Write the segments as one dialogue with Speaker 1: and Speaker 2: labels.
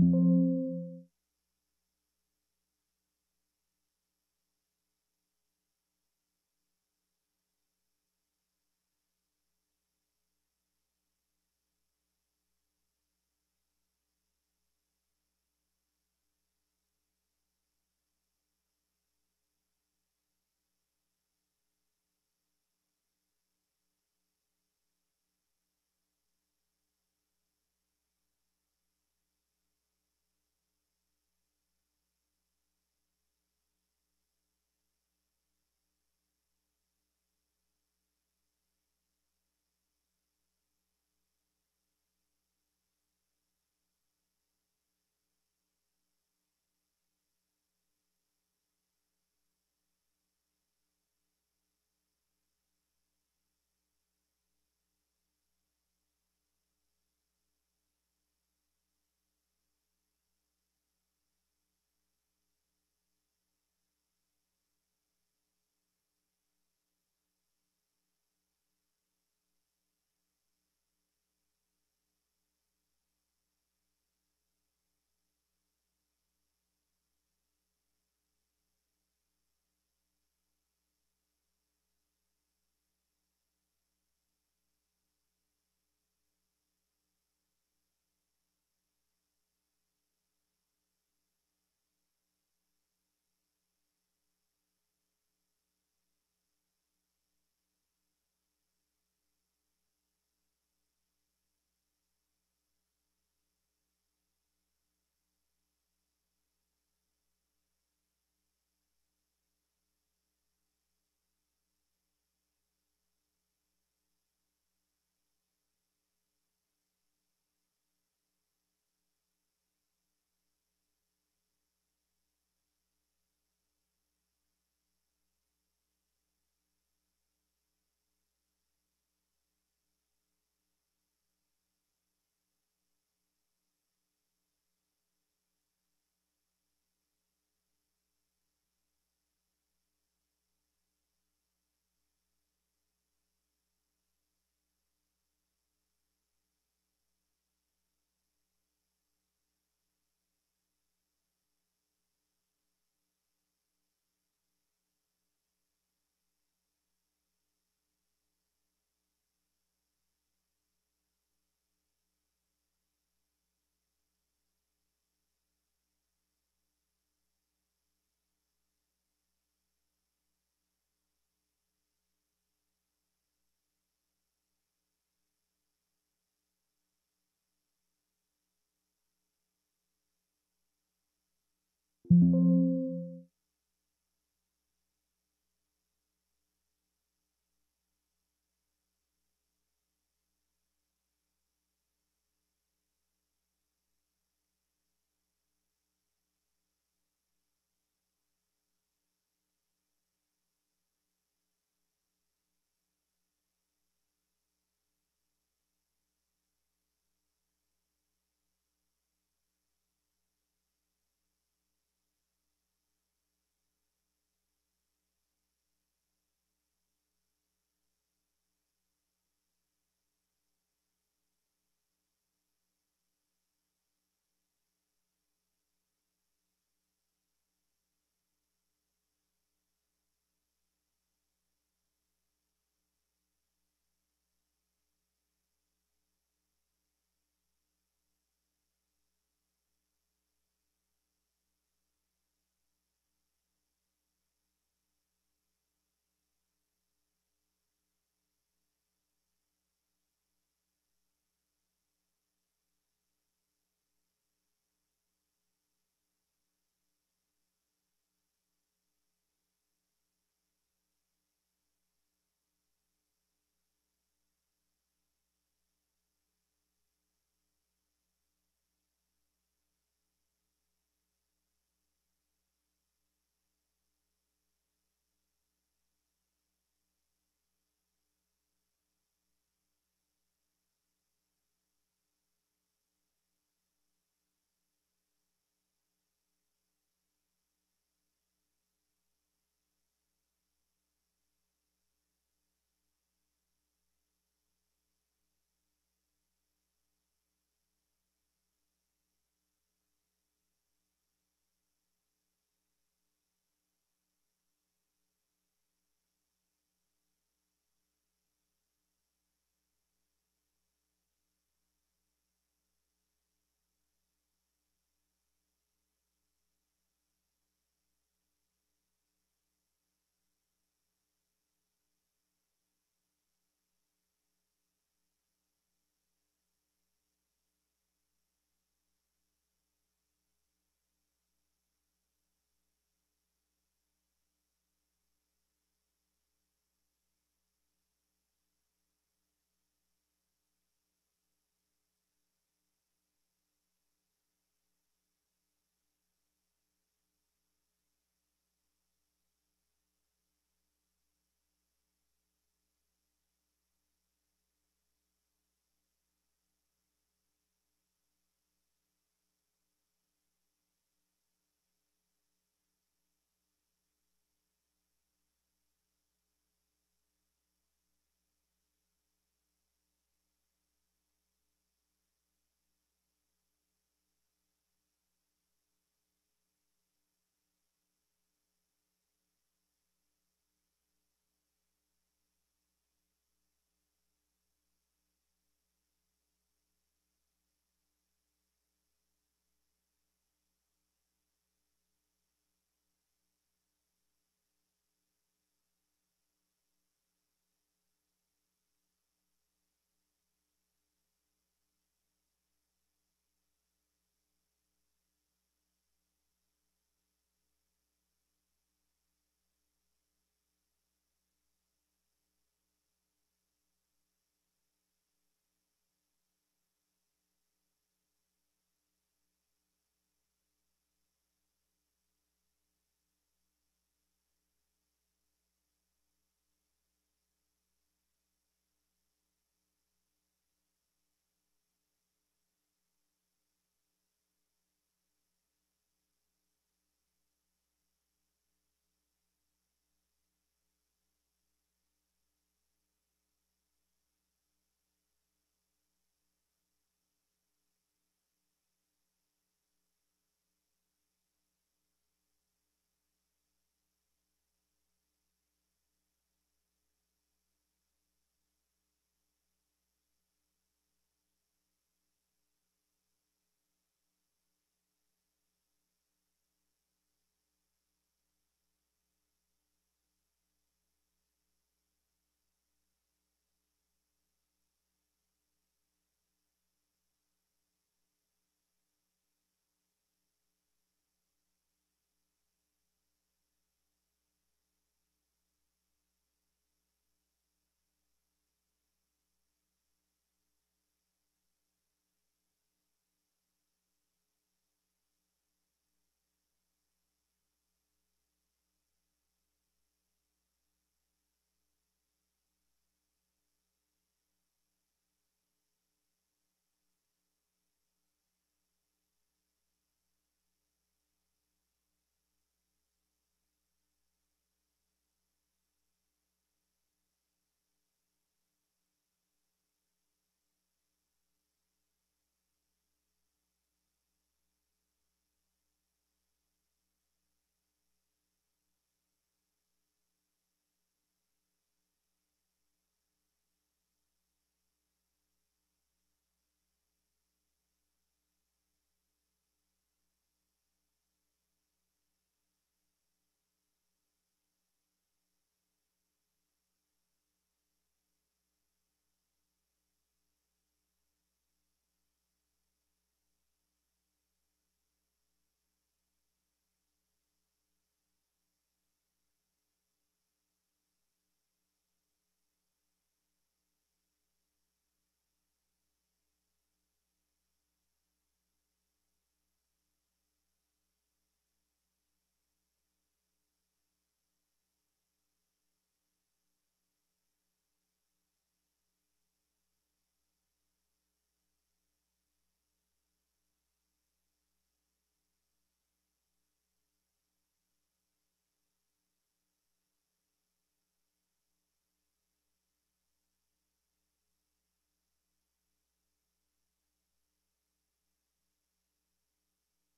Speaker 1: thank you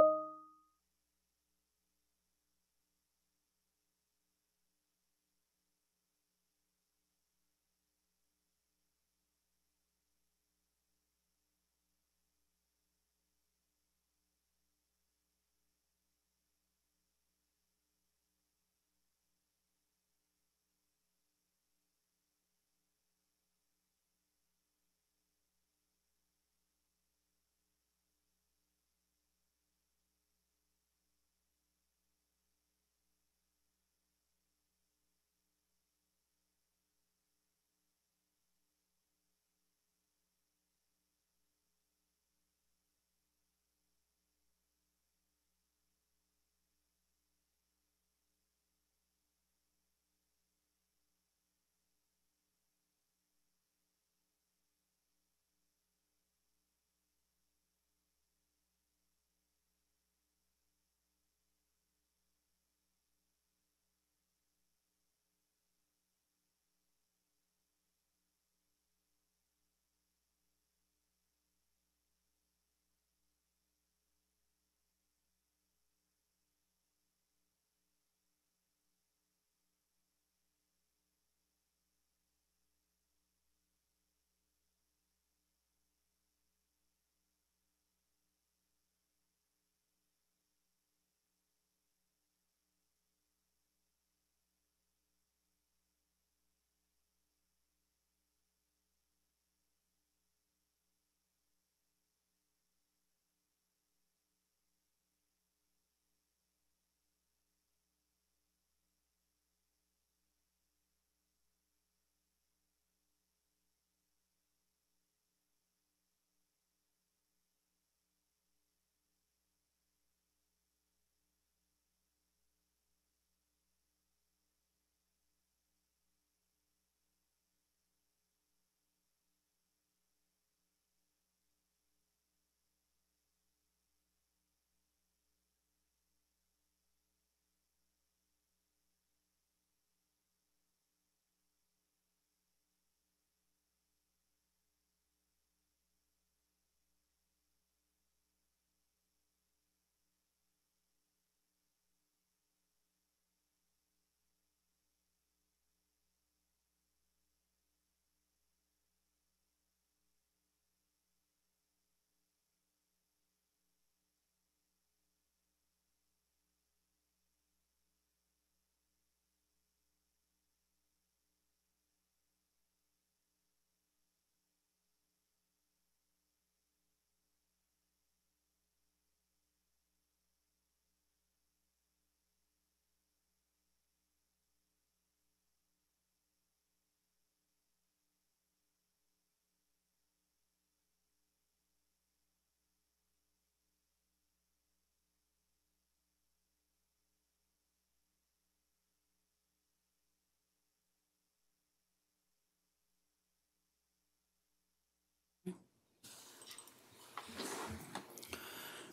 Speaker 1: you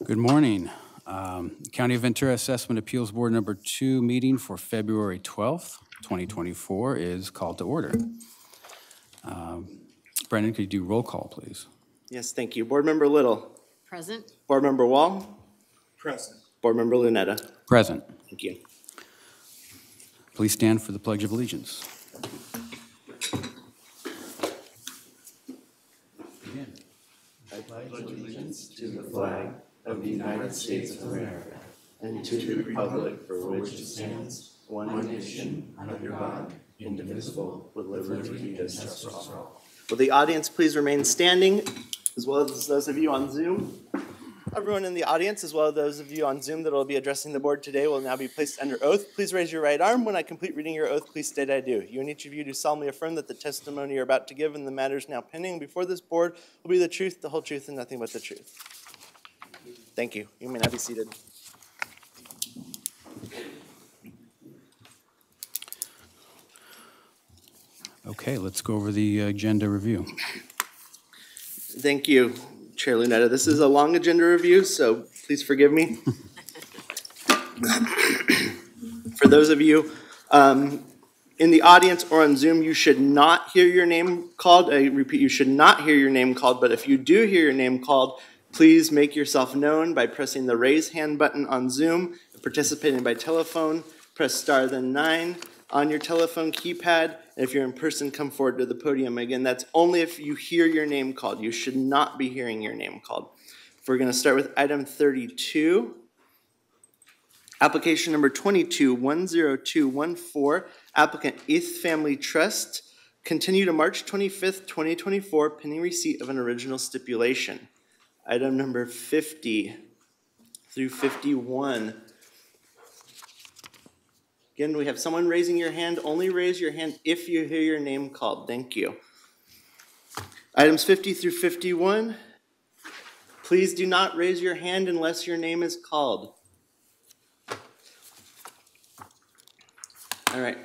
Speaker 2: Good morning. Um, County of Ventura Assessment Appeals Board number two meeting for February 12th, 2024 is called to order. Um, Brendan, could you do roll call, please?
Speaker 3: Yes, thank you. Board Member Little. Present. Board Member Wall. Present. Board Member Lunetta.
Speaker 2: Present.
Speaker 4: Thank
Speaker 3: you.
Speaker 2: Please stand for the Pledge of Allegiance.
Speaker 1: of the United States of America, and to the republic for which it stands, one nation, under God,
Speaker 3: indivisible, with liberty and justice for all. Will the audience please remain standing, as well as those of you on Zoom? Everyone in the audience, as well as those of you on Zoom that will be addressing the board today, will now be placed under oath. Please raise your right arm. When I complete reading your oath, please state I do. You and each of you do solemnly affirm that the testimony you're about to give and the matters now pending before this board will be the truth, the whole truth, and nothing but the truth. Thank you. You may now be seated.
Speaker 2: Okay, let's go over the agenda review.
Speaker 3: Thank you, Chair Lunetta. This is a long agenda review, so please forgive me. For those of you um, in the audience or on Zoom, you should not hear your name called. I repeat, you should not hear your name called, but if you do hear your name called, Please make yourself known by pressing the raise hand button on Zoom, participating by telephone, press star then nine on your telephone keypad, and if you're in person, come forward to the podium. Again, that's only if you hear your name called. You should not be hearing your name called. We're going to start with item 32. Application number 2210214, applicant ETH Family Trust, continue to March 25th, 2024, pending receipt of an original stipulation item number 50 through 51. Again, we have someone raising your hand. Only raise your hand if you hear your name called. Thank you. Items 50 through 51. Please do not raise your hand unless your name is called. All right.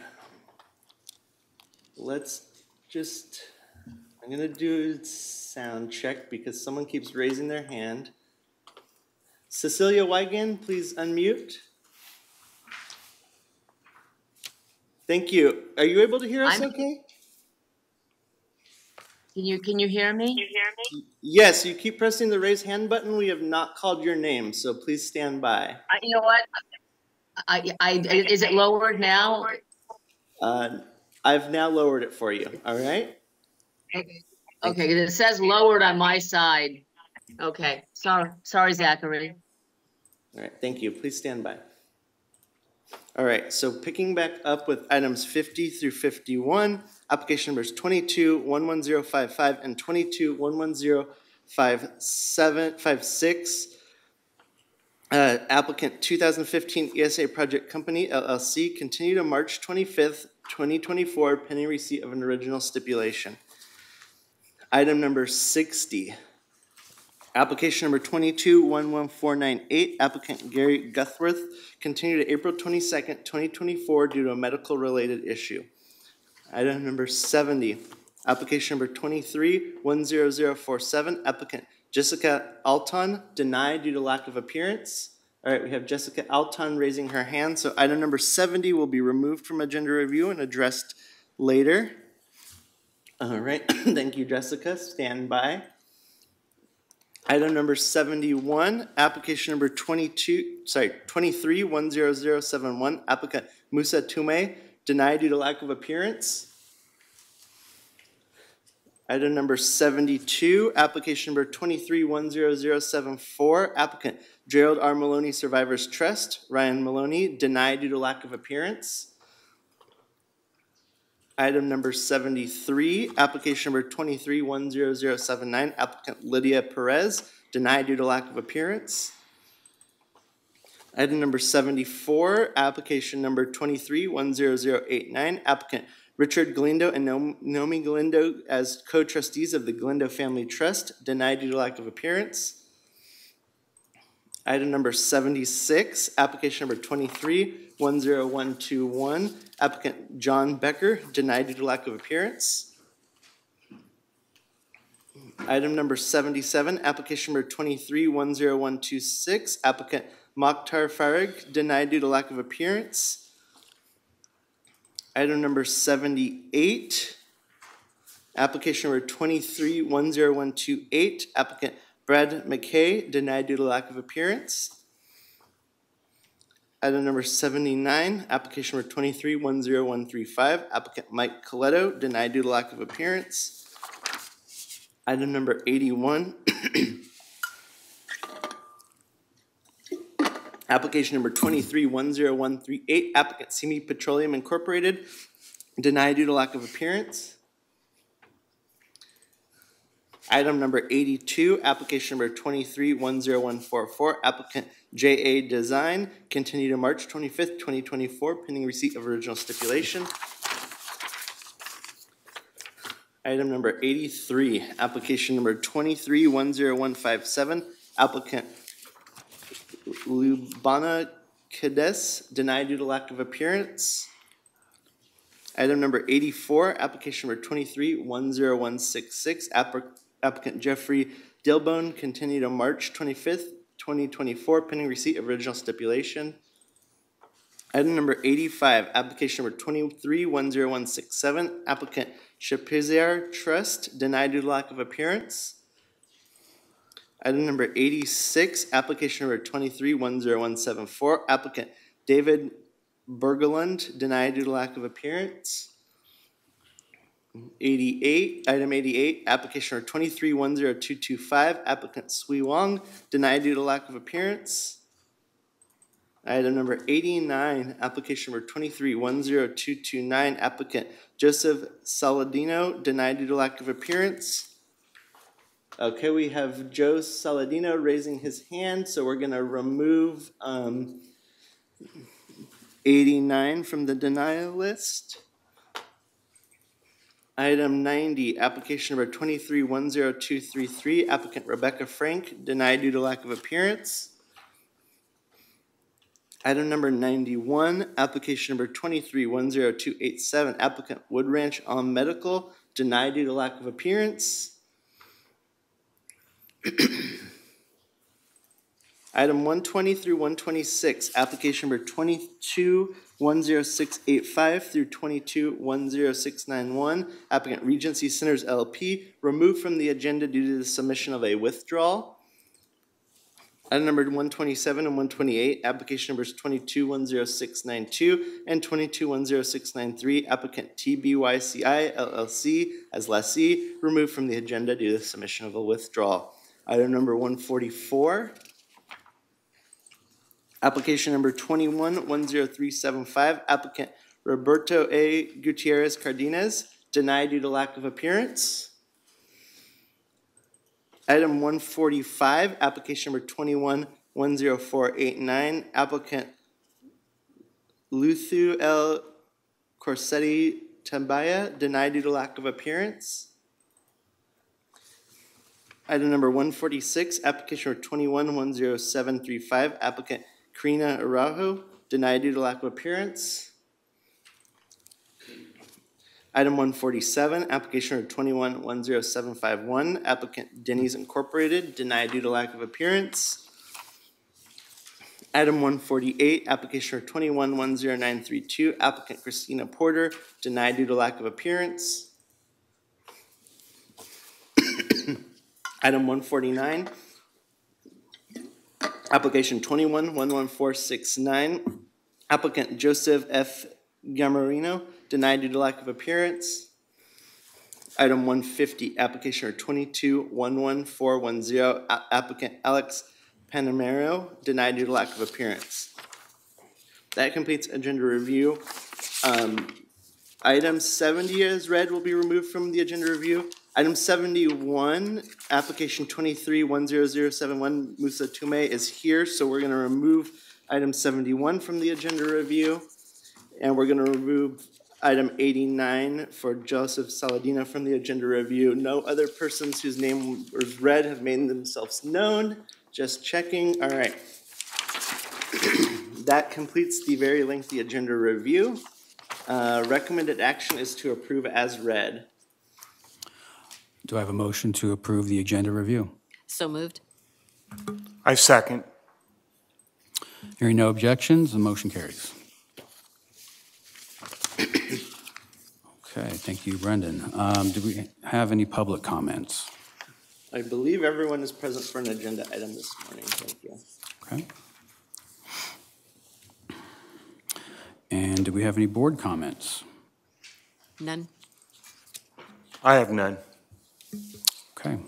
Speaker 3: Let's just, I'm going to do sound check because someone keeps raising their hand. Cecilia Weigand, please unmute. Thank you. Are you able to hear us I'm okay? Can you
Speaker 5: can you hear me? Can you hear
Speaker 3: me? Yes, you keep pressing the raise hand button. We have not called your name, so please stand by. Uh,
Speaker 5: you know what? I, I, is it lowered now?
Speaker 3: Uh, I've now lowered it for you. All right.
Speaker 5: Okay. Okay, it says lowered on my side. Okay, sorry, sorry, Zachary.
Speaker 3: All right, thank you. Please stand by. All right, so picking back up with items 50 through 51, application numbers 22 11055 and 22 11056. Uh, applicant 2015 ESA Project Company LLC continued to March 25th, 2024, pending receipt of an original stipulation. Item number 60. Application number twenty two one one four nine eight, applicant Gary Guthworth, continued to April 22nd, 2024 due to a medical-related issue. Item number 70, application number 23-10047, applicant Jessica Alton, denied due to lack of appearance. All right, we have Jessica Alton raising her hand, so item number 70 will be removed from agenda review and addressed later. All right, thank you, Jessica. Stand by. Item number 71, application number 22, sorry, twenty-three, one zero zero seven one. applicant Musa Tume, denied due to lack of appearance. Item number 72, application number twenty-three, one zero zero seven four. applicant Gerald R. Maloney Survivors Trust, Ryan Maloney, denied due to lack of appearance. Item number 73, application number twenty-three one zero zero seven nine, applicant Lydia Perez, denied due to lack of appearance. Item number 74, application number twenty-three one zero zero eight nine, applicant Richard Galindo and Nomi Galindo as co-trustees of the Galindo Family Trust, denied due to lack of appearance. Item number 76, application number 23 10121, applicant John Becker, denied due to lack of appearance. Item number 77, application number twenty three one zero one two six applicant Mokhtar Farag, denied due to lack of appearance. Item number 78, application number twenty three one zero one two eight applicant Brad McKay, denied due to lack of appearance. Item number 79, application number twenty three one zero one three five, applicant Mike Coletto, denied due to lack of appearance. Item number 81, application number twenty three one zero one three eight, applicant Simi Petroleum Incorporated, denied due to lack of appearance. Item number 82, application number twenty three one zero one four four, applicant JA Design, continue to March 25th, 2024, pending receipt of original stipulation. Item number 83, application number 2310157, applicant Lubana Cades, denied due to lack of appearance. Item number 84, application number 2310166, applicant Jeffrey Dilbone, continue to March 25th, 2024, pending receipt of original stipulation. Item number 85, application number Twenty Three One Zero One Six Seven, applicant Shapizier Trust, denied due to lack of appearance. Item number 86, application number Twenty Three One Zero One Seven Four, applicant David Bergeland, denied due to lack of appearance. 88, item 88, application number 2310225. applicant Sui Wang, denied due to lack of appearance. Item number 89, application number 2310229. applicant Joseph Saladino, denied due to lack of appearance. Okay, we have Joe Saladino raising his hand, so we're going to remove um, 89 from the denial list. Item 90, application number twenty three one zero two three three, applicant Rebecca Frank, denied due to lack of appearance. Item number 91, application number twenty three one zero two eight seven, applicant Wood Ranch on Medical, denied due to lack of appearance. Item 120 through 126, application number 22 10685 through 2210691, applicant Regency Centers LP, removed from the agenda due to the submission of a withdrawal. Item number 127 and 128, application numbers 2210692 and 2210693, applicant TBYCI LLC as lessee, removed from the agenda due to the submission of a withdrawal. Item number 144, Application number twenty one one zero three seven five applicant Roberto A. Gutierrez Cardenas, denied due to lack of appearance. Item 145, application number twenty one one zero four eight nine applicant Luthu L. Corsetti Tambaya, denied due to lack of appearance. Item number 146, application number twenty one one zero seven three five applicant Karina Araujo, denied due to lack of appearance. Item 147, application number 21-10751, applicant Denny's Incorporated, denied due to lack of appearance. Item 148, application number 21-10932, applicant Christina Porter, denied due to lack of appearance. Item 149, Application 21-11469, applicant Joseph F. Gamarino, denied due to lack of appearance. Item 150, application 22-11410, applicant Alex Panamero, denied due to lack of appearance. That completes agenda review. Um, item 70 as read will be removed from the agenda review. Item seventy-one, application twenty-three one zero zero seven one Musa Tume is here, so we're gonna remove item seventy-one from the agenda review. And we're gonna remove item eighty-nine for Joseph Saladino from the agenda review. No other persons whose name was read have made themselves known, just checking, all right. That completes the very lengthy agenda review. Uh, recommended action is to approve as read.
Speaker 2: Do I have a motion to approve the agenda review? So moved. I second. Hearing no objections, the motion carries. Okay, thank you, Brendan. Um, Do we have any public comments?
Speaker 3: I believe everyone is present for an agenda item this morning. Thank you.
Speaker 2: Okay. And do we have any board comments? None. I have none. Okay.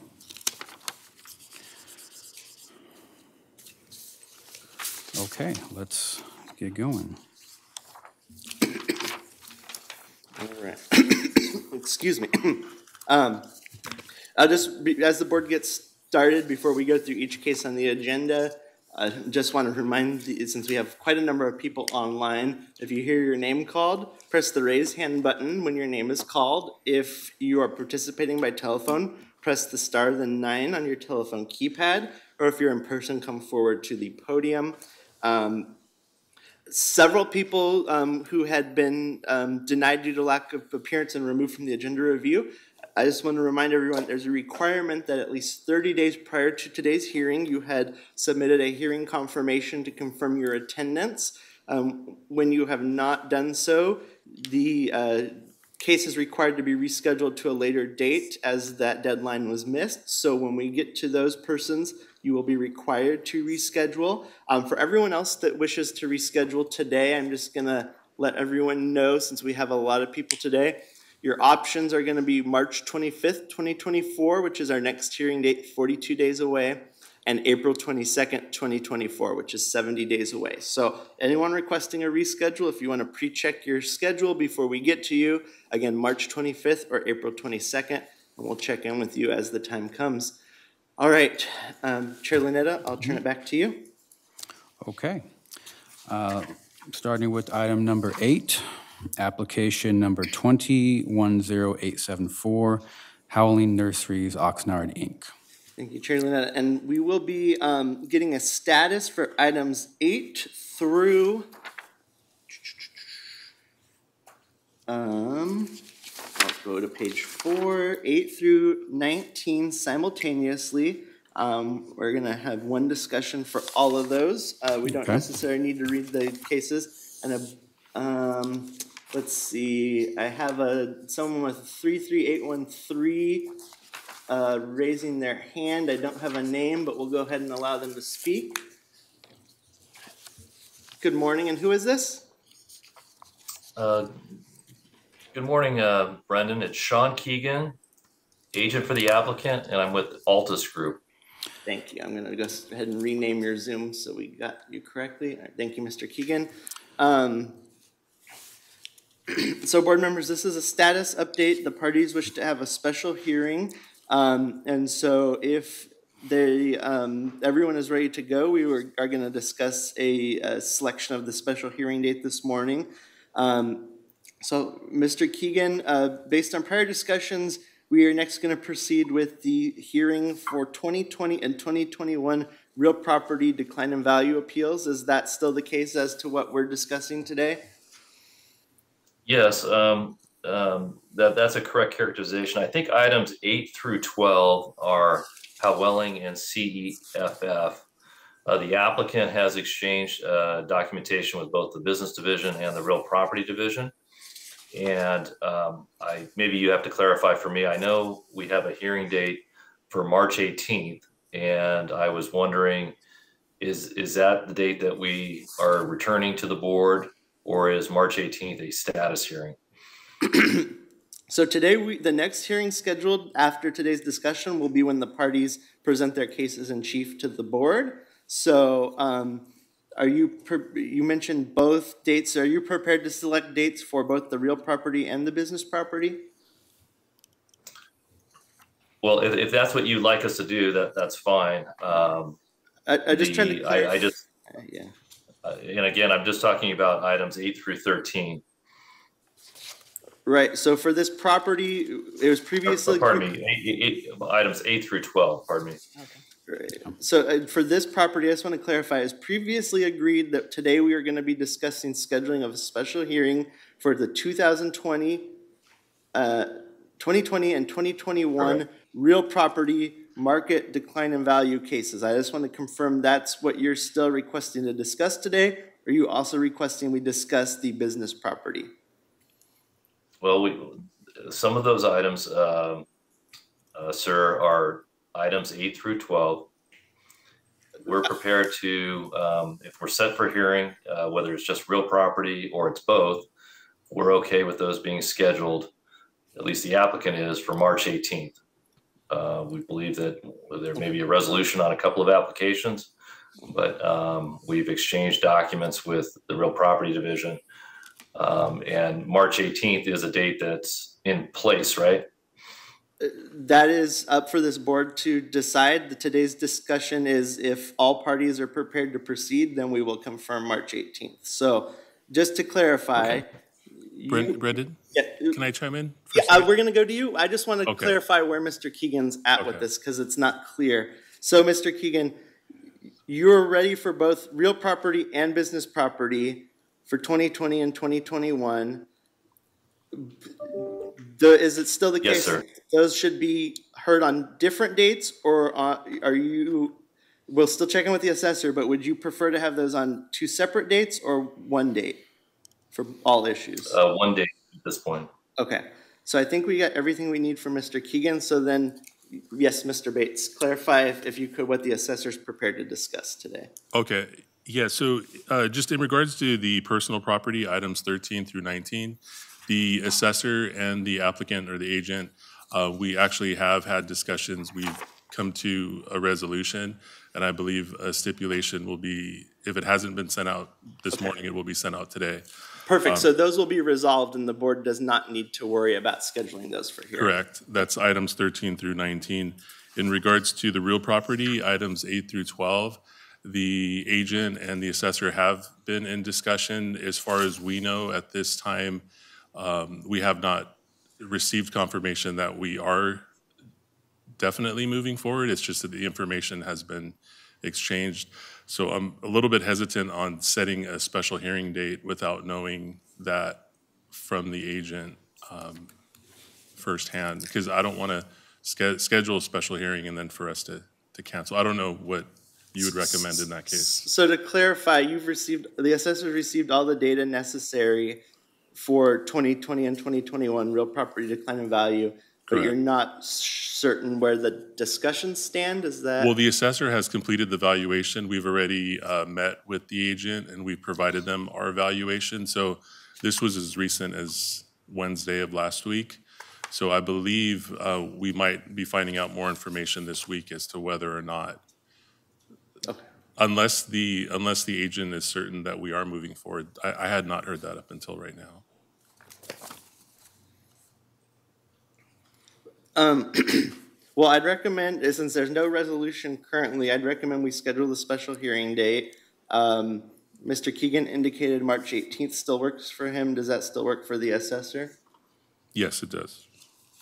Speaker 2: Okay, let's get going.
Speaker 3: All right. Excuse me. um, I'll just, as the board gets started, before we go through each case on the agenda, I just want to remind you, since we have quite a number of people online, if you hear your name called, press the raise hand button when your name is called. If you are participating by telephone, press the star then nine on your telephone keypad, or if you're in person, come forward to the podium. Um, several people um, who had been um, denied due to lack of appearance and removed from the agenda review. I just want to remind everyone there's a requirement that at least 30 days prior to today's hearing, you had submitted a hearing confirmation to confirm your attendance. Um, when you have not done so, the uh, cases required to be rescheduled to a later date as that deadline was missed. So when we get to those persons, you will be required to reschedule. Um, for everyone else that wishes to reschedule today, I'm just going to let everyone know since we have a lot of people today. Your options are going to be March 25th, 2024, which is our next hearing date, 42 days away and April 22nd, 2024, which is 70 days away. So anyone requesting a reschedule, if you want to pre-check your schedule before we get to you, again, March 25th or April 22nd, and we'll check in with you as the time comes. All right, um, Chair Lynetta, I'll turn it back to you.
Speaker 2: Okay. Uh, starting with item number eight, application number 2010874, Houweling Nurseries, Oxnard, Inc.
Speaker 3: Thank you, Chair Lynette. And we will be um, getting a status for items eight through um, I'll go to page four, eight through 19 simultaneously. Um, we're going to have one discussion for all of those. Uh, we don't okay. necessarily need to read the cases. And a, um, let's see, I have a someone with 33813 uh, raising their hand. I don't have a name, but we'll go ahead and allow them to speak. Good morning, and who is this?
Speaker 6: Uh, good morning, uh, Brendan. It's Sean Keegan, agent for the applicant, and I'm with Altus Group. Thank you. I'm
Speaker 3: going to go ahead and rename your Zoom so we got you correctly. Right, thank you, Mr. Keegan. Um, so board members, this is a status update. The parties wish to have a special hearing um, and so if they, um, everyone is ready to go, we were, are going to discuss a, a, selection of the special hearing date this morning. Um, so Mr. Keegan, uh, based on prior discussions, we are next going to proceed with the hearing for 2020 and 2021 real property decline in value appeals. Is that still the case as to what we're discussing today?
Speaker 6: Yes, um, um, that that's a correct characterization. I think items eight through twelve are Houweling and CEFF. Uh, the applicant has exchanged uh, documentation with both the business division and the real property division. And um, I maybe you have to clarify for me. I know we have a hearing date for March 18th, and I was wondering, is is that the date that we are returning to the board, or is March 18th a status hearing? so today, we, the
Speaker 3: next hearing scheduled after today's discussion will be when the parties present their cases in chief to the board. So um, are you, you mentioned both dates. Are you prepared to select dates for both the real property and the business property?
Speaker 6: Well, if, if that's what you'd like us to do, that that's fine. Um, I, I just the, trying to. I, I, just. Uh, yeah. Uh, and again, I'm just talking about items eight through thirteen. Right. So for this property, it was previously. pardon me. items eight through twelve. Pardon me. Okay.
Speaker 3: So uh, for this property, I just want to clarify: as previously agreed that today we are going to be discussing scheduling of a special hearing for the 2020, uh, 2020 and 2021 real property market decline in value cases. I just want to confirm that's what you're still requesting to discuss today. Are you also requesting we discuss the business property?
Speaker 6: Well, we, some of those items, um, uh, sir, are items eight through 12. We're prepared to, um, if we're set for hearing, uh, whether it's just real property or it's both, we're okay with those being scheduled, at least the applicant is, for March 18th. Uh, we believe that there may be a resolution on a couple of applications, but um, we've exchanged documents with the real property division um, and March 18th is a date that's in place, right?
Speaker 3: That is up for this board to decide. Today's discussion is if all parties are prepared to proceed, then we will confirm March 18th. So just to clarify. Okay. You,
Speaker 7: Brendan? Yeah. Can I chime in?
Speaker 3: Yeah, uh, we're going to go to you. I just want to okay. clarify where Mr. Keegan's at okay. with this because it's not clear. So, Mr. Keegan, you're ready for both real property and business property for 2020 and 2021, the, is it still the yes, case sir. those should be heard on different dates, or uh, are you? We'll still check in with the assessor, but would you prefer to have those on two separate dates or one date for all
Speaker 6: issues? Uh, one date at this point.
Speaker 3: Okay, so I think we got everything we need from Mr. Keegan. So then, yes, Mr. Bates, clarify if you could what the assessor's prepared to discuss today.
Speaker 7: Okay, yeah, so uh, just in regards to the personal property items 13 through 19, the assessor and the applicant or the agent, uh, we actually have had discussions. We've come to a resolution, and I believe a stipulation will be, if it hasn't been sent out this okay. morning, it will be sent out today.
Speaker 3: Perfect. Um, so those will be resolved, and the board does not need to worry about scheduling those for here. Correct.
Speaker 7: That's items 13 through 19. In regards to the real property, items 8 through 12, the agent and the assessor have been in discussion. As far as we know at this time, um, we have not received confirmation that we are definitely moving forward. It's just that the information has been exchanged. So I'm a little bit hesitant on setting a special hearing date without knowing that from the agent um, firsthand, because I don't want to schedule a special hearing and then for us to, to cancel. I don't know what you would recommend in that case?
Speaker 3: So to clarify, you've received the assessors received all the data necessary for 2020 and 2021 real property decline in value, but Correct. you're not certain where the discussions stand. Is that well?
Speaker 7: The assessor has completed the valuation. We've already uh, met with the agent and we provided them our valuation. So this was as recent as Wednesday of last week. So I believe uh, we might be finding out more information this week as to whether or not unless the unless the agent is certain that we are moving forward. I, I had not
Speaker 3: heard that up until right now. Um, well, I'd recommend since there's no resolution currently, I'd recommend we schedule the special hearing date. Um, Mr. Keegan indicated March 18th still works for him. Does that still work for the assessor?
Speaker 7: Yes, it does.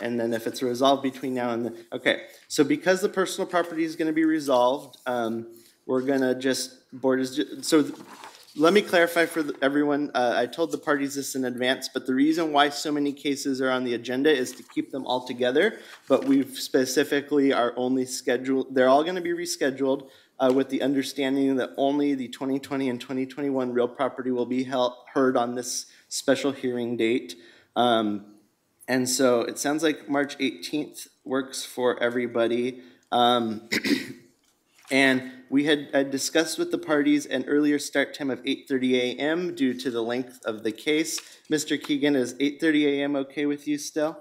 Speaker 3: And then if it's resolved between now and then, okay. So because the personal property is going to be resolved, um, we're going to just borders. So let me clarify for everyone. Uh, I told the parties this in advance, but the reason why so many cases are on the agenda is to keep them all together. But we've specifically are only scheduled, they're all going to be rescheduled uh, with the understanding that only the 2020 and 2021 real property will be held, heard on this special hearing date. Um, and so it sounds like March 18th works for everybody. Um, and we had discussed with the parties an earlier start time of 8:30 a.m. due to the length of the case. Mr. Keegan, is 8:30 a.m. okay with you still?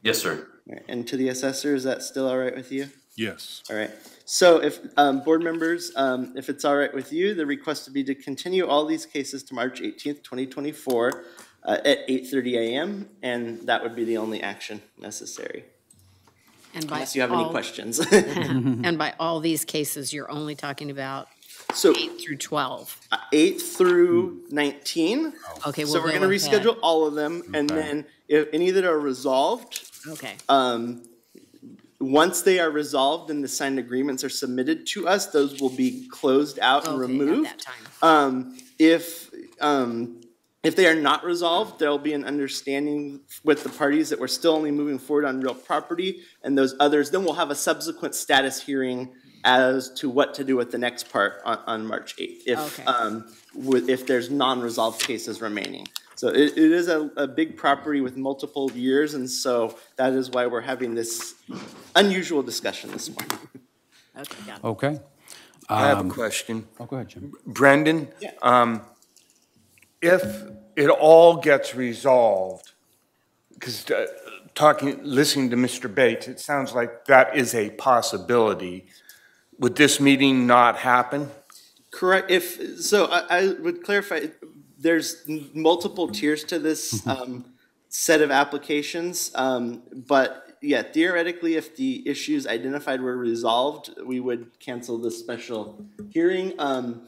Speaker 3: Yes, sir. Right. And to the assessor, is that still all right with you? Yes. All right. So if um, board members, um, if it's all right with you, the request would be to continue all these cases to March 18th, 2024 uh, at 8.30 a.m. And that would be the only action necessary. And by Unless you have any questions. And
Speaker 8: by all these cases, you're only talking about So eight through 12. uh, eight through
Speaker 3: 19.
Speaker 8: Okay, So we'll we're going to that. reschedule
Speaker 3: all of them. And then if any that are resolved, Okay, um, once they are resolved and the signed agreements are submitted to us, those will be closed out and okay, at removed. that time. Um, if um, if they are not resolved, there will be an understanding with the parties that we're still only moving forward on real property and those others. Then we'll have a subsequent status hearing as to what to do with the next part on, on March 8th if, okay. um, if there's non resolved cases remaining. So it, it is a, a, big property with multiple years, and so that is why we're having this unusual discussion this morning.
Speaker 1: Okay.
Speaker 2: Okay. Um,
Speaker 9: I have a um, question. Oh, go ahead, Jim. Brendan? Yeah. Um, if it all gets resolved, because uh, talking, listening to Mr. Bates, it sounds like that is a possibility. Would this meeting not happen?
Speaker 3: Correct. If so, I, I would clarify. There's multiple tiers to this mm-hmm. um, set of applications, um, but yeah, theoretically, if the issues identified were resolved, we would cancel this special hearing. Um,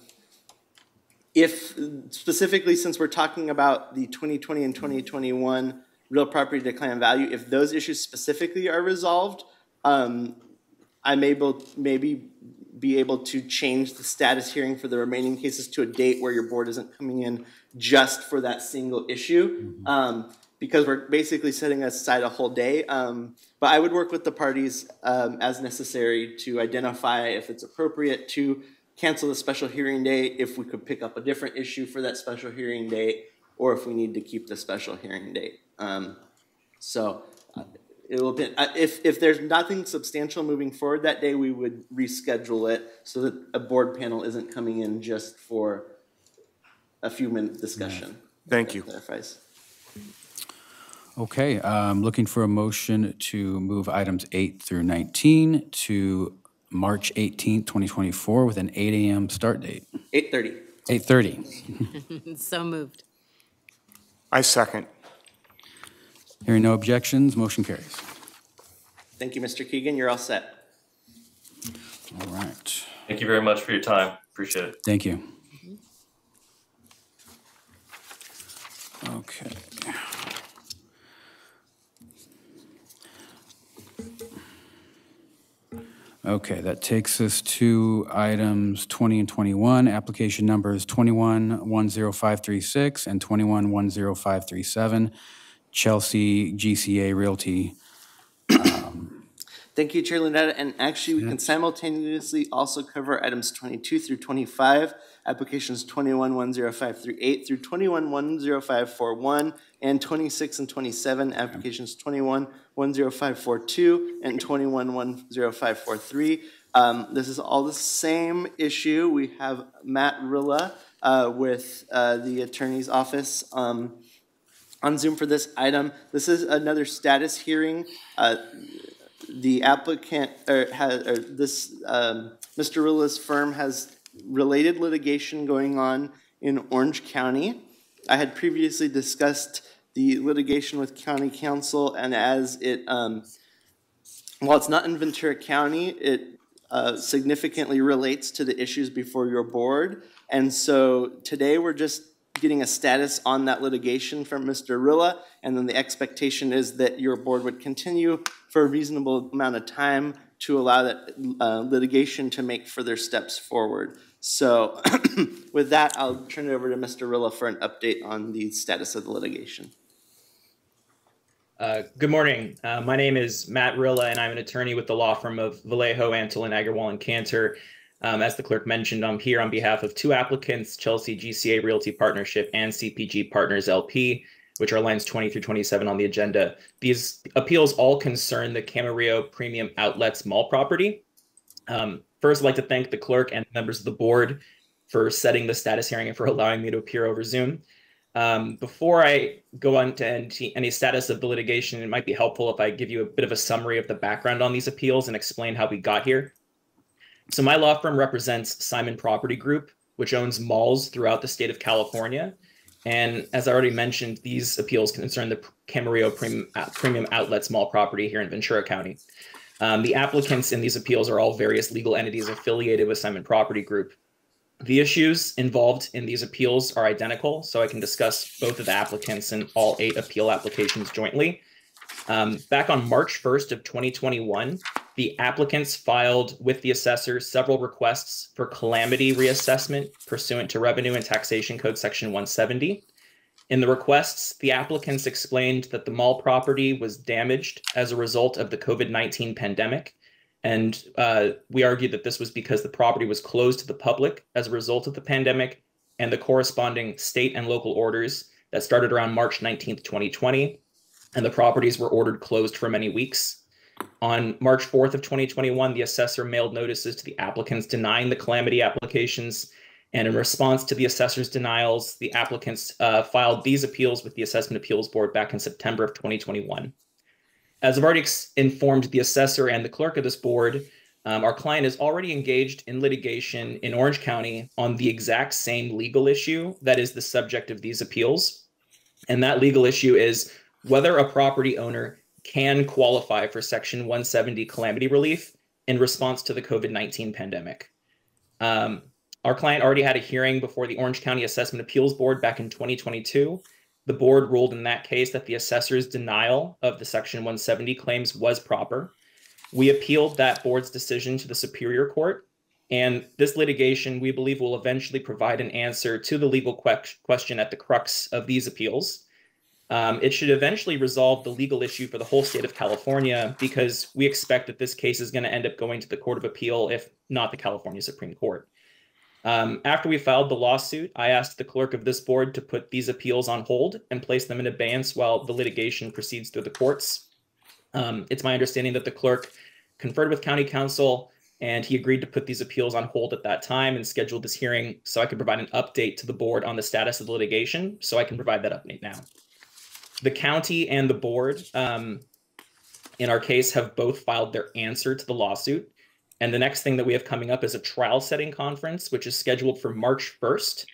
Speaker 3: if specifically since we're talking about the 2020 and 2021 real property decline value, if those issues specifically are resolved, um, I'm able maybe be able to change the status hearing for the remaining cases to a date where your board isn't coming in just for that single issue. Mm -hmm. um, because we're basically setting aside a whole day. Um, but I would work with the parties um, as necessary to identify if it's appropriate to cancel the special hearing date if we could pick up a different issue for that special hearing date, or if we need to keep the special hearing date. Um, so uh, it will be, uh, if, if there's nothing substantial moving forward that day, we would reschedule it so that a board panel isn't coming in just for a few minute discussion. Thank you. Clarifies.
Speaker 2: Okay, I'm um, looking for a motion to move items eight through 19 to March 18th, 2024, with an 8 a.m. start date. 8:30. 8:30.
Speaker 3: So moved.
Speaker 2: I second. Hearing no objections,
Speaker 6: motion carries.
Speaker 3: Thank you, Mr. Keegan. You're all set.
Speaker 6: All right. Thank you very much for your time. Appreciate it. Thank you.
Speaker 2: Mm-hmm. Okay. Okay, that takes us to items 20 and 21. Application numbers 21-10536 and 21-10537, Chelsea GCA Realty.
Speaker 3: Thank you, Chair Lunetta. And actually, we can simultaneously also cover items 22 through 25, applications 21-10538 through 21-10541, and 26 and 27, applications 21 10542 and 21 10543. Um, this is all the same issue. We have Matt Rilla uh, with uh, the attorney's office um, on Zoom for this item. This is another status hearing. Uh, the applicant, or, er, has, or er, this um, Mr. Rilla's firm has related litigation going on in Orange County. I had previously discussed the litigation with county counsel, and as it, um, while it's not in Ventura County, it uh, significantly relates to the issues before your board. And so today we're just getting a status on that litigation from Mr. Rilla, and then the expectation is that your board would continue for a reasonable amount of time to allow that uh, litigation to make further steps forward. So with that, I'll turn it over to Mr. Rilla for an update on the status of the litigation.
Speaker 10: Uh, good morning. Uh, my name is Matt Rilla, and I'm an attorney with the law firm of Vallejo, Antolin, Agarwal, and Cantor. Um, as the clerk mentioned, I'm here on behalf of two applicants, Chelsea GCA Realty Partnership and CPG Partners LP, which are lines 20 through 27 on the agenda. These appeals all concern the Camarillo Premium Outlets Mall property. Um, First, I'd like to thank the clerk and members of the board for setting the status hearing and for allowing me to appear over Zoom. Um, before I go on to any status of the litigation, it might be helpful if I give you a bit of a summary of the background on these appeals and explain how we got here. So my law firm represents Simon Property Group, which owns malls throughout the state of California. And as I already mentioned, these appeals concern the Camarillo Premium, Premium Outlets Mall property here in Ventura County. Um, the applicants in these appeals are all various legal entities affiliated with Simon Property Group. The issues involved in these appeals are identical, so I can discuss both of the applicants and all eight appeal applications jointly. Um, back on March 1st of 2021, the applicants filed with the assessor several requests for calamity reassessment pursuant to Revenue and Taxation Code Section 170. In the requests, the applicants explained that the mall property was damaged as a result of the COVID 19 pandemic. And uh, we argued that this was because the property was closed to the public as a result of the pandemic and the corresponding state and local orders that started around March 19th, 2020. And the properties were ordered closed for many weeks. On March 4th of 2021, the assessor mailed notices to the applicants denying the calamity applications and in response to the assessor's denials, the applicants uh, filed these appeals with the Assessment Appeals Board back in September of 2021. As I've already informed the assessor and the clerk of this board, um, our client is already engaged in litigation in Orange County on the exact same legal issue that is the subject of these appeals. And that legal issue is whether a property owner can qualify for Section 170 calamity relief in response to the COVID 19 pandemic. Um, our client already had a hearing before the Orange County Assessment Appeals Board back in 2022. The board ruled in that case that the assessor's denial of the Section 170 claims was proper. We appealed that board's decision to the Superior Court, and this litigation, we believe, will eventually provide an answer to the legal que question at the crux of these appeals. Um, it should eventually resolve the legal issue for the whole state of California because we expect that this case is going to end up going to the Court of Appeal, if not the California Supreme Court. Um, after we filed the lawsuit, I asked the clerk of this board to put these appeals on hold and place them in abeyance while the litigation proceeds through the courts. Um, it's my understanding that the clerk conferred with county counsel and he agreed to put these appeals on hold at that time and scheduled this hearing so I could provide an update to the board on the status of the litigation. So I can provide that update now. The county and the board um, in our case have both filed their answer to the lawsuit. And the next thing that we have coming up is a trial setting conference, which is scheduled for March 1st.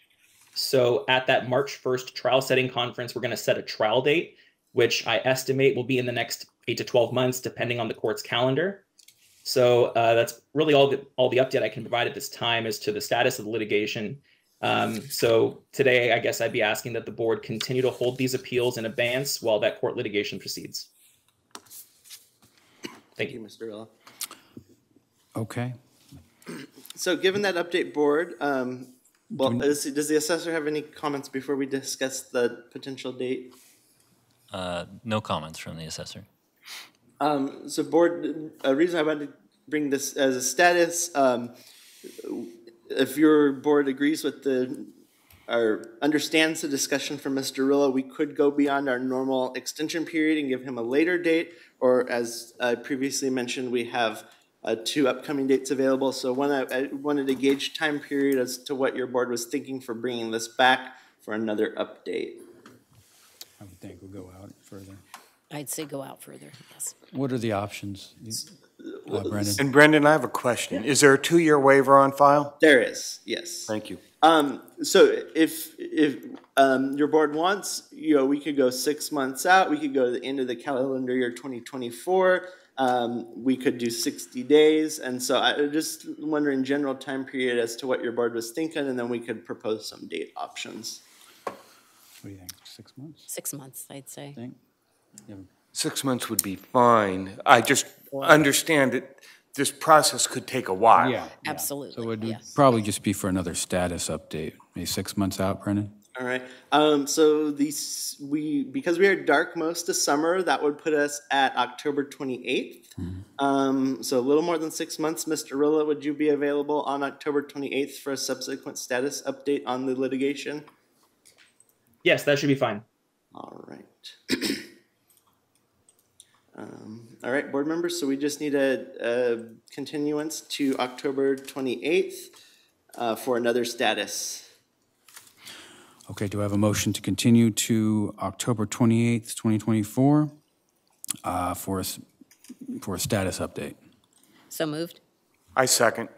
Speaker 10: So at that March 1st trial setting conference, we're going to set a trial date, which I estimate will be in the next eight to 12 months, depending on the court's calendar. So uh, that's really all the all the update I can provide at this time as to the status of the litigation. Um, so today, I guess I'd be asking that the board continue to hold these appeals in abeyance while that court litigation proceeds. Thank you, Mr. Rilla.
Speaker 2: Okay.
Speaker 3: So given that update board, um, well, is, does the assessor have any comments before we discuss the potential date?
Speaker 11: Uh, no comments from the assessor.
Speaker 3: Um, so board, a reason I wanted to bring this as a status, um, if your board agrees with the, or understands the discussion from Mr. Rilla, we could go beyond our normal extension period and give him a later date, or as I previously mentioned, we have uh, two upcoming dates available. So one, I, I wanted to gauge time period as to what your board was thinking for bringing this back for another update.
Speaker 8: I would think we'll go out further. I'd say go out further, yes.
Speaker 9: What are the options? Uh, And Brendan, I have a question. Is there a two-year waiver on file?
Speaker 3: There is, yes. Thank you. Um, so if, if um, your board wants, you know, we could go six months out, we could go to the end of the calendar year 2024, um, we could do 60 days. And so I just wonder in general time period as to what your board was thinking, and then we could propose some date options. What
Speaker 9: do you think, six
Speaker 8: months? Six months, I'd say. Think? Yeah.
Speaker 9: Six months would be fine. I just understand that this process could take a while. Yeah.
Speaker 8: Absolutely,
Speaker 2: So it would yes. probably just be for another status update, maybe six months out, Brennan?
Speaker 3: All right. Um, so these we because we are dark most of summer, that would put us at October 28th. Mm-hmm. Um, so a little more than six months. Mr. Rilla, would you be available on October 28th for a subsequent status update on the litigation?
Speaker 10: Yes, that should be fine. All right.
Speaker 3: um, all right, board members. So we just need a, a continuance to October 28th uh, for another status.
Speaker 2: Okay, do I have a motion to continue to October 28th, 2024 uh, for, for a status update? So moved. I second.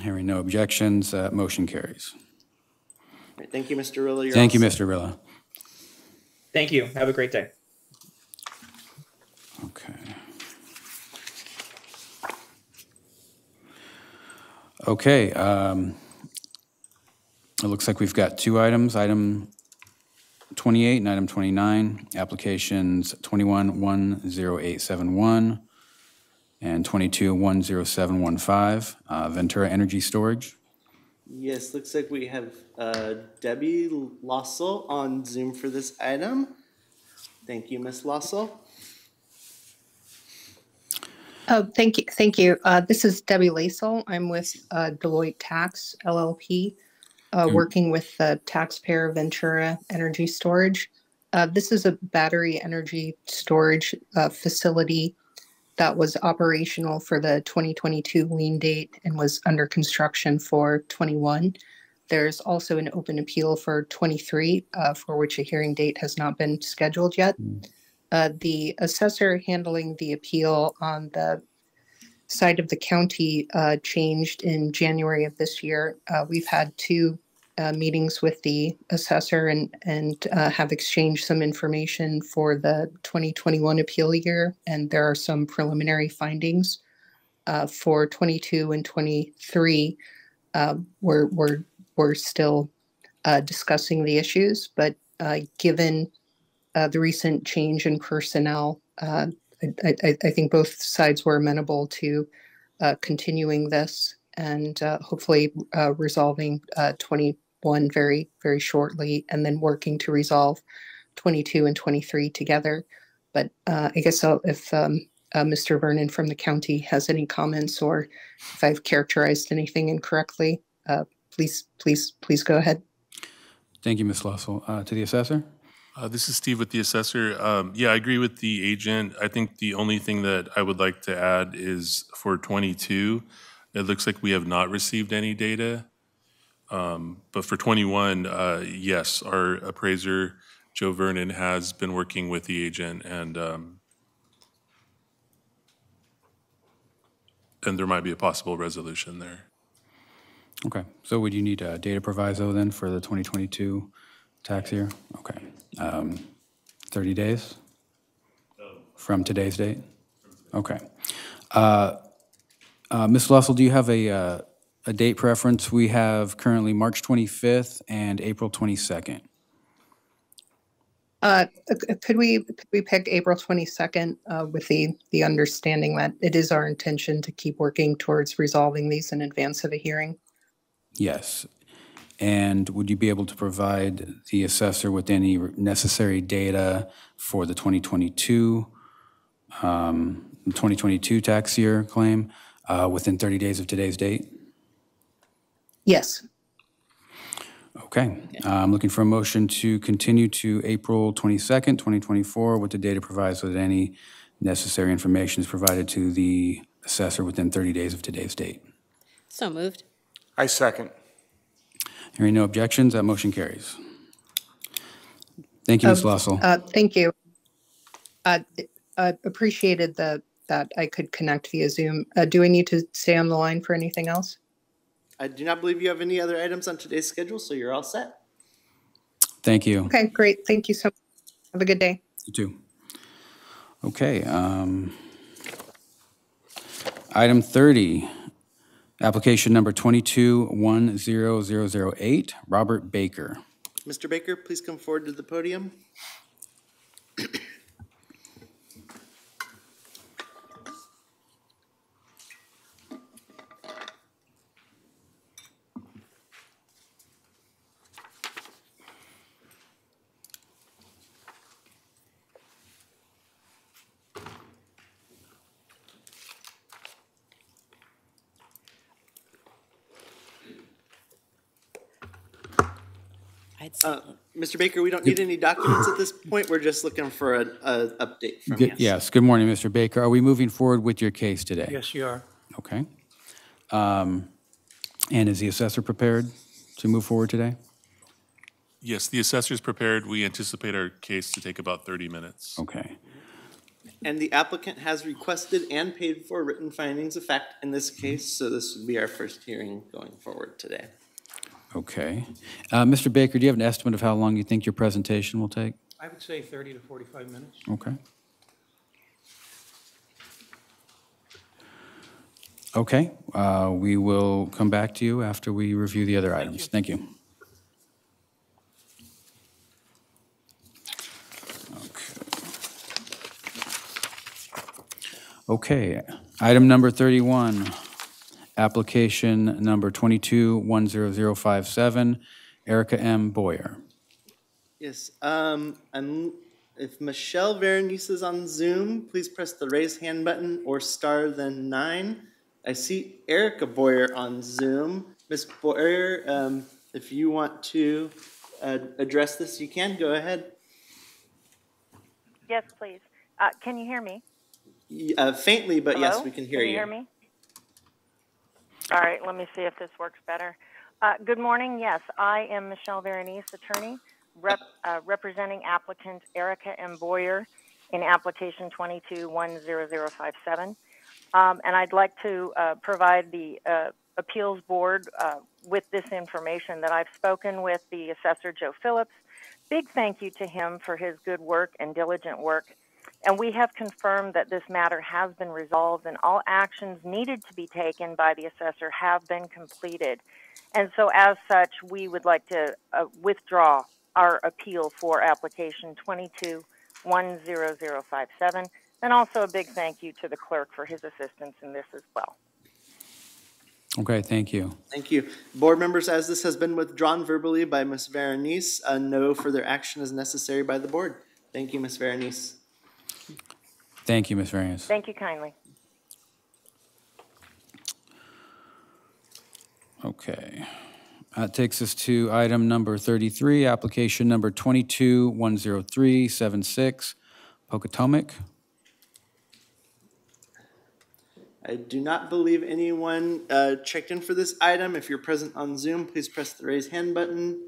Speaker 2: Hearing no objections, uh, motion carries.
Speaker 10: Thank you, Mr. Rilla. You're Thank you, set. Mr. Rilla. Thank you. Have a great day. Okay.
Speaker 2: Okay, um, it looks like we've got two items, item 28 and item 29, applications 21-10871 and 22-10715, uh, Ventura Energy Storage.
Speaker 3: Yes, looks like we have uh, Debbie Lossell on Zoom for this item. Thank you, Ms. Lossell.
Speaker 12: Oh, thank you. Thank you. Uh, this is Debbie Lasel. I'm with uh, Deloitte Tax LLP uh, mm. working with the taxpayer Ventura Energy Storage. Uh, this is a battery energy storage uh, facility that was operational for the 2022 lien date and was under construction for 21. There's also an open appeal for 23, uh, for which a hearing date has not been scheduled yet. Mm. Uh, the assessor handling the appeal on the side of the county uh, changed in January of this year. Uh, we've had two uh, meetings with the assessor and and uh, have exchanged some information for the 2021 appeal year, and there are some preliminary findings uh, for 22 and 23. Um, we're we're we're still uh, discussing the issues, but uh, given uh, the recent change in personnel, I, I, I, think both sides were amenable to continuing this and hopefully resolving 20 one very, very shortly, and then working to resolve 22 and 23 together. But uh, I guess I'll, if um, uh, Mr. Vernon from the county has any comments or if I've characterized anything incorrectly, uh, please, please, please go ahead. Thank you, Ms. Lossell. Uh, to the assessor.
Speaker 7: Uh, this is Steve with the assessor. Um, yeah, I agree with the agent. I think the only thing that I would like to add is for 22, it looks like we have not received any data um, But for 21, uh, yes, our appraiser, Joe Vernon, has been working with the agent and, um, and there might be a possible resolution there.
Speaker 2: Okay, so would you need a uh, data proviso then for the 2022 tax year? Okay. Um, 30 days? From today's date? Okay. Uh, uh, Ms. Lussell, do you have a, uh, a date preference, we have currently March 25th and April 22nd.
Speaker 12: Uh, uh, could we could we pick April 22nd uh, with the the understanding that it is our intention to keep working towards resolving these in advance of a hearing?
Speaker 2: Yes. And would you be able to provide the assessor with any necessary data for the 2022 um, 2022 tax year claim uh, within 30 days of today's date? Yes. Okay. I'm looking for a motion to continue to April 22nd, 2024, with the data provides that any necessary information is provided to the assessor within 30 days of today's date. So moved. I second. Hearing no objections, that motion carries. Thank you, Ms. Um, Lossell.
Speaker 12: Uh, thank you. Uh, I appreciated the, that I could connect via Zoom. Uh, do I need to stay on the line for anything else?
Speaker 3: I do not believe you have any other items on today's schedule, so you're all set.
Speaker 2: Thank you.
Speaker 12: Okay, great. Thank you so much. Have a good day. You too.
Speaker 2: Okay. Um, item 30, application number twenty-two one zero zero zero eight, Robert Baker.
Speaker 3: Mr. Baker, please come forward to the podium. Uh, Mr. Baker, we don't need any documents at this point. We're just looking for an update from you.
Speaker 2: Yes, good morning, Mr. Baker. Are we moving forward with your case today? Yes, you are. Okay. Um, And is the assessor prepared to move forward today?
Speaker 7: Yes, the assessor is prepared. We anticipate our case to take about 30 minutes. Okay.
Speaker 3: And the applicant has requested and paid for written findings of fact in this case, so this would be our first hearing going forward today.
Speaker 2: Okay. Uh, Mr. Baker, do you have an estimate of how long you think your presentation will take?
Speaker 3: I would
Speaker 13: say 30 to 45 minutes.
Speaker 2: Okay. Okay, uh, we will come back to you after we review the other items. Thank you. Thank you. Okay. okay, item number 31 application number twenty two one zero zero five seven, Erica M. Boyer.
Speaker 3: Yes, um, and if Michelle Veronese is on Zoom, please press the raise hand button or star then nine. I see Erica Boyer on Zoom. Ms. Boyer, um, if you want to uh, address this, you can. Go ahead.
Speaker 14: Yes, please. Uh, can you hear me?
Speaker 3: Uh, faintly, but Hello? yes, we can hear can you. you hear me?
Speaker 14: All right, let me see if this works better. Uh, good morning. Yes, I am Michelle Veronese, attorney, rep, uh, representing applicant Erica M. Boyer in application 2210057, Um, and I'd like to uh, provide the uh, appeals board uh, with this information that I've spoken with the assessor Joe Phillips. Big thank you to him for his good work and diligent work and we have confirmed that this matter has been resolved and all actions needed to be taken by the assessor have been completed. And so, as such, we would like to uh, withdraw our appeal for application 2210057. 10057 And also a big thank you to the clerk for his assistance in this as well.
Speaker 2: Okay, thank
Speaker 3: you. Thank you. Board members, as this has been withdrawn verbally by Ms. Veronese, a no further action is necessary by the board. Thank you, Ms. Veronese.
Speaker 2: Thank you, Ms. Veronese.
Speaker 12: Thank you kindly.
Speaker 2: Okay. That takes us to item number 33, application number 22-10376, Pocatomic.
Speaker 3: I do not believe anyone uh, checked in for this item. If you're present on Zoom, please press the raise hand button.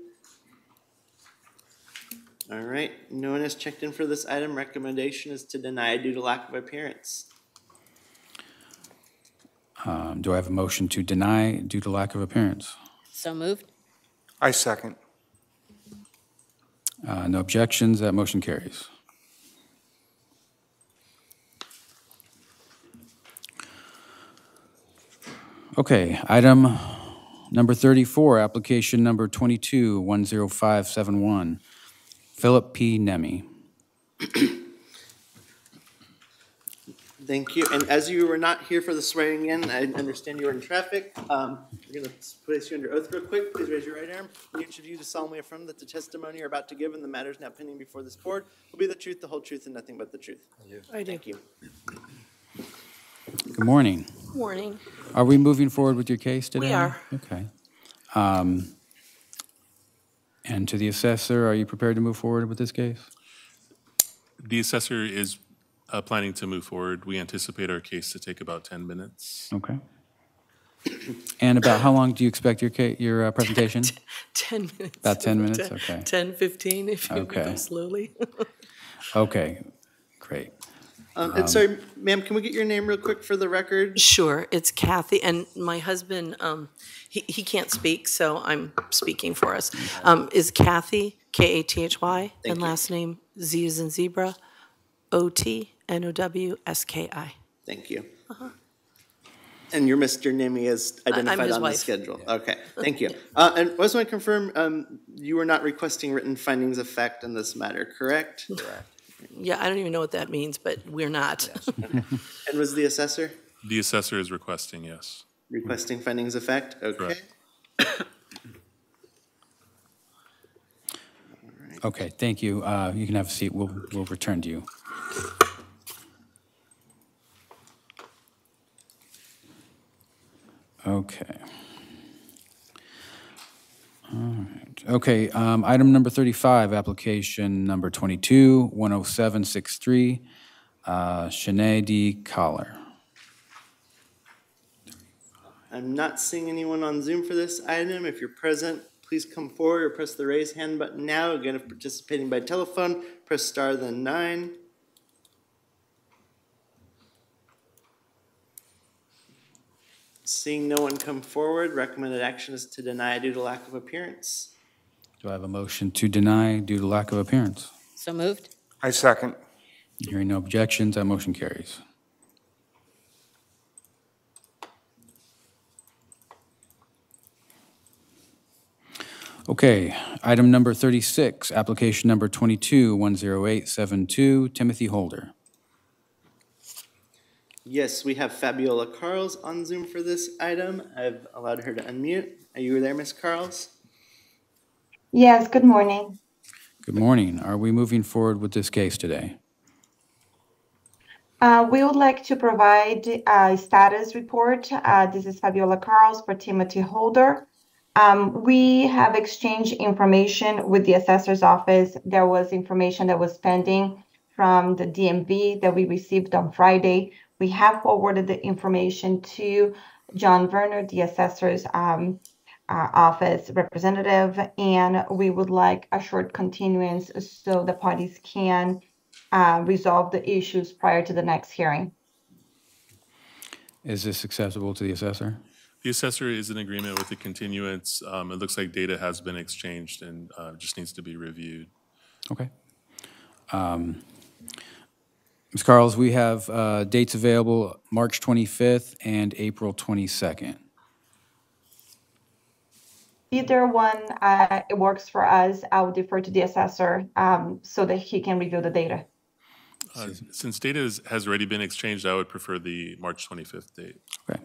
Speaker 3: All right, no one has checked in for this item. Recommendation is to deny due to lack of appearance.
Speaker 2: Um, Do I have a motion to deny due to lack of appearance? So moved. I second. Uh, No objections, that motion carries. Okay, item number 34, application number twenty-two one zero five seven one. Philip P. Nemi.
Speaker 3: Thank you. And as you were not here for the swearing in, I understand you were in traffic. Um, we're going to place you under oath real quick. Please raise your right arm. We each of you to solemnly affirm that the testimony you're about to give and the matters now pending before this board will be the truth, the whole truth, and nothing but the truth. I do. Thank you.
Speaker 2: Good morning. Morning. Are we moving forward with your case today? We are. Okay. Um, and to the assessor, are you prepared to move forward with this case?
Speaker 7: The assessor is uh, planning to move forward. We anticipate our case to take about 10 minutes. Okay. And about
Speaker 2: how long do you expect your your uh, presentation?
Speaker 14: 10 minutes. About 10 minutes? Okay. 10, 15 if you Okay. go slowly.
Speaker 2: Okay, great.
Speaker 14: Um, and um, sorry, ma'am, can we get your name real quick for the record? Sure, it's Kathy, and my husband, um, he, he can't speak, so I'm speaking for us. Um, is Kathy, K A T H Y, and you. last name Z is in zebra, O T N O W S K I.
Speaker 3: Thank you. Uh-huh. And your Mr. Nimi is identified on wife. the schedule. Yeah. Okay, thank you. Uh, and I just want to confirm um, you were not requesting written findings of fact in this matter, correct? Correct
Speaker 14: yeah, I don't even know what that means, but we're
Speaker 3: not. And was the assessor
Speaker 7: The assessor is requesting, yes.
Speaker 3: requesting findings of fact? Okay.
Speaker 2: Okay, thank you. Uh, You can have a seat. We'll, we'll return to you. Okay. All right. Okay, um, item number 35, application number 22, 10763, uh, Shanae D. Collar.
Speaker 3: I'm not seeing anyone on Zoom for this item. If you're present, please come forward or press the raise hand button now. Again, if participating by telephone, press star then nine. Seeing no one come forward, recommended action is to deny due to lack of appearance.
Speaker 2: Do I have a motion to deny due to lack of appearance? So moved. I second. Hearing no objections, that motion carries. Okay, item number 36, application number 22 Timothy Holder.
Speaker 3: Yes, we have Fabiola Carls on Zoom for this item. I've allowed her to unmute. Are you there, Ms. Carls? Yes, good morning.
Speaker 2: Good morning. Are we moving forward with this case today?
Speaker 15: Uh, we would like to provide a status report. Uh, this is Fabiola Carls for Timothy Holder. Um, we have exchanged information with the assessor's office. There was information that was pending from the DMV that we received on Friday. We have forwarded the information to John Werner, the assessor's um, uh, office representative, and we would like a short continuance so the parties can uh, resolve the issues prior to the next hearing.
Speaker 2: Is this accessible to the assessor?
Speaker 7: The assessor is in agreement with the continuance. Um, it looks like data has been exchanged and uh, just needs to be reviewed. Okay. Um,
Speaker 2: Ms. Carls, we have uh, dates available March 25th and April 22nd.
Speaker 16: Either one, uh, it works for us. I would defer
Speaker 17: to the assessor um, so that he can review the data.
Speaker 7: Uh, since data is, has already been exchanged, I would prefer the March 25th date.
Speaker 2: Okay.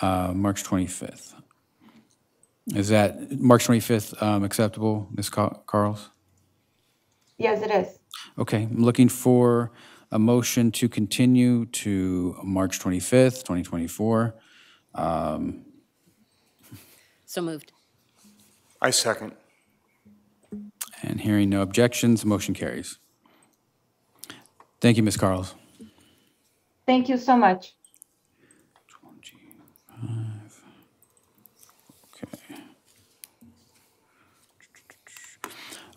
Speaker 2: Uh, March 25th. Is that March 25th um, acceptable, Ms. Car Carls?
Speaker 18: Yes, it is.
Speaker 2: Okay. I'm looking for a motion to continue to March 25th, 2024. Um,
Speaker 8: So moved. I
Speaker 2: second. And hearing no objections, motion carries. Thank you, Ms. Carls.
Speaker 18: Thank you so much.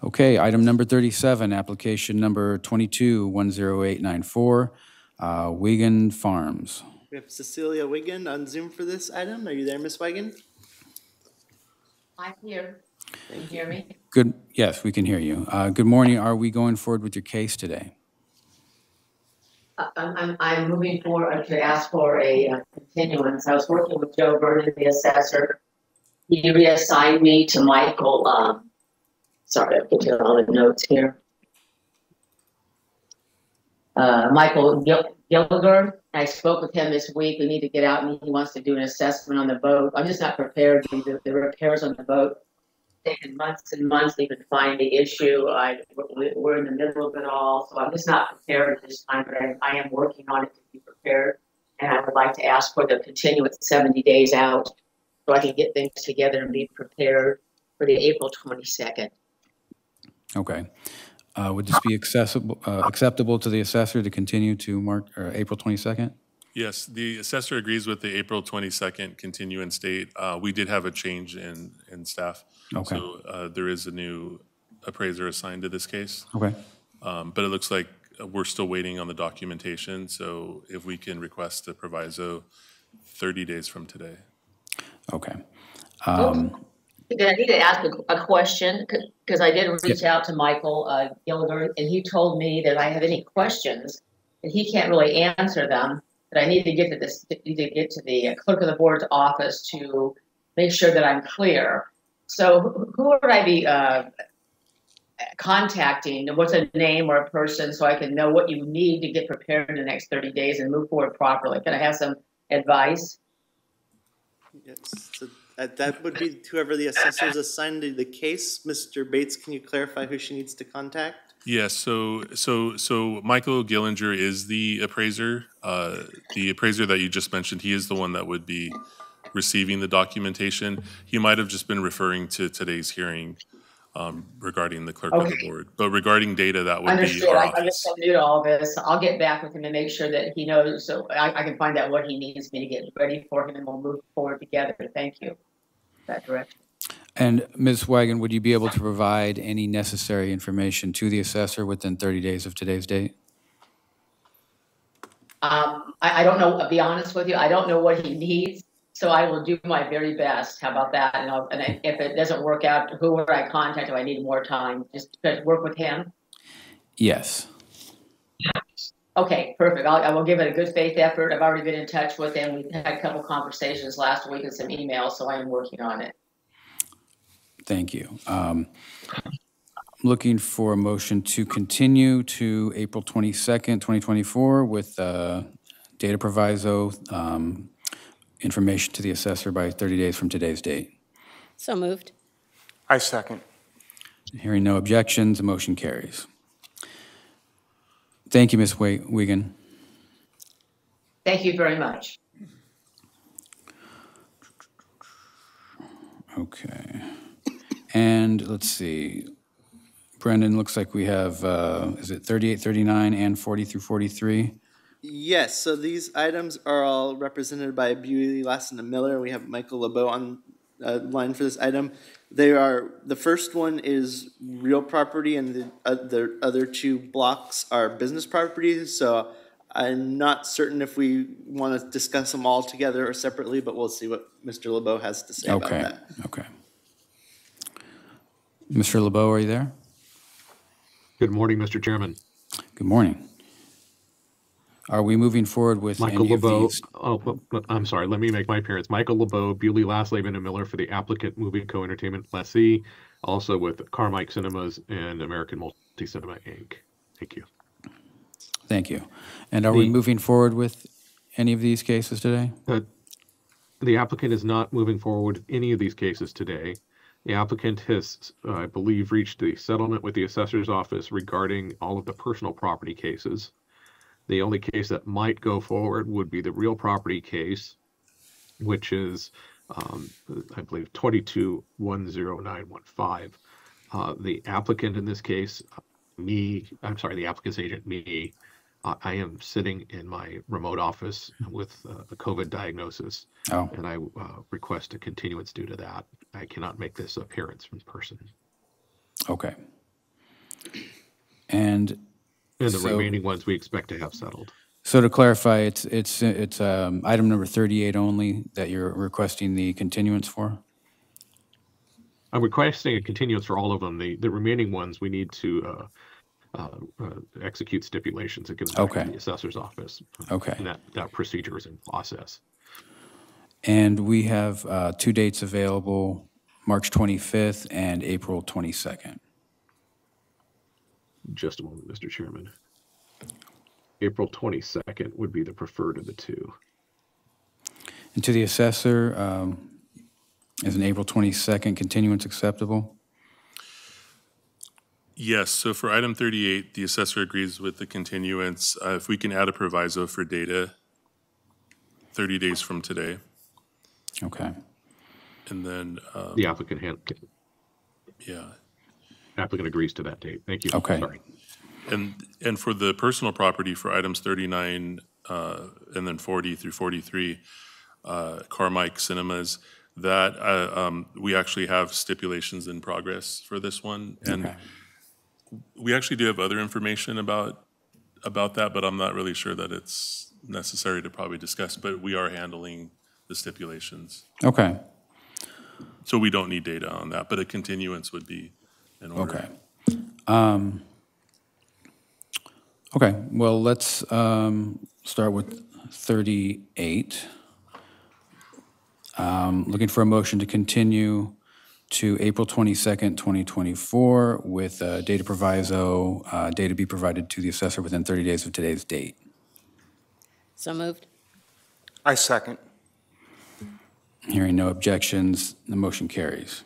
Speaker 2: Okay, item number 37, application number twenty-two one zero eight nine four. uh, Wigan Farms.
Speaker 3: We have Cecilia Wigan on Zoom for this item. Are you there, Ms. Wigan? I'm here. Can you hear me?
Speaker 2: Good, yes, we can hear you. Uh, Good morning. Are we going forward with your case today?
Speaker 5: Uh, I'm, I'm, I'm moving forward to ask for a uh, continuance. I was working with Joe Vernon, the assessor. He reassigned me to Michael um, Sorry, I put all the notes here. Uh, Michael Gilliger, I spoke with him this week. We need to get out and he wants to do an assessment on the boat. I'm just not prepared to do the repairs on the boat. Taken months and months to even find the issue. I, we're in the middle of it all, so I'm just not prepared at this time, but I, I am working on it to be prepared. And I would like to ask for the continuance 70 days out so I can get things together and be prepared for the April 22nd.
Speaker 2: Okay. Uh, would this be accessible, uh, acceptable to the assessor to continue to mark uh, April 22nd?
Speaker 7: Yes, the assessor agrees with the April 22nd continuance date. Uh, We did have a change in, in staff. Okay. So uh, there is a new appraiser assigned to this case. Okay. Um, But it looks like we're still waiting on the documentation, so if we can request a proviso 30 days from today. Okay. Oh, um,
Speaker 5: I need to ask a, a question because I did reach yeah. out to Michael uh, and he told me that I have any questions and he can't really answer them. That I need to get to this, need to get to the clerk of the board's office to make sure that I'm clear. So, who would I be uh, contacting? What's a name or a person so I can know what you need to get prepared in the next 30 days and move forward properly? Can I have some advice?
Speaker 3: Yes, that, uh, that would be whoever the assessor is assigned to the case. Mr. Bates, can you clarify who she needs to contact?
Speaker 7: Yes. So, so, so Michael Gillinger is the appraiser. Uh, the appraiser that you just mentioned, he is the one that would be receiving the documentation. He might have just been referring to today's hearing um, regarding the clerk okay. of the board. But regarding data, that would Understood. be
Speaker 5: understood. I, guess I am new to all this. I'll get back with him and make sure that he knows. So I, I can find out what he needs me to get ready for him, and we'll move forward together. Thank you that direction.
Speaker 2: And Ms. Wagon, would you be able to provide any necessary information to the assessor within 30 days of today's date?
Speaker 5: Um, I, I, don't know, I'll be honest with you, I don't know what he needs. So I will do my very best. How about that? And, and if it doesn't work out, who would I contact if I need more time? Just work with him? Yes. Okay, perfect. I'll, I will give it a good faith effort. I've already been in touch with them. We had a couple conversations last week and some emails, so I am working on it.
Speaker 2: Thank you. Um, looking for a motion to continue to April 22nd, 2024 with uh, data proviso, um, information to the assessor by 30 days from today's date. So moved. I second. Hearing no objections, the motion carries. Thank you, Ms. Wigan.
Speaker 5: Thank you very much.
Speaker 2: Okay. And let's see. Brendan, looks like we have, uh, is it 38, 39, and 40 through 43?
Speaker 3: Yes. So these items are all represented by Bewley Lassleben and Miller. We have Michael LeBeau on uh, line for this item. They are the first one is real property, and the uh, the other two blocks are business properties. So I'm not certain if we want to discuss them all together or separately, but we'll see what Mr. LeBeau has to say okay. about
Speaker 4: that. Okay. Mr. LeBeau, are you there? Good morning, Mr. Chairman. Good morning.
Speaker 2: Are we moving forward with Michael any LeBeau? Of these?
Speaker 4: Oh, I'm sorry. Let me make my appearance. Michael LeBeau, Bewley Lassleben, and Miller for the applicant Movie Co Entertainment lessee, also with Carmike Cinemas and American Multi Cinema Inc. Thank you.
Speaker 2: Thank you. And are the, we moving forward with any of these cases today?
Speaker 4: the applicant is not moving forward with any of these cases today. The applicant has, uh, I believe, reached the settlement with the assessor's office regarding all of the personal property cases. The only case that might go forward would be the real property case, which is, um, I believe, twenty two one zero nine one five. Uh, the applicant in this case, me, I'm sorry, the applicant's agent, me, uh, I am sitting in my remote office with uh, a COVID diagnosis, oh. and I uh, request a continuance due to that. I cannot make this appearance in person. Okay. And and the So- remaining ones we expect to have settled.
Speaker 2: So to clarify, it's, it's, it's um, item number 38 only that you're requesting the continuance for?
Speaker 4: I'm requesting a continuance for all of them. The, the remaining ones, we need to uh, uh, uh, execute stipulations and give them to Okay. the assessor's office. Okay. And that, that procedure is in process. And we have
Speaker 2: uh, two dates available, March 25th and April 22nd.
Speaker 4: Just a moment, Mr. Chairman. April 22nd would be the preferred of the two.
Speaker 2: And to the assessor, um, is an April 22nd continuance acceptable?
Speaker 7: Yes, so for item 38, the assessor agrees with the continuance. Uh, if we can add a proviso for data 30 days from today. Okay. And then um, the applicant hand. Yeah applicant agrees to that date. Thank you. Okay. Sorry. And, and for the personal property for items 39 uh, and then 40 through 43, uh, Carmike Cinemas, that uh, um, we actually have stipulations in progress for this one. And okay. we actually do have other information about about that, but I'm not really sure that it's necessary to probably discuss, but we are handling the stipulations. Okay. So we don't need data on that, but a continuance would be order okay.
Speaker 2: Um, okay, well, let's um, start with 38. Um, Looking for a motion to continue to April 22nd, 2024, with a uh, data proviso, uh, data be provided to the assessor within 30 days of today's date.
Speaker 8: So moved. I second.
Speaker 2: Hearing no objections, the motion carries.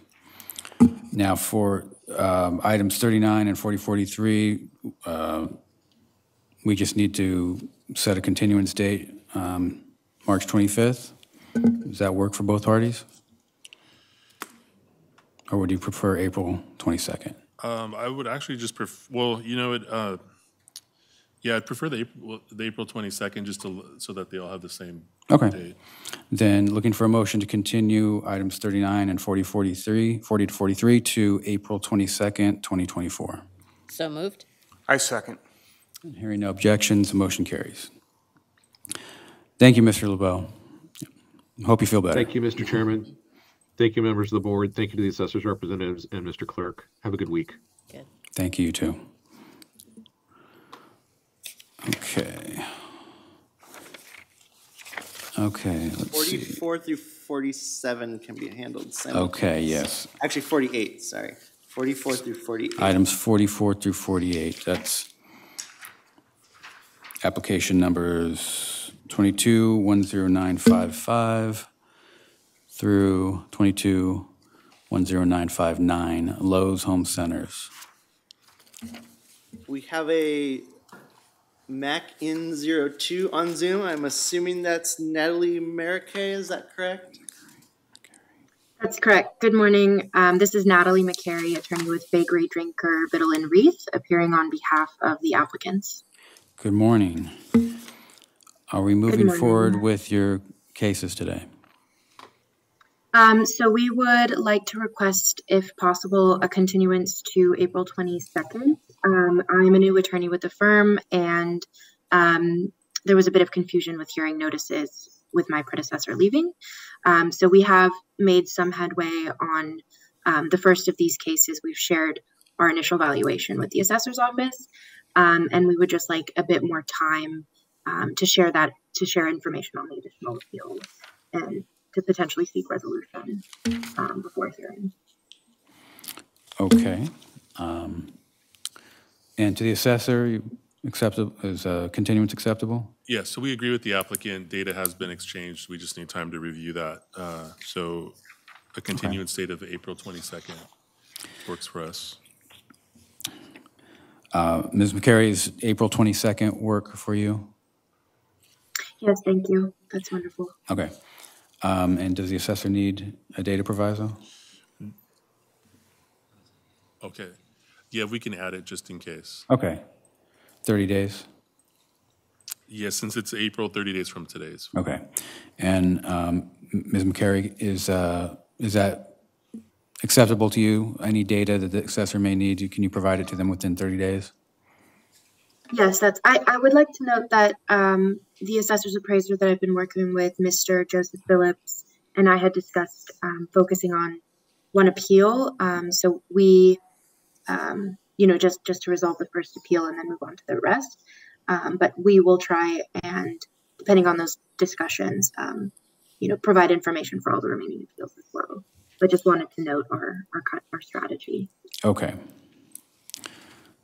Speaker 2: Now, for um, items 39 and 4043, uh, we just need to set a continuance date, um, March 25th. Does that work for both parties? Or would you prefer April 22nd?
Speaker 7: Um, I would actually just prefer, well, you know, it, uh, yeah, I'd prefer the April, the April 22nd, just to, so that they all have the same Okay. date.
Speaker 2: Then looking for a motion to continue items 39 and 40, 43, 40 to 43 to April 22nd, 2024. So moved. I second. Hearing no objections, the motion carries.
Speaker 4: Thank you, Mr. LeBeau. Hope you feel better. Thank you, Mr. Chairman. Thank you, members of the board. Thank you to the assessors representatives and Mr. Clerk. Have a good week.
Speaker 2: Good. Thank you, you too. Okay. Okay,
Speaker 3: let's see. 44 through 47 can be handled Okay, yes. Actually, 48, sorry. 44 through 48. Items
Speaker 2: 44 through 48, that's application numbers 22-10955 through 22-10959, Lowe's Home Centers.
Speaker 3: We have a Mac in 02 on Zoom. I'm assuming that's Natalie McCary. Is that correct?
Speaker 16: That's correct. Good morning. Um, this is Natalie McCary, attorney with Faegre Drinker Biddle and Reath, appearing on behalf of the applicants.
Speaker 2: Good morning. Are we moving forward with your cases today?
Speaker 16: Um, so we would like to request, if possible, a continuance to April 22nd um, I'm a new attorney with the firm, and um, there was a bit of confusion with hearing notices with my predecessor leaving. Um, so we have made some headway on um, the first of these cases. We've shared our initial valuation with the assessor's office, um, and we would just like a bit more time um, to share that to share information on the additional appeals and to potentially seek resolution before hearing. Okay. Um,
Speaker 7: and
Speaker 2: to the assessor, acceptable, is a uh, continuance acceptable?
Speaker 7: Yeah, so we agree with the applicant. Data has been exchanged. We just need time to review that. Uh, So a continuance date of April 22nd works for us.
Speaker 2: Uh, Ms. McCary, is April 22nd work for you?
Speaker 16: Yes, thank you. That's wonderful.
Speaker 2: Okay. Um, And does the assessor need a data proviso?
Speaker 7: Okay. Yeah, we can add it just in case.
Speaker 2: Okay. 30 days?
Speaker 7: Yeah, since it's April, 30 days from today is Okay.
Speaker 2: And um, Ms. McCary, is, uh, is that acceptable to you? Any data that the assessor may need, can you provide it to them within 30 days?
Speaker 16: Yes, that's, I, I would like to note that um, the assessor's appraiser that I've been working with, Mr. Joseph Phillips, and I had discussed um, focusing on one appeal. Um, so we um, you know, just just to resolve the first appeal and then move on to the rest. Um, but we will try and, depending on those discussions, um, you know, provide information for all the remaining appeals as well. But just wanted to note our our, our strategy.
Speaker 2: Okay.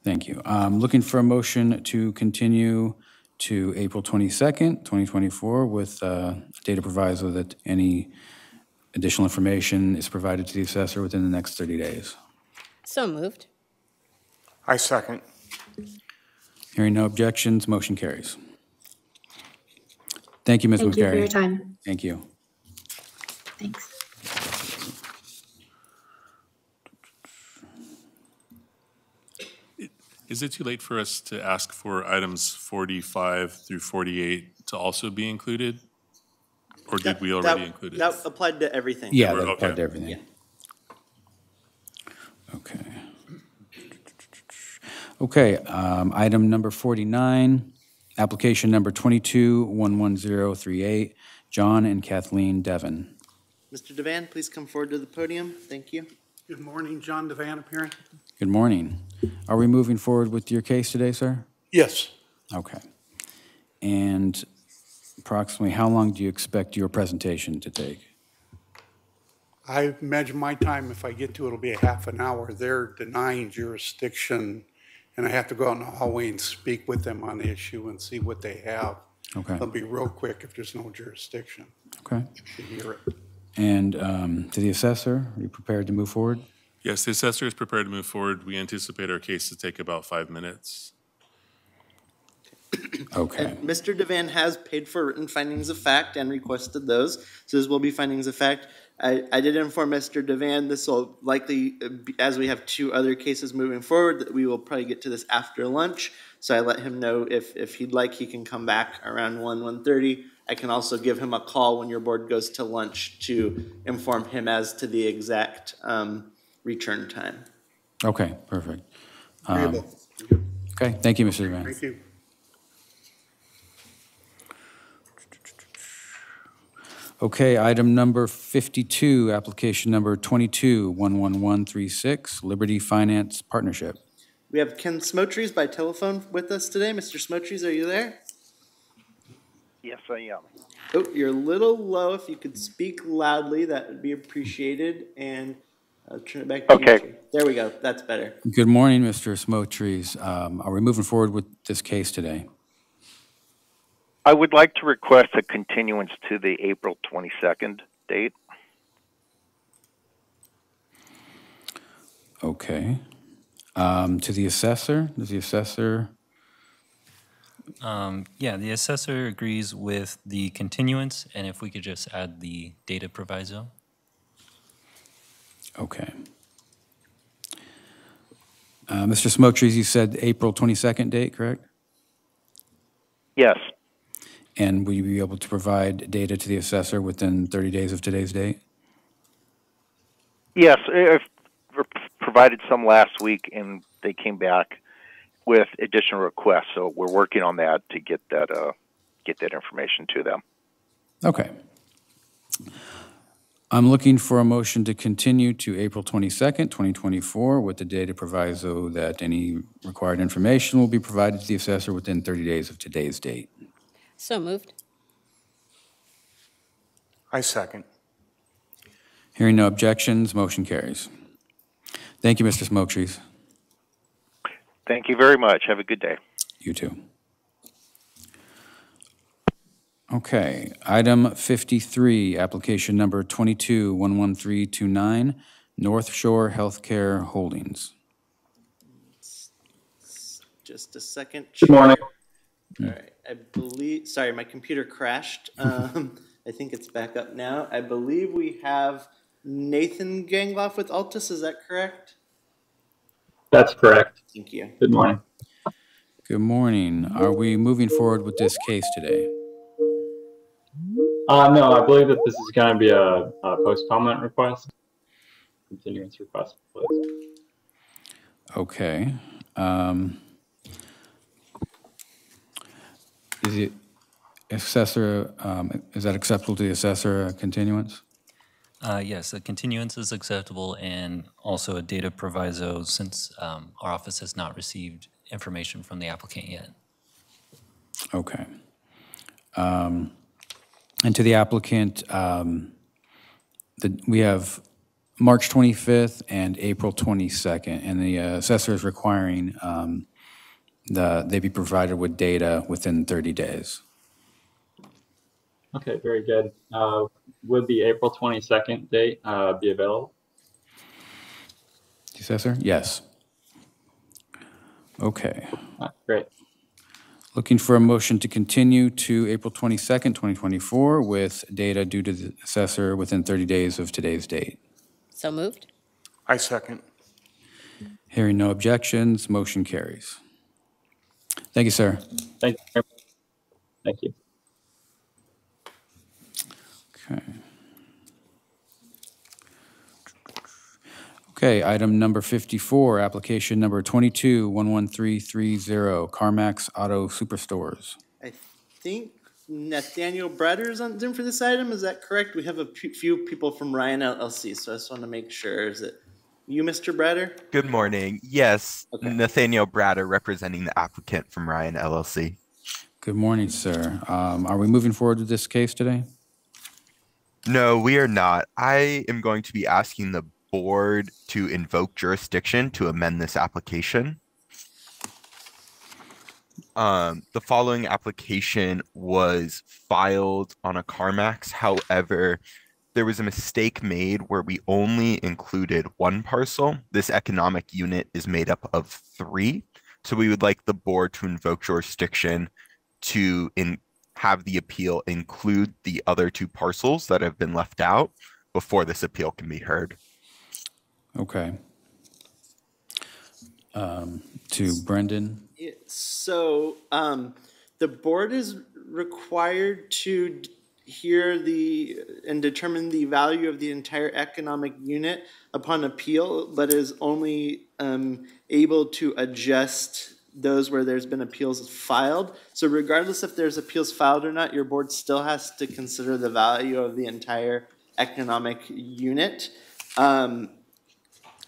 Speaker 2: Thank you. I'm um, looking for a motion to continue to April 22nd, 2024, with uh, data proviso that any additional information is provided to the assessor within the next 30 days.
Speaker 8: So moved.
Speaker 2: I second. Hearing no objections, motion carries. Thank you, Ms. Thank McGarry. you for your time. Thank you. Thanks.
Speaker 7: Is it too late for us to ask for items 45 through 48 to also be included? Or did we already That- include it? That
Speaker 3: applied to everything. Yeah, that Okay.
Speaker 7: applied to everything.
Speaker 2: Okay. Okay, um, item number 49, application number 22 John and Kathleen Devon.
Speaker 3: Mr. Devan, please come forward to the podium. Thank you. Good morning, John Devan appearing.
Speaker 2: Good morning. Are we moving forward with your case today, sir? Yes. Okay. And approximately how long do you expect your presentation to take?
Speaker 19: I imagine my time, if I get to it, will be a half an hour. They're denying jurisdiction and I have to go out in the hallway and speak with them on the issue and see what they have. Okay. They'll be real quick if there's no jurisdiction. Okay. To hear it.
Speaker 2: And
Speaker 7: um, to the assessor, are you
Speaker 2: prepared to move forward?
Speaker 7: Yes, the assessor is prepared to move forward. We anticipate our case to take about five minutes. okay. And
Speaker 3: Mr. Devan has paid for written findings of fact and requested those. So this will be findings of fact. I, I did inform Mr. Devan this will likely, uh, as we have two other cases moving forward, that we will probably get to this after lunch. So I let him know if, if he'd like, he can come back around 1, 1.30. I can also give him a call when your board goes to lunch to inform him as to the exact um, return time.
Speaker 2: Okay, perfect. Um, okay, thank you, Mr. Devan. Thank you. Okay, item number 52, application number 221136, Liberty Finance Partnership.
Speaker 3: We have Ken Smotries by telephone with us today. Mr. Smotries, are you there? Yes, I am. Oh, you're a little low. If you could speak loudly, that would be appreciated. And I'll uh, turn it back to okay. you. There we go. That's better.
Speaker 2: Good morning, Mr. Smotries. Um, are we moving forward with this case today?
Speaker 20: I would like to request a continuance to the April 22nd date.
Speaker 2: Okay. Um, to the assessor, does the assessor?
Speaker 11: Um, yeah, the assessor agrees with the continuance, and if we could just add the data proviso.
Speaker 2: Okay. Uh, Mr. Trees, you said April 22nd date, correct? Yes. And will you be able to provide data to the assessor within 30 days of today's date?
Speaker 20: Yes, I provided some last week, and they came back with additional requests. So we're working on that to get that uh, get that information to them.
Speaker 2: Okay. I'm looking for a motion to continue to April 22nd, 2024, with the data proviso that any required information will be provided to the assessor within 30 days of today's date. So moved. I second. Hearing no objections, motion carries. Thank you, Mr. Smotries.
Speaker 21: Thank you very much. Have a good day.
Speaker 2: You too. Okay, item 53, application number twenty-two one one three two nine, North Shore Healthcare Holdings.
Speaker 1: Just a second. Good morning. All
Speaker 3: right. I believe, sorry, my computer crashed. Um, I think it's back up now. I believe we have Nathan Gangloff with Altus. Is that correct?
Speaker 6: That's correct.
Speaker 21: Thank you. Good morning.
Speaker 2: Good morning. Are we moving forward with this case today?
Speaker 21: Uh, no, I believe that this is going to be a, a postponement request. Continuance request, please. Okay.
Speaker 2: Um, Is it assessor, um, is that acceptable to the assessor, a continuance?
Speaker 11: Uh, Yes, a continuance is acceptable and also a data proviso since um, our office has not received information from the applicant yet.
Speaker 2: Okay. Um, And to the applicant, um, the- we have March 25th and April 22nd, and the uh, assessor is requiring um, the, they be provided with data within 30 days.
Speaker 22: Okay, very good. Uh, would the April 22nd date uh, be available?
Speaker 2: You Yes. Okay. great. Looking for a motion to continue to April 22nd, 2024 with data due to the assessor within 30 days of today's date. So moved. I second. Hearing no objections, motion carries. Thank you, sir.
Speaker 21: Thank you. Thank you.
Speaker 2: Okay. Okay, item number 54, application number twenty-two one one three three zero, CarMax Auto Superstores. I
Speaker 3: think Nathaniel Breder is on Zoom for this item. Is that correct? We have a few people from Ryan LLC, so I just want to make sure. Is it you Mr. Bratter?
Speaker 20: Good morning. Yes, okay. Nathaniel Bratter representing the applicant from Ryan LLC. Good morning, sir. Um, are we moving forward with this case today? No, we are not. I am going to be asking the board to invoke jurisdiction to amend this application. Um, the following application was filed on a CarMax. However, there was a mistake made where we only included one parcel. This economic unit is made up of three. So we would like the board to invoke jurisdiction to in, have the appeal include the other two parcels that have been left out before this appeal can be heard. Okay.
Speaker 3: Um,
Speaker 2: to Brendan.
Speaker 3: So um, the board is required to hear the and determine the value of the entire economic unit upon appeal, but is only um, able to adjust those where there's been appeals filed. So regardless if there's appeals filed or not, your board still has to consider the value of the entire economic unit. Um,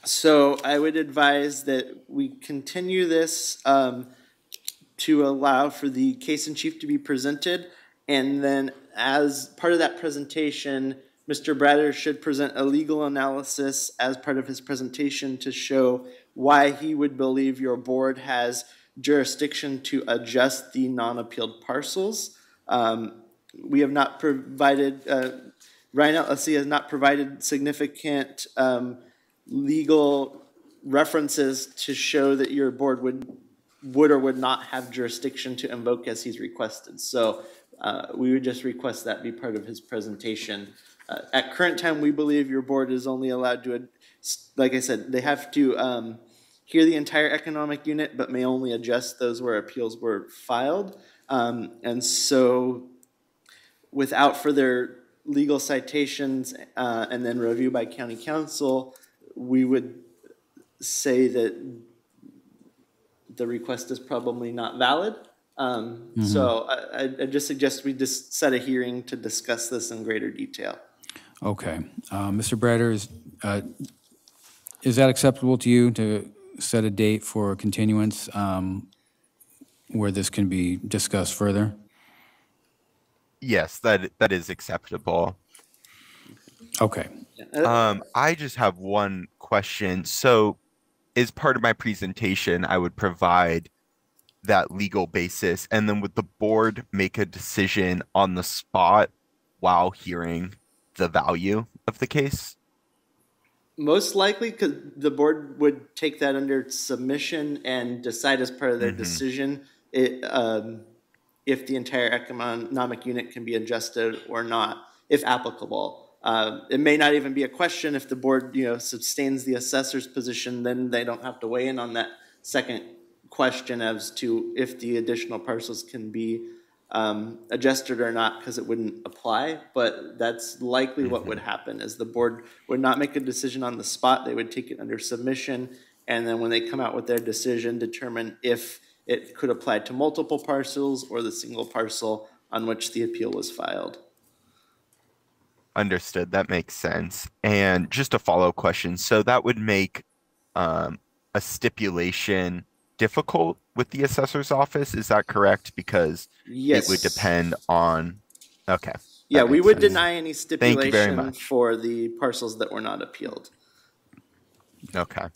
Speaker 3: so I would advise that we continue this um, to allow for the case in chief to be presented. And then, as part of that presentation, Mr. Bratter should present a legal analysis as part of his presentation to show why he would believe your board has jurisdiction to adjust the non-appealed parcels. Um, we have not provided, uh, Ryan LLC has not provided significant um, legal references to show that your board would would or would not have jurisdiction to invoke as he's requested. So uh, we would just request that be part of his presentation. Uh, at current time, we believe your board is only allowed to, like I said, they have to um, hear the entire economic unit, but may only adjust those where appeals were filed. Um, and so without further legal citations uh, and then review by county counsel, we would say that the request is probably not valid. Um, mm-hmm. So I, I, just suggest we just set a hearing to discuss this in greater detail.
Speaker 2: Okay. Uh, Mr. Brader, is, uh, is that acceptable to you to set a date for continuance um, where this can be discussed further?
Speaker 20: Yes, that that is acceptable. Okay. Uh, um, I just have one question. So, as part of my presentation, I would provide – that legal basis and then would the board make a decision on the spot while hearing the value of the case
Speaker 3: most likely because the board would take that under submission and decide as part of their mm-hmm. decision it, um, if the entire economic unit can be adjusted or not if applicable uh, it may not even be a question if the board you know sustains the assessor's position then they don't have to weigh in on that second question as to if the additional parcels can be um, adjusted or not because it wouldn't apply, but that's likely what would mm-hmm. happen is the board would not make a decision on the spot. They would take it under submission and then when they come out with their decision, determine if it could apply to multiple parcels or the single parcel on which the appeal was filed.
Speaker 20: Understood. That makes sense. And just a follow up question. So that would make um, a stipulation difficult with the assessor's office. Is that correct? Because yes. it would depend on. Okay. Yeah, we would sense. deny any stipulation
Speaker 3: for the parcels that were not appealed.
Speaker 20: Okay. Um,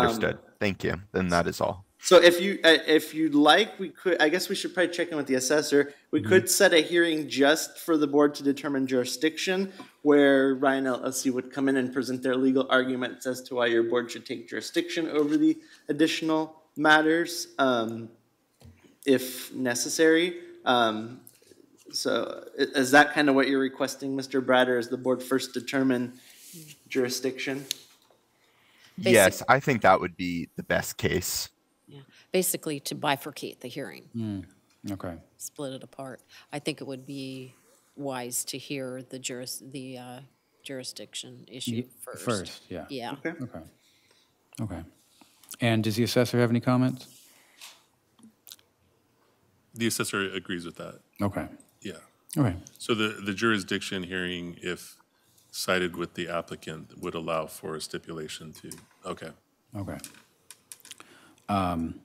Speaker 20: understood. Um, Thank you. Then that is all.
Speaker 3: So if you uh, if you'd like, we could. I guess we should probably check in with the assessor. We mm-hmm. could set a hearing just for the board to determine jurisdiction, where Ryan LLC would come in and present their legal arguments as to why your board should take jurisdiction over the additional matters um, if necessary. Um, so is that kind of what you're requesting, Mr. Brader, Is the board first determine jurisdiction?
Speaker 20: yes, I think that would be the best case.
Speaker 8: Yeah, basically to bifurcate the hearing. Mm. Okay. Split it apart. I think it would be wise to hear the juris the uh, jurisdiction issue
Speaker 2: first. First, yeah.
Speaker 7: Yeah. Okay. Okay.
Speaker 2: Okay. And does the assessor have any comments?
Speaker 7: The assessor agrees with that. Okay. Yeah. Okay. So the, the jurisdiction hearing, if cited with the applicant, would allow for a stipulation to, okay. Okay. Um,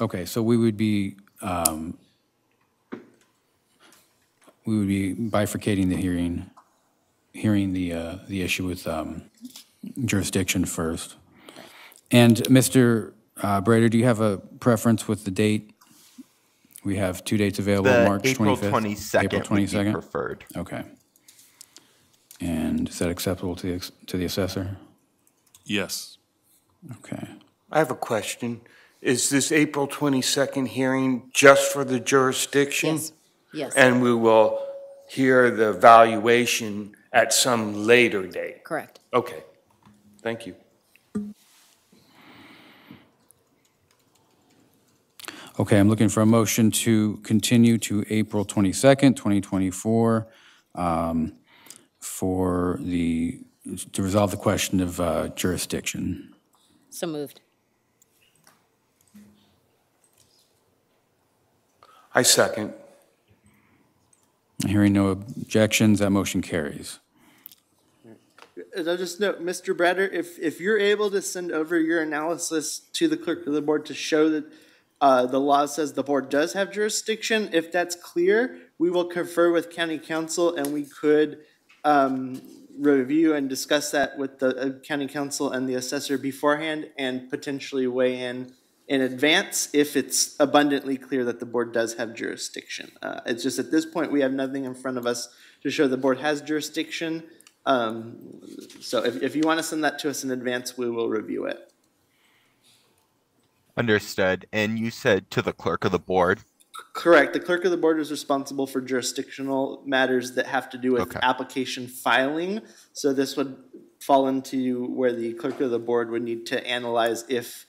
Speaker 2: okay, so we would be, um, we would be bifurcating the hearing, hearing the, uh, the issue with, um, jurisdiction first. And Mr. uh, Brader, do you have a preference with the date? We have two dates available, The March 25th. April 22nd April 22nd? preferred. Okay. And is that acceptable to the, to the assessor? Yes. Okay.
Speaker 7: I have a
Speaker 9: question. Is this April 22nd hearing just for the jurisdiction? Yes, yes, And we will hear the valuation at some later date? correct. Okay, thank you.
Speaker 2: Okay, I'm looking for a motion to continue to April 22nd, 2024, um, for the, to resolve the question of uh, jurisdiction. So moved. I second. Hearing no objections, that motion carries.
Speaker 3: I'll just note, Mr. Breder, if, if you're able to send over your analysis to the clerk of the board to show that uh, the law says the board does have jurisdiction. If that's clear, we will confer with county counsel and we could um, review and discuss that with the uh, county counsel and the assessor beforehand and potentially weigh in in advance if it's abundantly clear that the board does have jurisdiction. Uh, it's just at this point we have nothing in front of us to show the board has jurisdiction. Um, so if, if you want to send that to us in advance, we will review it.
Speaker 20: Understood. And you said to the clerk of the board?
Speaker 3: Correct. The clerk of the board is responsible for jurisdictional matters that have to do with okay. application filing. So this would fall into where the clerk of the board would need to analyze if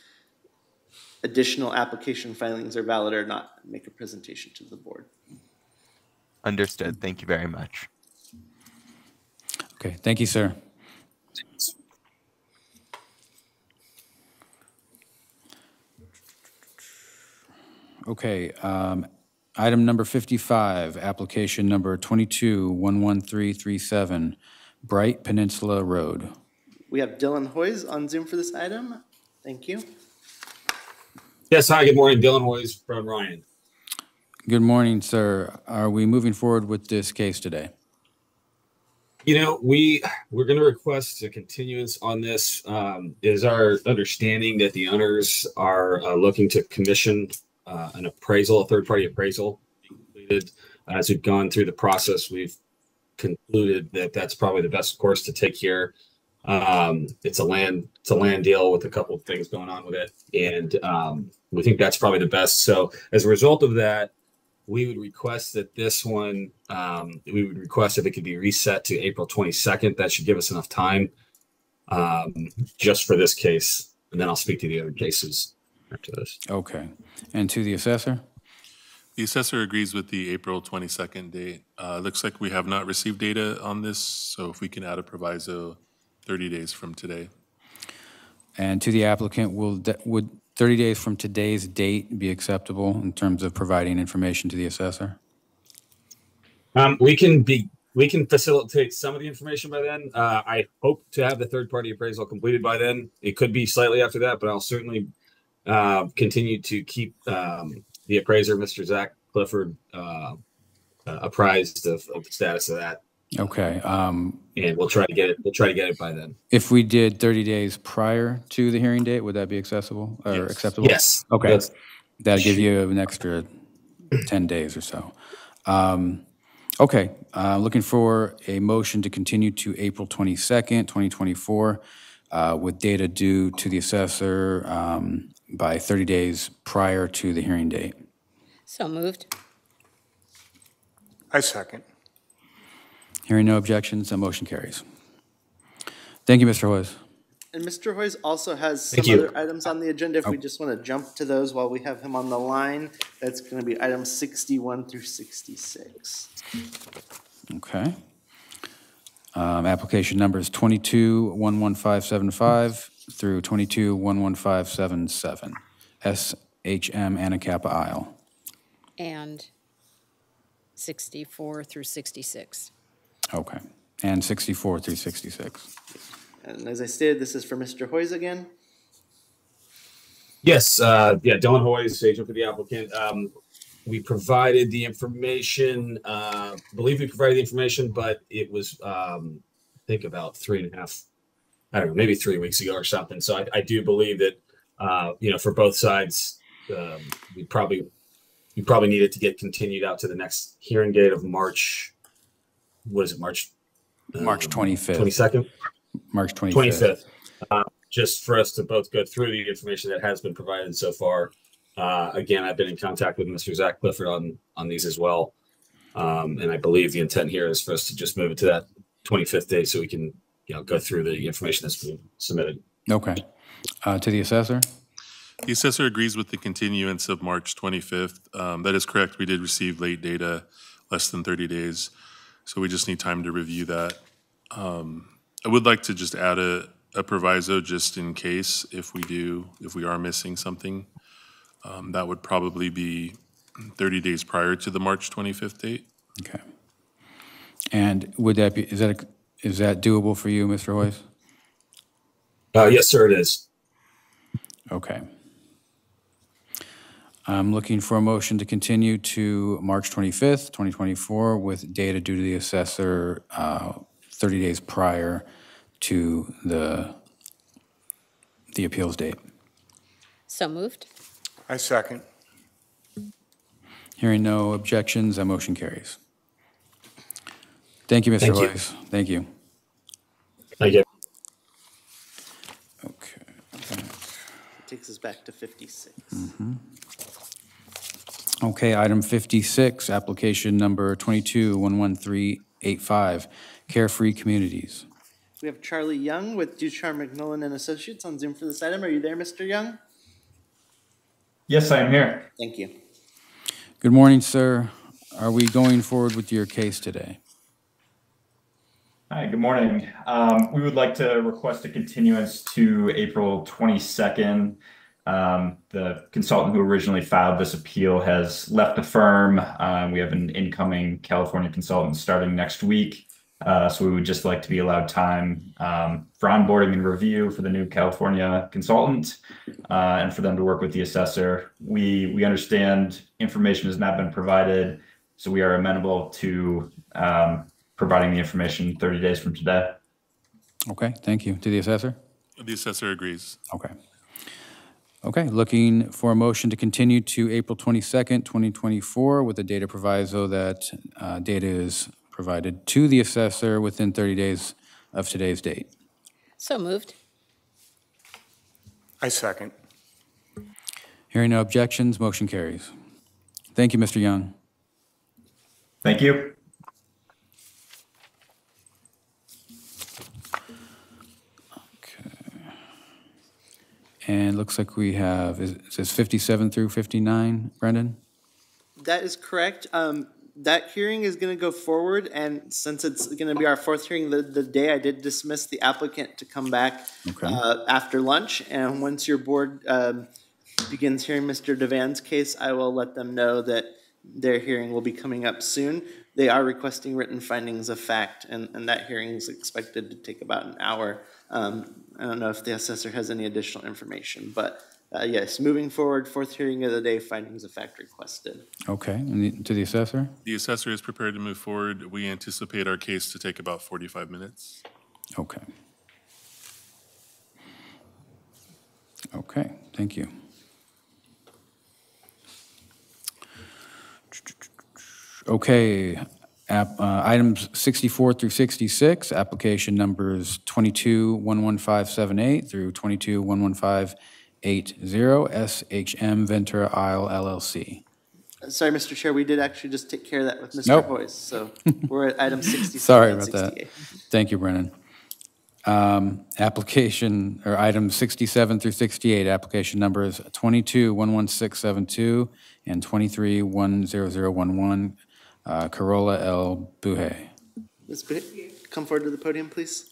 Speaker 3: additional application filings are valid or not, make a presentation to the board.
Speaker 20: Understood. Thank you very much. Okay. Thank you, sir.
Speaker 2: Okay, um, item number 55, application number twenty-two one one three three seven, Bright Peninsula Road.
Speaker 3: We have Dylan Hoyes on Zoom for this item. Thank you.
Speaker 22: Yes, hi, good morning. Dylan Hoyes
Speaker 3: from Ryan.
Speaker 2: Good morning, sir. Are we moving forward with this case today?
Speaker 22: You know, we we're going to request a continuance on this. Um, it is our understanding that the owners are uh, looking to commission uh, an appraisal, a third party appraisal completed. As we've gone through the process, we've concluded that that's probably the best course to take here. Um, it's a land, it's a land deal with a couple of things going on with it, and um, we think that's probably the best. So, as a result of that, we would request that this one, um, we would request if it could be reset to April 22nd. That should give us enough time um, just for this case, and then I'll speak to the other cases after this. Okay. And to the assessor?
Speaker 7: The assessor agrees with the April 22nd date. Uh, Looks like we have not received data on this, so if we can add a proviso 30 days from today.
Speaker 2: And to the applicant, will, would 30 days from today's date be acceptable in terms of providing information to the assessor?
Speaker 22: Um, we can be we can facilitate some of the information by then. Uh, I hope to have the third party appraisal completed by then. It could be slightly after that, but I'll certainly uh, continue to keep um, the appraiser, Mr. Zach Clifford, uh, uh, apprised of, of, the status of that. Okay. Um, and we'll try to get it. We'll try to get it by then.
Speaker 2: If we did 30 days prior to the hearing date, would that be accessible or yes. acceptable? Yes. Okay. That'll give you an extra 10 days or so. Um, okay. Uh, looking for a motion to continue to April 22nd, 2024, uh, with data due to the assessor, um, by 30 days prior to the hearing date.
Speaker 8: So moved.
Speaker 3: I second.
Speaker 2: Hearing no objections, the motion carries. Thank you, Mr. Hoyes.
Speaker 3: And Mr. Hoyes also has some other items on the agenda. If oh. we just want to jump to those while we have him on the line, that's going to be items 61 through 66.
Speaker 2: Okay. Um, application number is 11575 through twenty-two one one five SHM Anacapa Isle.
Speaker 8: and
Speaker 3: 64 through 66.
Speaker 2: Okay. And 64 through 66.
Speaker 3: And as I stated, this is for Mr. Hoyes again. Yes, uh, yeah, Dylan Hoyes, agent for the applicant. Um, we provided the information,
Speaker 22: uh, believe we provided the information, but it was, um, I think about three and a half I don't know, maybe three weeks ago or something. So I, I do believe that, uh, you know, for both sides, um, we probably we probably it to get continued out to the next hearing date of March. What is it, March? March um, twenty fifth, twenty second, March twenty twenty fifth. Uh, just for us to both go through the information that has been provided so far. Uh, again, I've been in contact with Mr. Zach Clifford on on these as well, um, and I believe the intent here is for us to just move it to that twenty fifth day so we can you know, go through the information that's been submitted.
Speaker 2: Okay. Uh, to the assessor?
Speaker 7: The assessor agrees with the continuance of March 25th. Um, that is correct. We did receive late data, less than 30 days. So we just need time to review that. Um, I would like to just add a, a, proviso just in case if we do, if we are missing something. Um, that would probably be 30 days prior to the March 25th date. Okay.
Speaker 2: And would that be, is that a is that doable for you, Mr. Hoyes?
Speaker 22: Uh, yes, sir, it is.
Speaker 2: Okay. I'm looking for a motion to continue to March 25th, 2024, with data due to the assessor uh, 30 days prior to the, the appeals date.
Speaker 8: So moved. I
Speaker 2: second. Hearing no objections, that motion carries. Thank you, Mr. Thank you. Thank you.
Speaker 3: takes us back to 56.
Speaker 2: Mm-hmm. Okay, item 56, application number twenty-two one one three eight five, Carefree Communities.
Speaker 3: We have Charlie Young with Duchar McMillan and Associates on Zoom for this item. Are you there, Mr. Young? Yes, I am here. Thank you.
Speaker 2: Good morning, sir. Are we going forward with your case today?
Speaker 20: Hi, good morning. Um, we would like to request a continuance to April 22nd. Um, the consultant who originally filed this appeal has left the firm. Um, we have an incoming California consultant starting next week. Uh, so we would just like to be allowed time um, for onboarding and review for the new California consultant uh, and for them to work with the assessor. We, we understand information has not been provided, so we are amenable to um, providing the information 30 days from today.
Speaker 2: Okay, thank you. To the assessor?
Speaker 7: The assessor agrees. Okay. Okay,
Speaker 2: looking for a motion to continue to April 22nd, 2024, with a data proviso that uh, data is provided to the assessor within 30 days of today's date. So moved. I second. Hearing no objections, motion carries. Thank you, Mr. Young. Thank you. And looks like we have, it says 57 through 59, Brendan?
Speaker 3: That is correct. Um, that hearing is going to go forward, and since it's going to be our fourth hearing, the, the day I did dismiss the applicant to come back okay. uh, after lunch. And once your board um, begins hearing Mr. Devan's case, I will let them know that their hearing will be coming up soon. They are requesting written findings of fact, and, and that hearing is expected to take about an hour. Um, I don't know if the assessor has any additional information, but uh, yes, moving forward, fourth hearing of the day, findings of fact requested.
Speaker 2: Okay, and the- to the assessor?
Speaker 7: The assessor is prepared to move forward. We anticipate our case to take about 45 minutes.
Speaker 3: Okay.
Speaker 2: Okay, thank you. Okay, App, uh, Items 64 through 66, application numbers twenty two one one five seven eight through twenty two one one five SHM Ventura Isle LLC.
Speaker 3: Sorry, Mr. Chair, we did actually just take care of that with Mr. Nope. Boyce. So we're at item sixty six. Sorry about
Speaker 2: that. Thank you, Brendan. Um, Application, or item 67 through 68, application numbers 22 and 23 uh, Carola L. Buhe.
Speaker 3: Ms. come forward to the podium, please.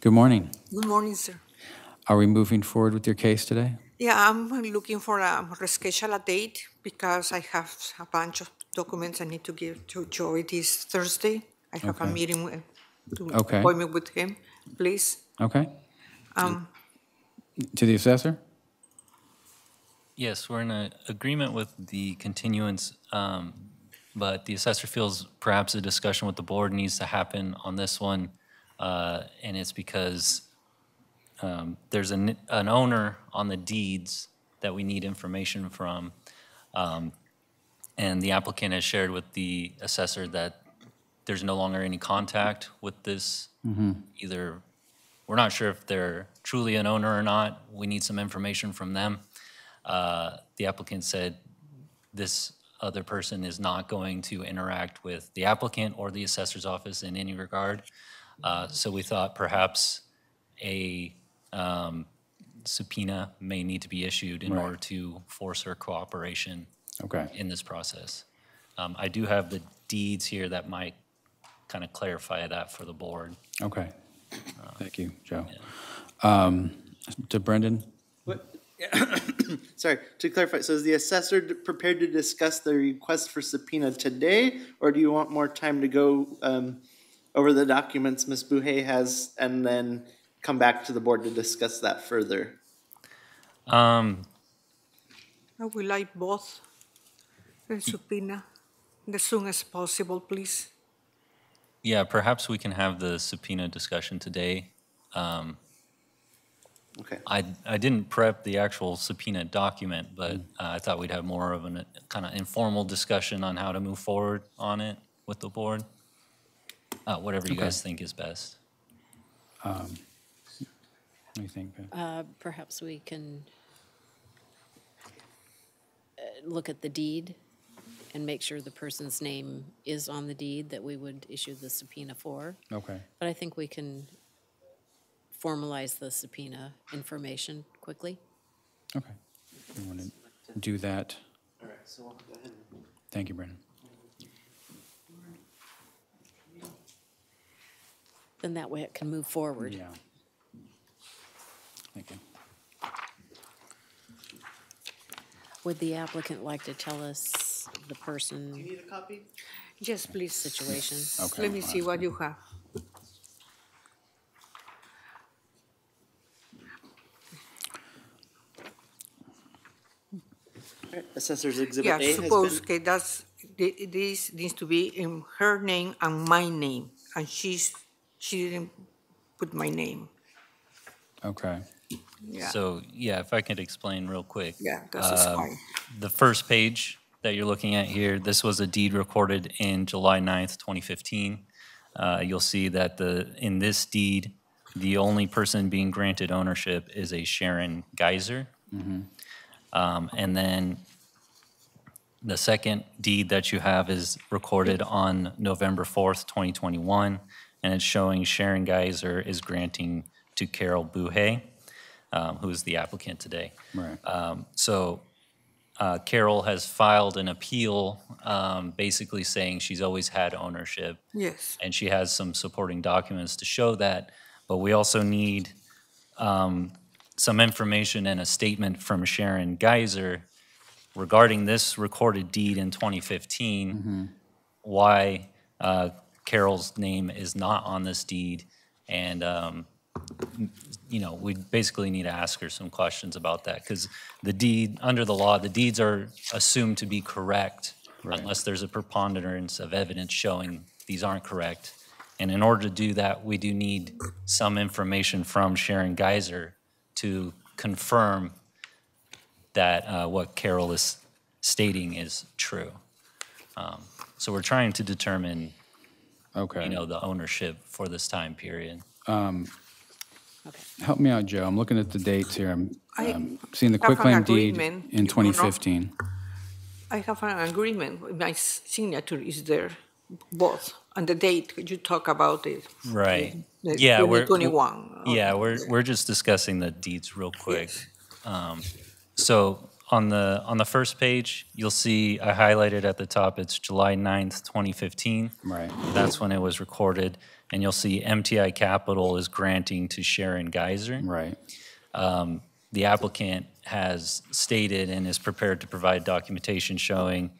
Speaker 2: Good morning.
Speaker 15: Good morning, sir.
Speaker 2: Are we moving forward with your case today?
Speaker 15: Yeah, I'm looking for a um, reschedule a date because I have a bunch of documents I need to give to Joey this Thursday. I have okay. a meeting with, to okay. appointment with him, please.
Speaker 2: Okay. Um, to the assessor?
Speaker 11: Yes, we're in a agreement with the continuance, um, but the assessor feels perhaps a discussion with the board needs to happen on this one, uh, and it's because um, there's an, an owner on the deeds that we need information from, um, and the applicant has shared with the assessor that there's no longer any contact with this. Mm-hmm. Either, we're not sure if they're truly an owner or not, we need some information from them. Uh, the applicant said this other person is not going to interact with the applicant or the assessor's office in any regard. Uh, So we thought perhaps a um, subpoena may need to be issued in order to force her cooperation Okay, in this process. Um, I do have the deeds here that might kind of clarify that for the board. okay.
Speaker 2: Thank you, Joe. Um, To Brendan?
Speaker 3: But sorry, to clarify, so is the assessor prepared to discuss the request for subpoena today, or do you want more time to go um, over the documents Ms. Buhay has and then come back to the board to discuss that further?
Speaker 11: Um,
Speaker 15: I would like both the subpoena as soon as possible, please.
Speaker 11: Yeah, perhaps we can have the subpoena discussion today. Um, Okay. I, I didn't prep the actual subpoena document, but mm. uh, I thought we'd have more of a kind of informal discussion on how to move forward on it with the board. Uh, whatever you Okay. guys think is best. What do you think,
Speaker 8: uh. uh, Perhaps we can uh, look at the deed and make sure the person's name is on the deed that we would issue the subpoena for. Okay, But I think we can formalize the subpoena information quickly.
Speaker 2: Okay. You want to do that?
Speaker 8: All right,
Speaker 1: so I'll go ahead.
Speaker 8: Thank you, Brendan. Then that way it can move forward. Yeah. Thank you. Would the applicant like to tell us the person? Do you need a copy? Yes, please.
Speaker 15: Situation? Okay. Let me see what you
Speaker 8: have.
Speaker 3: Assessor's Exhibit yeah, A suppose
Speaker 15: okay, that's, this needs to be in her name and my name, and she's, she didn't put
Speaker 11: my name. Okay. Yeah. So, yeah, if I could explain real quick. Yeah, that's um, fine. The first page that you're looking at here, this was a deed recorded in July 9th, 2015. Uh, you'll see that the in this deed, the only person being granted ownership is a Sharon Geyser. Mm -hmm. Um, and then the second deed that you have is recorded on November 4th, 2021, and it's showing Sharon Geiser is granting to Carol Buhay, um, who is the applicant today. Right. Um, so uh, Carol has filed an appeal, um, basically saying she's always had ownership. Yes. And she has some supporting documents to show that. But we also need um, some information and a statement from Sharon Geiser regarding this recorded deed in 2015, mm -hmm. why uh, Carol's name is not on this deed, and um, you know we basically need to ask her some questions about that because the deed under the law, the deeds are assumed to be correct right. unless there's a preponderance of evidence showing these aren't correct. And in order to do that, we do need some information from Sharon Geiser to confirm that uh, what Carol is stating is true. Um, so we're trying to determine, okay. you know, the ownership for this time period. Um, okay. Help me out, Joe. I'm looking at the dates here. I'm I, seeing the quitclaim deed
Speaker 2: in 2015.
Speaker 15: I have an agreement. My signature is there, both on the date could you talk about it right the, the yeah we're 21
Speaker 11: yeah okay. we're we're just discussing the deeds real quick yes. um, so on the on the first page you'll see i highlighted at the top it's july 9th 2015
Speaker 2: right that's when
Speaker 11: it was recorded and you'll see mti capital is granting to sharon geyser right um, the applicant has stated and is prepared to provide documentation showing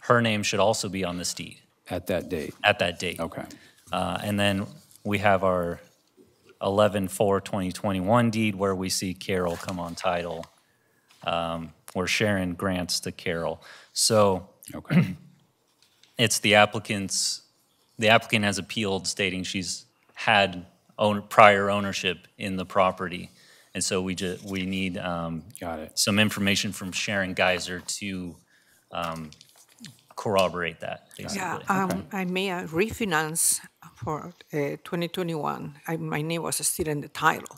Speaker 11: her name should also be on this deed at that date? at that date. Okay. Uh, And then we have our 11/4/2021 deed where we see Carol come on title. Um, We're sharing grants to Carol. So Okay. it's the applicant's, the applicant has appealed stating she's had own, prior ownership in the property. And so we just we need, um, Got it. some information from Sharon Geyser to, um, corroborate that. Basically. Yeah, um, okay.
Speaker 15: I made a uh, refinance for uh, 2021. I, my name was still in the title.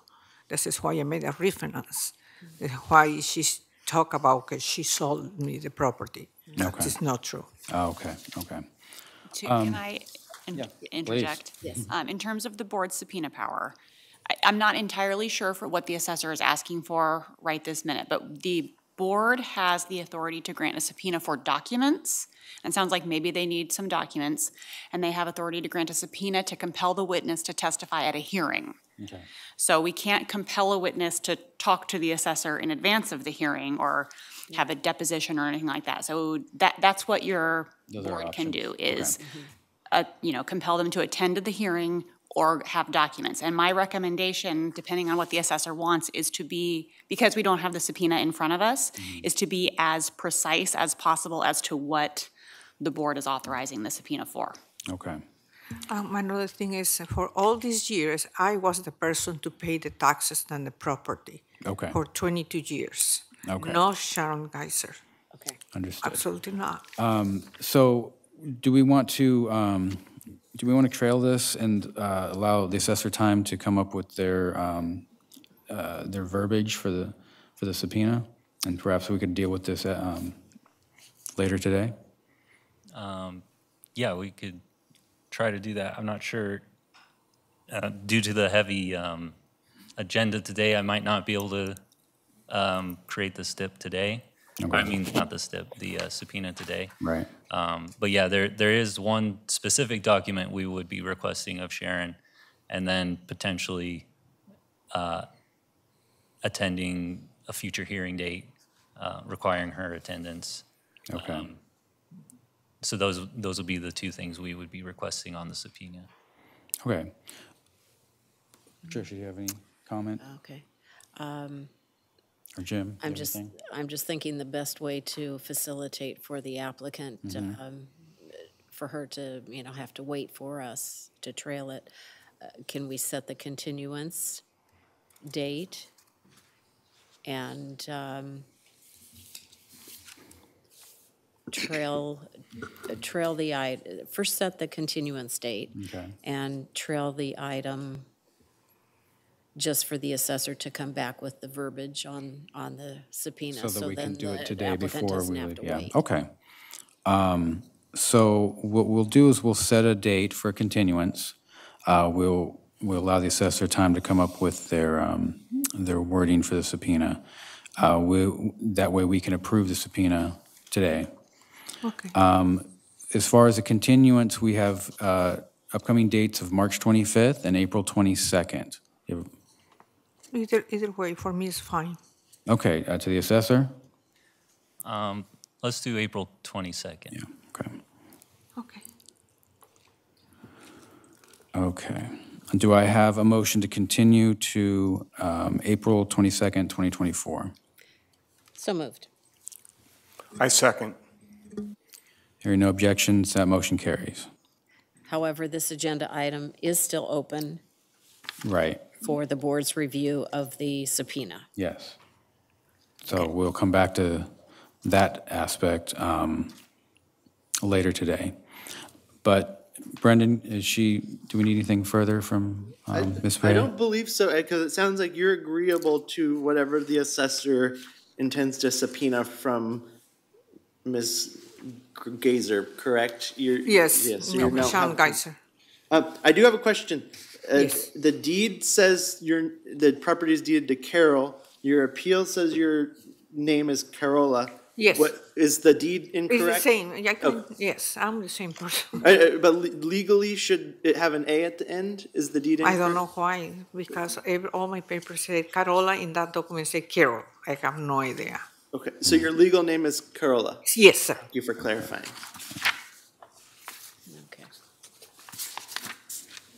Speaker 15: This is why I made a refinance. Mm-hmm. Why she talk about because she sold me the property. Okay. It's not true. Oh, okay, okay. To, um, can
Speaker 23: I in- yeah, interject? Please. Yes. Mm-hmm. Um, in terms of the board's subpoena power, I, am not entirely sure for what the assessor is asking for right this minute, but the board has the authority to grant a subpoena for documents. And sounds like maybe they need some documents, and they have authority to grant a subpoena to compel the witness to testify at a hearing. Okay. So we can't compel a witness to talk to the assessor in advance of the hearing or have a deposition or anything like that. So that that's what your Those board can do is okay. Mm-hmm. a, uh, you know compel them to attend to the hearing or have documents. And my recommendation, depending on what the assessor wants, is to be, because we don't have the subpoena in front of us, mm. is to be as precise as possible as to what the board is authorizing the subpoena for.
Speaker 15: Okay. Um, another thing is, uh, for all these years, I was the person to pay the taxes on the property. Okay. For 22 years. Okay. No Sharon Geiser.
Speaker 2: Okay. Understood.
Speaker 15: Absolutely not.
Speaker 2: Um, so, do we want to? Um, do we want to trail this and uh, allow the assessor time to come up with their um, uh, their verbiage for the for the subpoena, and perhaps we could deal with this uh, um, later today?
Speaker 11: Um, yeah, we could try to do that. I'm not sure. Uh, due to the heavy um, agenda today, I might not be able to um, create the STIP today. Okay. I mean, not the STIP, the uh, subpoena today. Right. Um, but yeah, there there is one specific document we would be requesting of Sharon, and then potentially uh, attending a future hearing date uh, requiring her attendance. Okay. Um, so those those will be the two things we would be requesting on the subpoena. Okay. Patricia, do you have any comment?
Speaker 8: Okay. Um, or Jim? I'm just, anything? I'm just thinking the best way to facilitate for the applicant, Mhm. um, for her to, you know, have to wait for us to trail it. Uh, Can we set the continuance date? And, um, trail, trail the item first set the continuance date Okay. and trail the item just for the assessor to come back with the verbiage on, on the subpoena. So that we can do it today before we yeah, wait.
Speaker 2: okay. Um, So what we'll do is we'll set a date for continuance. Uh, We'll, we'll allow the assessor time to come up with their, um, their wording for the subpoena. Uh, We, that way we can approve the subpoena today. Okay. Um, as far as the continuance, we have uh, upcoming dates of March 25th and April 22nd. You have
Speaker 15: Either, either way, for me, is fine.
Speaker 11: Okay, uh, to the assessor? Um, Let's do April 22nd. Yeah, okay. Okay.
Speaker 2: Okay. Do I have a motion to continue to um, April 22nd, 2024? So moved. I second. Hearing no objections, that motion carries.
Speaker 8: However, this agenda item is still open. Right for the board's review of the subpoena.
Speaker 2: Yes. So okay. we'll come back to that aspect um, later today. But Brendan, is she? Do we need anything further from um, Ms. Perry? I don't
Speaker 3: believe so, because it sounds like you're agreeable to whatever the assessor intends to subpoena from Ms. Gazer, correct? You're, yes, yes. So you no, Uh, I do have a question. Uh, yes. The deed says your, the property is deeded to Carol. Your appeal says your name is Carola. Yes. What, is the deed incorrect? It's the same. I can, oh.
Speaker 15: Yes, I'm the same person. but
Speaker 3: legally, should it have an A at the end? Is the deed incorrect? I don't
Speaker 15: know why, because every, all my papers say Carola. In that document, say Carol. I have no idea.
Speaker 3: Okay, so your legal name is Carola? Yes, sir. Thank you for clarifying.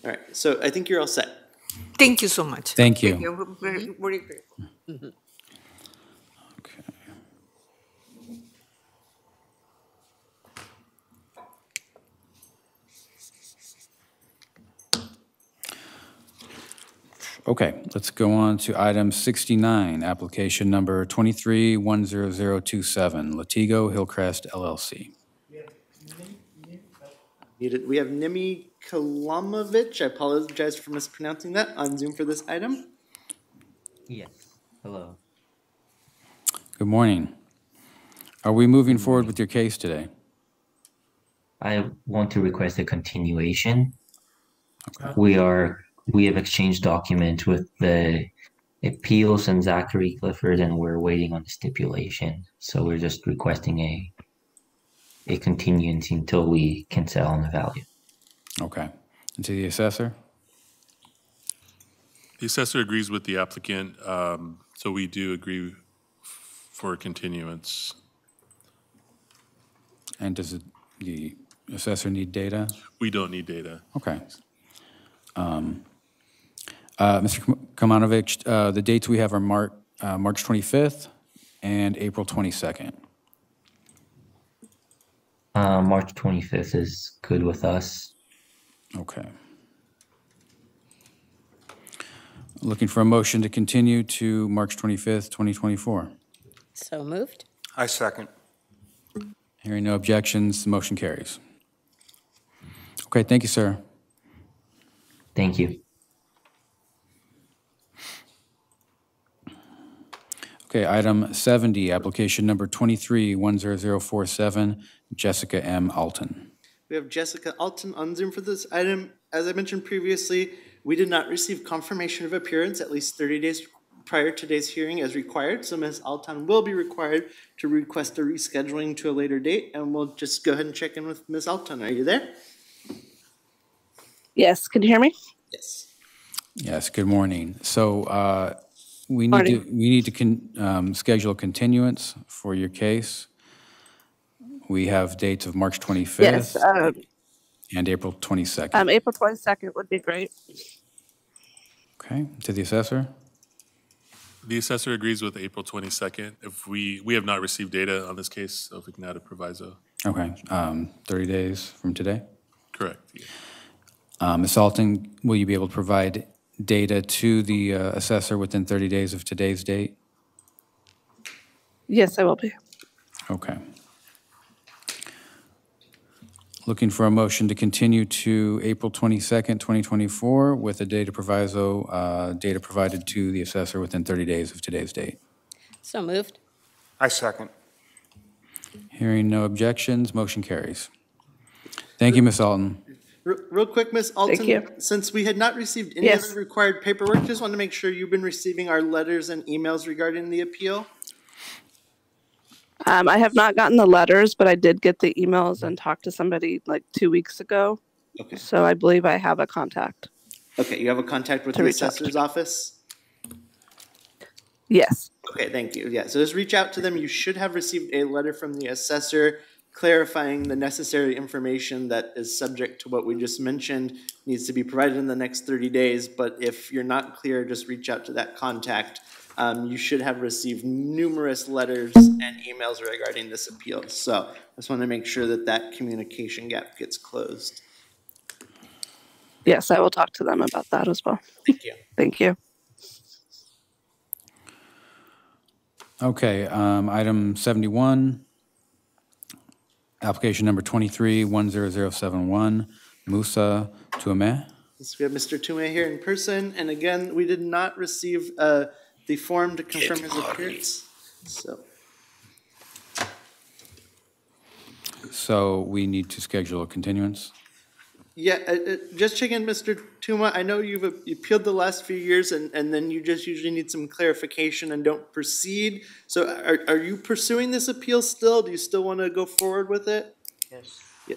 Speaker 3: All right, so I think you're all set.
Speaker 15: Thank you so much. Thank you. Thank you. Very, very Mm -hmm. Okay.
Speaker 2: Okay, let's go on to item 69, application number twenty-three one zero zero two seven, Latigo Hillcrest LLC.
Speaker 3: We have NIMI Kalamovich. I apologize for mispronouncing that on Zoom for this item.
Speaker 2: Yes. Hello. Good morning. Are we moving forward with your case today?
Speaker 11: I want to request a continuation. Okay. We are we have exchanged documents with the appeals and Zachary Clifford, and we're waiting on the stipulation. So we're just requesting a a continuance until we can settle on the value.
Speaker 2: Okay. And to the assessor?
Speaker 7: The assessor agrees with the applicant, um, so we do agree for continuance. And does it, the assessor need data? We don't need data.
Speaker 2: Okay. Um, uh, Mr. Kamanovich, uh, the dates we have are Mar uh, March 25th and April 22nd.
Speaker 11: Uh, March 25th is good with us. Okay.
Speaker 2: Looking for a motion to continue to March 25th, 2024.
Speaker 8: So moved.
Speaker 2: I second. Hearing no objections, the motion carries. Okay, thank you, sir. Thank you. Okay, item 70, application number 23-10047, Jessica M. Alton.
Speaker 3: We have Jessica Alton on Zoom for this item. As I mentioned previously, we did not receive confirmation of appearance at least 30 days prior to today's hearing as required, so Ms. Alton will be required to request a rescheduling to a later date, and we'll just go ahead and check in with Ms. Alton. Are you there?
Speaker 17: Yes, can you hear me? Yes.
Speaker 2: Yes, good morning. So uh, we, need morning. to, we need to con um, schedule continuance for your case. We have dates of March 25th
Speaker 14: um,
Speaker 7: and April 22nd.
Speaker 14: um, April 22nd would be great.
Speaker 2: okay, to the assessor.
Speaker 7: The assessor agrees with April 22nd. If we, we have not received data on this case, so if we can add a proviso. Okay,
Speaker 2: um, 30 days from today. Correct. yeah. Um, Ms. will you be able to provide data to the uh, assessor within 30 days of today's date?
Speaker 17: Yes, I will be.
Speaker 2: Okay. Looking for a motion to continue to April 22nd, 2024, with a data proviso, uh, data provided to the assessor within 30 days of today's date. So moved. I second. Hearing no objections, motion carries. Thank you, Ms.
Speaker 3: Alton. real quick, Ms. Alton, since we had not received any yes. other required paperwork, just want to make sure you've been receiving our letters and emails regarding the appeal.
Speaker 17: Um, I have not gotten the letters, but I did get the emails and talked to somebody like two weeks ago. Okay. So I believe I have a contact.
Speaker 3: Okay, you have a contact with the assessor's office? Yes. Okay, thank you. Yeah, so just reach out to them. You should have received a letter from the assessor clarifying the necessary information that is subject to what we just mentioned needs to be provided in the next 30 days. But if you're not clear, just reach out to that contact um, you should have received numerous letters and emails regarding this appeal. So I just want to make sure that that communication gap gets closed.
Speaker 17: Yes, I will talk to them about that as well. Thank you. Thank you.
Speaker 2: Okay, um, item 71, application number twenty-three one zero zero seven one. Musa Tume.
Speaker 3: Yes, we have Mr. Tume here in person. And again, we did not receive a deformed to confirm his appearance. So.
Speaker 2: So we need to schedule a continuance?
Speaker 3: Yeah, uh, uh just check in, Mr. Tuma. I know you've appealed the last few years, and, and then you just usually need some clarification and don't proceed. So are, are you pursuing this appeal still? Do you still want to go forward with it? Yes. Yeah.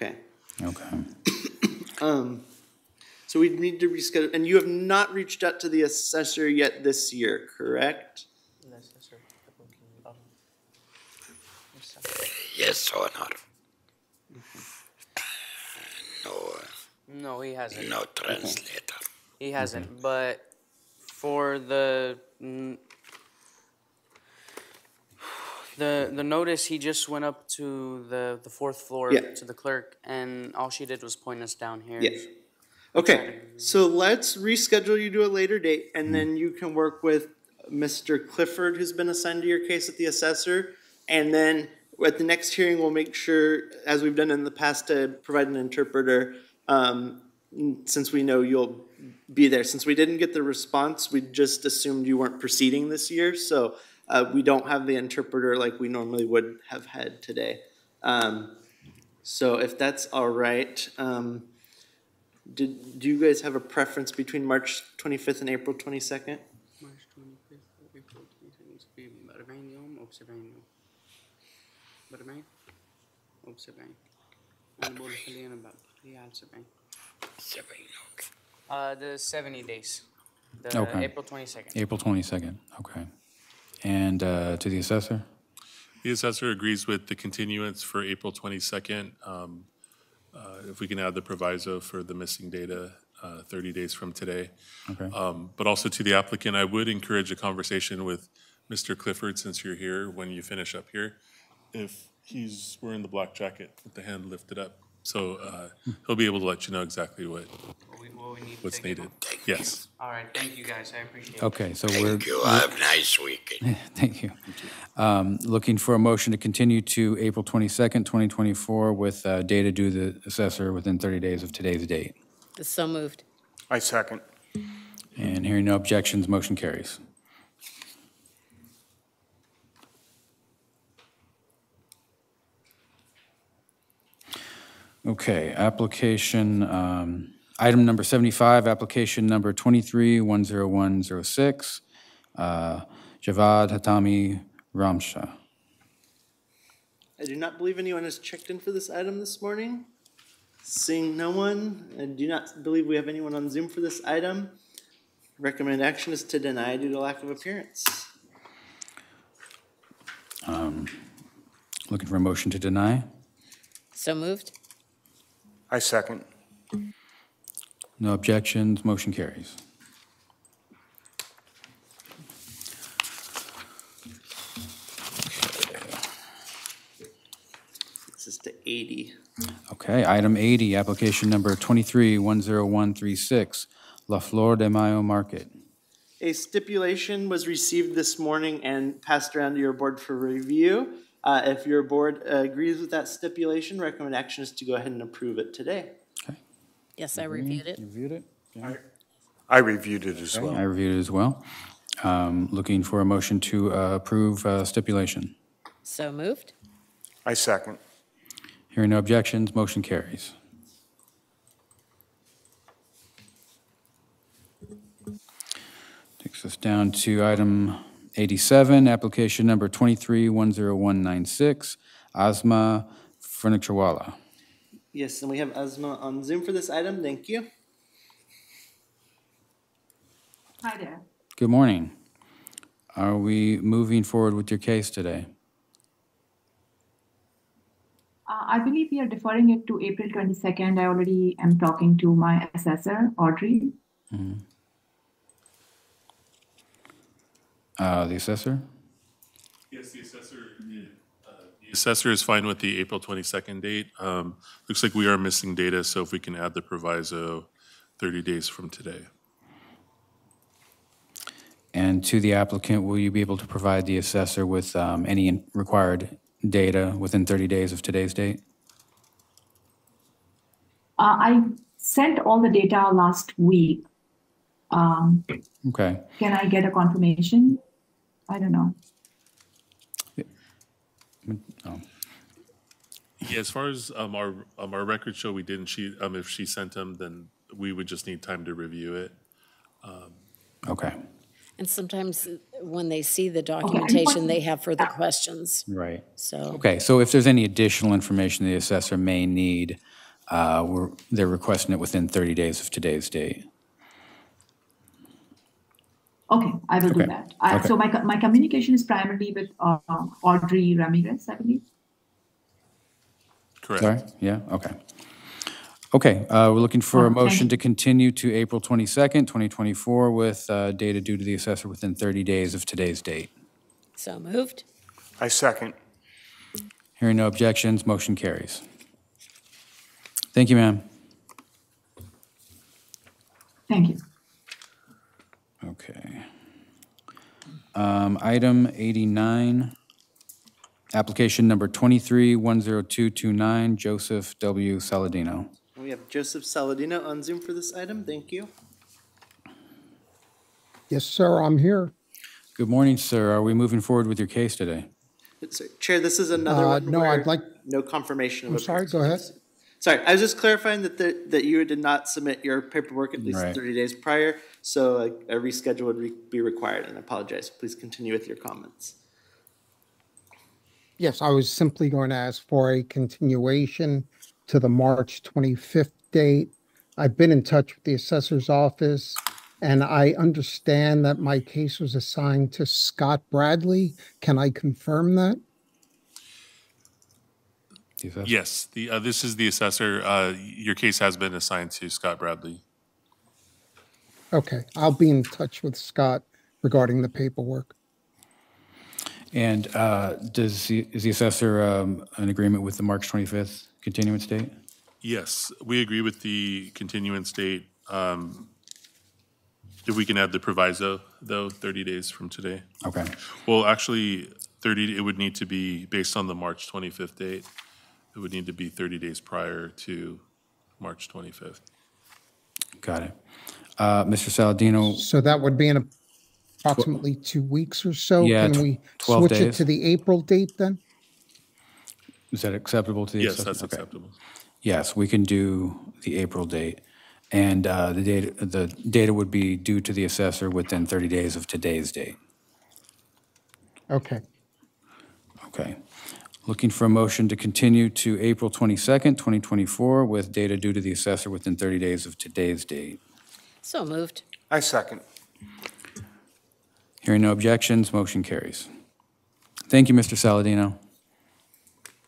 Speaker 3: Okay. Okay. Okay. um, so we need to reschedule, and you have not reached out to the assessor yet this year, correct?
Speaker 24: Um,
Speaker 25: yes or not?
Speaker 2: No. No, he hasn't. No translator. He hasn't, mm -hmm. but for the the the notice, he just went up to the the fourth floor yeah. to the
Speaker 3: clerk, and all she did was point us down here. Yeah. Okay, so let's reschedule you to a later date, and hmm. then you can work with Mr. Clifford, who's been assigned to your case at the assessor, and then at the next hearing, we'll make sure, as we've done in the past, to provide an interpreter, um, since we know you'll be there. Since we didn't get the response, we just assumed you weren't proceeding this year, so uh, we don't have the interpreter like we normally would have had today. Um, so if that's all right. Um, did, do you guys have a preference between March 25th and April 22nd?
Speaker 1: March 25th, April 22nd. Bir
Speaker 2: Bahreynliyim, yoksa ben yok. Bahreyn, yoksa ben. Onu böyle söyleyene bak. Real 70. 70, okay. Uh, the 70 days. The okay. April 22nd. April 22nd,
Speaker 7: okay. And uh, to the assessor? The assessor agrees with the continuance for April 22nd. Um, uh, if we can add the proviso for the missing data uh, 30 days from today. Okay. Um, But also to the applicant, I would encourage a conversation with Mr. Clifford, since you're here, when you finish up here, if he's wearing the black jacket with the hand lifted up. So uh, he'll be able to let you know exactly what, What we- what we need what's needed. Yes.
Speaker 26: All right, thank you, guys. I appreciate
Speaker 2: it. Okay, so we're, Thank you. Have a nice weekend. thank you. Um, Looking for a motion to continue to April 22nd, 2024, with uh, data due the assessor within 30 days of today's date.
Speaker 8: So moved. I second.
Speaker 2: And hearing no objections, motion carries. Okay, application, um, item number 75, application number 23 uh, Javad Hatami Ramsha.
Speaker 3: I do not believe anyone has checked in for this item this morning. Seeing no one, I do not believe we have anyone on Zoom for this item. Recommend action is to deny due to lack of appearance.
Speaker 2: Um, Looking for a motion to deny? So moved. I second. No objections, motion carries. This is to 80. Okay, item 80, application number twenty-three one zero one three six, La Flor de Mayo Market.
Speaker 3: A stipulation was received this morning and passed around to your board for review. Uh, if your board uh, agrees with that stipulation, recommendation is to go ahead and approve it today. Okay. Yes, I mm-hmm. reviewed it. Reviewed it? Yeah.
Speaker 2: I reviewed it as well. I reviewed it as well. Um, Looking for a motion to uh, approve uh, stipulation.
Speaker 8: So moved.
Speaker 2: I second. Hearing no objections, motion carries. Takes us down to item 87, application number twenty-three one zero one nine six, 10196 Asma Furniturewala.
Speaker 3: Yes, and we have Asma on Zoom for this item. Thank you.
Speaker 5: Hi there.
Speaker 2: Good morning. Are we moving forward with your case today?
Speaker 5: Uh, I believe we are deferring it
Speaker 15: to April 22nd. I already am talking to my assessor, Audrey.
Speaker 2: Mm -hmm. Uh, the assessor?
Speaker 7: Yes, the assessor. uh, the assessor is fine with the April 22nd date. Um, looks like we are missing data, so if we can add the proviso 30 days from today.
Speaker 2: And to the applicant, will you be able to provide the assessor with um, any required data within 30 days of today's date?
Speaker 5: Uh, I sent all the data last week.
Speaker 17: Um, okay. Can I get a confirmation? I don't know.
Speaker 7: Yeah, as far as um, our um, our record show, we didn't. She um, if she sent them, then we would just need time to review it. Um, okay.
Speaker 8: And sometimes uh, when they see the documentation, they have further questions. Right.
Speaker 2: So. Okay, so if there's any additional information the assessor may need, uh, we're, they're requesting it within 30 days of today's date.
Speaker 5: Okay, I will okay. do that. I, okay. So my my communication is primarily with uh, Audrey Ramirez, I believe.
Speaker 2: Correct. Sorry? Yeah. Okay. Okay, uh, we're looking for a motion to continue to April 22nd, 2024, with uh, data due to the assessor within 30 days of today's date. So moved. I second. Hearing no objections, motion carries. Thank you, ma'am. Thank you. Okay. Um, Item 89, application number twenty three one zero two two nine. Joseph W. Saladino.
Speaker 3: We have Joseph Saladino on Zoom for this item. Thank you.
Speaker 2: Yes, sir, I'm here. Good morning, sir. Are we moving forward with your case
Speaker 27: today?
Speaker 3: So, Chair, this is another Uh, one no, where I'd like, no confirmation of I'm
Speaker 27: sorry, go ahead.
Speaker 3: Sorry, I was just clarifying that, the- that you did not submit your paperwork at least Right. 30 days prior. So a, reschedule would re be required, and I apologize. Please continue with your comments.
Speaker 27: Yes, I was simply going to ask for a continuation to the March 25th date. I've been in touch with the assessor's office, and I understand that my case was assigned to Scott Bradley. Can I confirm that?
Speaker 7: Yes, the, uh, this is the assessor. Uh, your case has been assigned to Scott Bradley.
Speaker 27: Okay, I'll be in touch with Scott regarding the paperwork.
Speaker 2: And uh, does the, is the assessor um, an agreement with the March 25th continuance date?
Speaker 7: Yes, we agree with the continuance date. Um, If we can add the proviso, though, 30 days from today. Okay. Well, actually, 30, it would need to be, based on the March 25th date, it would need to be 30 days prior to March 25th. Got it. Uh, Mr.
Speaker 2: Saladino.
Speaker 27: So that would be in approximately two weeks or so. Yeah, Can we switch it to the April date then?
Speaker 4: Is that acceptable to the? Yes, that's okay. acceptable.
Speaker 2: Yes, we can do the April date. And uh, the data, the data would be due to the assessor within 30 days of today's date. Okay. Okay. Looking for a motion to continue to April 22nd, 2024 with data due to the assessor within 30 days of today's date. So moved. I second. Hearing no objections, motion carries. Thank you, Mr. Saladino.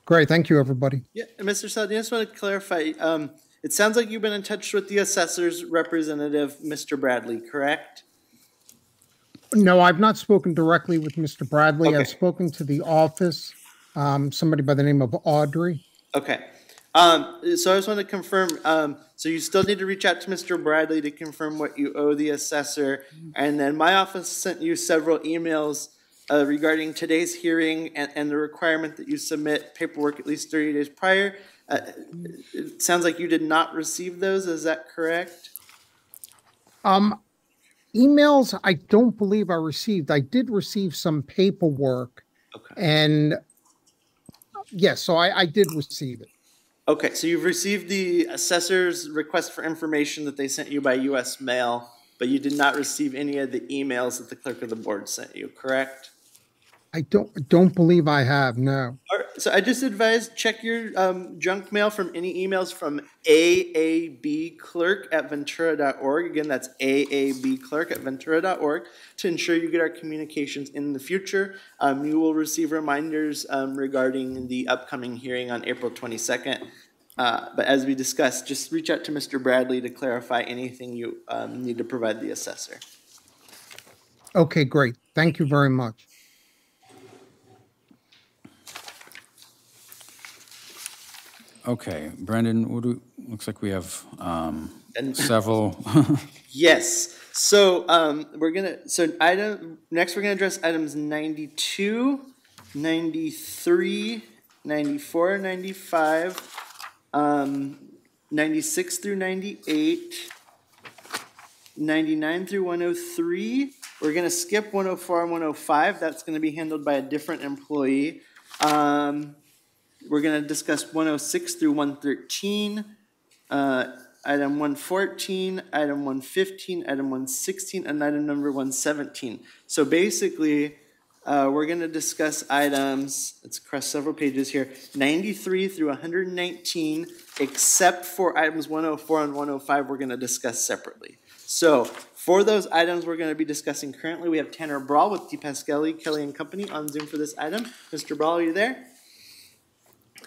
Speaker 27: Great, thank you, everybody.
Speaker 3: Yeah, Mr. Saladino, I just want to clarify. Um, it sounds like you've been in touch with the assessor's representative, Mr. Bradley, correct?
Speaker 27: No, I've not spoken directly with Mr. Bradley. Okay. I've spoken to the office, um, somebody by the name of Audrey.
Speaker 3: Okay. Um, so I just want to confirm, um, so you still need to reach out to Mr. Bradley to confirm what you owe the assessor. And then my office sent you several emails uh, regarding today's hearing and, and the requirement that you submit paperwork at least 30 days prior. Uh, it sounds like you did not receive those. Is that correct?
Speaker 27: Um, emails, I don't believe I received. I did receive some paperwork. Okay. And yes, yeah, so I, I did receive it.
Speaker 3: Okay, so you've received the assessor's request for information that they sent you by US mail, but you did not receive any of the emails that the clerk of the board sent you, correct?
Speaker 27: I don't don't believe I have, no.
Speaker 3: Are, so I just advise check your um, junk mail from any emails from aabclerk at ventura.org. Again, that's aabclerk at ventura.org to ensure you get our communications in the future. Um, you will receive reminders um, regarding the upcoming hearing on April 22nd. Uh, but as we discussed, just reach out to Mr. Bradley to clarify anything you um, need to provide the assessor.
Speaker 27: Okay, great. Thank you very much.
Speaker 2: Okay, Brendan, what do, looks like we have um, And- several.
Speaker 3: Yes. So um, we're gonna. So item next, we're gonna address items 92, 93, 94, 95, um, 96 through 98, 99 through 103. We're gonna skip 104 and 105. That's gonna be handled by a different employee. Um, we're going to discuss 106 through 113, uh, item 114, item 115, item 116, and item number 117. So basically, uh, we're going to discuss items, let's cross several pages here, 93 through 119, except for items 104 and 105 we're going to discuss separately. So for those items we're going to be discussing currently, we have Tanner Brawl with DePasquale Kelly and Company on Zoom for this item. Mr. Brawl, are you there?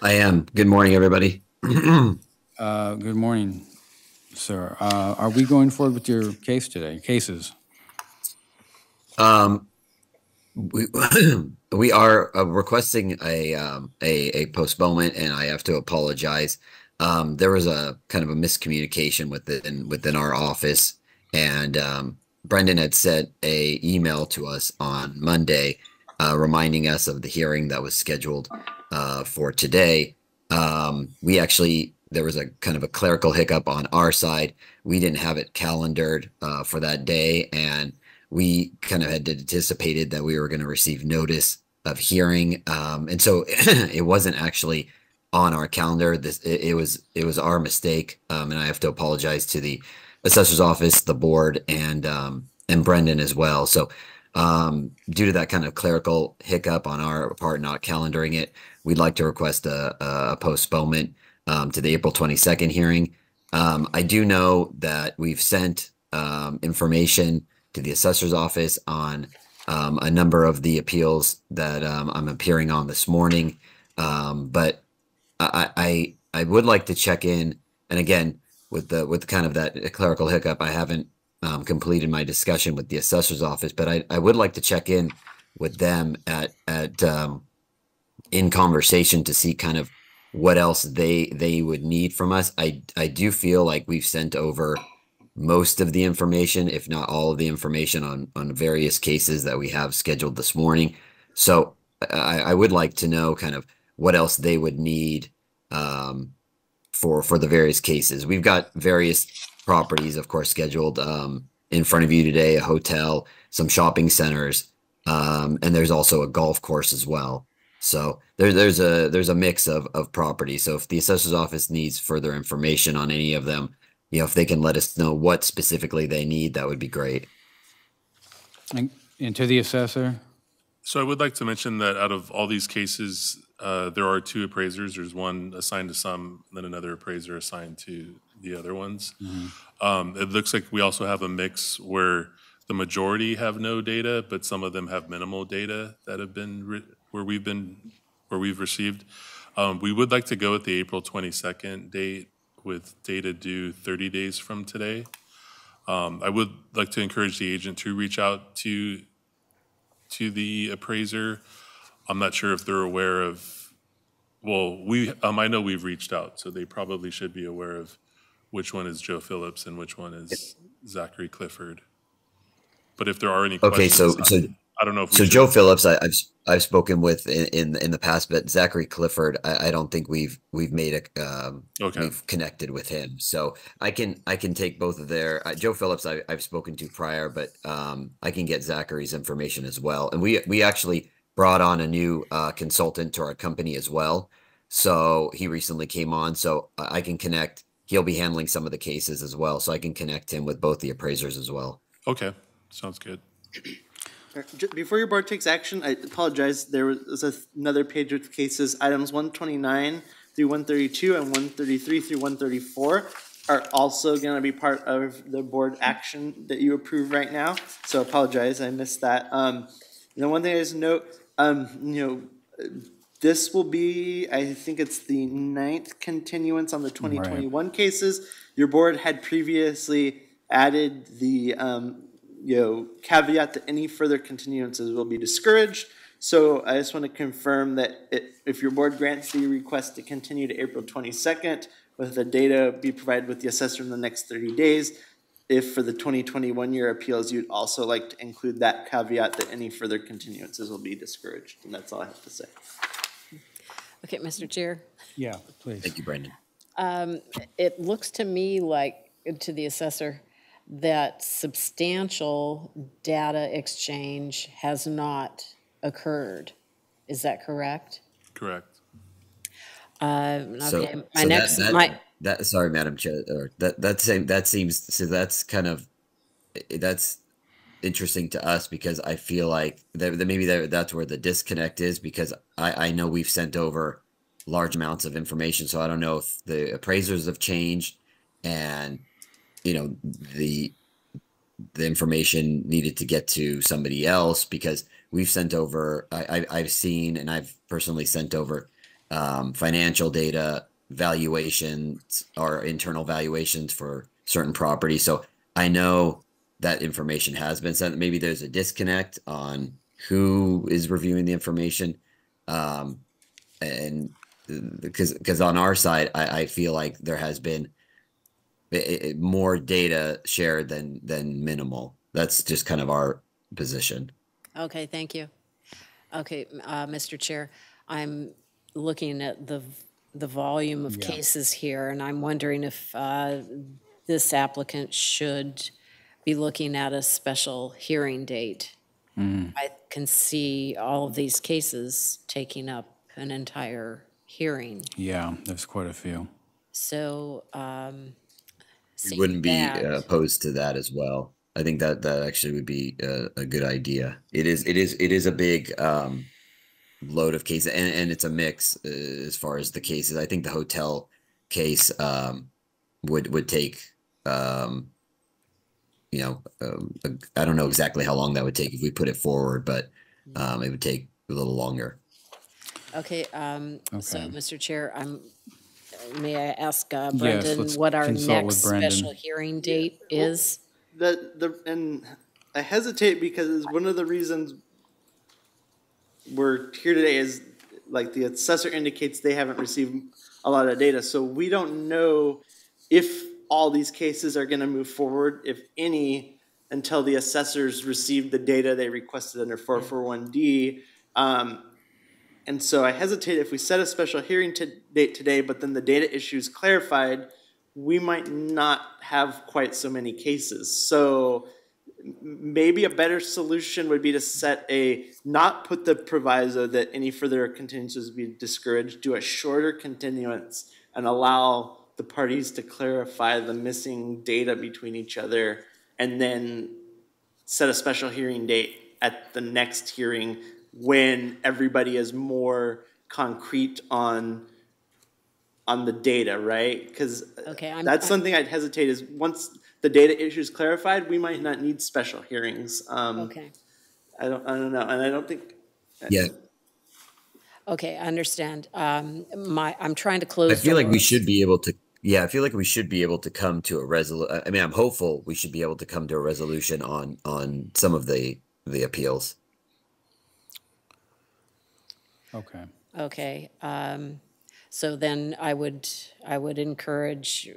Speaker 25: I am. Good morning, everybody.
Speaker 2: Uh, Good morning, sir. Uh, Are we going forward with your case today, cases?
Speaker 25: Um, we, we are uh, requesting a, um, a, a postponement and I have to apologize. Um, there was a kind of a miscommunication within, within our office and, um, Brendan had sent a email to us on Monday, uh, reminding us of the hearing that was scheduled. Uh, for today. Um, we actually there was a kind of a clerical hiccup on our side. We didn't have it calendared uh, for that day, and we kind of had anticipated that we were going to receive notice of hearing, um, and so it wasn't actually on our calendar. This it, it was it was our mistake, um, and I have to apologize to the assessor's office, the board, and um, and Brendan as well. So um, due to that kind of clerical hiccup on our part, not calendaring it, we'd like to request a, a postponement um, to the April 22nd hearing. Um, I do know that we've sent um, information to the assessor's office on um, a number of the appeals that um, I'm appearing on this morning. Um, but I, I, I would like to check in, and again, with the with kind of that clerical hiccup, I haven't completed my discussion with the assessor's office, but I, I would like to check in with them at at um, in conversation to see kind of what else they they would need from us. I I do feel like we've sent over most of the information, if not all of the information on on various cases that we have scheduled this morning. So I, I would like to know kind of what else they would need um, for for the various cases. We've got various properties, of course, scheduled um, in front of you today. A hotel, some shopping centers, um, and there's also a golf course as well. So there, there's a there's a mix of of property. So if the assessor's office needs further information on any of them, you know, if they can let us know what specifically they need, that would be great.
Speaker 7: And, and to the assessor. So I would like to mention that out of all these cases, uh, there are two appraisers. There's one assigned to some, then another appraiser assigned to the other ones. Mm -hmm. um, it looks like we also have a mix where the majority have no data, but some of them have minimal data that have been where we've been, where we've received. Um, we would like to go with the April 22nd date with data due 30 days from today. Um, I would like to encourage the agent to reach out to, to the appraiser. I'm not sure if they're aware of, well, we, um, I know we've reached out, so they probably should be aware of which one is Joe Phillips and which one is Zachary Clifford. But if there are any Okay, questions. so, so, I don't know. so Joe
Speaker 25: Phillips, I, have I've spoken with in, in, in the past, but Zachary Clifford, I, I don't think we've we've made a um, okay. we've connected with him. So I can I can take both of their uh, Joe Phillips I, I've spoken to prior, but um, I can get Zachary's information as well. And we we actually brought on a new uh, consultant to our company as well. So he recently came on, so I can connect. He'll be handling some of the cases as well, so I can connect him with both the appraisers as well.
Speaker 3: Okay, sounds good. Before your board takes action, I apologize. There was another page of cases. Items 129 through 132 and 133 through 134 are also going to be part of the board action that you approve right now. So apologize, I missed that. Um, and the one thing I just note, um, you know, this will be, I think it's the ninth continuance on the 2021 right. cases. Your board had previously added the um, you know, caveat that any further continuances will be discouraged. So I just want to confirm that it, if your board grants the request to continue to April 22nd, with the data be provided with the assessor in the next 30 days, if for the 2021 year appeals, you'd also like to include that caveat that any further continuances will be discouraged. And that's all I have to say.
Speaker 8: Okay, Mr. Chair.
Speaker 25: Yeah, please. Thank you, Brendan.
Speaker 8: Um, it looks to me like, to the assessor, that substantial data exchange has not occurred. Is that correct? Correct. Uh, so, my so next, that, that, my
Speaker 25: that, sorry, Madam Chair, or uh, that that same that seems so. That's kind of that's interesting to us because I feel like that, that maybe that, that's where the disconnect is because I I know we've sent over large amounts of information, so I don't know if the appraisers have changed and you know the the information needed to get to somebody else because we've sent over I, I, have seen and i've personally sent over um, financial data valuations or internal valuations for certain properties so i know that information has been sent maybe there's a disconnect on who is reviewing the information um, and because uh, because on our side I, I feel like there has been it, it, more data shared than than minimal. That's just kind of our position.
Speaker 8: Okay, thank you. Okay, uh, Mr. Chair, I'm looking at the the volume of yeah. cases here, and I'm wondering if uh, this applicant should be looking at a special hearing date. Mm. I can see all of these cases taking up an entire hearing.
Speaker 25: Yeah, there's quite a few.
Speaker 8: So um,
Speaker 25: wouldn't be uh, opposed to that as well. I think that that actually would be a, a good idea. It is it is it is a big um, load of cases, and, and it's a mix uh, as far as the cases. I think the hotel case um, would would take um, you know I um, I don't know exactly how long that would take if we put it forward, but mm. um, it would take a little longer.
Speaker 8: Okay, um, okay. So, Mr. Chair, I'm may I ask uh, Brendan what our next special
Speaker 3: hearing date is? The, the, and I hesitate because one of the reasons we're here today is like the assessor indicates they haven't received a lot of data. So we don't know if all these cases are going to move forward, if any, until the assessors receive the data they requested under 441D. Um, and so I hesitate if we set a special hearing to date today, but then the data issues clarified, we might not have quite so many cases. So maybe a better solution would be to set a, not put the proviso that any further continuances be discouraged, do a shorter continuance and allow the parties to clarify the missing data between each other and then set a special hearing date at the next hearing when everybody is more concrete on on the data, right? Because
Speaker 8: okay, that's I'm, something
Speaker 3: I'd hesitate is once the data issue is clarified, we might not need special hearings. Um, okay. I don't, I don't know. And I don't think.
Speaker 25: Yeah.
Speaker 8: Okay, I understand. Um, my, I'm trying to close. I feel like we
Speaker 25: should be able to. Yeah, I feel like we should be able to come to a resolution. I mean, I'm hopeful we should be able to come to a resolution on on some of the the appeals.
Speaker 2: Okay.
Speaker 8: Okay. Um, so then I would, I would encourage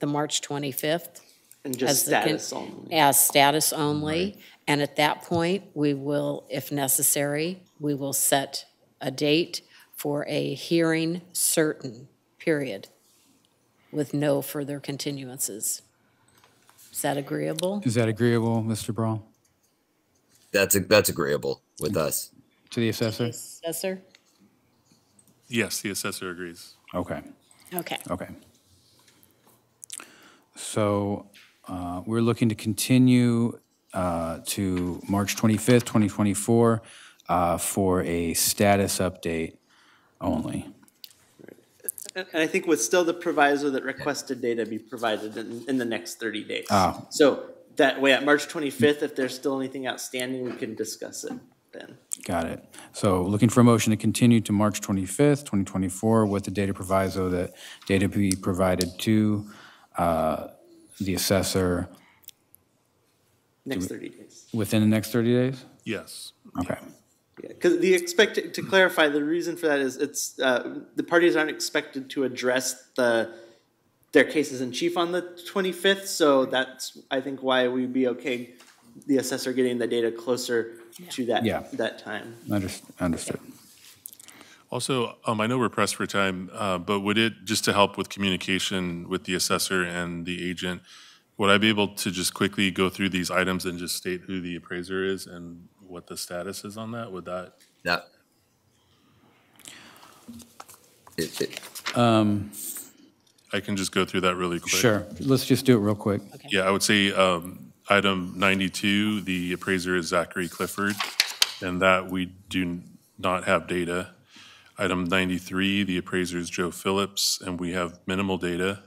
Speaker 8: the March 25th And just As the status only. as status only. And at that point, we will, if necessary, we will set a date for a hearing certain, period, with no further continuances. Is that agreeable? Is that
Speaker 2: agreeable, Mr. Brawl? That's, that's agreeable with us to the assessor? Assessor?
Speaker 7: Yes, the assessor agrees.
Speaker 2: Okay. Okay. Okay. So uh, we're looking to continue uh, to March 25th, 2024 uh, for a status update only.
Speaker 3: And I think with still the proviso that requested data be provided in, in the next 30 days. Ah. So that way at March 25th, if there's still anything outstanding, we can discuss it.
Speaker 2: Got it. So looking for a motion to continue to March 25th, 2024, with the data proviso that data be provided to uh, the assessor
Speaker 3: Next 30 days.
Speaker 2: within the next 30 days?
Speaker 3: Yes. Okay. Yeah, because the expect, to clarify, the reason for that is it's, uh, the parties aren't expected to address the, their cases in chief on the 25th, so that's, I think, why we'd be okay the assessor getting the data closer to that, yeah. that time.
Speaker 2: Understood.
Speaker 7: Also, um, I know we're pressed for time, uh, but would it, just to help with communication with the assessor and the agent, would I be able to just quickly go through these items and just state who the appraiser is and what the status is on that? Would that? Yeah. it. Um, I can just go through that really quick. Sure.
Speaker 2: Let's just do it real quick.
Speaker 7: Okay. Yeah, I would say um, item 92, the appraiser is Zachary Clifford, and that we do not have data. Item 93, the appraiser is Joe Phillips, and we have minimal data.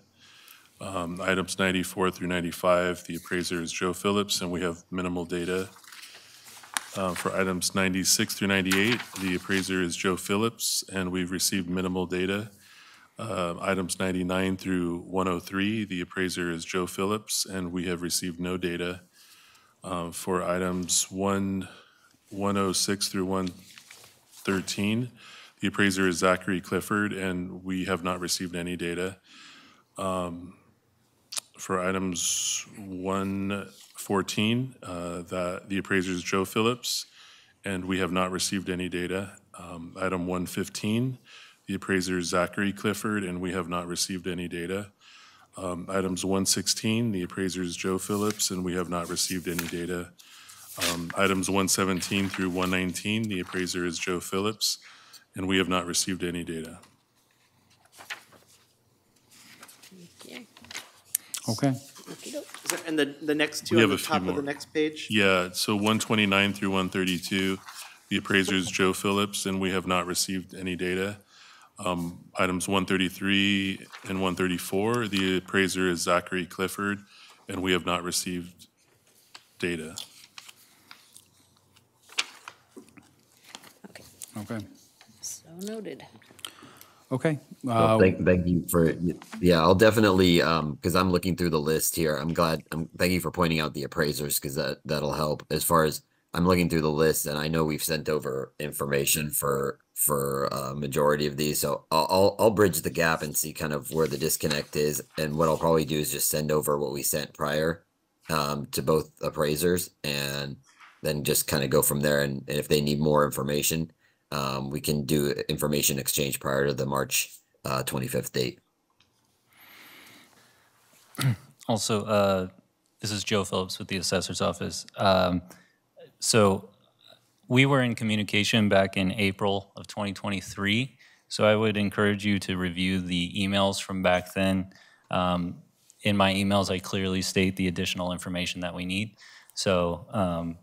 Speaker 7: Um, Items 94 through 95, the appraiser is Joe Phillips, and we have minimal data. Uh, For items 96 through 98, the appraiser is Joe Phillips, and we've received minimal data. Uh, Items 99 through 103, the appraiser is Joe Phillips, and we have received no data. Um, for items 1, 106 through 113, the appraiser is Zachary Clifford, and we have not received any data. Um, for items 114, uh, the the appraiser is Joe Phillips, and we have not received any data. Um, Item 115, the appraiser Zachary Clifford, and we have not received any data. Um, items 116, the appraiser is Joe Phillips, and we have not received any data. Um, items 117 through 119, the appraiser is Joe Phillips, and we have not received any data. Okay.
Speaker 3: and the, the next two we on the top of the next page?
Speaker 7: Yeah, so 129 through 132, the appraiser is Joe Phillips, and we have not received any data. Um, Items 133 and 134, the appraiser is Zachary Clifford, and we have not received data.
Speaker 8: Okay, Okay, so noted.
Speaker 25: okay. Well, uh, thank, thank you for, yeah, I'll definitely, um, because I'm looking through the list here. I'm glad, I'm, thank you for pointing out the appraisers because that, that'll help as far as I'm looking through the list and I know we've sent over information for for a uh, majority of these. So I'll I'll bridge the gap and see kind of where the disconnect is. And what I'll probably do is just send over what we sent prior um, to both appraisers and then just kind of go from there. And, and if they need more information, um, we can do information exchange prior to the March uh, 25th date.
Speaker 11: Also, uh, this is Joe Phillips with the assessor's office. Um, so we were in communication back in April of 2023. So I would encourage you to review the emails from back then. Um, in my emails, I clearly state the additional information that we need. So, um,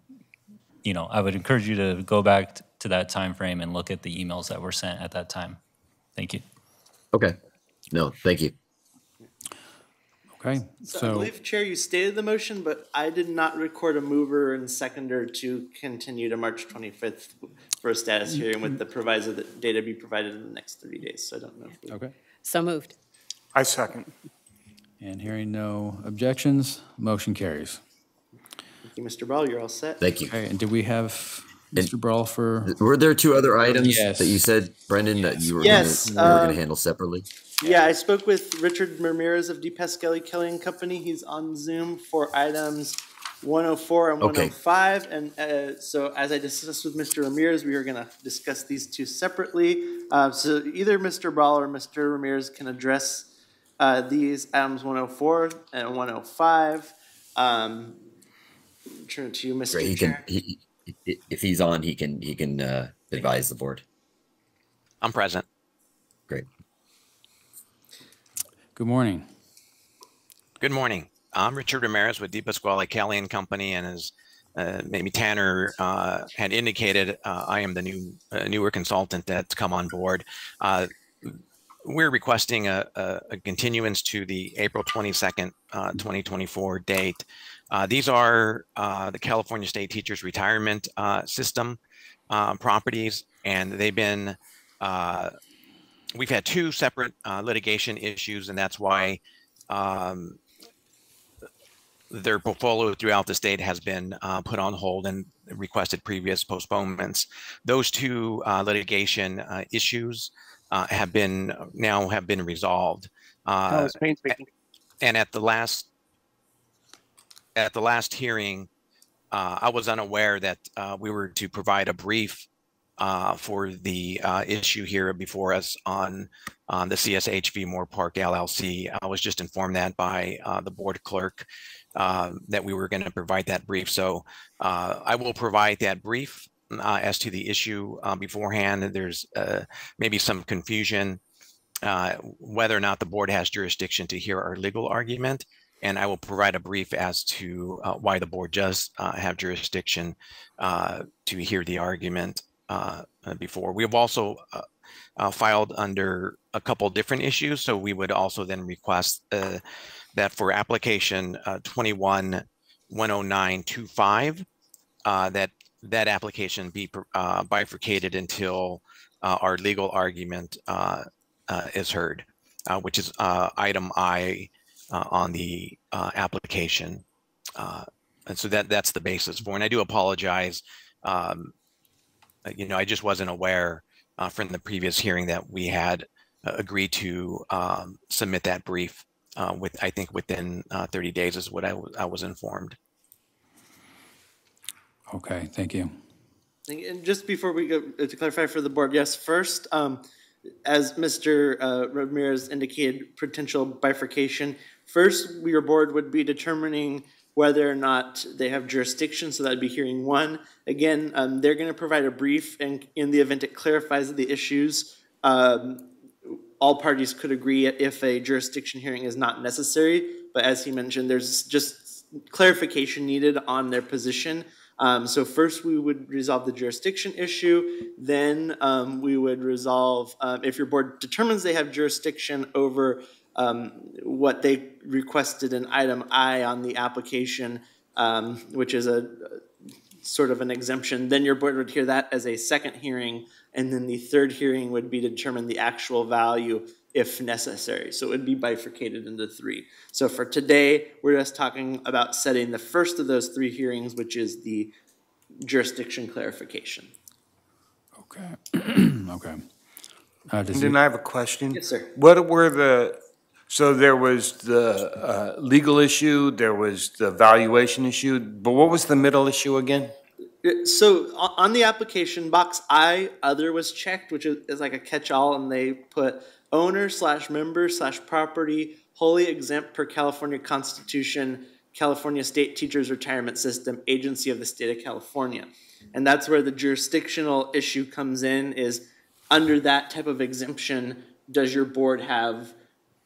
Speaker 11: you know, I would encourage you to go back to that time frame and look at the emails that were sent at that time. Thank you.
Speaker 25: Okay. No, thank you. Okay, so, so. I believe,
Speaker 3: Chair, you stated the motion, but I did not record a mover and seconder to continue to March 25th for a status mm-hmm. hearing with the proviso that data be provided in the next 30 days, so I don't know. If we... Okay. So moved. I second.
Speaker 2: And hearing no objections, motion carries.
Speaker 3: Thank you, Mr. Brawl, you're all set.
Speaker 25: Thank you. Okay, and do we have Mr. Brawl for? Were there two other items yes. that you said, Brendan, yes. that you were yes. going to uh, handle separately?
Speaker 3: Yeah, I spoke with Richard Ramirez of DePasquale Kelly and Company. He's on Zoom for items 104 and Okay. 105. And uh, so as I discussed with Mr. Ramirez, we are going to discuss these two separately. Uh, So either Mr. Brawl or Mr. Ramirez can address uh, these items 104 and 105. Um,
Speaker 26: Turn to you, Mr. Right, he Chair.
Speaker 25: he- if he's on, he can. He can uh, advise the board. I'm present. Great. Good morning.
Speaker 26: Good morning. I'm Richard Ramirez with DePasquale Kelly and Company, and as uh, maybe Tanner uh, had indicated, uh, I am the new uh, newer consultant that's come on board. Uh, we're requesting a, a, a, continuance to the April 22nd, uh, 2024 date. these are the California State Teachers Retirement System properties, and they've been we've had two separate uh, litigation issues, and that's why um, their portfolio throughout the state has been uh, put on hold and requested previous postponements. Those two uh, litigation uh, issues uh, have been now have been resolved. Oh, and at the last at the last hearing, I was unaware that we were to provide a brief uh, for the uh, issue here before us on, on uh, the CSHV Moorpark LLC. I was just informed that by uh, the board clerk uh, that we were going to provide that brief. So uh, I will provide that brief as to the issue beforehand. There's maybe some confusion whether or not the board has jurisdiction to hear our legal argument. And I will provide a brief as to why the board does have jurisdiction to hear the argument uh, uh, before. We have also uh, filed under a couple different issues, so we would also then request that for application 21 10925 that that application be bifurcated until our legal argument is heard, which is item I on the application. and so that that's the basis for. And I do apologize um, uh, you know, I just wasn't aware uh, from the previous hearing that we had uh, agreed to um, submit that brief uh, with, I think, within uh, 30 days is what I, was informed. Okay, thank you.
Speaker 3: And just before we go uh, to clarify for the board, yes, first, um, as Mr. Uh, Ramirez indicated, potential bifurcation. First, your board would be determining whether or not they have jurisdiction. So that'd be hearing one. Again, um, they're going to provide a brief, and in the event it clarifies the issues, um, all parties could agree if a jurisdiction hearing is not necessary. But as he mentioned, there's just clarification needed on their position. Um, so first we would resolve the jurisdiction issue, then um, we would resolve um, if your board determines they have jurisdiction over um, what they requested an item I on the application, um, which is a, a sort of an exemption, then your board would hear that as a second hearing, and then the third hearing would be to determine the actual value if necessary. So it would be bifurcated into three. So for today, we're just talking about setting the first of those three hearings, which is the jurisdiction clarification.
Speaker 1: Okay.
Speaker 3: okay.
Speaker 2: Uh, and
Speaker 9: then I
Speaker 3: have a question. Yes, sir. What were the so there
Speaker 9: was the uh, legal issue, there was the valuation issue, but what was the middle issue again?
Speaker 3: So on the application box, I other was checked, which is, is like a catch-all, and they put owner slash member slash property wholly exempt per California Constitution, California State Teachers Retirement System, agency of the state of California, and that's where the jurisdictional issue comes in. Is under that type of exemption, does your board have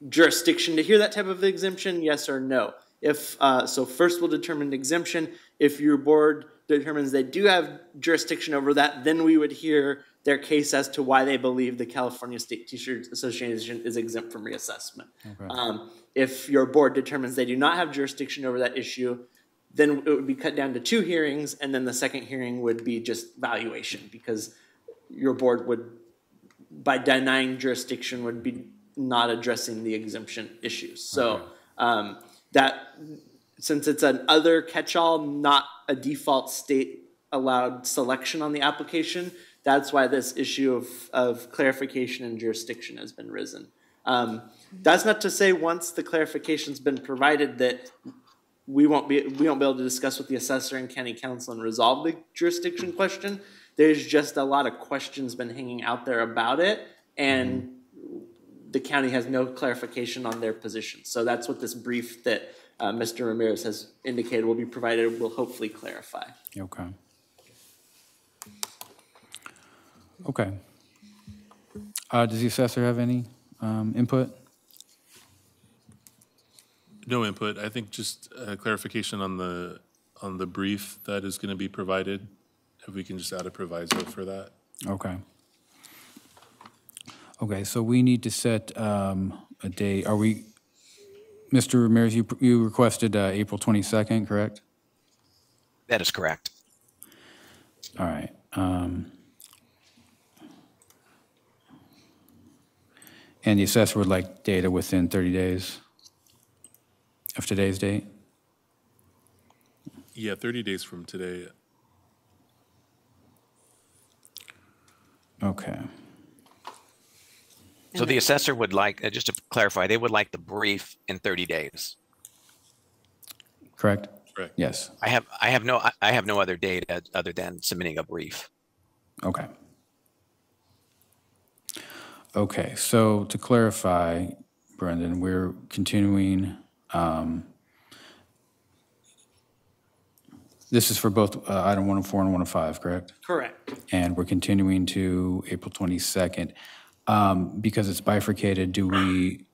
Speaker 3: jurisdiction to hear that type of exemption, yes or no. If uh, so, first we'll determine exemption. If your board determines they do have jurisdiction over that, then we would hear their case as to why they believe the California State Teachers Association is exempt from reassessment.
Speaker 1: Okay. Um,
Speaker 3: if your board determines they do not have jurisdiction over that issue, then it would be cut down to two hearings, and then the second hearing would be just valuation because your board would, by denying jurisdiction, would be not addressing the exemption issues. So okay. um, that since it's an other catch-all, not a default state allowed selection on the application, that's why this issue of, of clarification and jurisdiction has been risen. Um, that's not to say once the clarification's been provided that we won't be we won't be able to discuss with the assessor and county counsel and resolve the jurisdiction question. There's just a lot of questions been hanging out there about it, and mm-hmm the county has no clarification on their position. So that's what this brief that uh, Mr. Ramirez has indicated will be provided will hopefully clarify.
Speaker 2: Okay. Okay. Uh, does the assessor have any um, input?
Speaker 7: No input. I think just uh, clarification on the on the brief that is going to be provided. If we can just add a proviso for that.
Speaker 2: Okay. Okay, so we need to set um, a day, are we, Mr. Ramirez, you, you requested uh, April 22nd, correct? That is correct. All right. um, And the assessor would like data within 30 days
Speaker 7: of today's date? Yeah, 30 days from
Speaker 26: today. Okay. So the mm-hmm. assessor would like, uh, just to clarify, they would like the brief in 30 days.
Speaker 2: Correct? Correct.
Speaker 26: Yes. I have, I have no, I- have no other data other than submitting a brief. Okay.
Speaker 2: Okay, so to clarify, Brendan, we're continuing, um, this is for both uh, item 104 and 105, correct? Correct. And we're continuing to April 22nd um, because it's bifurcated, do we,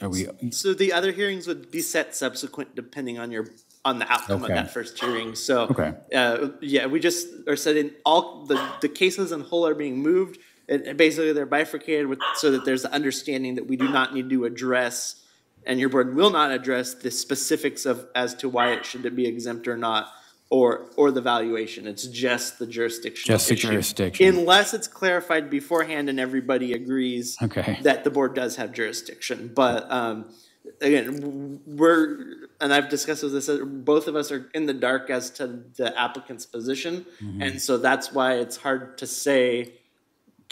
Speaker 2: are we?
Speaker 3: So the other hearings would be set subsequent depending on your, on the outcome okay. of that first hearing. So, okay. uh, yeah, we just are setting all the, the cases in whole are being moved. And basically they're bifurcated with, so that there's the understanding that we do not need to address and your board will not address the specifics of as to why it should be exempt or not or or the valuation. It's just the jurisdiction. Just the issue. jurisdiction. Unless it's clarified beforehand and everybody agrees okay. that the board does have jurisdiction. But um, again, we're and I've discussed this. Both of us are in the dark as to the applicant's position, mm -hmm. and so that's why it's hard to say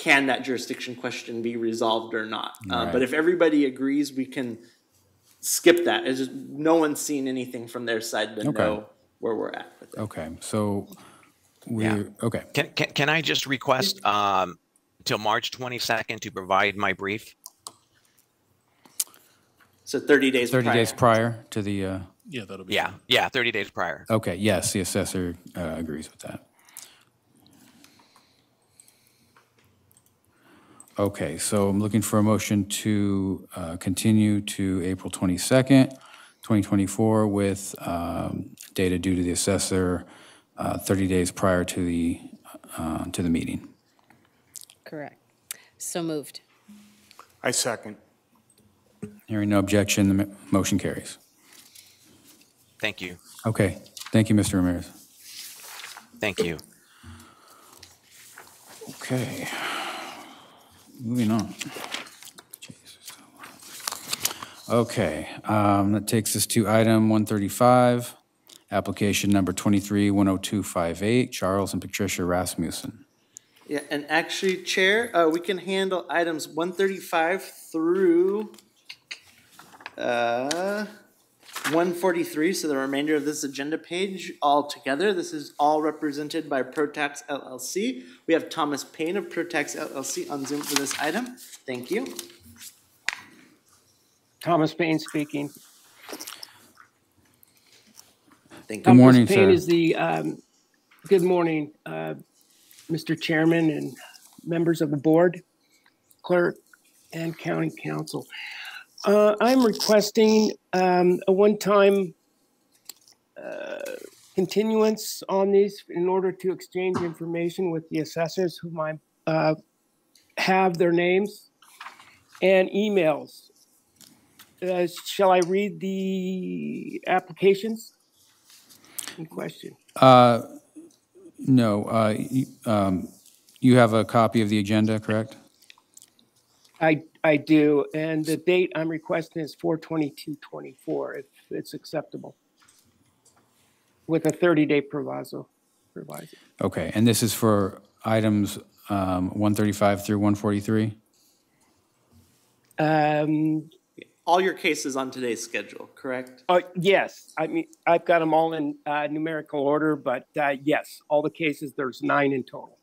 Speaker 3: can that jurisdiction question be resolved or not. Uh, right. Uh, but if everybody agrees, we can skip that. It's just no one's seen anything from their side to okay. know where we're at
Speaker 26: with Okay, so we, yeah. okay. Can, can, can I just request um, till March 22nd to provide my brief? So 30 days 30 prior. days
Speaker 2: prior to the, uh, Yeah, that'll be. Yeah, fine. yeah,
Speaker 26: 30 days prior.
Speaker 2: okay, yes, the assessor uh, agrees with that. Okay, so I'm looking for a motion to uh, continue to April 22nd 2024 with um, data due to the assessor uh, 30 days prior to the, uh, to the meeting.
Speaker 28: Correct.
Speaker 8: So moved.
Speaker 2: I second. Hearing no objection, the motion carries. Thank you. Okay, thank you, Mr. Ramirez. Thank you. Okay. Moving on. Okay, um, that takes us to item 135, application number 23-10258, Charles and Patricia Rasmussen.
Speaker 3: Yeah, and actually, Chair, uh, we can handle items 135 through uh, 143, so the remainder of this agenda page all together. This is all represented by Protax LLC. We have Thomas Payne of Protax LLC on Zoom for this item. Thank you.
Speaker 26: Thomas Payne speaking.
Speaker 3: Good morning, Payne sir. Is the um,
Speaker 5: good morning, uh, Mr. Chairman and members of the board, clerk, and county counsel. Uh, I'm requesting um, a one-time uh, continuance on these in order to exchange information with the assessors whom I uh, have their names and emails uh, shall I read the applications in question?
Speaker 2: Uh, No, uh, you um, you have a copy of the agenda, correct?
Speaker 5: I, I do, and the date I'm requesting is 4/22/24, if it's acceptable, with a 30-day proviso,
Speaker 2: Okay, and this is for items um, 135 through
Speaker 3: 143? Um, all your cases on today's schedule, correct?
Speaker 24: Uh, yes, I mean, I've got them all in uh, numerical order, but
Speaker 5: uh, yes, all the cases, there's nine in total.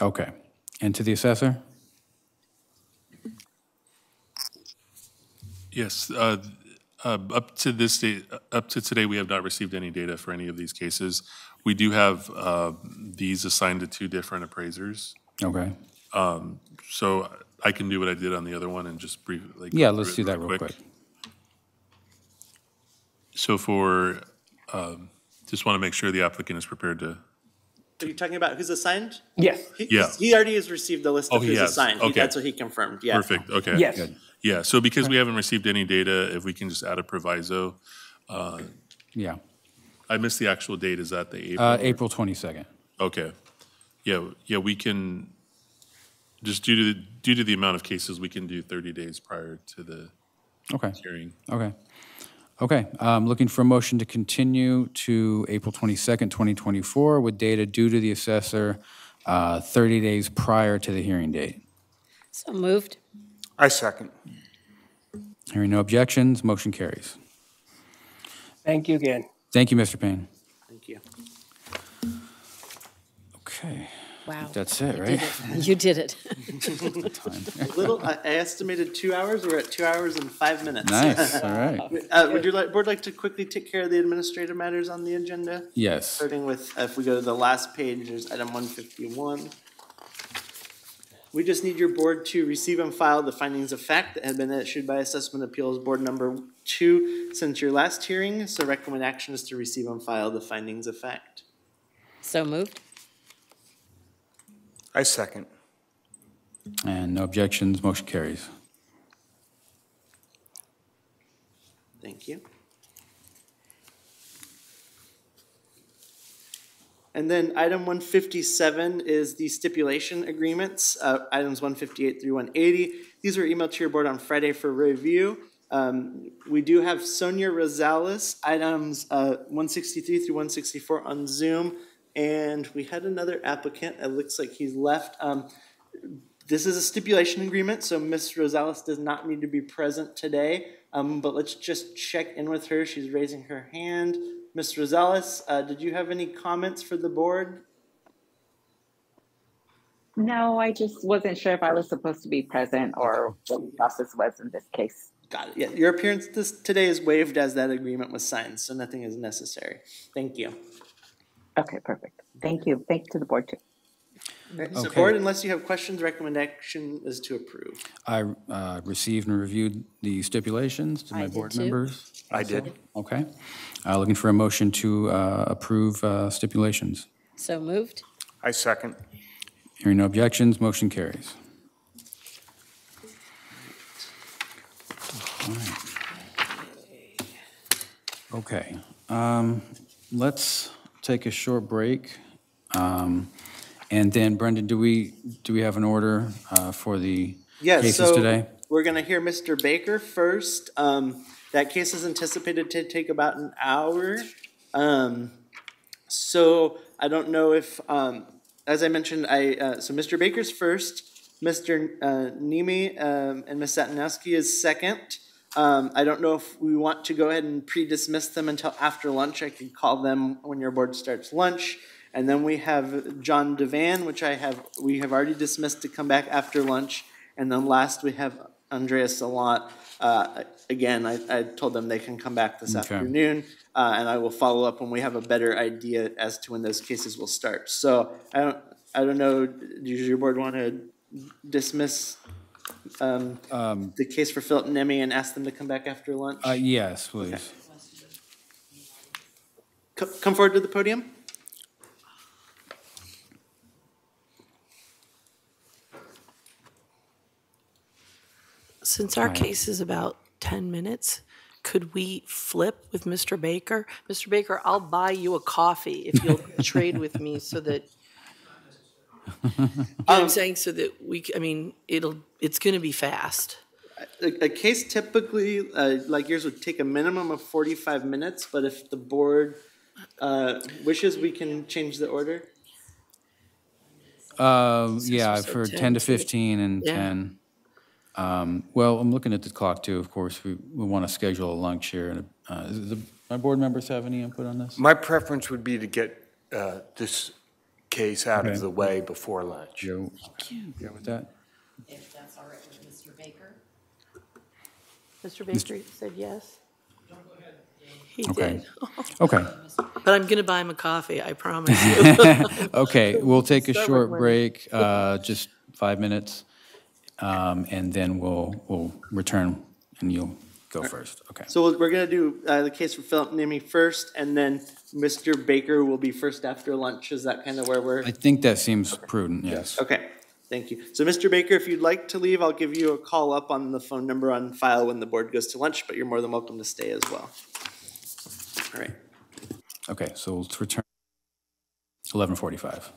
Speaker 2: Okay, and to the assessor?
Speaker 7: Yes, uh, uh, up to this day, up to today, we have not received any data for any of these cases. We do have uh, these assigned to two different appraisers. Okay. Um, so I can do what I did on the other one and just brief, like. Yeah, let's do that real quick. So for, um, just want to make sure the applicant is prepared to,
Speaker 3: Are you talking about who's assigned? Yes, He- Yeah. He already has received the list Oh, of he who's has. assigned. He- Okay. That's what he confirmed, yeah. perfect, okay. yes.
Speaker 7: Yeah, so because we haven't received any data, if we can just add a proviso, uh, Yeah. I missed the actual date, is that the April? Uh,
Speaker 2: April 22nd.
Speaker 7: Okay. Yeah, yeah, we can, just due to the, due to the amount of cases, we can do 30 days prior to the Okay, hearing.
Speaker 2: okay. Okay, um, looking for a motion to continue to April 22nd, 2024, with data due to the assessor uh, 30 days prior to the hearing date.
Speaker 8: So moved.
Speaker 2: I second. Hearing no objections, motion carries.
Speaker 24: Thank you again.
Speaker 2: Thank you, Mr. Payne. Thank you.
Speaker 24: Okay. Wow. That's it, right? You did it. You
Speaker 3: did it. a little, I estimated two hours. We're at two hours and five minutes. Nice. All right. uh, would your board like to quickly take care of the administrative matters on the agenda? Yes. Starting with, if we go to the last page, there's item 151. We just need your board to receive and file the findings of fact that have been issued by Assessment Appeals Board number two since your last hearing. So recommend action is to receive and file the findings of fact. So moved.
Speaker 2: I second. And no objections, motion carries.
Speaker 3: Thank you. And then item 157 is the stipulation agreements, uh, items 158 through 180. These were emailed to your board on Friday for review. Um, we do have Sonia Rosales, items uh, 163 through 164 on Zoom. And we had another applicant. It looks like he's left. Um, this is a stipulation agreement, so Ms. Rosales does not need to be present today. Um, but let's just check in with her. She's raising her hand. Ms. Rosales, uh, did you have any comments for the board? No, I just wasn't sure if I was supposed to be present or what the process was in this case. Got it. Yeah, your appearance this, today is waived as that agreement was signed, so nothing is necessary. Thank you.
Speaker 5: Okay, perfect. Thank you. Thank you to the board too.
Speaker 3: Okay. So board, unless you have questions, recommendation is to approve.
Speaker 2: I uh, received and reviewed the stipulations to my board too. members.
Speaker 3: I did.
Speaker 8: Okay.
Speaker 2: Uh, looking for a motion to uh, approve uh, stipulations.
Speaker 8: So moved.
Speaker 2: I second. Hearing no objections, motion carries. Okay. Um, let's take a short break. Um, And then Brendan, do we, do we have an order uh, for the cases today?
Speaker 3: so we're going to hear Mr. Baker first. Um, That case is anticipated to take about an hour. Um, So I don't know if, um, as I mentioned, I, uh, so Mr. Baker's first, Mr. uh, Nemi um, and Ms. Satinowski is second. Um, I don't know if we want to go ahead and pre-dismiss them until after lunch. I can call them when your board starts lunch. And then we have John Devan, which I have we have already dismissed to come back after lunch. And then last we have Andreas Salant. Uh, again, I, I, told them they can come back this okay. afternoon, uh, and I will follow up when we have a better idea as to when those cases will start. So I don't I don't know. Does your board want to dismiss um, Um, the case for Philip and Emmy and ask them to come back after lunch? uh, yes, please. Come forward to the podium.
Speaker 14: Since our case is about 10 minutes, could we flip with Mr. Baker? Mr. Baker, I'll buy you a coffee if you'll trade with me so that I'm um, saying? So that we, I mean, it'll, it's going to be fast.
Speaker 3: A, a case typically, uh, like yours, would take a minimum of 45 minutes, but if the board uh, wishes, we can change the order.
Speaker 2: Um, yeah, I've 10, 10 to 15 and yeah. 10. Um, well, I'm looking at the clock too, of course. We, we want to schedule a lunch here. And uh, the, my board members have any input on this? My preference would be to get
Speaker 9: uh, this case out of the way before lunch. Joe,
Speaker 14: you good with that? If that's all right with Mr. Baker? Mr. Baker said yes. He Okay. did. Okay, But I'm going to buy him a coffee, I promise you.
Speaker 2: okay, we'll take a short break, uh, just five minutes, um, and then we'll, we'll return, and you'll go first, okay?
Speaker 3: So we're- going to do uh, the case for Philip Nimmy first, and then Mr. Baker will be first after lunch. Is that kind of where we're? I
Speaker 2: think that seems prudent, yes.
Speaker 3: Okay, thank you. So Mr. Baker, if you'd like to leave, I'll give you a call up on the phone number on file when the board goes to lunch, but you're more than welcome to stay as well.
Speaker 2: All right. Okay, so let's return 1145.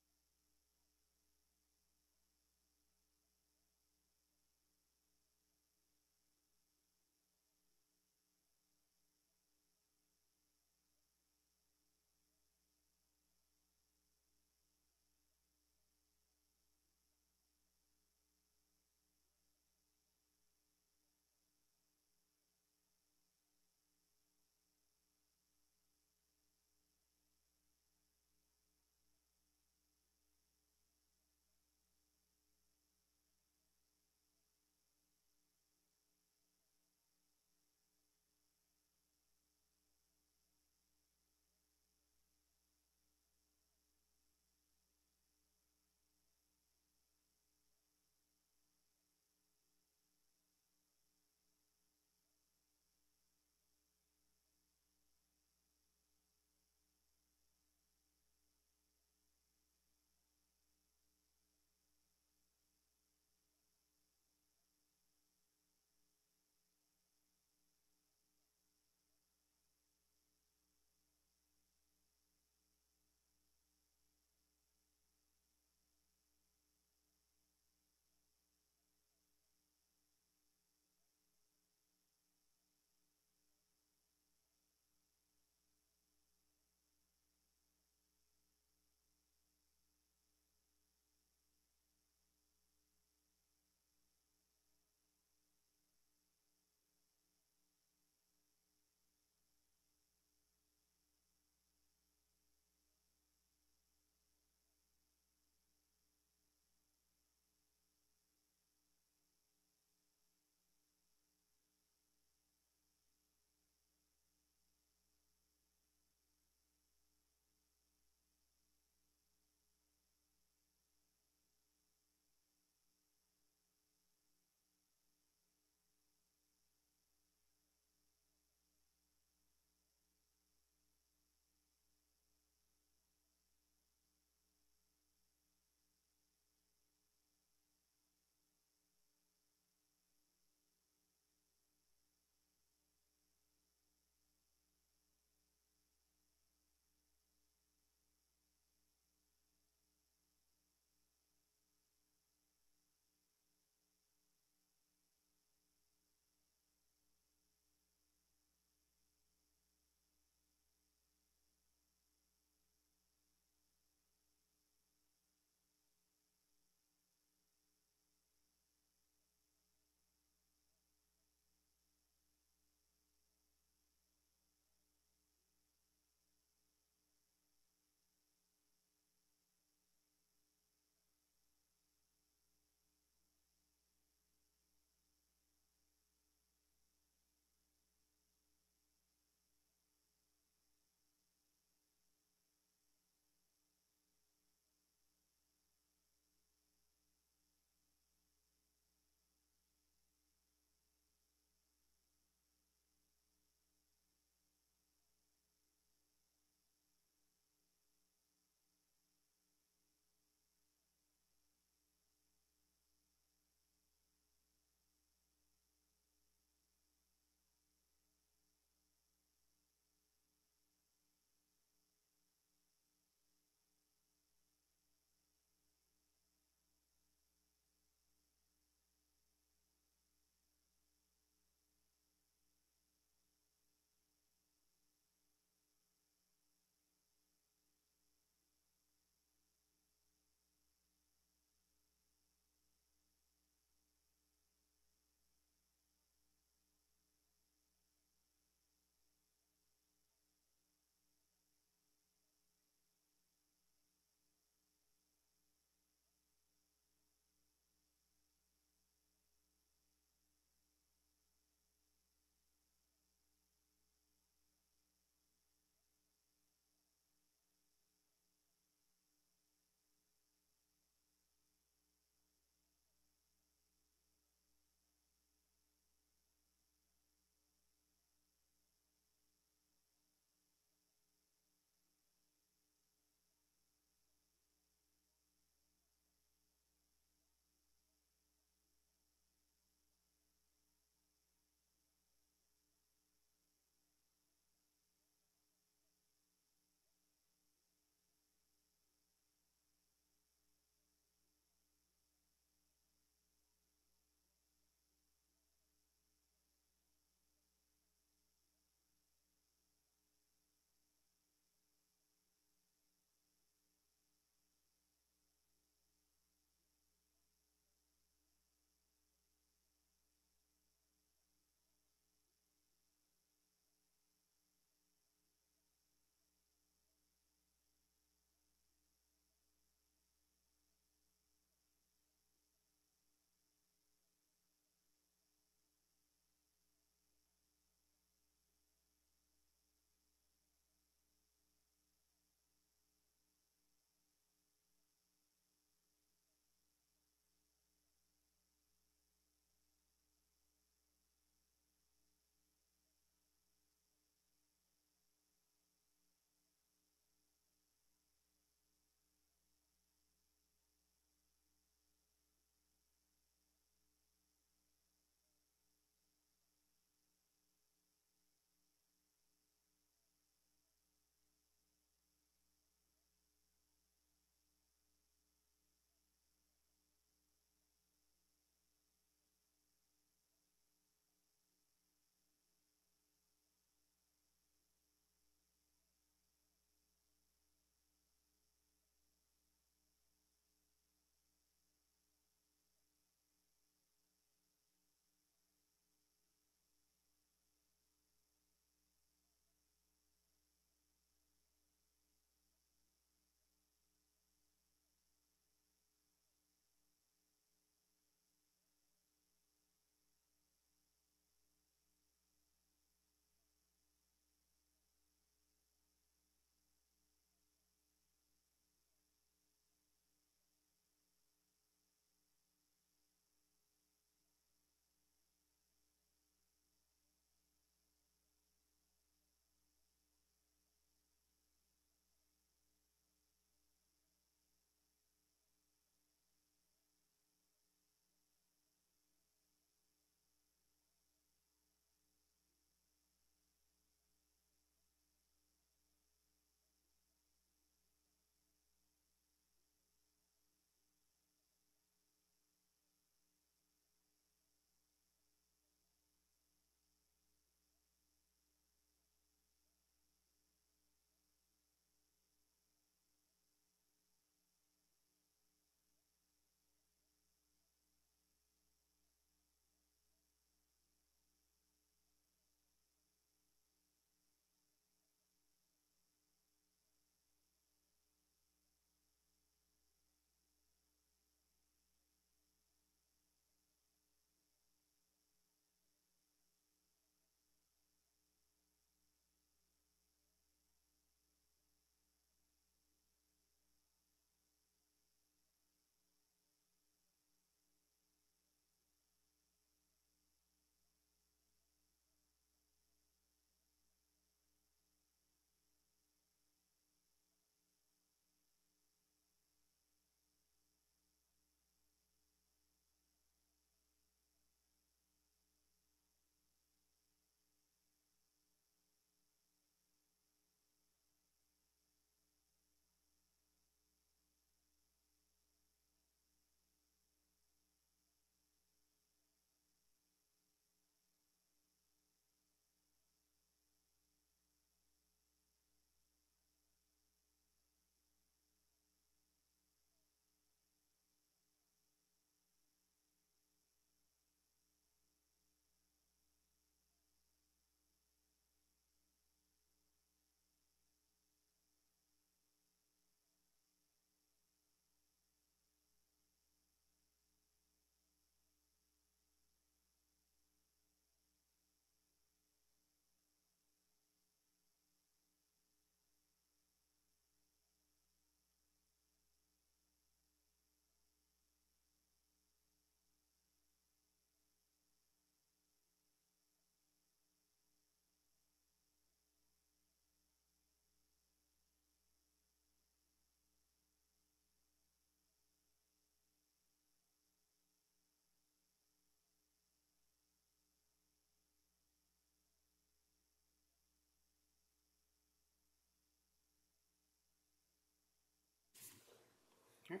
Speaker 3: Right.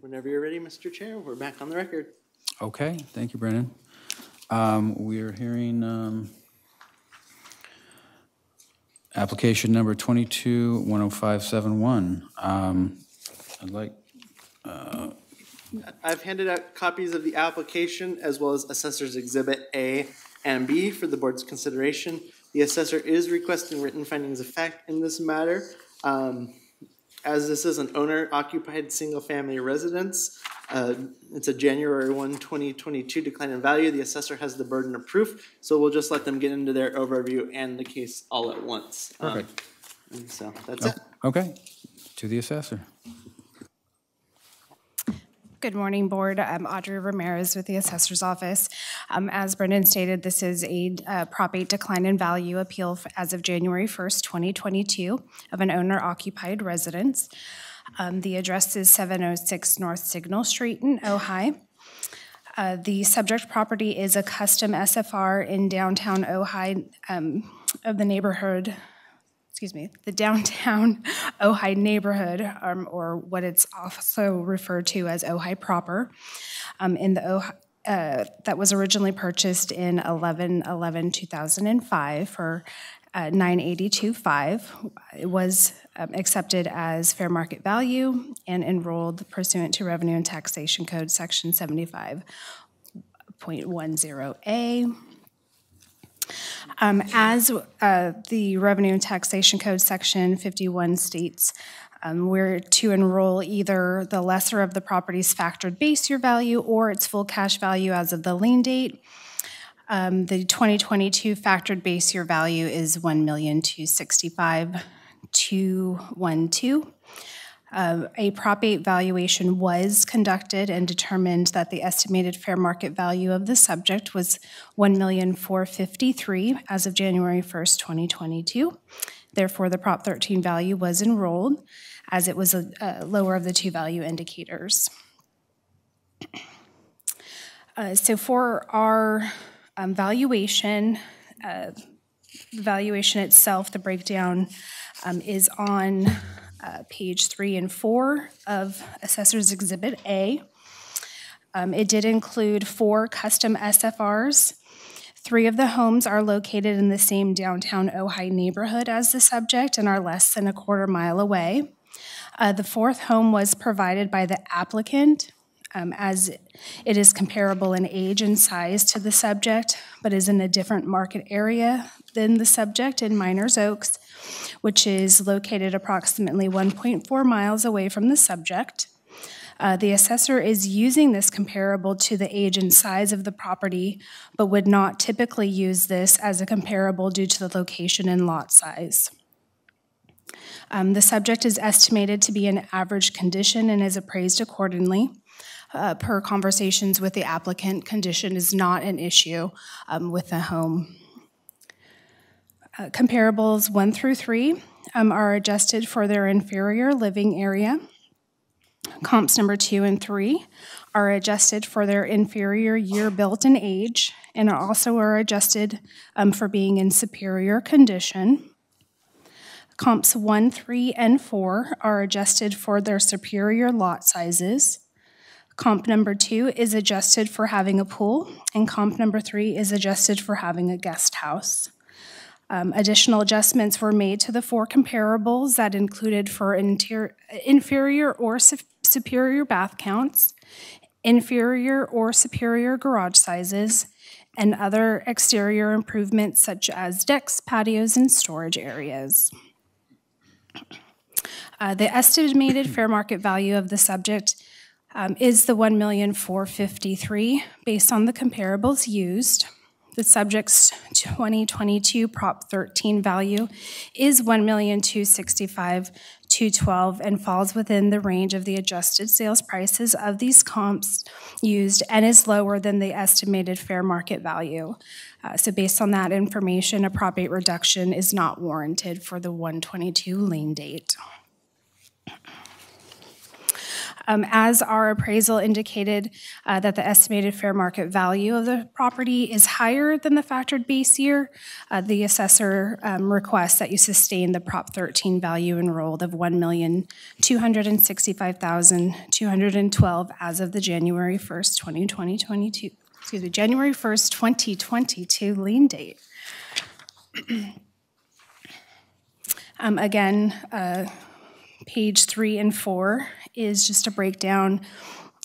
Speaker 3: Whenever you're ready, Mr. Chair, we're back on the record.
Speaker 2: Okay, thank you, Brendan. Um, we are hearing um, application number 22-10571. Um, I'd like...
Speaker 3: Uh, I've handed out copies of the application as well as Assessor's Exhibit A and B for the board's consideration. The assessor is requesting written findings of fact in this matter. Um, as this is an owner-occupied single-family residence, uh, it's a January 1, 2022 decline in value. The assessor has the burden of proof, so we'll just let them get into their overview and the case all at once. Perfect. Um, so that's oh, it.
Speaker 2: Okay, to the assessor.
Speaker 28: Good morning, Board. I'm Audrey Ramirez with the Assessor's Office. Um, as Brendan stated, this is a uh, Prop 8 decline in value appeal as of January 1st, 2022 of an owner-occupied residence. Um, the address is 706 North Signal Street in Ojai. Uh, the subject property is a custom SFR in downtown Ojai um, of the neighborhood excuse me, the downtown Ojai neighborhood, um, or what it's also referred to as Ojai proper, um, in the Ojai, uh, that was originally purchased in 11 11 2005 for uh, 982.5 it was um, accepted as fair market value and enrolled pursuant to Revenue and Taxation Code Section 75.10A. Um, as uh, the Revenue and Taxation Code Section 51 states, um, we're to enroll either the lesser of the property's factored base year value or its full cash value as of the lien date. Um, the 2022 factored base year value is 1,265,212 a Prop 8 valuation was conducted and determined that the estimated fair market value of the subject was 1,453 as of January 1st, 2022. Therefore, the Prop 13 value was enrolled as it was a, a lower of the two value indicators. Uh, so for our um, valuation, uh, valuation itself, the breakdown um, is on uh, page three and four of Assessor's Exhibit A. Um, it did include four custom SFRs. Three of the homes are located in the same downtown Ojai neighborhood as the subject and are less than a quarter mile away. Uh, the fourth home was provided by the applicant um, as it is comparable in age and size to the subject, but is in a different market area than the subject in Meiners Oaks which is located approximately 1.4 miles away from the subject. Uh, the assessor is using this comparable to the age and size of the property, but would not typically use this as a comparable due to the location and lot size. Um, the subject is estimated to be in average condition and is appraised accordingly. Uh, per conversations with the applicant, condition is not an issue um, with the home. Uh, comparables one through three um, are adjusted for their inferior living area. Comps number two and three are adjusted for their inferior year built and age, and also are adjusted um, for being in superior condition. Comps 1, 3, and 4 are adjusted for their superior lot sizes. Comp number 2 is adjusted for having a pool, and comp number 3 is adjusted for having a guest house. Um, additional adjustments were made to the four comparables that included for inter- inferior or su superior bath counts, inferior or superior garage sizes, and other exterior improvements such as decks, patios, and storage areas. Uh, the estimated fair market value of the subject um, is the 1,453 based on the comparables used. The subject's 2022 Prop 13 value is 1,265,212 and falls within the range of the adjusted sales prices of these comps used and is lower than the estimated fair market value. Uh, so based on that information, a Prop 8 reduction is not warranted for the 122 lien date um, as our appraisal indicated uh, that the estimated fair market value of the property is higher than the factored base year, uh, the assessor um, requests that you sustain the Prop 13 value enrolled of 1,265,212 as of the January 1st, 2022, excuse me, January 1st, 2022 lien date. Um, again, uh, page three and four is just a breakdown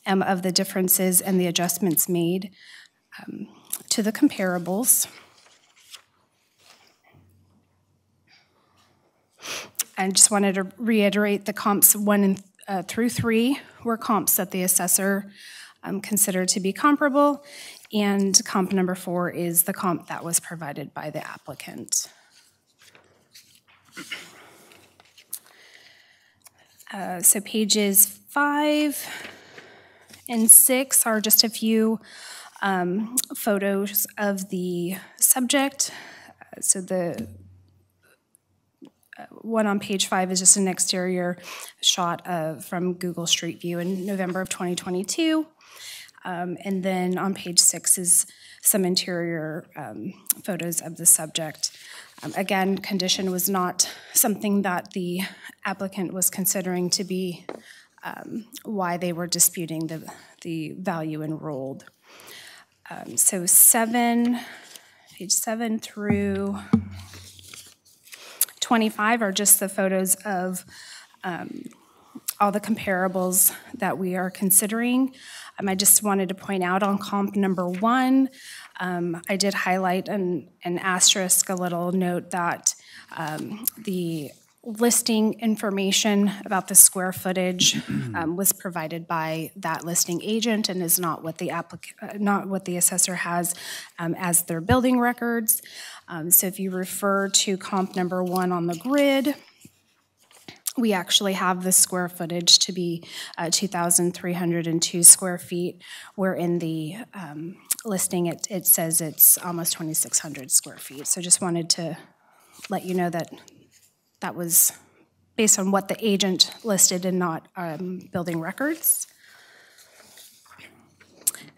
Speaker 28: um, of the differences and the adjustments made um, to the comparables. I just wanted to reiterate the comps one and uh, through three were comps that the assessor um, considered to be comparable, and comp number four is the comp that was provided by the applicant. Uh, so pages five and six are just a few um, photos of the subject. Uh, so the uh, one on page five is just an exterior shot of, from Google Street View in November of 2022. Um, and then on page six is some interior um, photos of the subject. Um, again, condition was not something that the applicant was considering to be um, why they were disputing the, the value enrolled. Um, so seven, page seven through 25 are just the photos of um, all the comparables that we are considering. Um, I just wanted to point out on comp number one, um, I did highlight an, an, asterisk, a little note that um, the listing information about the square footage um, was provided by that listing agent and is not what the applic- uh, not what the assessor has um, as their building records. Um, so if you refer to comp number one on the grid, we actually have the square footage to be uh, 2,302 square feet, where in the um, listing, it, it says it's almost 2,600 square feet. So just wanted to let you know that that was based on what the agent listed and not um, building records.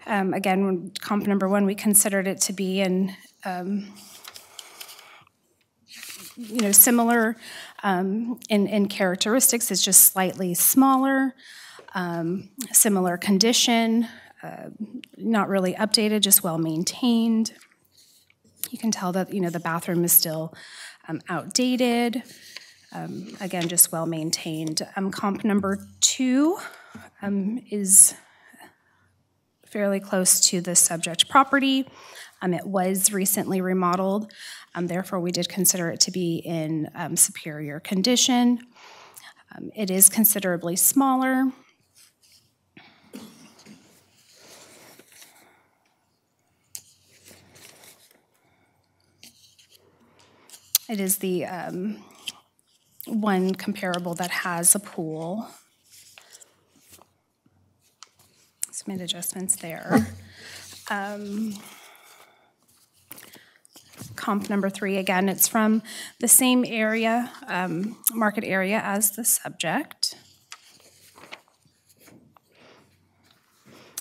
Speaker 28: Um, again, comp number one, we considered it to be in, um, you know, similar um, in, in characteristics. It's just slightly smaller, um, similar condition, uh, not really updated, just well maintained. You can tell that you know the bathroom is still um, outdated. Um, again, just well maintained. Um, comp number two um, is fairly close to the subject property. Um, it was recently remodeled, um, therefore we did consider it to be in superior condition. it is considerably smaller. It is the um, one comparable that has a pool. Some made adjustments there. Um, comp number three, again, it's from the same area, um, market area as the subject.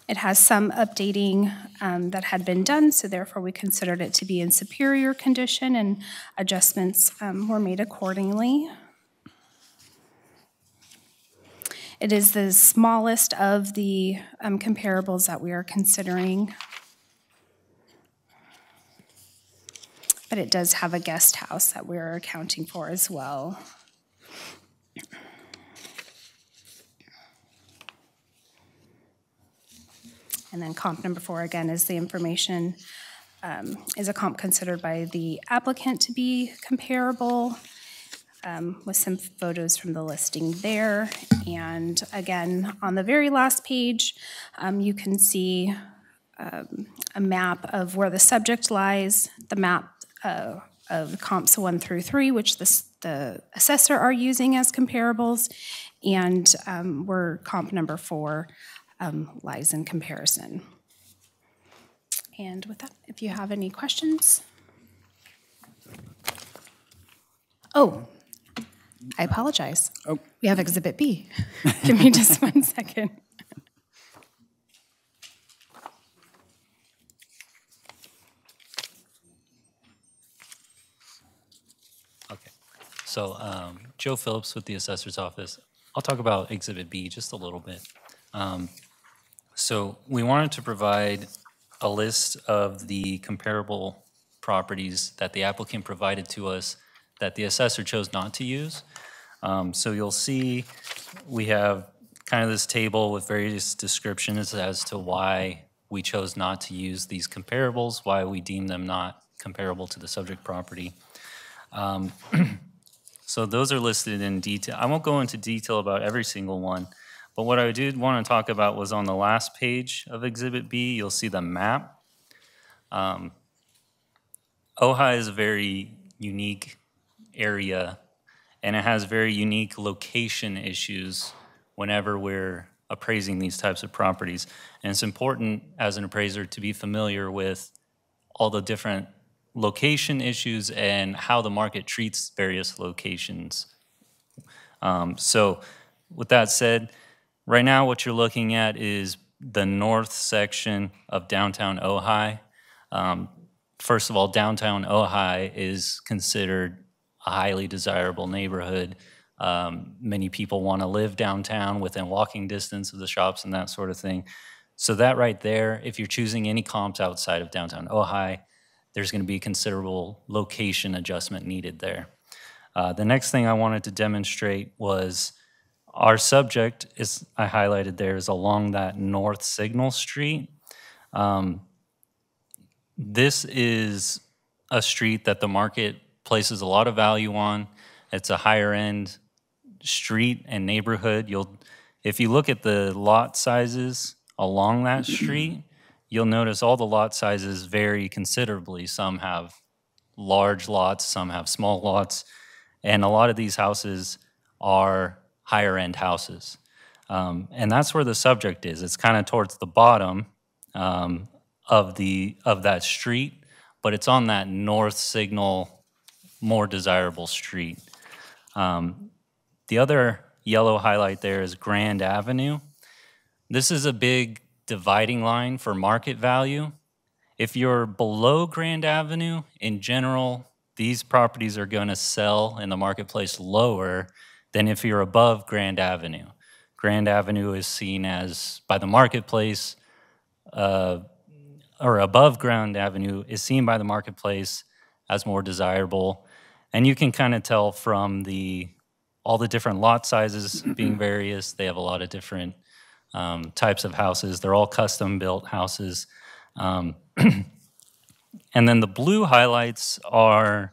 Speaker 28: It has some updating um, that had been done, so therefore we considered it to be in superior condition and adjustments um, were made accordingly. It is the smallest of the um, comparables that we are considering. But it does have a guest house that we're accounting for as well. And then comp number four, again, is the information, um, is a comp considered by the applicant to be comparable um, with some photos from the listing there. And again, on the very last page, um, you can see um, a map of where the subject lies, the map uh, of comps one through three, which this, the assessor are using as comparables, and um, we're comp number four um, lies in comparison. And with that, if you have any questions. Oh, I apologize. Oh. We have Exhibit B. Give me just one second.
Speaker 11: Okay. So um, Joe Phillips with the Assessor's Office. I'll talk about Exhibit B just a little bit. Um, so we wanted to provide a list of the comparable properties that the applicant provided to us that the assessor chose not to use. Um, So you'll see, we have kind of this table with various descriptions as to why we chose not to use these comparables, why we deem them not comparable to the subject property. Um, So those are listed in detail. I won't go into detail about every single one, but what I did want to talk about was on the last page of Exhibit B, you'll see the map. Um, Ojai is a very unique area, and it has very unique location issues whenever we're appraising these types of properties. And it's important as an appraiser to be familiar with all the different location issues and how the market treats various locations. Um, so, with that said, Right now, what you're looking at is the north section of downtown Ojai. Um, first of all, downtown Ojai is considered a highly desirable neighborhood. Um, many people want to live downtown within walking distance of the shops and that sort of thing. So that right there, if you're choosing any comps outside of downtown Ojai, there's going to be considerable location adjustment needed there. Uh, the next thing I wanted to demonstrate was our subject is, I highlighted there, is along that North Signal Street. Um, this is a street that the market places a lot of value on. It's a higher end street and neighborhood. You'll, if you look at the lot sizes along that street, you'll notice all the lot sizes vary considerably. Some have large lots, some have small lots, and a lot of these houses are higher end houses. Um, and that's where the subject is. It's kind of towards the bottom um, of the of that street, but it's on that north signal, more desirable street. Um, the other yellow highlight there is Grand Avenue. This is a big dividing line for market value. If you're below Grand Avenue, in general, these properties are going to sell in the marketplace lower than if you're above Grand Avenue. Grand Avenue is seen as, by the marketplace, uh, or above Grand Avenue is seen by the marketplace as more desirable. And you can kind of tell from the all the different lot sizes being various. They have a lot of different um, types of houses. They're all custom built houses. Um, and then the blue highlights are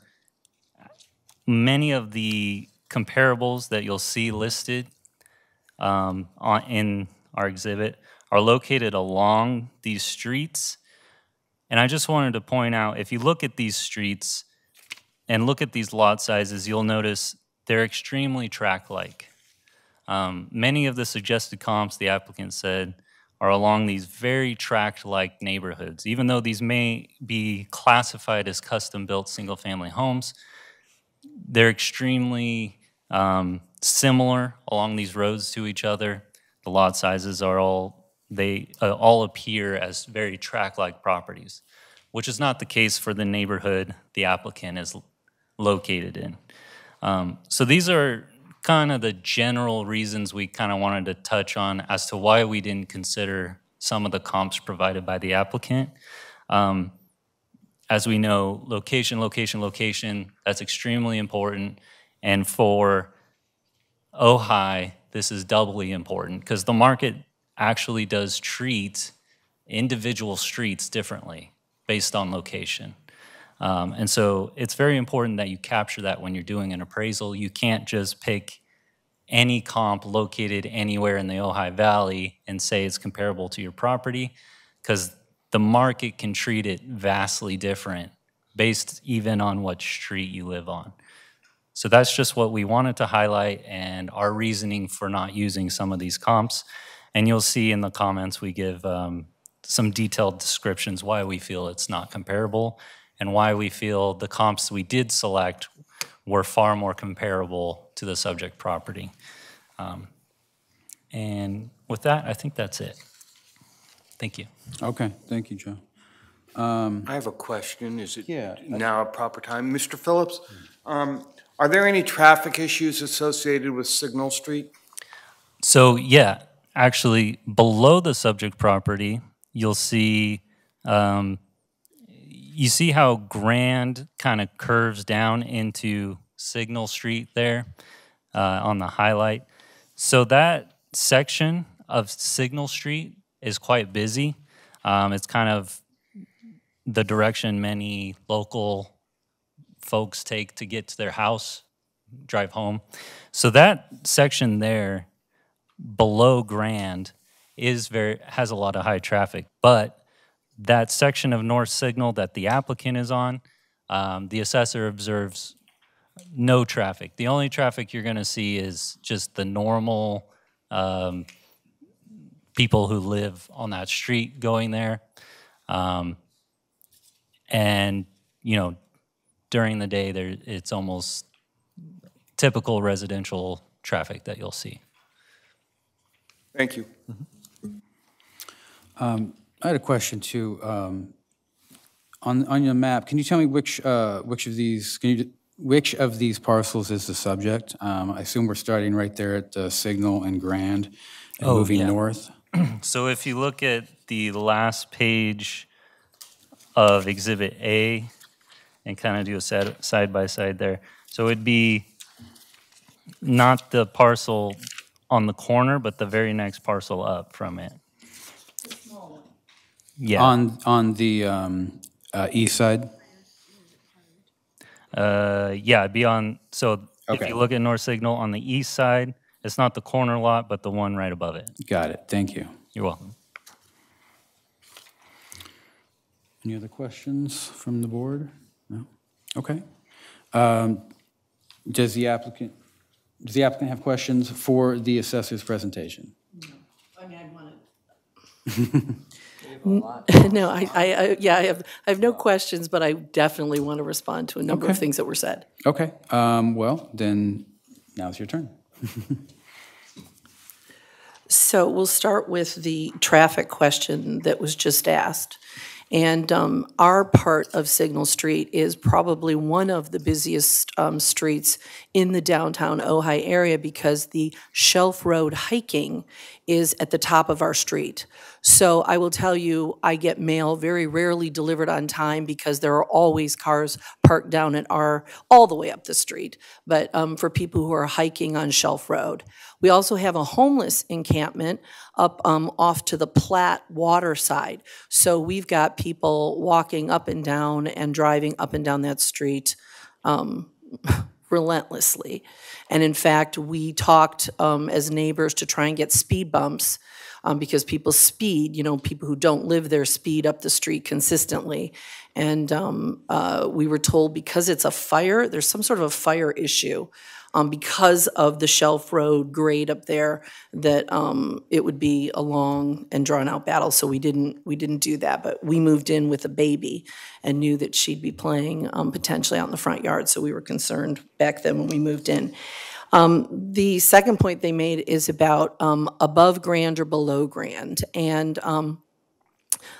Speaker 11: many of the comparables that you'll see listed um, on, in our exhibit are located along these streets. And I just wanted to point out, if you look at these streets and look at these lot sizes, you'll notice they're extremely track-like. Um, many of the suggested comps, the applicant said, are along these very tract-like neighborhoods. Even though these may be classified as custom-built single-family homes, they're extremely um, similar along these roads to each other. The lot sizes are all, they uh, all appear as very track-like properties, which is not the case for the neighborhood the applicant is located in. Um, so these are kind of the general reasons we kind of wanted to touch on as to why we didn't consider some of the comps provided by the applicant. Um, as we know, location, location, location, that's extremely important. And for Ojai, oh, this is doubly important because the market actually does treat individual streets differently based on location. Um, and so it's very important that you capture that when you're doing an appraisal. You can't just pick any comp located anywhere in the Ojai Valley and say it's comparable to your property because the market can treat it vastly different based even on what street you live on. So that's just what we wanted to highlight and our reasoning for not using some of these comps. And you'll see in the comments we give um, some detailed descriptions why we feel it's not comparable and why we feel the comps we did select were far more comparable to the subject property. Um, and with that, I think that's it. Thank you.
Speaker 2: Okay, thank you, Joe.
Speaker 11: Um,
Speaker 9: I have a question. Is it yeah, now a proper time? Mr. Phillips, um, are there any traffic issues associated with Signal Street?
Speaker 11: So, yeah, actually, below the subject property, you'll see. Um, you see how Grand kind of curves down into Signal Street there uh, on the highlight. So that section of Signal Street is quite busy. Um, it's kind of the direction many local folks take to get to their house, drive home. So that section there below Grand is very has a lot of high traffic, but that section of North Signal that the applicant is on, um, the assessor observes no traffic. The only traffic you're going to see is just the normal um, people who live on that street going there, um, and you know during the day, there it's almost typical residential traffic that you'll see. Thank you. Mm -hmm.
Speaker 2: um, I had a question too. Um, on on your map, can you tell me which uh, which of these can you which of these parcels is the subject? Um, I assume we're starting right there at the uh, Signal and Grand, and oh, moving yeah. north.
Speaker 11: so if you look at the last page of Exhibit A, and kind of do a side, side by side there. So it'd be not the parcel on the corner, but the very next parcel up from it. Yeah. On on the um, uh, east side. Uh, yeah, be on. So okay. if you look at North Signal on the east side, it's not the corner lot, but the one right above it. Got it. Thank you. You're welcome.
Speaker 2: Any other questions from the board? Okay. Um, Does the applicant, does the applicant have questions for the assessor's presentation? I mean,
Speaker 14: i No, I, I, yeah, I have, I have no questions, but I definitely want to respond to a number of things that were said.
Speaker 2: Okay, um, well, then now it's your turn.
Speaker 14: So we'll start with the traffic question that was just asked. And um, our part of Signal Street is probably one of the busiest um, streets in the downtown Ojai area because the Shelf Road hiking is at the top of our street. So I will tell you, I get mail very rarely delivered on time because there are always cars parked down at our, all the way up the street, but um, for people who are hiking on Shelf Road. We also have a homeless encampment up um, off to the Platte water side. So we've got people walking up and down and driving up and down that street um, relentlessly. And in fact, we talked um, as neighbors to try and get speed bumps um, because people speed, you know, people who don't live there speed up the street consistently. And um, uh, we were told because it's a fire, there's some sort of a fire issue um, because of the shelf road grade up there that um, it would be a long and drawn out battle so we didn't we didn't do that but we moved in with a baby and knew that she'd be playing um, potentially out in the front yard so we were concerned back then when we moved in um, the second point they made is about um, above grand or below grand. And um,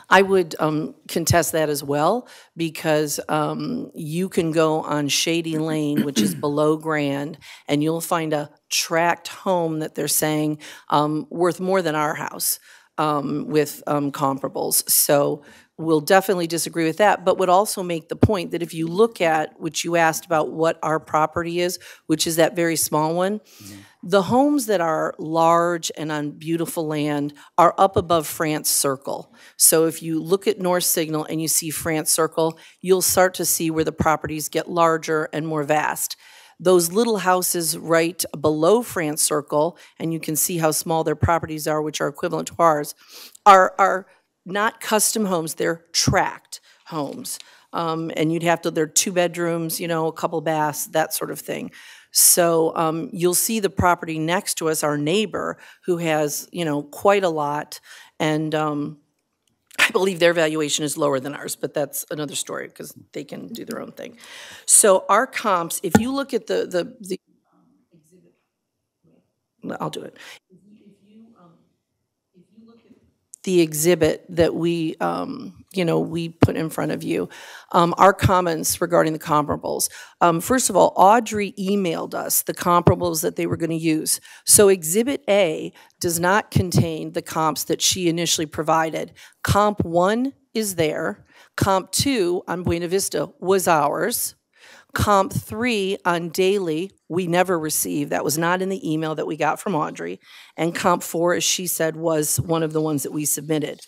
Speaker 14: I would um, contest that as well because um, you can go on Shady Lane, which is below Grand, and you'll find a tract home that they're saying um, worth more than our house um, with um, comparables. So we will definitely disagree with that, but would also make the point that if you look at, which you asked about what our property is, which is that very small one. Mm -hmm the homes that are large and on beautiful land are up above France Circle. So if you look at North Signal and you see France Circle, you'll start to see where the properties get larger and more vast. Those little houses right below France Circle, and you can see how small their properties are, which are equivalent to ours, are, are not custom homes, they're tract homes. Um, and you'd have to, they're two bedrooms, you know, a couple baths, that sort of thing. So um, you'll see the property next to us, our neighbor, who has you know quite a lot, and um, I believe their valuation is lower than ours, but that's another story because they can do their own thing. So our comps, if you look at the the, the I'll do it the exhibit that we, um, you know, we put in front of you. Um, our comments regarding the comparables. Um, first of all, Audrey emailed us the comparables that they were going to use. So Exhibit A does not contain the comps that she initially provided. Comp 1 is there. Comp 2 on Buena Vista was ours. Comp three on daily, we never received. That was not in the email that we got from Audrey. And comp four, as she said, was one of the ones that we submitted.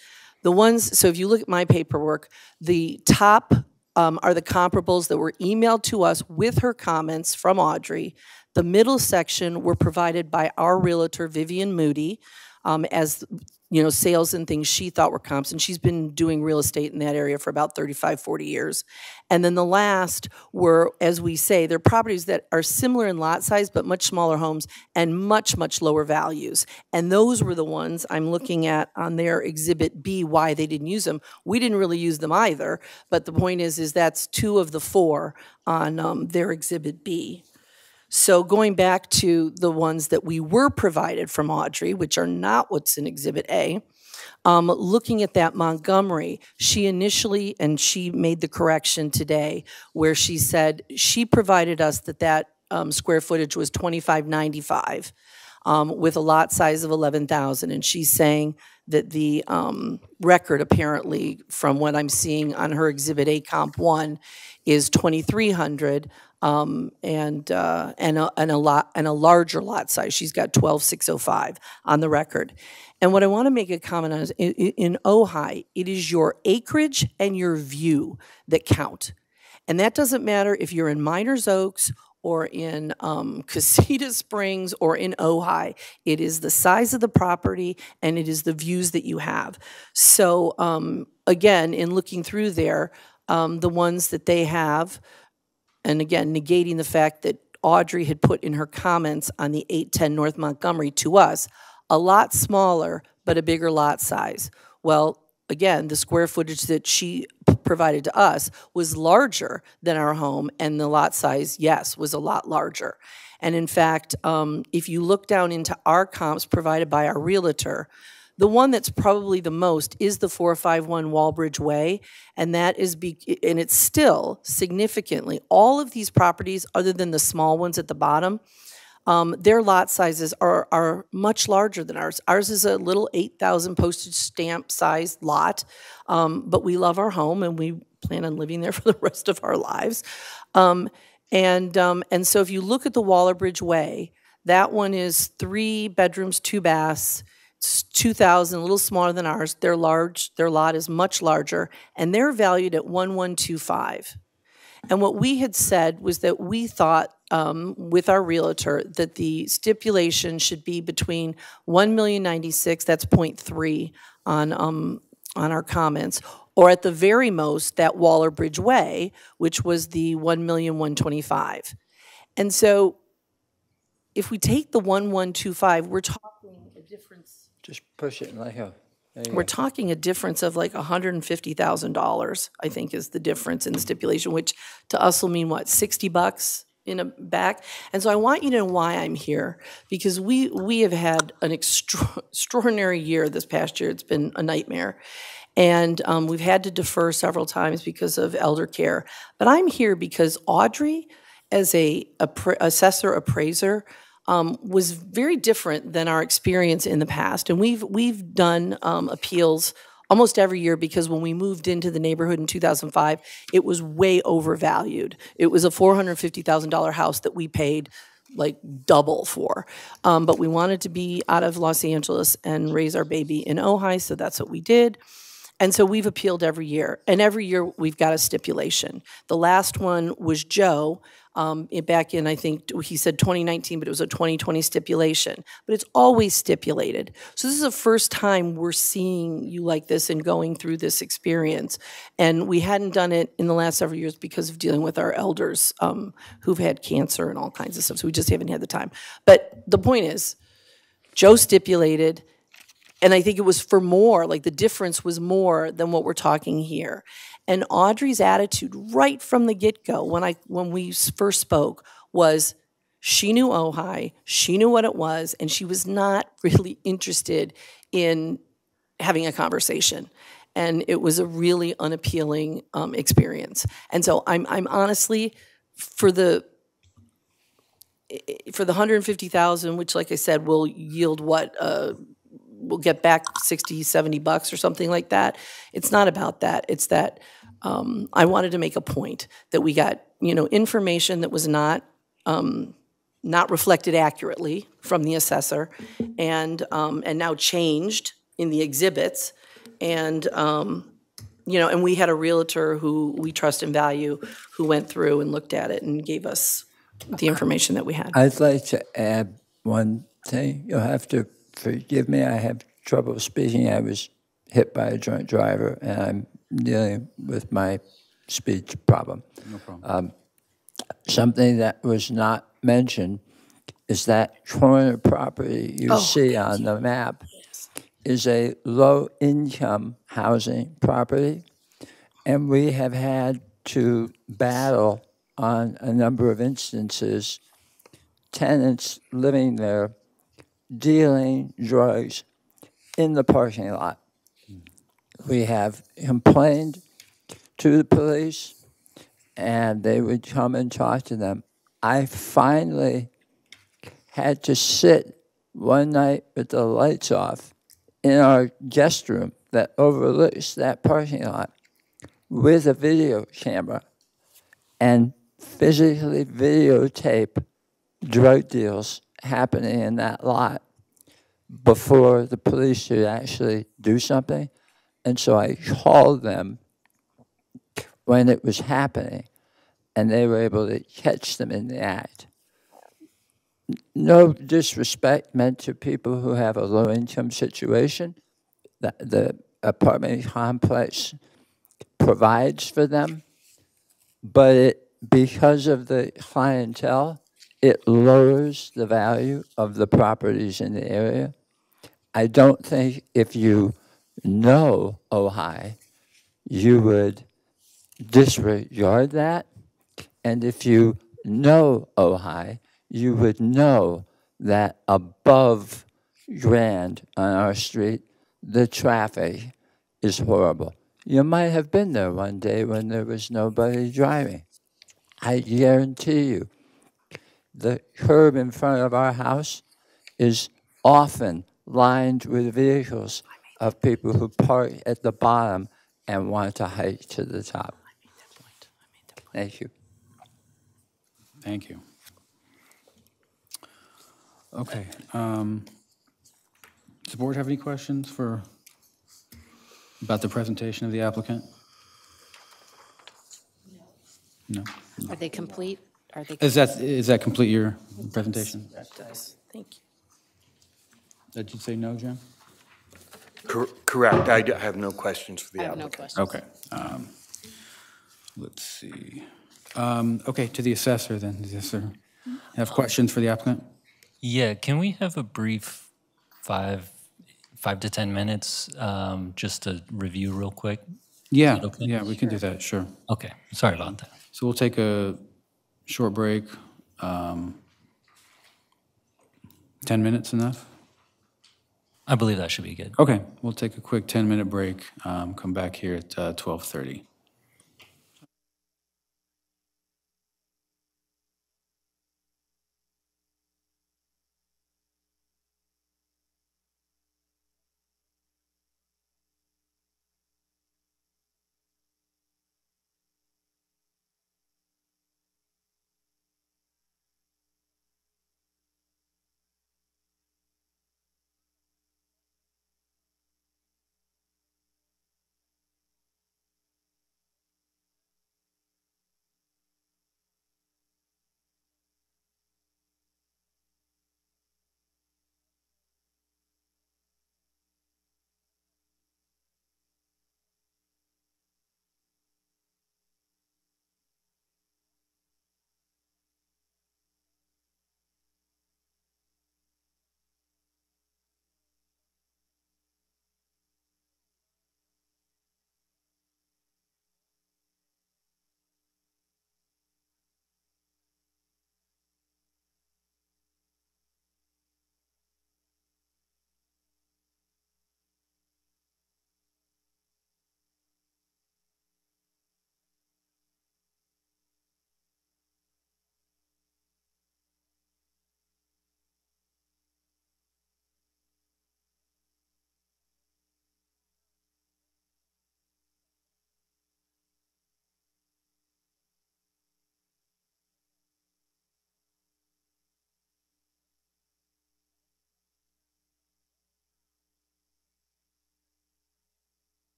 Speaker 14: The ones, so if you look at my paperwork, the top um, are the comparables that were emailed to us with her comments from Audrey. The middle section were provided by our realtor, Vivian Moody, um, as you know, sales and things she thought were comps. And she's been doing real estate in that area for about 35, 40 years. And then the last were, as we say, they're properties that are similar in lot size, but much smaller homes and much, much lower values. And those were the ones I'm looking at on their exhibit B, why they didn't use them. We didn't really use them either. But the point is, is that's two of the four on um, their exhibit B. So, going back to the ones that we were provided from Audrey, which are not what's in Exhibit A, um, looking at that Montgomery, she initially, and she made the correction today, where she said she provided us that that um, square footage was 2595 um, with a lot size of 11,000. And she's saying that the um, record, apparently, from what I'm seeing on her Exhibit A Comp 1, is 2,300 um, and uh, and a, and a lot and a larger lot size. She's got twelve six oh five on the record. And what I want to make a comment on is in, in Ojai, it is your acreage and your view that count, and that doesn't matter if you're in Meiners Oaks or in um, Casita Springs or in Ojai. It is the size of the property and it is the views that you have. So, um, again, in looking through there, um, the ones that they have and again, negating the fact that Audrey had put in her comments on the 810 North Montgomery to us, a lot smaller, but a bigger lot size. Well, again, the square footage that she provided to us was larger than our home, and the lot size, yes, was a lot larger. And in fact, um, if you look down into our comps provided by our realtor, the one that's probably the most is the 451 Wallbridge Way, and that is be and it's still significantly all of these properties, other than the small ones at the bottom, um, their lot sizes are are much larger than ours. Ours is a little 8,000 postage stamp sized lot, um, but we love our home and we plan on living there for the rest of our lives. Um, and um, and so if you look at the Wallerbridge Way, that one is three bedrooms, two baths. 2000, a little smaller than ours. Their large, their lot is much larger, and they're valued at 1125. And what we had said was that we thought um, with our realtor that the stipulation should be between 1,096, that's 0.3 on, um, on our comments, or at the very most, that Waller Bridge Way, which was the 1,125. And so if we take the 1125, we're talking just push it and let go. We're talking a difference of like $150,000, I think is the difference in the stipulation, which to us will mean what, 60 bucks in a back. And so I want you to know why I'm here because we we have had an extra, extraordinary year this past year. It's been a nightmare. And um, we've had to defer several times because of elder care. But I'm here because Audrey, as a, a assessor appraiser, um, was very different than our experience in the past. And we've we've done um, appeals almost every year because when we moved into the neighborhood in 2005, it was way overvalued. It was a $450,000 house that we paid like double for. Um, but we wanted to be out of Los Angeles and raise our baby in Ojai, so that's what we did. And so we've appealed every year. And every year we've got a stipulation. The last one was Joe um, back in, I think he said 2019, but it was a 2020 stipulation. But it's always stipulated. So this is the first time we're seeing you like this and going through this experience. And we hadn't done it in the last several years because of dealing with our elders um, who've had cancer and all kinds of stuff. So we just haven't had the time. But the point is, Joe stipulated and I think it was for more, like the difference was more than what we're talking here. And Audrey's attitude right from the get-go when I when we first spoke was she knew Ojai, she knew what it was, and she was not really interested in having a conversation. And it was a really unappealing um, experience. And so I'm, I'm honestly, for the eh, for the 150,000, which, like I said, will yield what uh, we'll get back 60, 70 bucks or something like that. It's not about that. It's that um, I wanted to make a point that we got you know information that was not um, not reflected accurately from the assessor, and um, and now changed in the exhibits, and um, you know, and we had a realtor who we trust and value who went through and looked at it and gave us the information that we had.
Speaker 29: I'd like to add one thing. You'll have to forgive me. I have trouble speaking. I was hit by a drunk driver, and I'm dealing with my speech problem. No problem. Um, something that was not mentioned is that corner property you oh, see on you. the map is a low income housing property. And we have had to battle on a number of instances tenants living there dealing drugs in the parking lot we have complained to the police and they would come and talk to them. I finally had to sit one night with the lights off in our guest room that overlooks that parking lot with a video camera and physically videotape drug deals happening in that lot before the police should actually do something and so I called them when it was happening, and they were able to catch them in the act. No disrespect meant to people who have a low income situation. The, the apartment complex provides for them, but it, because of the clientele, it lowers the value of the properties in the area. I don't think if you know, Ojai, you would disregard that. And if you know, Ojai, you would know that above Grand on our street, the traffic is horrible. You might have been there one day when there was nobody driving. I guarantee you, the curb in front of our house is often lined with vehicles of people who park at the bottom and want to hike to the top. Thank you. Thank you.
Speaker 2: Okay. Um, does the board have any questions for about the presentation of the applicant? No.
Speaker 14: no. Are they complete? Are they? Complete? Is that is that complete your presentation? That does. Thank you.
Speaker 2: Did you say no, Jim?
Speaker 9: Correct. I have no questions for the I have no applicant. questions. Okay. Um,
Speaker 2: let's see. Um, okay, to the assessor then, the assessor. Have questions for the applicant?
Speaker 11: Yeah, can we have a brief five, five to 10 minutes, um, just to review real quick? Yeah, yeah, we can do that, sure. Okay, sorry about that. So we'll take a short break. 10
Speaker 2: minutes enough? I believe that should be good. Okay, we'll take a quick 10-minute break, um, come back here at uh, 12:30.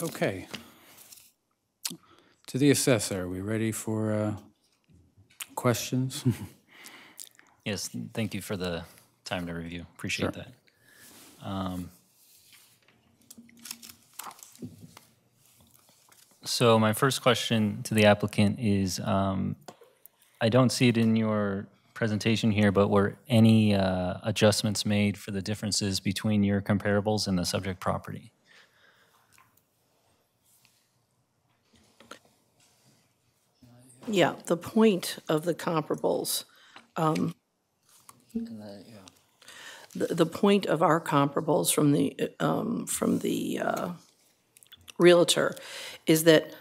Speaker 2: Okay. To the assessor, are we ready for uh, questions?
Speaker 11: yes, thank you for the time to review. Appreciate sure. that. Um, so my first question to the applicant is, um, I don't see it in your presentation here, but were any uh, adjustments made for the differences between your comparables and the subject property?
Speaker 14: Yeah, the point of the comparables, um, the, the point of our comparables from the, um, from the uh, realtor is that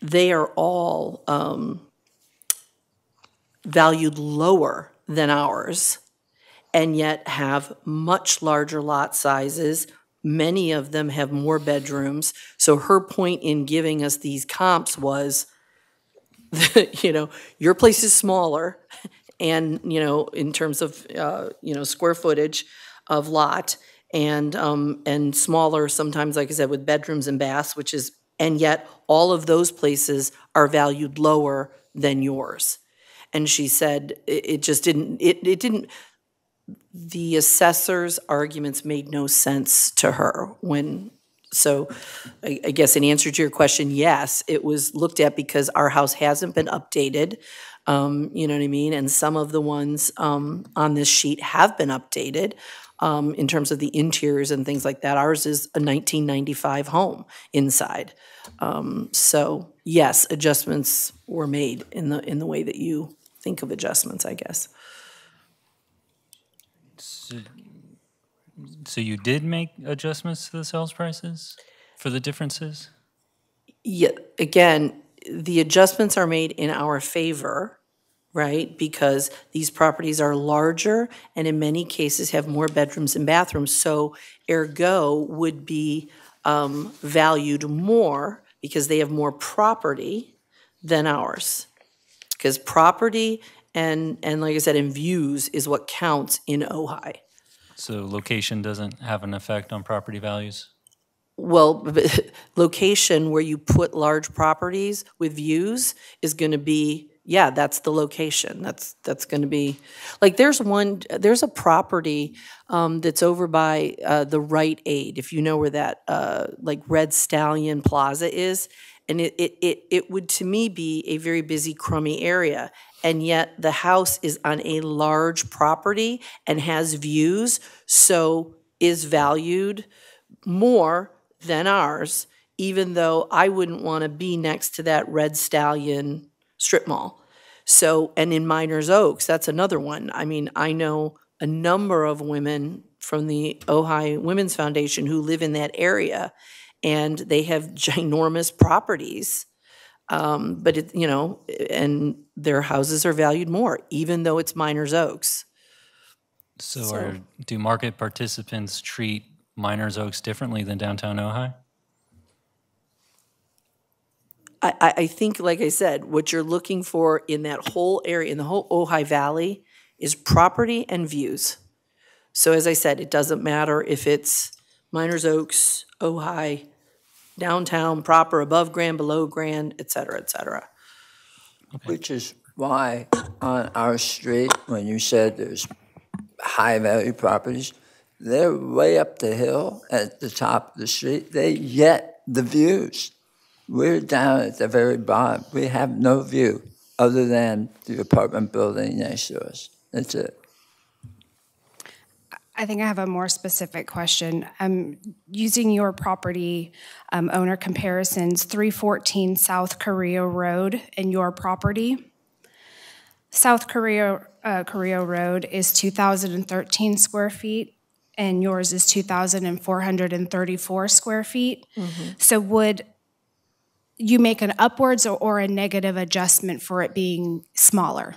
Speaker 14: they are all um, valued lower than ours and yet have much larger lot sizes. Many of them have more bedrooms. So her point in giving us these comps was, that, you know, your place is smaller and, you know, in terms of, uh, you know, square footage of lot and, um, and smaller sometimes, like I said, with bedrooms and baths, which is, and yet all of those places are valued lower than yours and she said it, it just didn't it, it didn't the assessor's arguments made no sense to her when so I, I, guess in answer to your question yes it was looked at because our house hasn't been updated um, you know what i mean and some of the ones um, on this sheet have been updated um, in terms of the interiors and things like that ours is a 1995 home inside um, so yes adjustments were made in the in the way that you think of adjustments, I guess.
Speaker 11: So, so you did make adjustments to the sales prices for the differences?
Speaker 14: Yeah, again, the adjustments are made in our favor, right? Because these properties are larger and in many cases have more bedrooms and bathrooms. So, ergo, would be um, valued more because they have more property than ours because property and and like I said, in views is what counts in Ojai.
Speaker 11: So location doesn't have an effect on
Speaker 14: property values. Well, location where you put large properties with views is going to be yeah, that's the location. That's that's going to be like there's one there's a property um, that's over by uh, the Rite Aid. If you know where that uh, like Red Stallion Plaza is, and it, it, it, it would, to me, be a very busy, crummy area. And yet the house is on a large property and has views, so is valued more than ours, even though I wouldn't want to be next to that Red Stallion strip mall. So, and in Meiners Oaks, that's another one. I mean, I know a number of women from the Ojai Women's Foundation who live in that area and they have ginormous properties. Um, but it, you know, and their houses are valued more, even though it's Meiners Oaks. So, so are,
Speaker 11: do market participants treat Meiners Oaks differently than downtown Ojai?
Speaker 14: I, I, think, like I said, what you're looking for in that whole area, in the whole Ojai Valley, is property and views. So, as I said, it doesn't matter if it's Meiners Oaks, Ojai, downtown proper, above grand, below grand, et cetera, et cetera.
Speaker 29: Which is why on our street, when you said there's high value properties, they're way up the hill at the top of the street. They get the views. We're down at the very bottom. We have no view other than the apartment building next to us. That's it.
Speaker 28: I think I have a more specific question. Um, using your property um, owner comparisons, 314 South Carrillo Road and your property. South Carrillo, uh, Carrillo Road is 2,013 square feet and yours is 2,434 square feet. Mm -hmm. So would you make an upwards or, or a negative adjustment for it being smaller?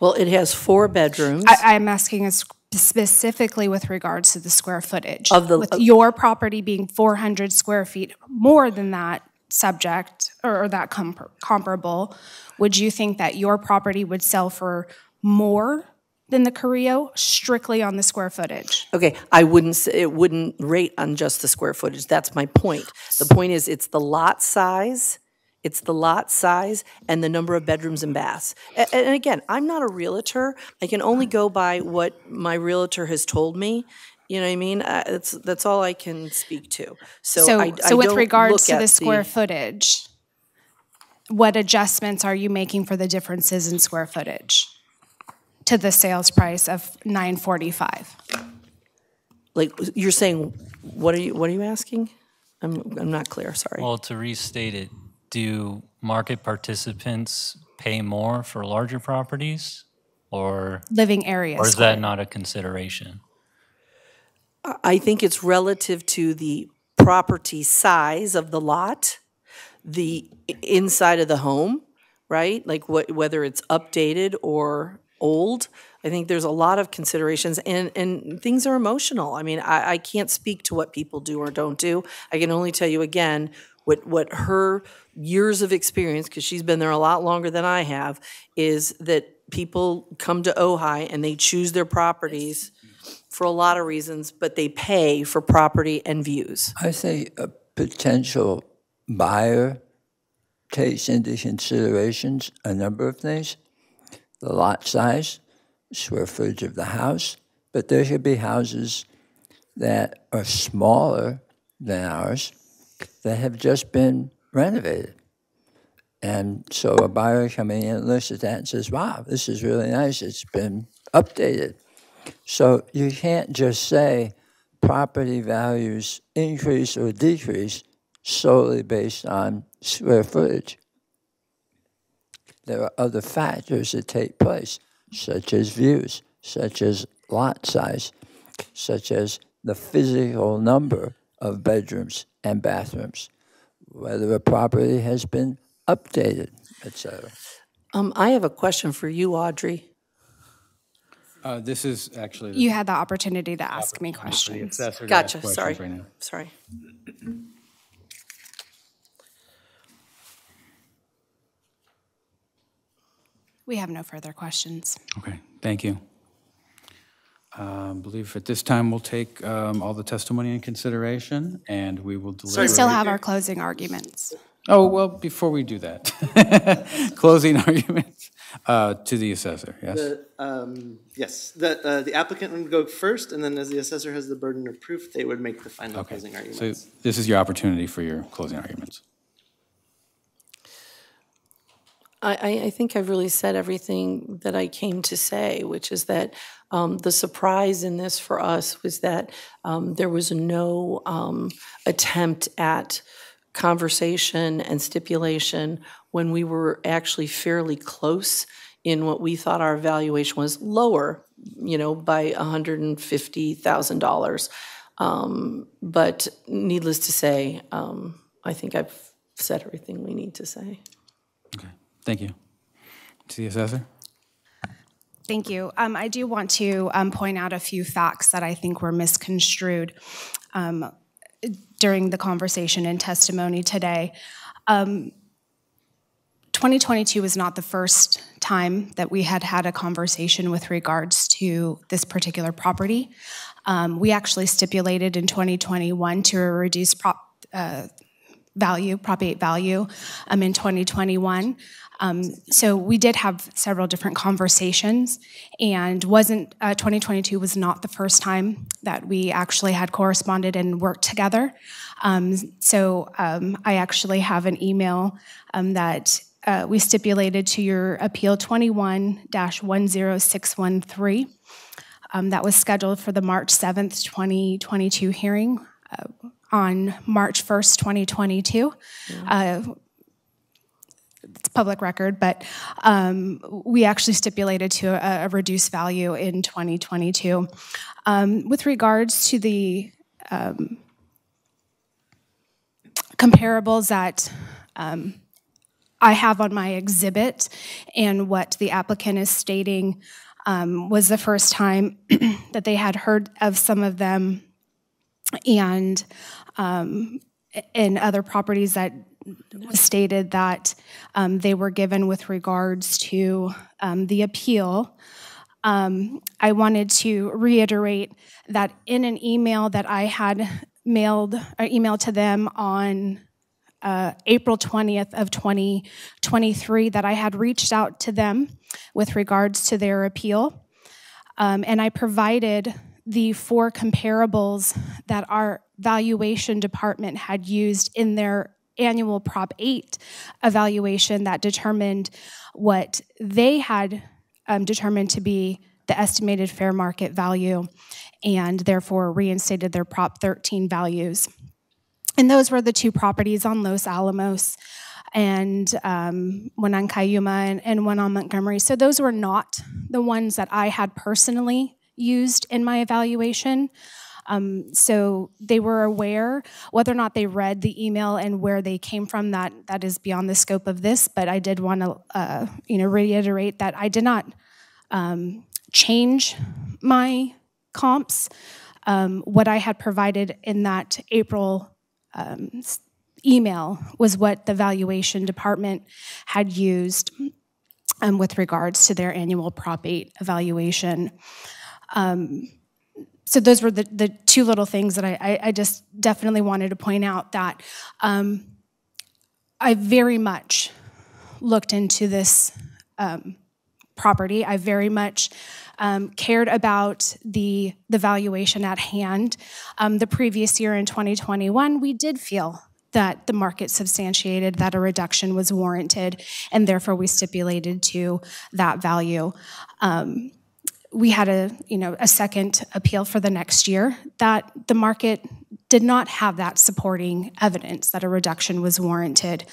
Speaker 28: Well, it has four bedrooms. I, am asking specifically with regards to the square footage. Of the, with uh, your property being 400 square feet more than that subject or, or that com comparable, would you think that your property would sell for more than the Carrillo strictly on the square footage.
Speaker 14: Okay, I wouldn't say, it wouldn't rate on just the square footage. That's my point. The point is it's the lot size it's the lot size and the number of bedrooms and baths. And, and again, I'm not a realtor. I can only go by what my realtor has told me. You know what I mean? Uh, that's that's all I can speak to. So, so, I, so I with regards to the square the,
Speaker 28: footage, what adjustments are you making for the differences in square footage to the sales price of nine forty five?
Speaker 14: Like you're saying, what are you what are you asking? I'm I'm not clear. Sorry. Well, to restate
Speaker 11: it, do market participants pay more for larger properties or
Speaker 28: living areas? Or is that not
Speaker 11: a consideration?
Speaker 14: I think it's relative to the property size of the lot, the inside of the home, right? Like what, whether it's updated or old. I think there's a lot of considerations, and and things are emotional. I mean, I, I can't speak to what people do or don't do. I can only tell you again what what her years of experience because she's been there a lot longer than I have is that people come to Ojai and they choose their properties for a lot of reasons, but they pay for property and views.
Speaker 29: I say a potential buyer takes into considerations a number of things the lot size, square footage of the house, but there should be houses that are smaller than ours that have just been renovated. And so a buyer coming in looks at that and says, wow, this is really nice. It's been updated. So you can't just say property values increase or decrease solely based on square footage. There are other factors that take place, such as views, such as lot size, such as the physical number of bedrooms and bathrooms, whether a property has been updated, etc. Um, I have a question for you, Audrey.
Speaker 2: Uh, this is actually you
Speaker 28: had the opportunity to ask me questions. Gotcha. Questions sorry. Right sorry. We have no further questions.
Speaker 2: Okay. Thank you. Um, believe at this time we'll take um, all the testimony in consideration and we will deliver. We still have
Speaker 28: our closing arguments.
Speaker 2: Oh, well, before we do that, closing arguments uh, to the assessor,
Speaker 3: yes? The, um, yes, the, uh, the applicant would go first, and then as the assessor has the burden of proof, they would make the final Okay, closing arguments.
Speaker 2: so this is your opportunity for your closing arguments.
Speaker 14: I, I, think I've really said everything that I came to say, which is that um, the surprise in this for us was that um, there was no um, attempt at conversation and stipulation when we were actually fairly close in what we thought our valuation was lower, you know, by $150,000. Um, but needless to say, um, I think I've said
Speaker 28: everything we need to say.
Speaker 2: Okay. Thank you. To the assessor.
Speaker 28: Thank you. Um, I do want to um, point out a few facts that I think were misconstrued um, during the conversation and testimony today. Um, 2022 was not the first time that we had had a conversation with regards to this particular property. Um, we actually stipulated in 2021 to reduce prop, uh, value, Prop 8 value um, in 2021. Um, so we did have several different conversations, and wasn't uh, 2022 was not the first time that we actually had corresponded and worked together. Um, so um, I actually have an email um, that uh, we stipulated to your appeal 21-10613. Um, that was scheduled for the March 7th, 2022 hearing. Uh, on March 1st, 2022. uh, it's public record, but um, we actually stipulated to a, a reduced value in 2022. Um, with regards to the um, comparables that um, I have on my exhibit and what the applicant is stating um, was the first time that they had heard of some of them and and um, other properties that was stated that um, they were given with regards to um, the appeal. Um, I wanted to reiterate that in an email that I had mailed or uh, emailed to them on uh, April 20th of 2023 that I had reached out to them with regards to their appeal. Um, and I provided the four comparables that our valuation department had used in their annual Prop 8 evaluation that determined what they had um, determined to be the estimated fair market value and therefore reinstated their Prop 13 values. And those were the two properties on Los Alamos and um, one on Cuyama and, and one on Montgomery. So those were not the ones that I had personally used in my evaluation. Um, so they were aware whether or not they read the email and where they came from. That that is beyond the scope of this. But I did want to uh, you know reiterate that I did not um, change my comps. Um, what I had provided in that April um, email was what the valuation department had used um, with regards to their annual Prop 8 evaluation. Um, so those were the, the two little things that I, I, I just definitely wanted to point out that um, I very much looked into this um, property. I very much um, cared about the, the valuation at hand. Um, the previous year in 2021, we did feel that the market substantiated that a reduction was warranted, and therefore we stipulated to that value. Um, we had a you know a second appeal for the next year that the market did not have that supporting evidence that a reduction was warranted.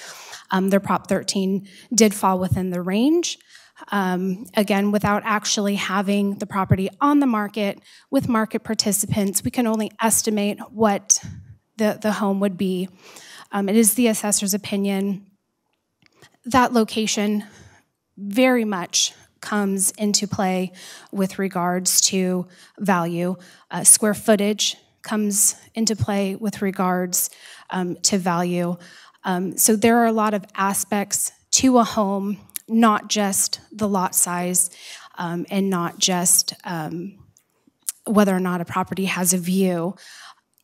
Speaker 28: Um, their Prop 13 did fall within the range. Um, again, without actually having the property on the market with market participants, we can only estimate what the, the home would be. Um, it is the assessor's opinion that location very much comes into play with regards to value. Uh, square footage comes into play with regards um, to value. Um, so there are a lot of aspects to a home, not just the lot size um, and not just um, whether or not a property has a view.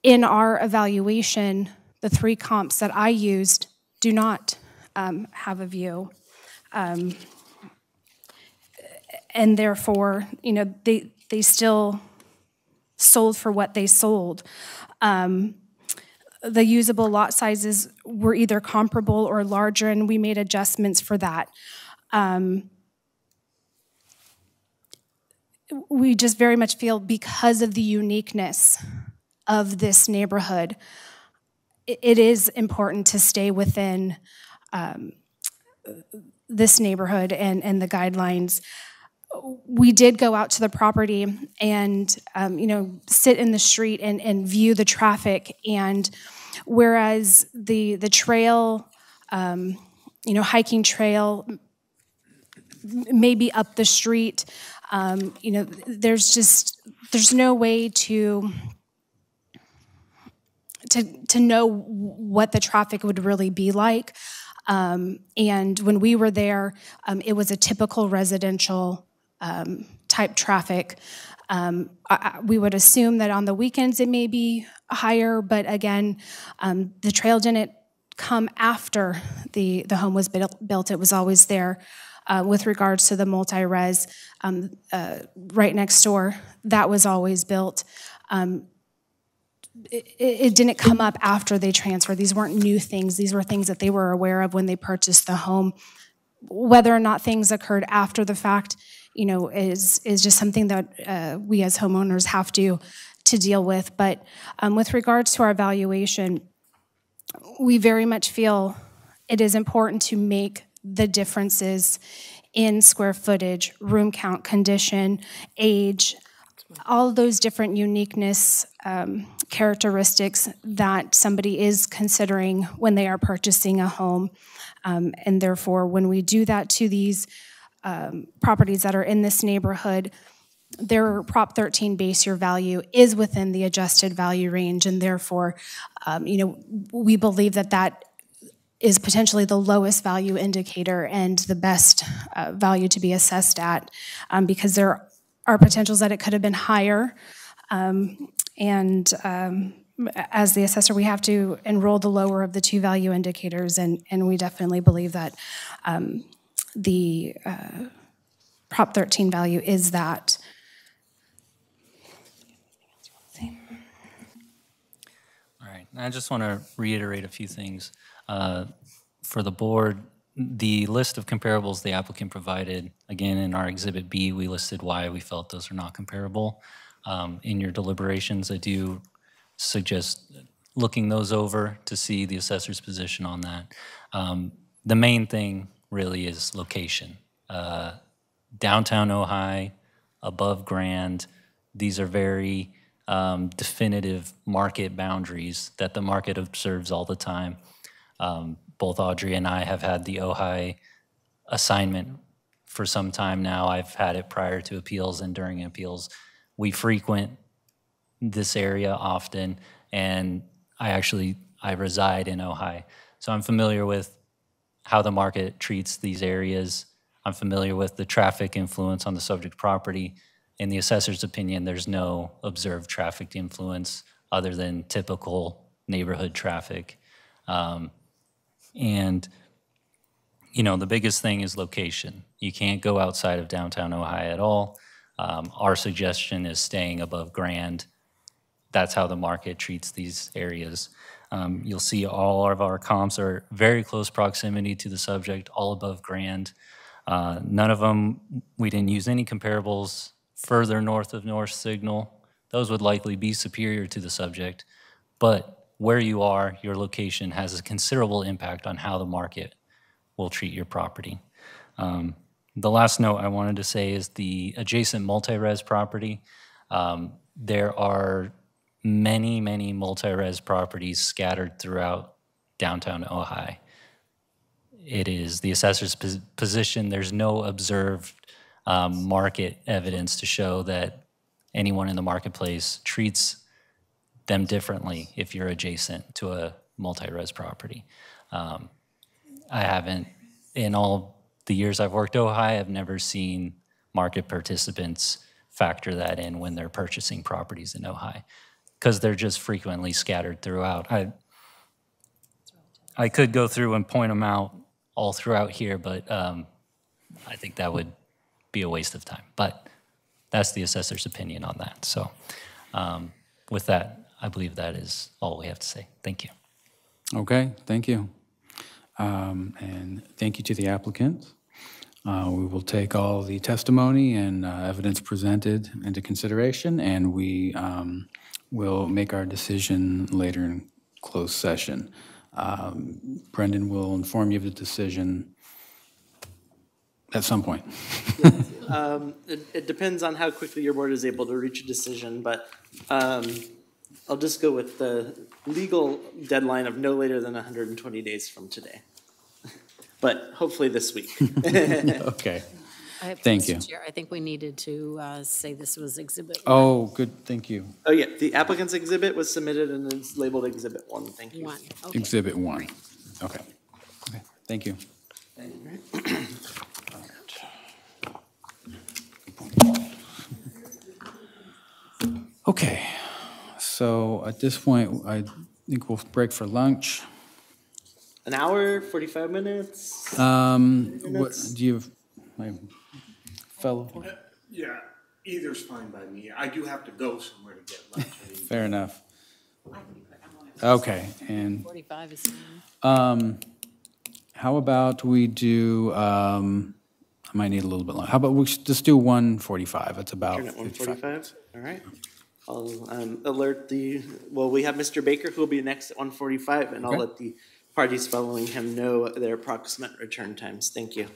Speaker 28: In our evaluation, the three comps that I used do not um, have a view. Um, and therefore, you know, they they still sold for what they sold. Um, the usable lot sizes were either comparable or larger, and we made adjustments for that. Um, we just very much feel because of the uniqueness of this neighborhood, it is important to stay within um, this neighborhood and, and the guidelines we did go out to the property and um, you know sit in the street and, and view the traffic and whereas the the trail um, you know hiking trail maybe up the street um, you know there's just there's no way to to to know what the traffic would really be like um, and when we were there, um, it was a typical residential um, type traffic. Um, I, we would assume that on the weekends it may be higher, but again, um, the trail didn't come after the, the home was built. It was always there uh, with regards to the multi res um, uh, right next door. That was always built. Um, it, it, didn't come up after they transferred. These weren't new things, these were things that they were aware of when they purchased the home. Whether or not things occurred after the fact, you know, is is just something that uh, we as homeowners have to to deal with. But um, with regards to our valuation, we very much feel it is important to make the differences in square footage, room count, condition, age, all those different uniqueness um, characteristics that somebody is considering when they are purchasing a home. Um, and therefore, when we do that to these um, properties that are in this neighborhood, their Prop 13 base year value is within the adjusted value range, and therefore, um, you know, we believe that that is potentially the lowest value indicator and the best uh, value to be assessed at, um, because there are potentials that it could have been higher, um, and um, as the assessor, we have to enroll the lower of the two value indicators, and, and we definitely believe that um, the uh, Prop 13 value is that
Speaker 11: All right. I just want to reiterate a few things. Uh, for the board, the list of comparables the applicant provided, again, in our Exhibit B, we listed why we felt those are not comparable. Um, in your deliberations, I do suggest looking those over to see the assessor's position on that. Um, the main thing really is location. Uh, downtown Ojai, above Grand, these are very um, definitive market boundaries that the market observes all the time. Um, both Audrey and I have had the Ojai assignment for some time now. I've had it prior to appeals and during appeals. We frequent this area often, and I actually I reside in Ojai, so I'm familiar with how the market treats these areas. I'm familiar with the traffic influence on the subject property. In the assessor's opinion, there's no observed traffic influence other than typical neighborhood traffic. Um, and, you know, the biggest thing is location. You can't go outside of downtown Ojai at all. Um, our suggestion is staying above Grand. That's how the market treats these areas. Um, you'll see all of our comps are very close proximity to the subject, all above grand. Uh, none of them, we didn't use any comparables further north of North Signal. Those would likely be superior to the subject, but where you are, your location has a considerable impact on how the market will treat your property. Um, the last note I wanted to say is the adjacent multi-res property. Um, there are many, many multi-res properties scattered throughout downtown Ojai. It is the assessor's pos position. There's no observed um, market evidence to show that anyone in the marketplace treats them differently if you're adjacent to a multi-res property. Um, I haven't, in all the years I've worked Ojai, I've never seen market participants factor that in when they're purchasing properties in Ojai because they're just frequently scattered throughout. I, I could go through and point them out all throughout here, but um, I think that would be a waste of time. But that's the assessor's opinion on that. So, um, with that, I believe that is all we have to say. Thank you.
Speaker 2: Okay, thank you. Um, and thank you to the applicant. Uh, we will take all the testimony and uh, evidence presented into consideration, and we um, We'll make our decision later in closed session. Um, Brendan will inform you of the decision at some point.
Speaker 3: Um, it, it depends on how quickly your board is able to reach a decision, but um, I'll just go with the legal deadline of no later than 120 days from today. But hopefully this week. okay.
Speaker 8: I- Thank you. Chair, I think we needed to uh, say this was exhibit.
Speaker 2: Oh, good, thank you.
Speaker 3: Oh, yeah, the applicant's exhibit was submitted and it's labeled Exhibit 1, thank you. One, okay. Exhibit
Speaker 2: one. Okay. Okay, Thank you. Okay, so at this point, I think we'll break for lunch.
Speaker 3: An hour, 45 minutes? Um, what, do you,
Speaker 2: have- fellow?
Speaker 3: Uh,
Speaker 9: yeah, either's fine by me. I do have to go somewhere to get
Speaker 2: lunch. Fair enough. Okay, and 45 is um, how about we do? Um, I might need a little bit longer. How about we just do 145? It's about 145.
Speaker 3: All right. I'll um, alert the, well, we have Mr. Baker who will be next at 145, and okay. I'll let the parties following him know their approximate return times. Thank you.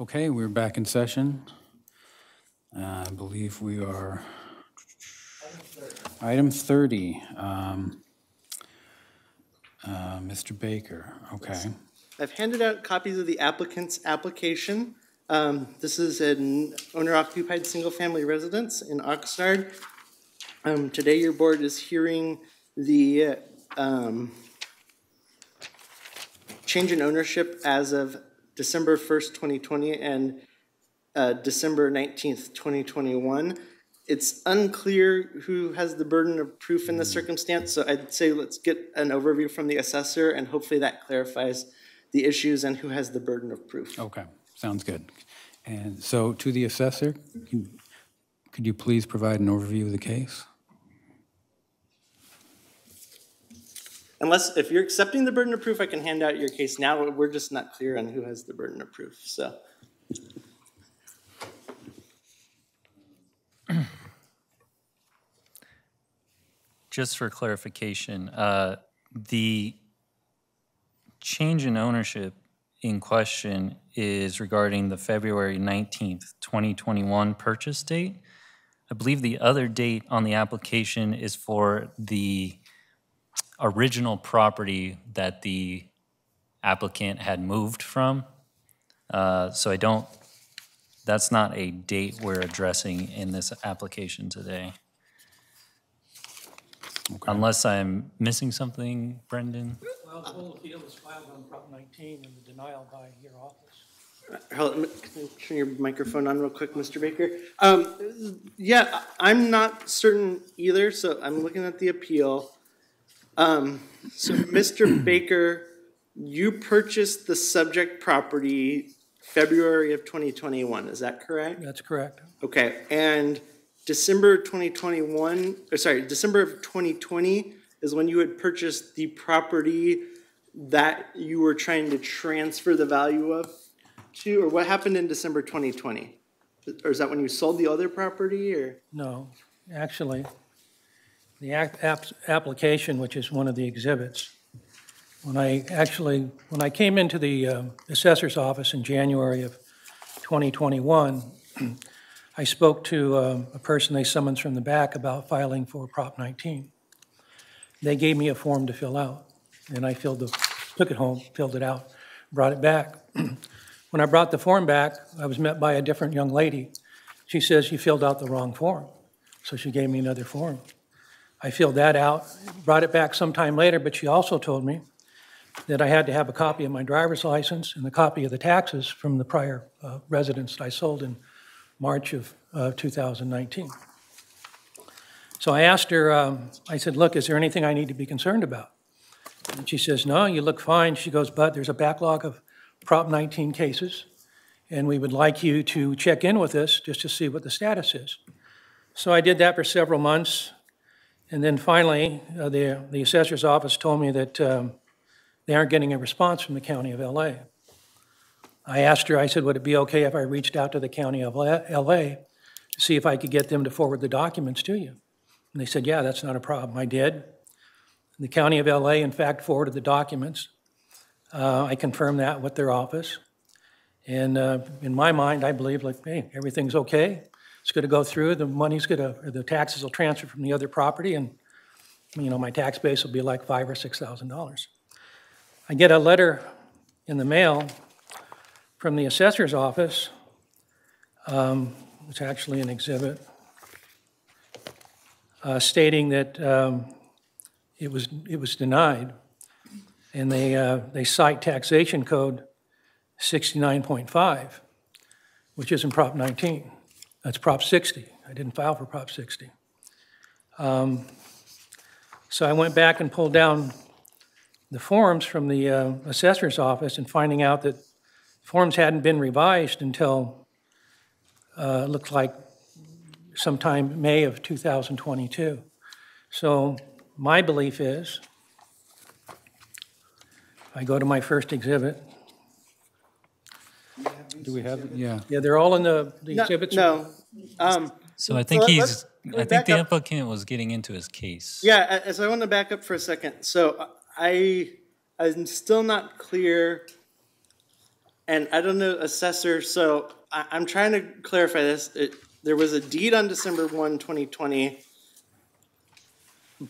Speaker 2: Okay, we're back in session. Uh, I believe we are item 30. Um, uh, Mr. Baker, okay.
Speaker 3: I've handed out copies of the applicant's application. Um, this is an owner-occupied single-family residence in Oxnard. Um, today your board is hearing the um, change in ownership as of December 1st, 2020 and uh, December 19th, 2021. It's unclear who has the burden of proof in this circumstance, so I'd say let's get an overview from the assessor and hopefully that clarifies the issues and who has the burden of proof. Okay,
Speaker 2: sounds good. And so to the assessor, could you please provide an overview of the case?
Speaker 3: unless if you're accepting the burden of proof, I can hand out your case now. We're just not clear on who
Speaker 11: has the burden of proof. So. Just for clarification, uh, the change in ownership in question is regarding the February 19th, 2021 purchase date. I believe the other date on the application is for the original property that the applicant had moved from. Uh, so I don't, that's not a date we're addressing in this application today. Okay. Unless I'm missing something, Brendan? Well, the whole appeal was filed on
Speaker 3: Prop 19 and the denial by your office. Hello, can you turn your microphone on real quick, Mr. Baker? Um, yeah, I'm not certain either, so I'm looking at the appeal. Um, so, Mr. Baker, you purchased the subject property February of 2021. Is that correct? That's correct. Okay, and December 2021, or sorry, December of 2020 is when you had purchased the property that you were trying to transfer the value of to, or what happened in December 2020? Or is that when you sold the other property, or?
Speaker 13: No, actually, the ap application, which is one of the exhibits. When I actually, when I came into the uh, assessor's office in January of 2021, I spoke to uh, a person they summoned from the back about filing for Prop 19. They gave me a form to fill out, and I filled the, took it home, filled it out, brought it back. when I brought the form back, I was met by a different young lady. She says, you filled out the wrong form. So she gave me another form. I filled that out, brought it back sometime later, but she also told me that I had to have a copy of my driver's license and a copy of the taxes from the prior uh, residence that I sold in March of uh, 2019. So I asked her, um, I said, look, is there anything I need to be concerned about? And she says, no, you look fine. She goes, but there's a backlog of Prop 19 cases, and we would like you to check in with us just to see what the status is. So I did that for several months. And then finally, uh, the, the assessor's office told me that um, they aren't getting a response from the county of LA. I asked her, I said, would it be okay if I reached out to the county of LA to see if I could get them to forward the documents to you? And they said, yeah, that's not a problem. I did. the county of LA, in fact, forwarded the documents. Uh, I confirmed that with their office. And uh, in my mind, I believe, like, hey, everything's okay. It's going to go through. The money's going to, or the taxes will transfer from the other property, and you know my tax base will be like five or six thousand dollars. I get a letter in the mail from the assessor's office. Um, it's actually an exhibit uh, stating that um, it was it was denied, and they uh, they cite taxation code 69.5, which is in Prop 19. That's Prop 60. I didn't file for Prop 60. Um, so I went back and pulled down the forms from the uh, assessor's office and finding out that forms hadn't been revised until uh, it looked like sometime May of 2022. So my belief is, if I go to my first exhibit,
Speaker 11: do we have, yeah. Yeah, they're all in the the
Speaker 3: No, No. Um,
Speaker 11: So I think he's, I think the applicant was getting into his case.
Speaker 3: Yeah, as I want to back up for a second, so I, I'm still not clear, and I don't know assessor, so I, I'm trying to clarify this. It, there was a deed on December 1, 2020,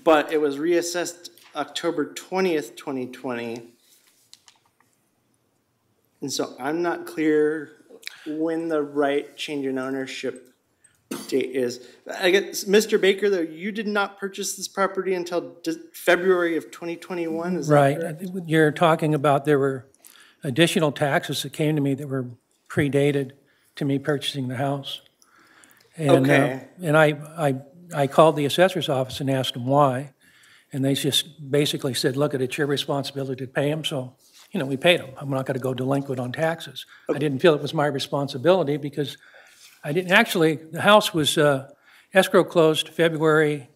Speaker 3: but it was reassessed October 20th, 2020. And so I'm not clear when the right change in ownership date is. I guess, Mr. Baker, though, you did not purchase this property until de- February of 2021, is that Right. correct?
Speaker 13: You're talking about there were additional taxes that came to me that were predated to me purchasing the house. And, uh, Okay. And I, I, I called the assessor's office and asked them why. And they just basically said, look, it's your responsibility to pay them, so you know, we paid them. I'm not going to go delinquent on taxes. Okay. I didn't feel it was my responsibility because I didn't actually. The house was uh, escrow closed February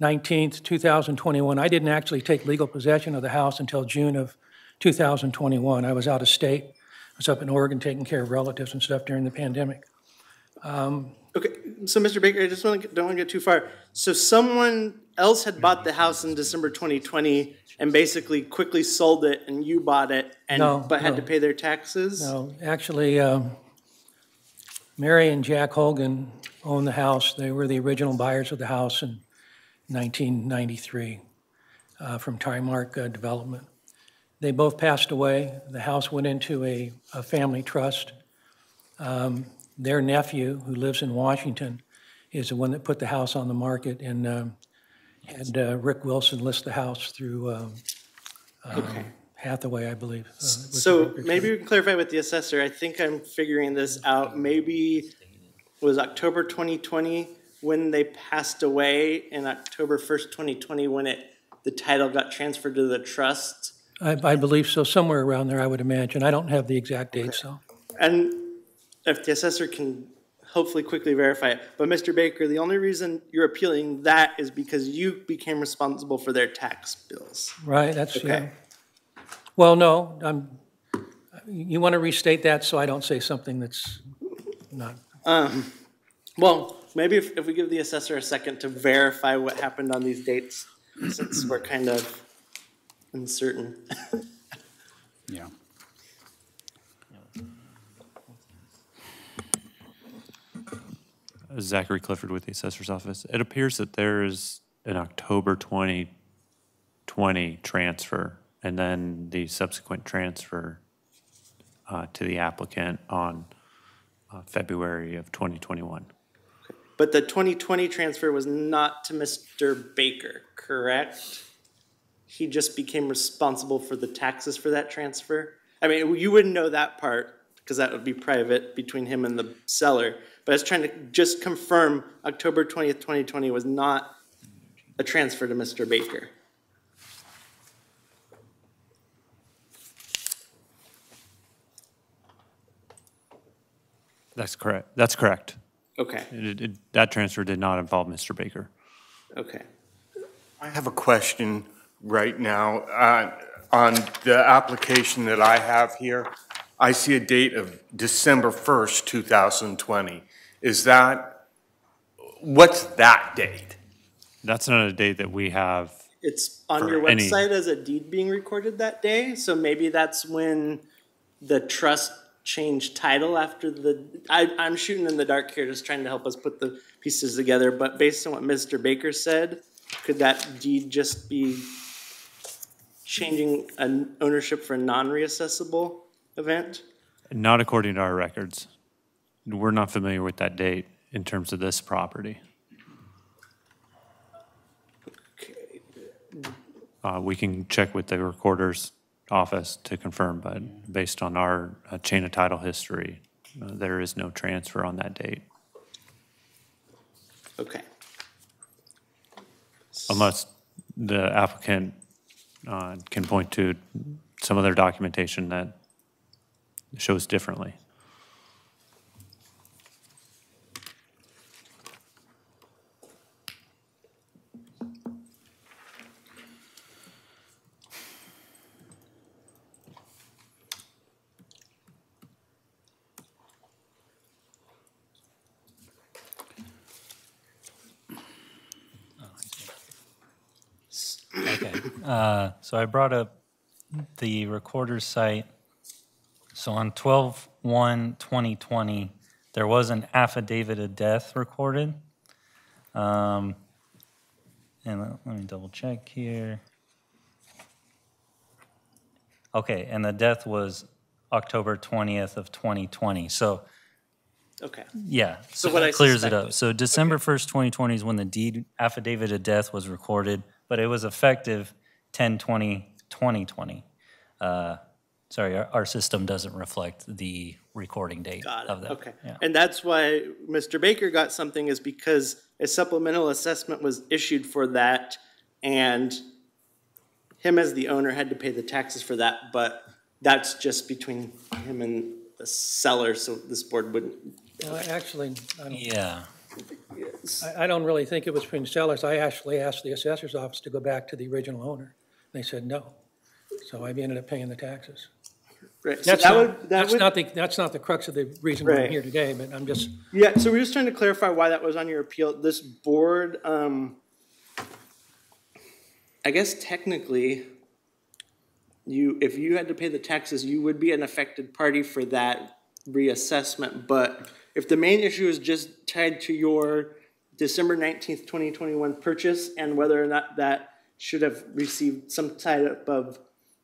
Speaker 13: 19th, 2021. I didn't actually take legal possession of the house until June of 2021. I was out of state. I was up in Oregon taking care of relatives and stuff during the pandemic.
Speaker 3: Um, okay, so Mr. Baker, I just want to, don't want to get too far. So someone else had bought the house in December 2020 and basically quickly sold it and you bought it and No, but had no. to pay their taxes? No,
Speaker 13: actually, um, Mary and Jack Hogan owned the house. They were the original buyers of the house in 1993 uh, from Trimark uh, Development. They both passed away. The house went into a, a family trust. Um, Their nephew, who lives in Washington, is the one that put the house on the market, and um, and uh, Rick Wilson lists the house through um, um Okay. Hathaway, I believe. uh, So
Speaker 3: maybe we can clarify with the assessor. I think I'm figuring this out. Maybe it was October 2020 when they passed away and October 1st, 2020 when it, the title got transferred to the trust.
Speaker 13: I, I believe so, somewhere around there, I would imagine. I don't have the exact date, though.
Speaker 3: And if the assessor can hopefully quickly verify it. But Mr. Baker, the only reason you're appealing that is because you became responsible for their tax bills. Right, that's okay.
Speaker 13: Yeah. Well, no, I'm, you want to restate that so I don't say something that's
Speaker 3: not. Um, well, maybe if, if we give the assessor a second to verify what happened on these dates, since we're kind of uncertain. yeah.
Speaker 21: Zachary Clifford with the Assessor's Office. It appears that there is an October 2020 transfer and then the subsequent transfer uh, to the applicant on uh, February of 2021. But the
Speaker 3: 2020 transfer was not to Mr. Baker, correct? He just became responsible for the taxes for that transfer? I mean, you wouldn't know that part because that would be private between him and the seller. But I was trying to just confirm October 20th, 2020 was not a transfer to Mr. Baker.
Speaker 21: That's correct. That's correct. Okay. It, it, that transfer did not involve Mr. Baker. Okay. I have a question right
Speaker 9: now. Uh, on the application that I have here, I see a date of December 1st, 2020. Is that,
Speaker 21: what's that date? That's not a date that we have.
Speaker 3: It's on your any- website as a deed being recorded that day, so maybe that's when the trust changed title after the, I, I'm shooting in the dark here, just trying to help us put the pieces together, but based on what Mr. Baker said, could that deed just be changing an ownership for a non-reassessable event?
Speaker 21: Not according to our records we're not familiar with that date in terms of this property. Uh, we can check with the recorder's office to confirm, but based on our uh, chain of title history, uh, there is no transfer on that date. Okay. Unless the applicant uh, can point to some other documentation that shows differently.
Speaker 11: Uh, so I brought up the recorder's site. So on 12 1 2020, there was an affidavit of death recorded. Um, and let, let me double check here. Okay, and the death was October 20th of 2020. So Okay. Yeah. So, so what I clears suspected. it up. So December okay. 1st, 2020 is when the deed affidavit of death was recorded, but it was effective 10 20 20 20. Uh, sorry, our, our, system doesn't reflect the recording date of that. Okay. Yeah.
Speaker 3: And that's why Mr. Baker got something, is because a supplemental assessment was issued for that, and him as the owner had to pay the taxes for that, but that's just between him and the seller, so this board wouldn't.
Speaker 13: Well, actually, I don't, yeah. I, I don't really think it was between sellers. I actually asked the assessor's office to go back to the original owner. They said no. So I ended up paying the taxes. Right. So that's, that not, would, that that's would, not the that's not the crux of the reason right. I'm here today, but I'm just
Speaker 3: yeah. So we're just trying to clarify why that was on your appeal. This board, um, I guess technically, you if you had to pay the taxes, you would be an affected party for that reassessment. But if the main issue is just tied to your December nineteenth, twenty twenty one purchase and whether or not that should have received some type of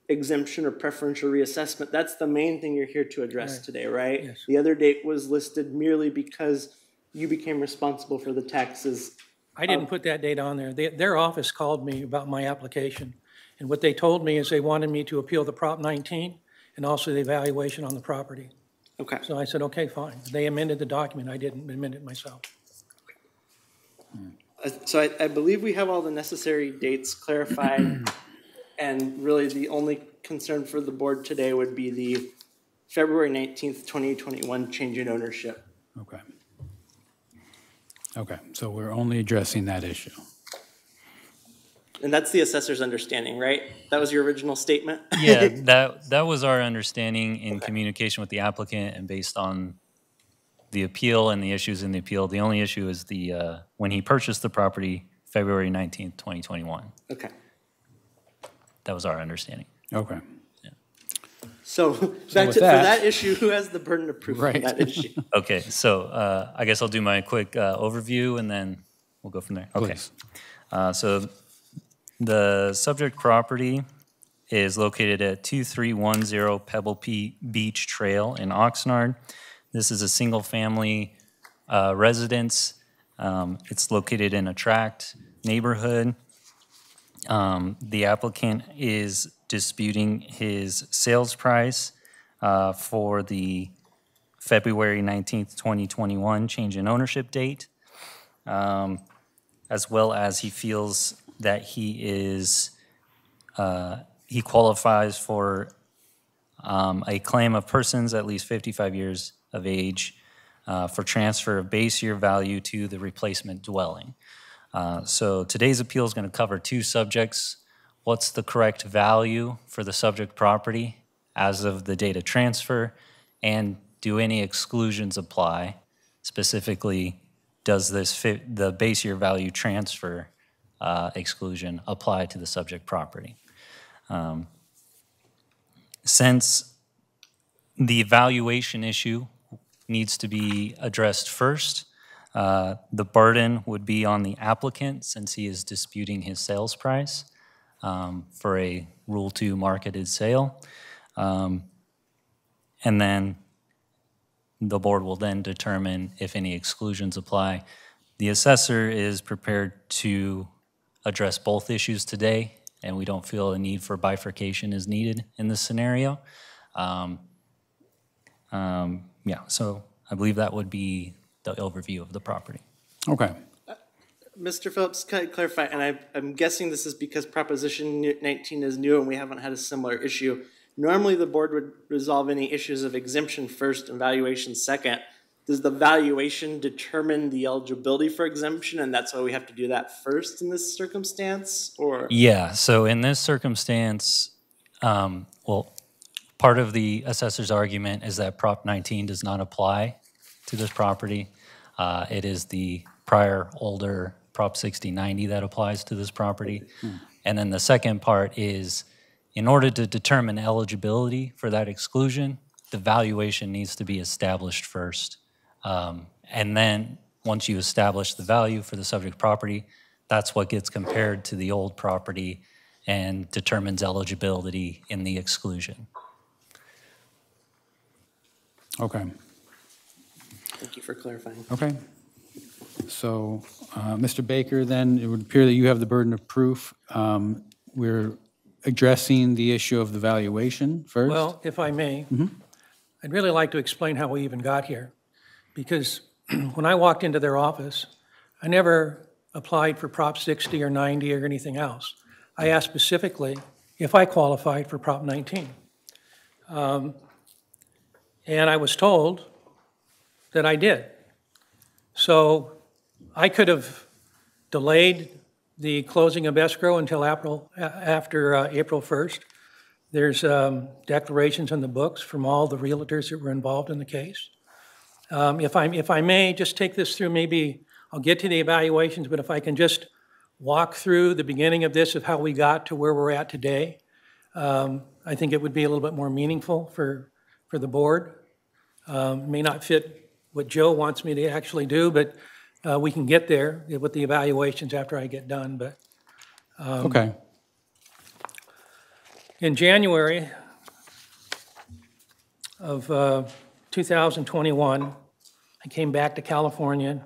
Speaker 3: exemption or preferential reassessment. That's the main thing you're here to address right. today, right? Yes. The other date was listed merely because you became responsible for the taxes.
Speaker 13: I didn't um, put that date on there. They, their office called me about my application, and what they told me is they wanted me to appeal the Prop 19 and also the evaluation on the property. Okay. So I said, okay, fine. They amended the document. I didn't amend it myself.
Speaker 3: Mm. Uh, so I, I, believe we have all the necessary dates clarified, and really the only concern for the board today would be the February 19th, 2021 change in ownership.
Speaker 2: Okay. Okay, so we're only addressing that issue.
Speaker 3: And that's the assessor's understanding, right? That was your original statement? yeah,
Speaker 11: that, that was our understanding in okay. communication with the applicant and based on the appeal and the issues in the appeal. The only issue is the uh, when he purchased the property, February 19th, 2021. Okay. That was our understanding. Okay.
Speaker 3: So, so that, for that issue, who has the burden of proof right. that issue?
Speaker 11: okay, so uh, I guess I'll do my quick uh, overview and then we'll go from there. Okay. Uh, so the subject property is located at 2310 Pebble P Beach Trail in Oxnard. This is a single family uh, residence. Um, it's located in a tract neighborhood. Um, the applicant is disputing his sales price uh, for the February 19th, 2021 change in ownership date, um, as well as he feels that he is uh, he qualifies for um, a claim of persons at least 55 years of age uh, for transfer of base year value to the replacement dwelling. Uh, so today's appeal is going to cover two subjects. What's the correct value for the subject property as of the date of transfer? And do any exclusions apply? Specifically, does this fit the base year value transfer uh, exclusion apply to the subject property? Um, since the valuation issue needs to be addressed first. Uh, the burden would be on the applicant since he is disputing his sales price um, for a Rule 2 marketed sale. Um, and then the board will then determine if any exclusions apply. The assessor is prepared to address both issues today, and we don't feel a need for bifurcation is needed in this scenario. Um, um, yeah, so I believe that would be the overview of the property. Okay. Uh,
Speaker 3: Mr. Phillips, can I clarify? And I, I'm guessing this is because Proposition 19 is new and we haven't had a similar issue. Normally, the board would resolve any issues of exemption first and valuation second. Does the valuation determine the eligibility for exemption, and that's why we have to do that first in this circumstance, or? Yeah,
Speaker 11: so in this circumstance, um, well, Part of the assessor's argument is that Prop 19 does not apply to this property. Uh, it is the prior older Prop 6090 that applies to this property. Mm. And then the second part is in order to determine eligibility for that exclusion, the valuation needs to be established first. Um, and then once you establish the value for the subject property, that's what gets compared to the old property and determines eligibility in the exclusion.
Speaker 4: Okay. Thank you for clarifying.
Speaker 11: Okay. So,
Speaker 2: uh, Mr. Baker, then, it would appear that you have the burden of proof. Um, We're addressing the issue of the valuation first. Well,
Speaker 13: if I may, mm-hmm. I'd really like to explain how we even got here. Because when I walked into their office, I never applied for Prop 60 or 90 or anything else. I asked specifically if I qualified for Prop 19. Um, and I was told that I did. So I could have delayed the closing of escrow until April, after uh, April 1st. There's um, declarations in the books from all the realtors that were involved in the case. Um, if, i if I may just take this through, maybe I'll get to the evaluations, but if I can just walk through the beginning of this, of how we got to where we're at today, um, I think it would be a little bit more meaningful for, for the board. Um, may not fit what Joe wants me to actually do, but uh, we can get there with the evaluations after I get done, but. um, Okay. In January of uh, 2021, I came back to California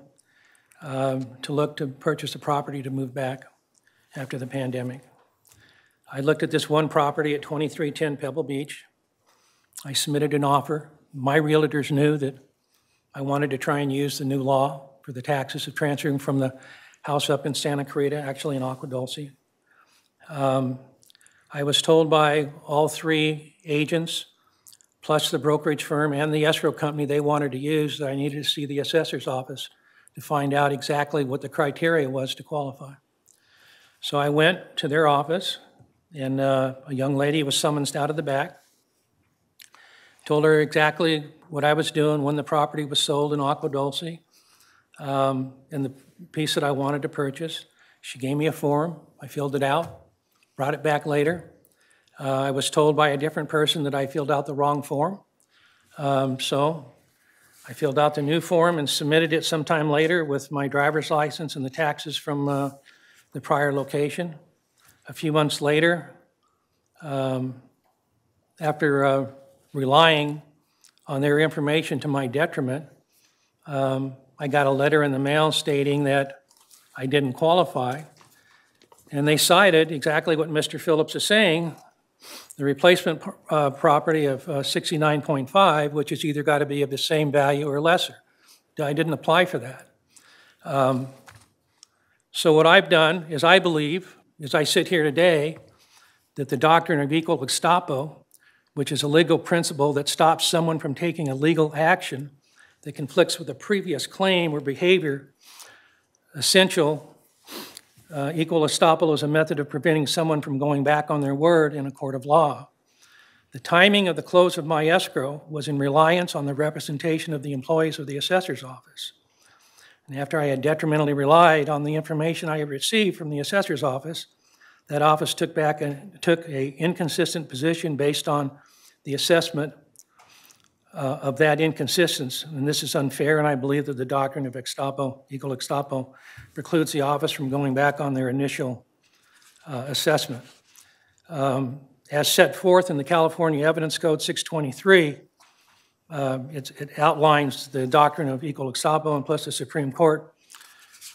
Speaker 13: um, to look to purchase a property to move back after the pandemic. I looked at this one property at 2310 Pebble Beach. I submitted an offer. My realtors knew that I wanted to try and use the new law for the taxes of transferring from the house up in Santa Clarita, actually in Agua Dulce. Um, I was told by all three agents, plus the brokerage firm and the escrow company they wanted to use, that I needed to see the assessor's office to find out exactly what the criteria was to qualify. So I went to their office, and uh, a young lady was summoned out of the back. Told her exactly what I was doing when the property was sold in Agua Dulce um, and the piece that I wanted to purchase. She gave me a form. I filled it out, brought it back later. Uh, I was told by a different person that I filled out the wrong form. Um, so I filled out the new form and submitted it sometime later with my driver's license and the taxes from uh, the prior location. A few months later, um, after uh, relying on their information to my detriment. Um, I got a letter in the mail stating that I didn't qualify. And they cited exactly what Mr. Phillips is saying the replacement uh, property of uh, 69.5, which has either got to be of the same value or lesser. I didn't apply for that. Um, so, what I've done is I believe, as I sit here today, that the doctrine of equal ex estoppel which is a legal principle that stops someone from taking a legal action that conflicts with a previous claim or behavior. Essential uh, equitable estoppel is a method of preventing someone from going back on their word in a court of law. The timing of the close of my escrow was in reliance on the representation of the employees of the assessor's office. And after I had detrimentally relied on the information I had received from the assessor's office, that office took back and took a inconsistent position based on the assessment uh, of that inconsistency, and this is unfair, and I believe that the doctrine of estoppel, equitable estoppel, precludes the office from going back on their initial uh, assessment. Um, as set forth in the California Evidence Code 623, uh, um, it outlines the doctrine of equitable estoppel, and plus the Supreme Court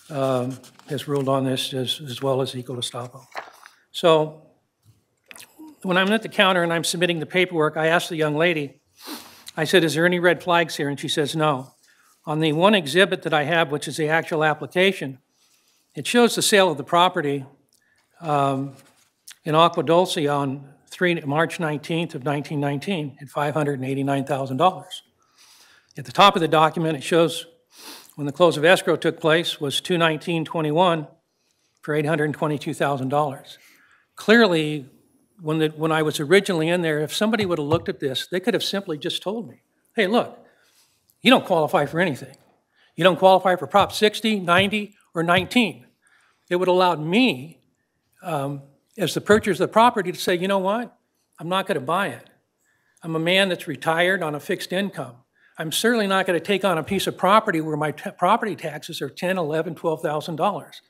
Speaker 13: um, has ruled on this as, as well as equitable estoppel. So when I'm at the counter and I'm submitting the paperwork, I ask the young lady, I said, Is there any red flags here? And she says, No. On the one exhibit that I have, which is the actual application, it shows the sale of the property um, in Agua Dulce on three, March 19th of 1919 at $589,000. At the top of the document, it shows when the close of escrow took place was 219.21 for $822,000. Clearly, when, the, when I was originally in there, if somebody would have looked at this, they could have simply just told me, hey, look, you don't qualify for anything. You don't qualify for Prop 60, 90, or 19. It would allow me, um, as the purchaser of the property, to say, you know what? I'm not going to buy it. I'm a man that's retired on a fixed income. I'm certainly not going to take on a piece of property where my property taxes are 10, 11, 12 thousand dollars.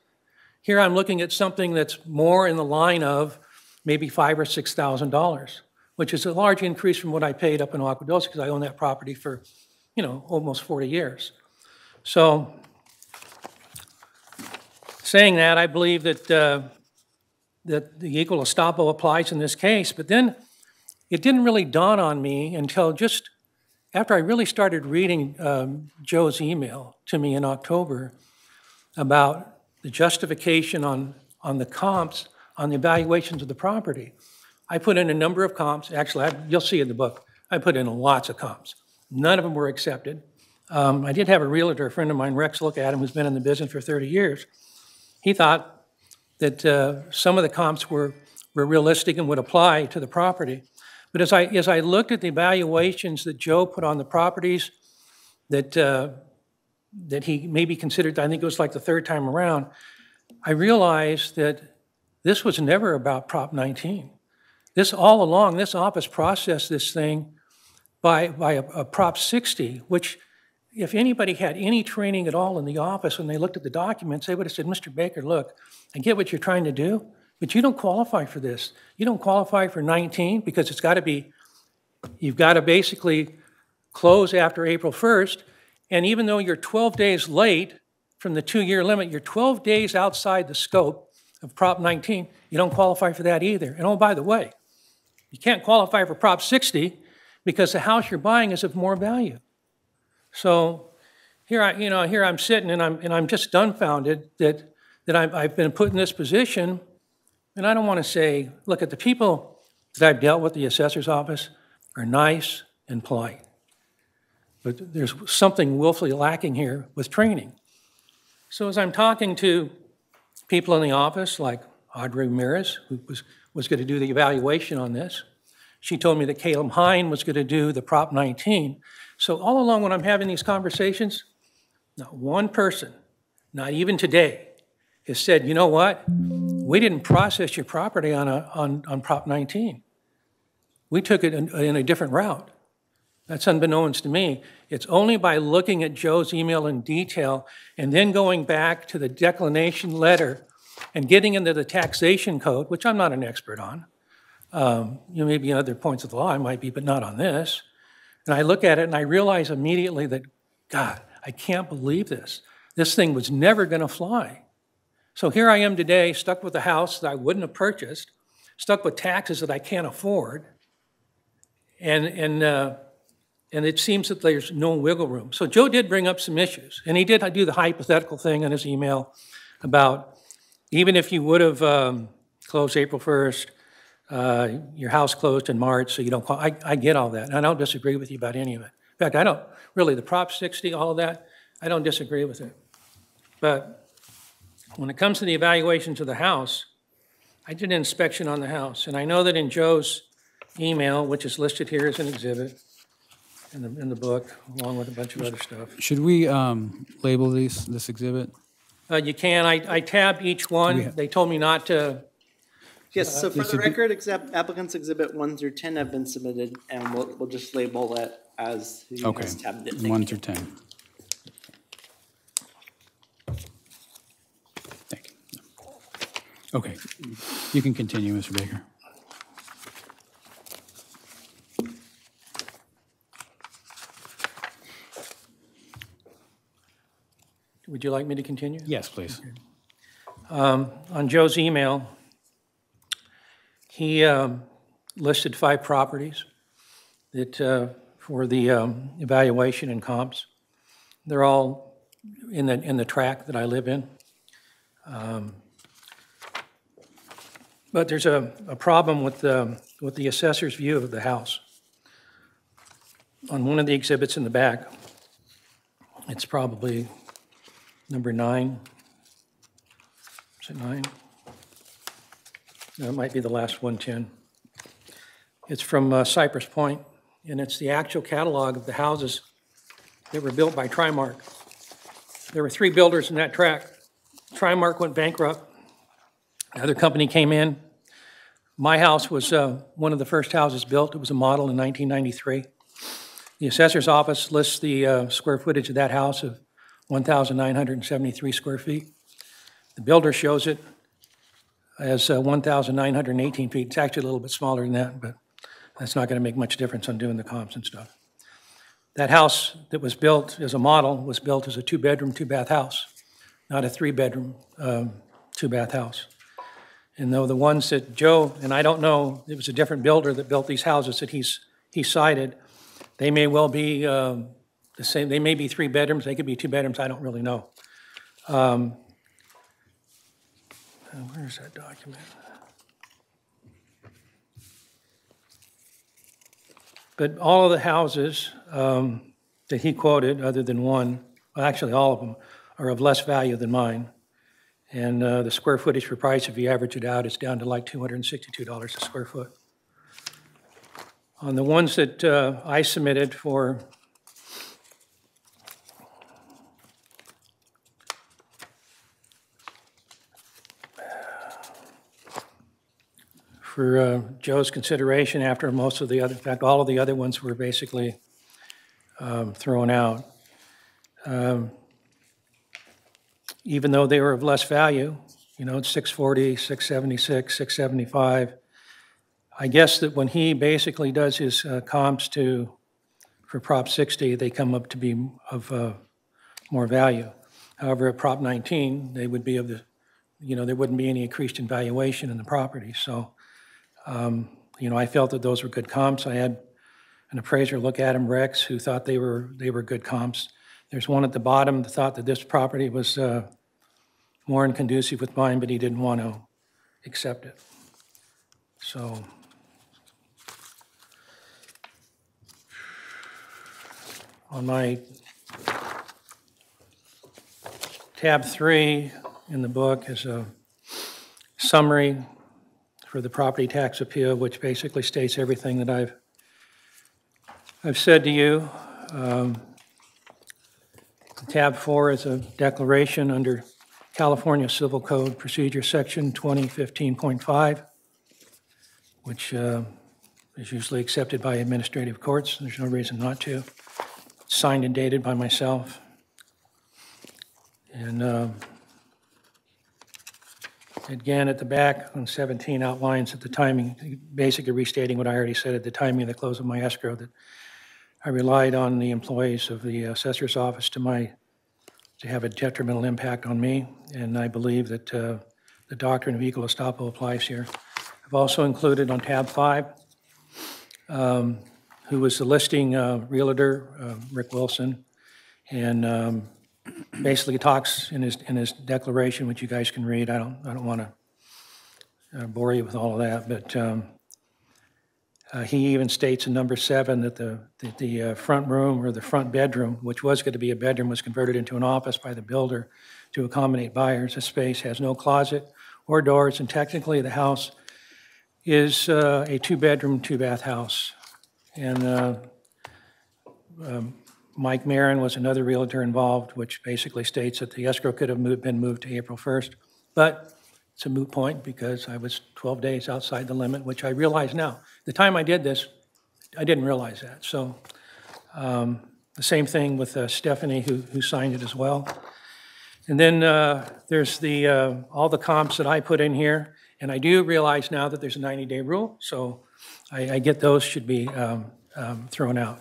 Speaker 13: Here I'm looking at something that's more in the line of maybe five or six thousand dollars, which is a large increase from what I paid up in Agua Dulce because I own that property for, you know, almost 40 years. So, saying that, I believe that uh, that the equitable estoppel applies in this case. But then, it didn't really dawn on me until just after I really started reading um, Joe's email to me in October about the justification on on the comps on the evaluations of the property. I put in a number of comps. Actually, I, you'll see in the book, I put in lots of comps. None of them were accepted. Um, I did have a realtor, a friend of mine, Rex Look at him, who's been in the business for 30 years. He thought that uh, some of the comps were, were realistic and would apply to the property. But as I, as I looked at the evaluations that Joe put on the properties that, uh, that he maybe considered, I think it was like the third time around, I realized that this was never about Prop 19. This all along, this office processed this thing by, by a, a Prop 60, which if anybody had any training at all in the office when they looked at the documents, they would have said, Mr. Baker, look, I get what you're trying to do, but you don't qualify for this. You don't qualify for 19 because it's got to be, you've got to basically close after April 1st. And even though you're 12 days late from the two year limit, you're 12 days outside the scope of Prop 19, you don't qualify for that either. And oh, by the way, you can't qualify for Prop 60 because the house you're buying is of more value. So here I, you know, here I'm sitting and I'm, and I'm just dumbfounded that, that I've, I've been put in this position. And I don't want to say, look, at the people that I've dealt with, the assessor's office, are nice and polite. But there's something willfully lacking here with training. So as I'm talking to people in the office, like Audrey Ramirez, who was, was going to do the evaluation on this. She told me that Caleb Hine was going to do the Prop 19. So all along when I'm having these conversations, not one person, not even today, has said, you know what? We didn't process your property on, a, on, on Prop 19. We took it in, in a different route. That's unbeknownst to me. It's only by looking at Joe's email in detail and then going back to the declination letter and getting into the taxation code, which I'm not an expert on. Um, you know, maybe in other points of the law I might be, but not on this. And I look at it and I realize immediately that, God, I can't believe this. This thing was never going to fly. So here I am today, stuck with a house that I wouldn't have purchased, stuck with taxes that I can't afford, and, and uh, and it seems that there's no wiggle room. So Joe did bring up some issues, and he did do the hypothetical thing in his email about even if you would have um, closed April 1st, uh, your house closed in March, so you don't call. I, I get all that, and I don't disagree with you about any of it. In fact, I don't really, the Prop 60, all of that, I don't disagree with it. But when it comes to the evaluations of the house, I did an inspection on the house, and I know that in Joe's email, which is listed here as an exhibit, in the, in the book, along with a bunch of other stuff.
Speaker 2: Should we um, label these, this exhibit?
Speaker 13: Uh, you can, I, I tabbed each one, they told me not to, Yes, so for the be- record,
Speaker 3: except applicants exhibit one through ten have been submitted, and we'll, we'll just label that as the Okay, next
Speaker 2: one through 10. Thank you. Okay, you can continue, Mr. Baker.
Speaker 13: Would you like me to continue? Yes, please. Okay. Um, on Joe's email, he um, listed five properties that uh, for the um, evaluation and comps. They're all in the in the track that I live in. Um, but there's a, a problem with the, with the assessor's view of the house. On one of the exhibits in the back, it's probably number nine. Is it nine? That might be the last one. Ten. It's from uh, Cypress Point, and it's the actual catalog of the houses that were built by Trimark. There were three builders in that tract. Trimark went bankrupt. Another company came in. My house was uh, one of the first houses built. It was a model in 1993. The assessor's office lists the uh, square footage of that house of 1,973 square feet. The builder shows it as uh, 1,918 feet. It's actually a little bit smaller than that, but that's not going to make much difference on doing the comps and stuff. That house that was built as a model was built as a two-bedroom, two-bath house, not a three-bedroom, um, two-bath house. And though the ones that Joe, and I don't know, it was a different builder that built these houses that he's he cited, they may well be um, the same. They may be three bedrooms. They could be two bedrooms. I don't really know. Um, uh, where's that document? But all of the houses um, that he quoted, other than one, well, actually all of them, are of less value than mine. And uh, the square footage for price, if you average it out, is down to like $262 a square foot. On the ones that uh, I submitted for for uh, Joe's consideration after most of the other, in fact, all of the other ones were basically um, thrown out. Um, even though they were of less value, you know, 640, 676, 675. I guess that when he basically does his uh, comps to for Prop 60, they come up to be of uh, more value. However, at Prop 19, they would be of the, you know, there wouldn't be any increased in valuation in the property. So um, you know, I felt that those were good comps. I had an appraiser look at them, Rex, who thought they were they were good comps. There's one at the bottom that thought that this property was uh, more in conducive with mine, but he didn't want to accept it. So. On my tab three in the book is a summary for the property tax appeal, which basically states everything that I've I've said to you. Um, tab four is a declaration under California Civil Code Procedure Section 2015.5, which uh, is usually accepted by administrative courts. There's no reason not to. It's signed and dated by myself. And uh, Again, at the back on 17 outlines at the timing, basically restating what I already said at the timing of the close of my escrow, that I relied on the employees of the assessor's office to my, to have a detrimental impact on me, and I believe that uh, the doctrine of equitable estoppel applies here. I've also included on tab five, um, who was the listing uh, realtor, uh, Rick Wilson, and um, basically talks in his in his declaration, which you guys can read. I don't I don't want to uh, bore you with all of that, but um, uh, he even states in number seven that the that the uh, front room or the front bedroom, which was going to be a bedroom, was converted into an office by the builder to accommodate buyers. The space has no closet or doors, and technically the house is uh, a two-bedroom, two-bath house, and. Uh, um, Mike Marin was another realtor involved, which basically states that the escrow could have moved, been moved to April 1st. But it's a moot point because I was 12 days outside the limit, which I realize now. The time I did this, I didn't realize that. So um, the same thing with uh, Stephanie, who, who signed it as well. And then uh, there's the uh, all the comps that I put in here. And I do realize now that there's a 90-day rule, so I, I, get those should be um, um, thrown out.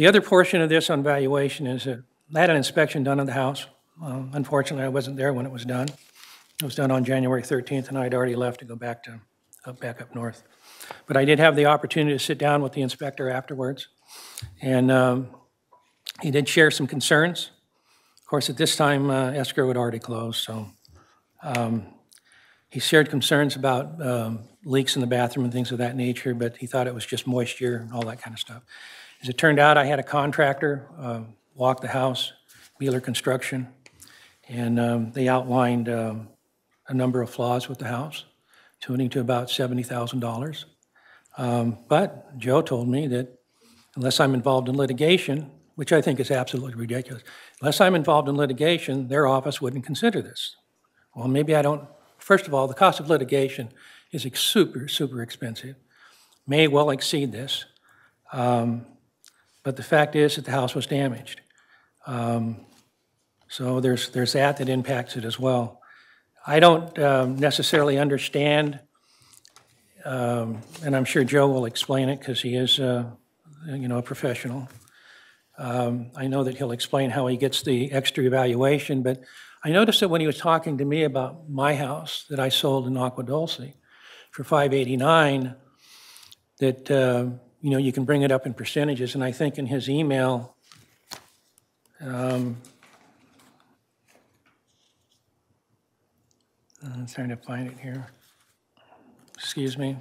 Speaker 13: The other portion of this on valuation is that I had an inspection done of the house. Um, unfortunately, I wasn't there when it was done. It was done on January 13th, and I'd already left to go back to uh, back up north. But I did have the opportunity to sit down with the inspector afterwards, and um, he did share some concerns. Of course, at this time, uh, escrow had already closed, so um, he shared concerns about um, leaks in the bathroom and things of that nature, but he thought it was just moisture and all that kind of stuff. As it turned out, I had a contractor uh, walk the house, Wheeler Construction, and um, they outlined um, a number of flaws with the house, tuning to about $70,000. Um, but Joe told me that unless I'm involved in litigation, which I think is absolutely ridiculous, unless I'm involved in litigation, their office wouldn't consider this. Well, maybe I don't. First of all, the cost of litigation is super, super expensive, may well exceed this. Um, but the fact is that the house was damaged. Um, so there's, there's that that impacts it as well. I don't um, necessarily understand, um, and I'm sure Joe will explain it because he is, uh, you know, a professional. Um, I know that he'll explain how he gets the extra evaluation, but I noticed that when he was talking to me about my house that I sold in Agua Dulce for 589, that uh, you know, you can bring it up in percentages. And I think in his email, um, I'm trying to find it here. Excuse me.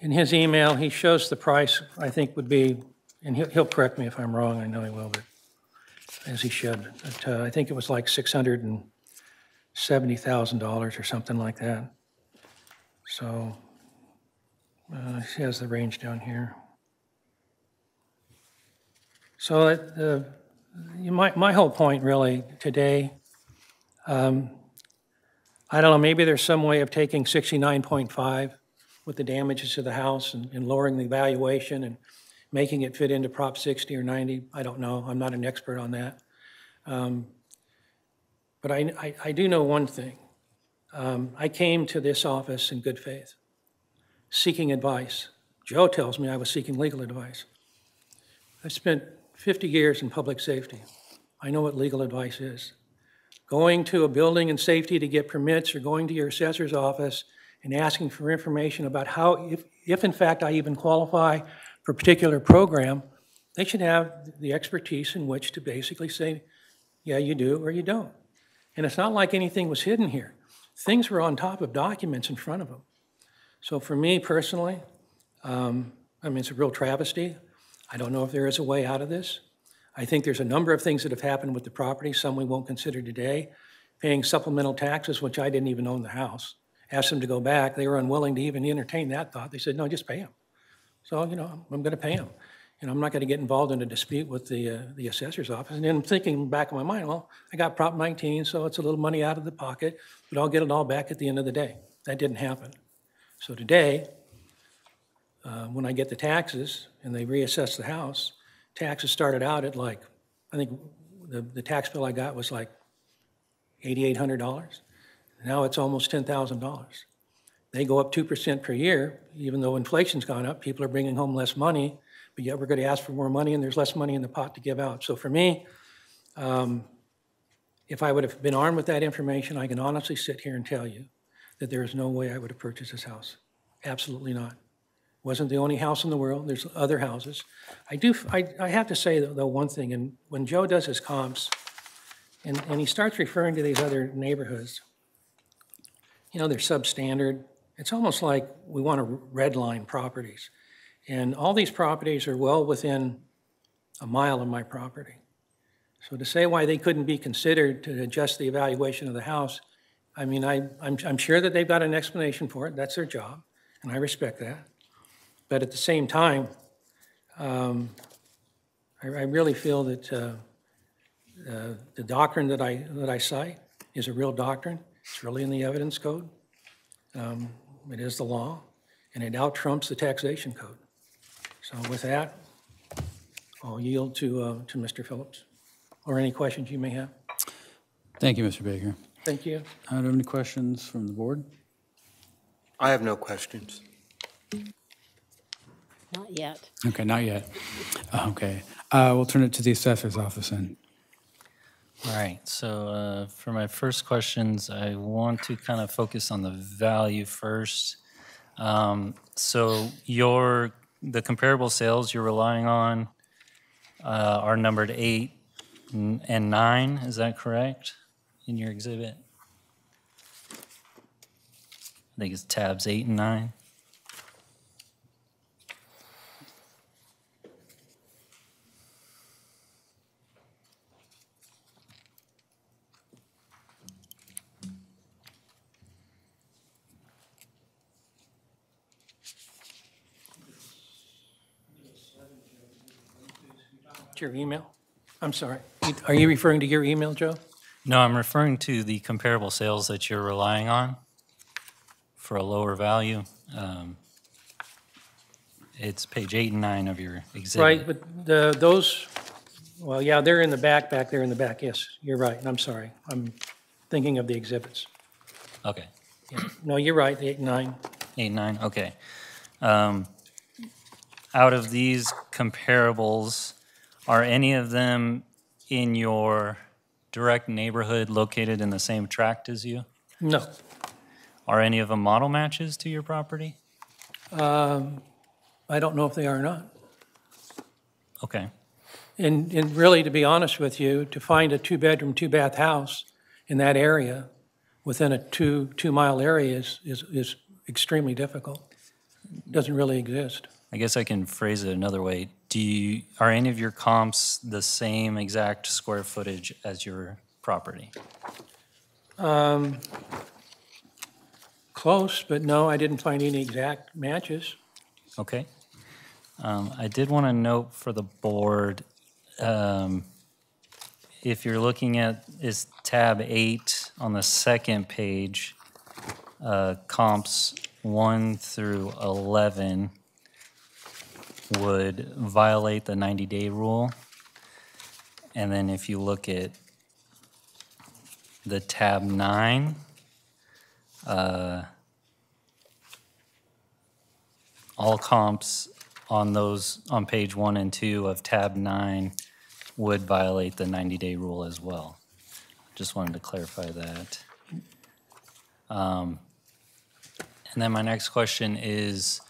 Speaker 13: in his email, he shows the price, I think, would be, and he'll, he'll correct me if I'm wrong, I know he will, but as he should, but uh, I think it was like $670,000 or something like that. So uh, he has the range down here. So uh, my, my whole point really today, um, I don't know, maybe there's some way of taking 69.5 with the damages to the house and, and lowering the valuation and making it fit into Prop 60 or 90. I don't know. I'm not an expert on that. Um, but I, I, I, do know one thing. Um, I came to this office in good faith, seeking advice. Joe tells me I was seeking legal advice. I spent 50 years in public safety. I know what legal advice is. Going to a building and safety to get permits or going to your assessor's office and asking for information about how, if, if in fact I even qualify for a particular program, they should have the expertise in which to basically say, yeah, you do or you don't. And it's not like anything was hidden here. Things were on top of documents in front of them. So for me personally, um, I mean, it's a real travesty. I don't know if there is a way out of this. I think there's a number of things that have happened with the property, some we won't consider today. Paying supplemental taxes, which I didn't even own the house asked them to go back. They were unwilling to even entertain that thought. They said, no, just pay them. So, you know, I'm, I'm going to pay them. And I'm not going to get involved in a dispute with the, uh, the assessor's office. And then I'm thinking back in my mind, well, I got Prop 19, so it's a little money out of the pocket, but I'll get it all back at the end of the day. That didn't happen. So today, uh, when I get the taxes and they reassess the house, taxes started out at like, I think the, the tax bill I got was like $8,800. Now it's almost $10,000. They go up 2% per year, even though inflation's gone up, people are bringing home less money, but yet we're going to ask for more money and there's less money in the pot to give out. So for me, um, if I would have been armed with that information, I can honestly sit here and tell you that there is no way I would have purchased this house. Absolutely not. Wasn't the only house in the world. There's other houses. I do. I, I have to say though, though one thing, and when Joe does his comps, and, and he starts referring to these other neighborhoods, you know, they're substandard. It's almost like we want to redline properties. And all these properties are well within a mile of my property. So to say why they couldn't be considered to adjust the evaluation of the house, I mean, I, am sure that they've got an explanation for it. That's their job, and I respect that. But at the same time, um, I, I, really feel that uh, uh, the doctrine that I, that I cite is a real doctrine. It's really in the evidence code. Um, it is the law, and it now trumps the taxation code. So with that, I'll yield to, uh, to Mr. Phillips or any questions you may have. Thank you, Mr. Baker. Thank you.
Speaker 2: I uh, don't have any questions from the board. I have no
Speaker 9: questions.
Speaker 8: Not yet.
Speaker 2: Okay, not yet. Okay, uh, we'll turn it to the assessor's office then.
Speaker 11: All right. So uh, for my first questions, I want to kind of focus on the value first. Um, so your the comparable sales you're relying on uh, are numbered eight and nine. Is that correct in your exhibit? I think it's tabs eight and nine.
Speaker 13: your email? I'm sorry. Are you referring
Speaker 11: to your email, Joe? No, I'm referring to the comparable sales that you're relying on for a lower value. Um, It's page eight and nine of your exhibit. Right,
Speaker 13: but the, those, well, yeah, they're in the back, back there in the back. Yes, you're right. I'm sorry. I'm thinking of the exhibits.
Speaker 11: Okay, No, you're right, eight and nine. eight, and nine, okay. Um, Out of these comparables, are any of them in your direct neighborhood located in the same tract as you? No. Are any of them model matches to your property? Um, I don't know if they are or not. Okay.
Speaker 13: And, and really, to be honest with you, to find a two-bedroom, two-bath house in that area within a two, two-mile area is, is, is extremely difficult. Doesn't really exist.
Speaker 11: I guess I can phrase it another way do you, are any of your comps the same exact square footage as your property? Um, close, but no, I didn't find any exact matches. Okay. Um, I did want to note for the board, um, if you're looking at is tab eight on the second page, uh, comps one through 11, would violate the 90-day rule. And then if you look at the tab 9, uh, all comps on those on page 1 and 2 of tab 9 would violate the 90-day rule as well. Just wanted to clarify that. Um, and then my next question is,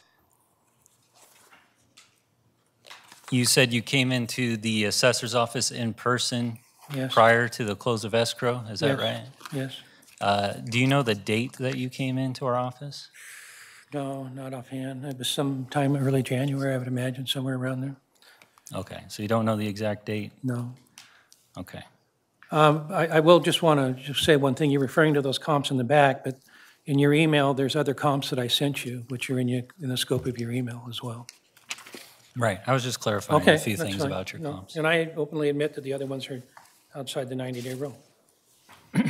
Speaker 11: You said you came into the assessor's office in person yes. prior to the close of escrow, is that yes. right? Yes. Uh, do you know the date that you came into our office?
Speaker 13: No, not offhand. It was sometime early January, I would imagine, somewhere around there.
Speaker 11: Okay, so you don't know the exact date? No. Okay.
Speaker 13: Um, I, I, will just want to just say one thing. You're referring to those comps in the back, but in your email, there's other comps that I sent you, which are in, your, in the scope of your email as well.
Speaker 11: Right, I was just clarifying Okay, a few things fine. about your No,
Speaker 13: comps. And I openly admit that the other ones are outside the 90-day rule.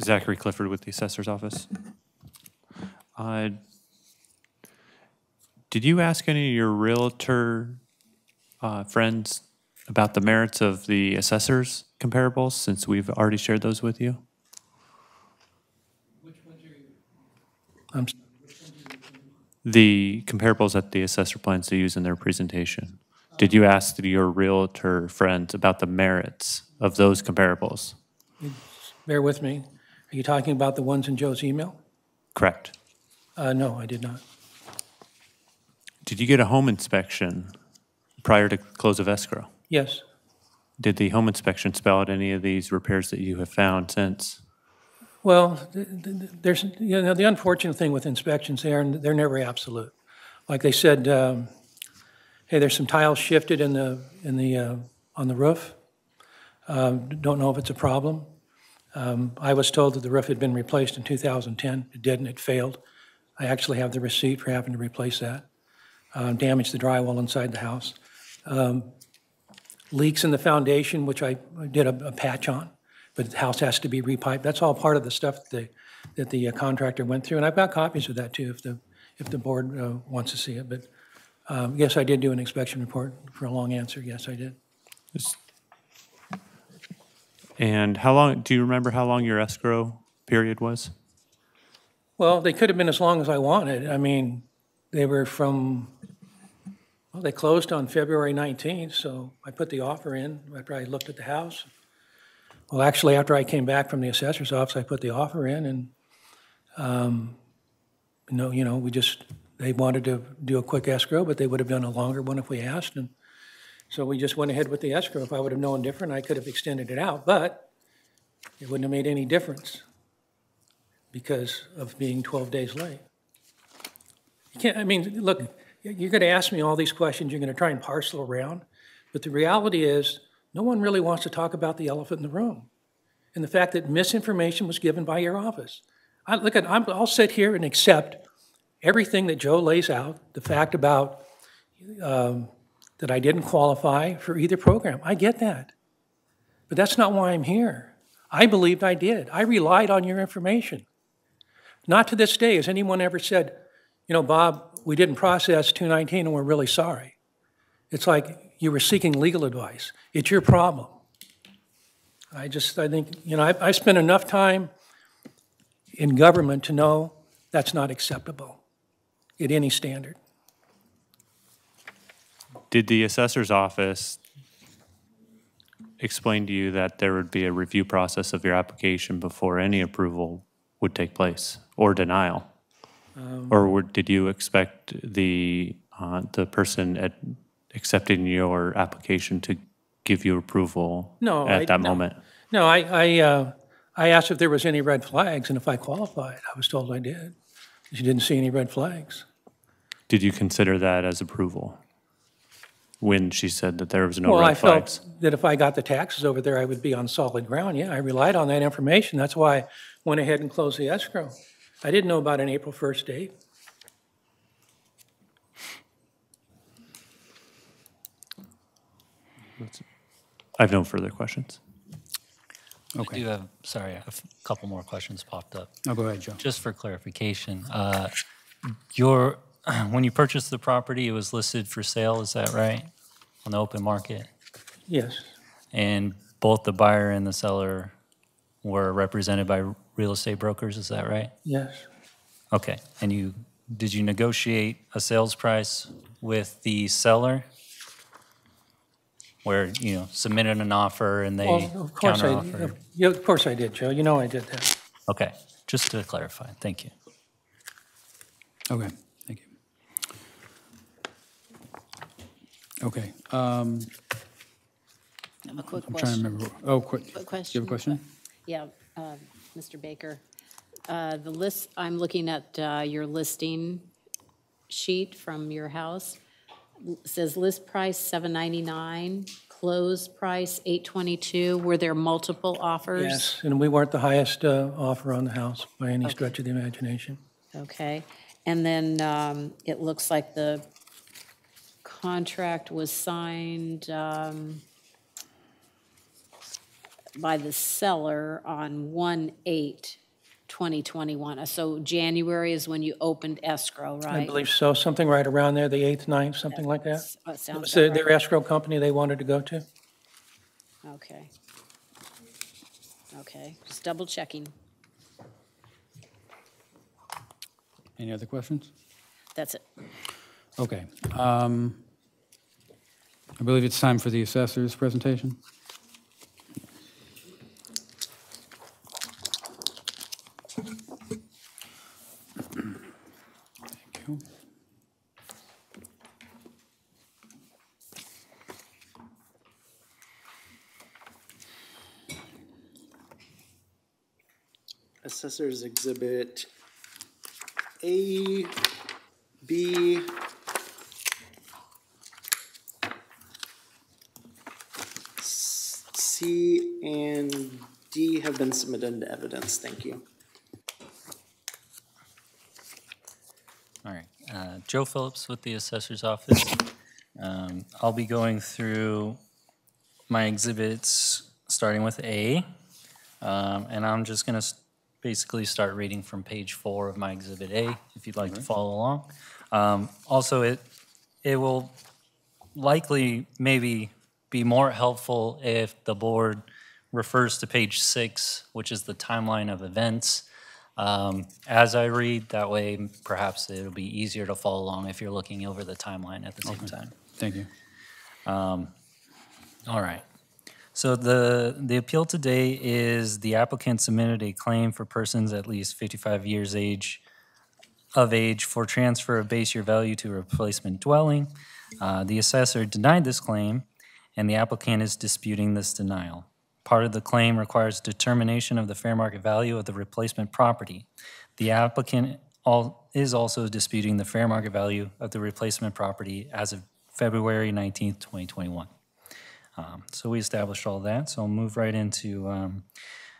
Speaker 21: Zachary Clifford with the Assessor's Office. Uh, Did you ask any of your Realtor uh, friends about the merits of the assessor's comparables, since we've already shared those with you? I'm The comparables that the assessor plans to use in their presentation, did you ask your realtor friends about the merits of those comparables?
Speaker 13: bear with me. Are you talking about the ones in Joe's email? Correct. Uh, no, I did not.
Speaker 21: Did you get a home inspection prior to close of escrow? Yes, Did the home inspection spell out any of these repairs that you have found since?
Speaker 13: Well, there's you know the unfortunate thing with inspections there, are they're never absolute. Like they said, um, hey, there's some tiles shifted in the in the uh, on the roof. Uh, don't know if it's a problem. Um, I was told that the roof had been replaced in 2010. It didn't. It failed. I actually have the receipt for having to replace that. Uh, damaged the drywall inside the house. Um, leaks in the foundation, which I did a, a patch on but the house has to be repiped. That's all part of the stuff that the, that the uh, contractor went through, and I've got copies of that too if the, if the board uh, wants to see it. But um, yes, I did do an inspection report for a long answer. Yes, I did.
Speaker 21: And how long, do you remember how long your escrow period was?
Speaker 13: Well, they could have been as long as I wanted. I mean, they were from, well, they closed on February 19th, so I put the offer in after I looked at the house. Well, actually, after I came back from the assessor's office, I put the offer in, and um, you know, you know, we just they wanted to do a quick escrow, but they would have done a longer one if we asked, and so we just went ahead with the escrow. If I would have known different, I could have extended it out, but it wouldn't have made any difference because of being 12 days late. You can't. I mean, look, you're going to ask me all these questions. You're going to try and parcel around, but the reality is no one really wants to talk about the elephant in the room and the fact that misinformation was given by your office. I, look, at, i will sit here and accept everything that Joe lays out, the fact about um, that I didn't qualify for either program. I get that. But that's not why I'm here. I believed I did. I relied on your information. Not to this day has anyone ever said, you know, Bob, we didn't process 219 and we're really sorry. It's like you were seeking legal advice. It's your problem. I just, I think, you know, I, I spent enough time in government to know that's not acceptable at any standard.
Speaker 21: Did the assessor's office explain to you that there would be a review process of your application before any approval would take place or denial? Um, or did you expect the uh, the person at accepted your application to give you approval no, at I, that no. moment?
Speaker 13: No, I I, uh, I asked if there was any red flags, and if I qualified, I was told I did. She didn't see any red flags.
Speaker 21: Did you consider that as approval when she said that there was no well, red I flags?
Speaker 13: Well, I felt that if I got the taxes over there, I would be on solid ground. Yeah, I relied on that information. That's why I went ahead and closed the escrow. I didn't know about an April 1st date.
Speaker 21: I have no further questions.
Speaker 11: Okay. I do have, sorry, a couple more questions popped up. Oh, go ahead, Joe. Just for clarification, uh,
Speaker 21: your
Speaker 11: when you purchased the property, it was listed for sale, is that right? On the open market? Yes. And both the buyer and the seller were represented by real estate brokers, is that right? Yes. Okay. And you did you negotiate a sales price with the seller? where you know submitted an offer and they well, of course I,
Speaker 13: Of course I did, Joe. You know I did that.
Speaker 11: Okay, just to clarify. Thank you. Okay, thank you. Okay. Um,
Speaker 8: I have a quick I'm question. trying to remember. Oh, quick. quick question. You have a question? Yeah, uh, um, Mr. Baker. Uh, the list, I'm looking at uh, your listing sheet from your house says list price 799, close price 822. Were there multiple offers? Yes,
Speaker 13: and we weren't the highest uh, offer on the house by any Okay. stretch of the imagination.
Speaker 8: Okay, and then um, it looks like the contract was signed um, by the seller on 1/8 2021. Uh, so January is when you opened escrow, right? I believe
Speaker 13: so, something right around there, the 8th, 9th, something like that. That oh, sounds It was right. Their escrow company they wanted to go to.
Speaker 8: Okay. Okay, just double checking.
Speaker 2: Any other questions? That's it. Okay. um, I believe it's time for the assessor's presentation.
Speaker 3: Assessor's Exhibit A, B, C, and D have been submitted into evidence. Thank
Speaker 11: you. All right. Uh, Joe Phillips with the Assessor's Office. Um, I'll be going through my exhibits starting with A, um, and I'm just going to basically start reading from page four of my Exhibit A, if you'd like to follow along. Um, Also, it, it will likely maybe be more helpful if the board refers to page six, which is the timeline of events, um, as I read. That way, perhaps it'll be easier to follow along if you're looking over the timeline at the same time. Thank you. Um, all right. So the, the appeal today is the applicant submitted a claim for persons at least 55 years age of age for transfer of base year value to replacement dwelling. Uh, the assessor denied this claim, and the applicant is disputing this denial. Part of the claim requires determination of the fair market value of the replacement property. The applicant all, is also disputing the fair market value of the replacement property as of February 19, 2021. Um, so we established all that. So I'll move right into. Um,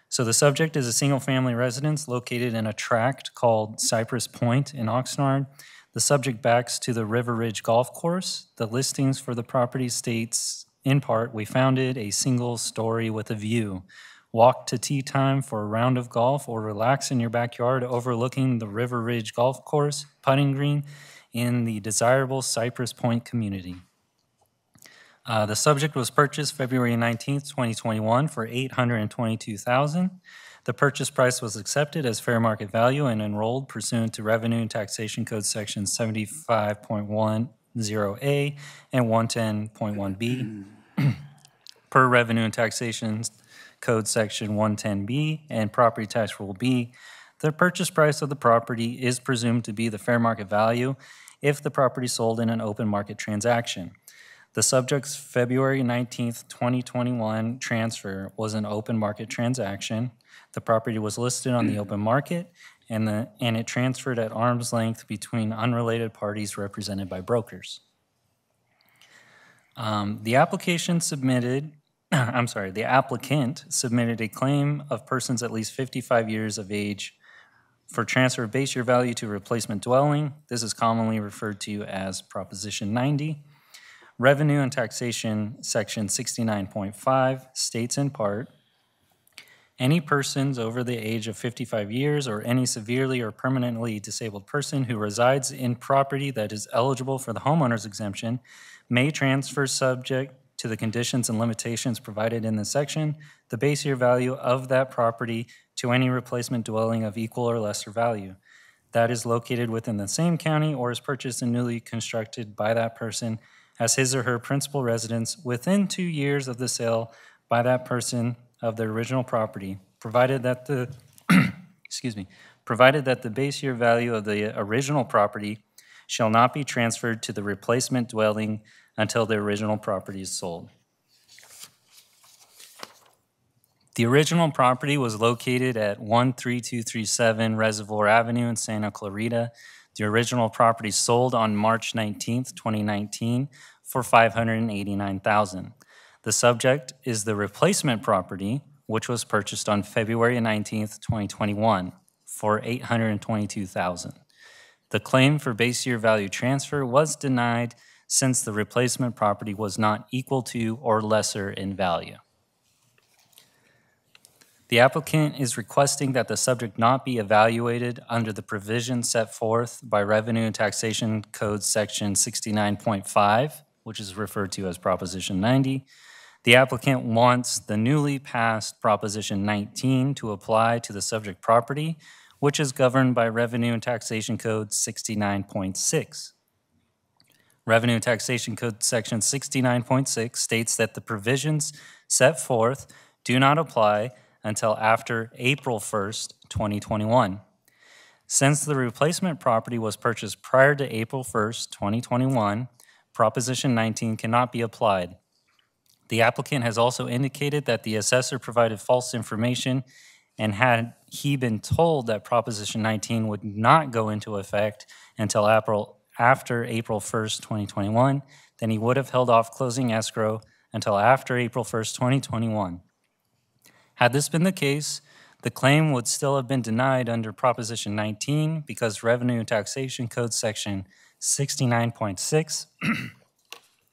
Speaker 11: so the subject is a single-family residence located in a tract called Cypress Point in Oxnard. The subject backs to the River Ridge Golf Course. The listings for the property states, in part, we founded a single story with a view. Walk to tee time for a round of golf or relax in your backyard overlooking the River Ridge Golf Course, putting green, in the desirable Cypress Point community. Uh, the subject was purchased February 19, 2021 for 822000 The purchase price was accepted as fair market value and enrolled pursuant to Revenue and Taxation Code Section 75.10A and 110.1B per Revenue and Taxation Code Section 110B and Property Tax Rule B. The purchase price of the property is presumed to be the fair market value if the property sold in an open market transaction. The subject's February nineteenth, 2021 transfer was an open market transaction. The property was listed on the open market and, the, and it transferred at arm's length between unrelated parties represented by brokers. Um, the application submitted, I'm sorry, the applicant submitted a claim of persons at least 55 years of age for transfer of base year value to replacement dwelling. This is commonly referred to as Proposition 90. Revenue and Taxation, Section 69.5 states in part any persons over the age of 55 years or any severely or permanently disabled person who resides in property that is eligible for the homeowner's exemption may transfer subject to the conditions and limitations provided in this section the base year value of that property to any replacement dwelling of equal or lesser value that is located within the same county or is purchased and newly constructed by that person as his or her principal residence within two years of the sale by that person of the original property, provided that the excuse me, provided that the base year value of the original property shall not be transferred to the replacement dwelling until the original property is sold. The original property was located at 13237 Reservoir Avenue in Santa Clarita, the original property sold on March 19, 2019 for 589,000. The subject is the replacement property which was purchased on February 19, 2021 for 822,000. The claim for base year value transfer was denied since the replacement property was not equal to or lesser in value. The applicant is requesting that the subject not be evaluated under the provision set forth by Revenue and Taxation Code Section 69.5, which is referred to as Proposition 90. The applicant wants the newly passed Proposition 19 to apply to the subject property, which is governed by Revenue and Taxation Code 69.6. Revenue and Taxation Code Section 69.6 states that the provisions set forth do not apply until after April 1st, 2021. Since the replacement property was purchased prior to April 1st, 2021, Proposition 19 cannot be applied. The applicant has also indicated that the assessor provided false information and had he been told that Proposition 19 would not go into effect until April, after April 1st, 2021, then he would have held off closing escrow until after April 1st, 2021. Had this been the case, the claim would still have been denied under Proposition 19 because Revenue and Taxation Code Section 69.6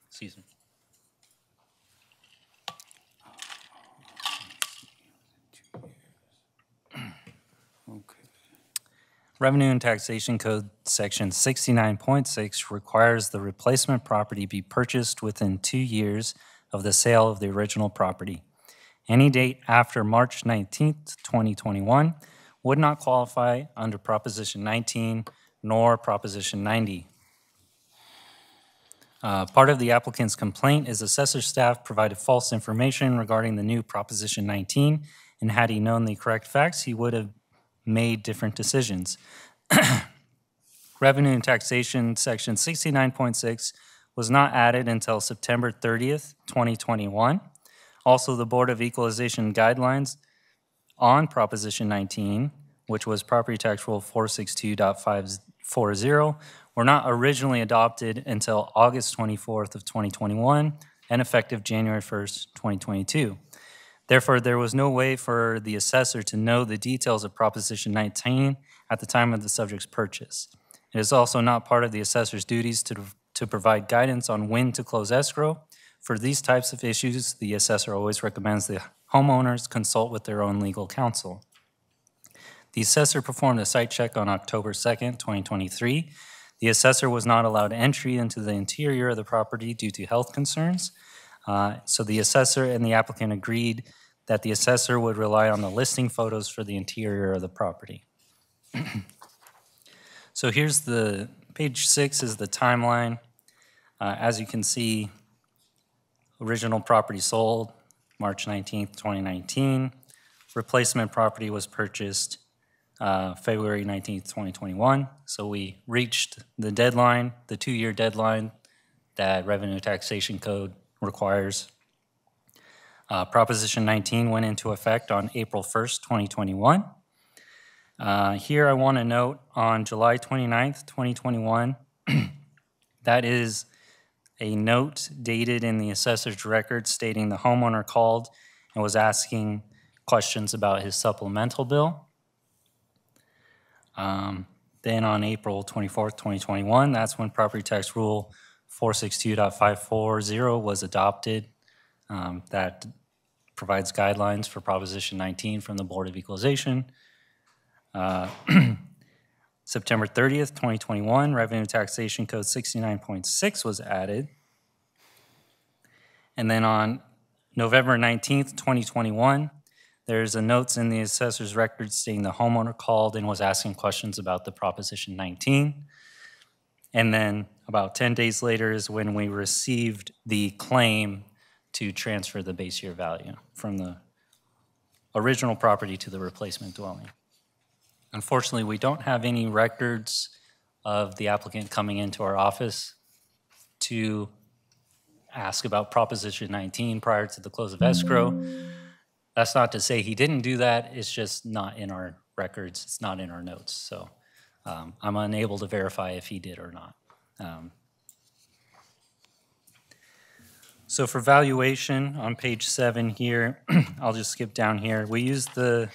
Speaker 11: excuse me, Revenue and Taxation Code Section 69.6 requires the replacement property be purchased within two years of the sale of the original property. Any date after March 19, 2021 would not qualify under Proposition 19 nor Proposition 90. Uh, part of the applicant's complaint is assessor staff provided false information regarding the new Proposition 19, and had he known the correct facts, he would have made different decisions. Revenue and Taxation Section 69.6 was not added until September 30th, 2021 also the Board of Equalization guidelines on Proposition 19, which was Property Tax Rule 462.540, were not originally adopted until August 24th of 2021 and effective January 1st, 2022. Therefore, there was no way for the assessor to know the details of Proposition 19 at the time of the subject's purchase. It is also not part of the assessor's duties to, to provide guidance on when to close escrow for these types of issues, the assessor always recommends the homeowners consult with their own legal counsel. The assessor performed a site check on October 2nd, 2023. The assessor was not allowed entry into the interior of the property due to health concerns. Uh, so the assessor and the applicant agreed that the assessor would rely on the listing photos for the interior of the property. so here's the page six is the timeline. Uh, as you can see, Original property sold March 19th, 2019. Replacement property was purchased uh, February 19th, 2021. So we reached the deadline, the two-year deadline that Revenue Taxation Code requires. Uh, Proposition 19 went into effect on April 1st, 2021. Uh, here I want to note on July 29th, 2021, that is a note dated in the assessor's record stating the homeowner called and was asking questions about his supplemental bill. Um, then on April 24th, 2021, that's when property tax rule 462.540 was adopted. Um, that provides guidelines for Proposition 19 from the Board of Equalization. Uh, September 30th, 2021, Revenue Taxation Code 69.6 was added. And then on November 19th, 2021, there's a notes in the assessor's record stating the homeowner called and was asking questions about the Proposition 19. And then about 10 days later is when we received the claim to transfer the base year value from the original property to the replacement dwelling. Unfortunately, we don't have any records of the applicant coming into our office to ask about Proposition 19 prior to the close of escrow. That's not to say he didn't do that, it's just not in our records, it's not in our notes. So um, I'm unable to verify if he did or not. Um, so for valuation on page seven here, I'll just skip down here. We use the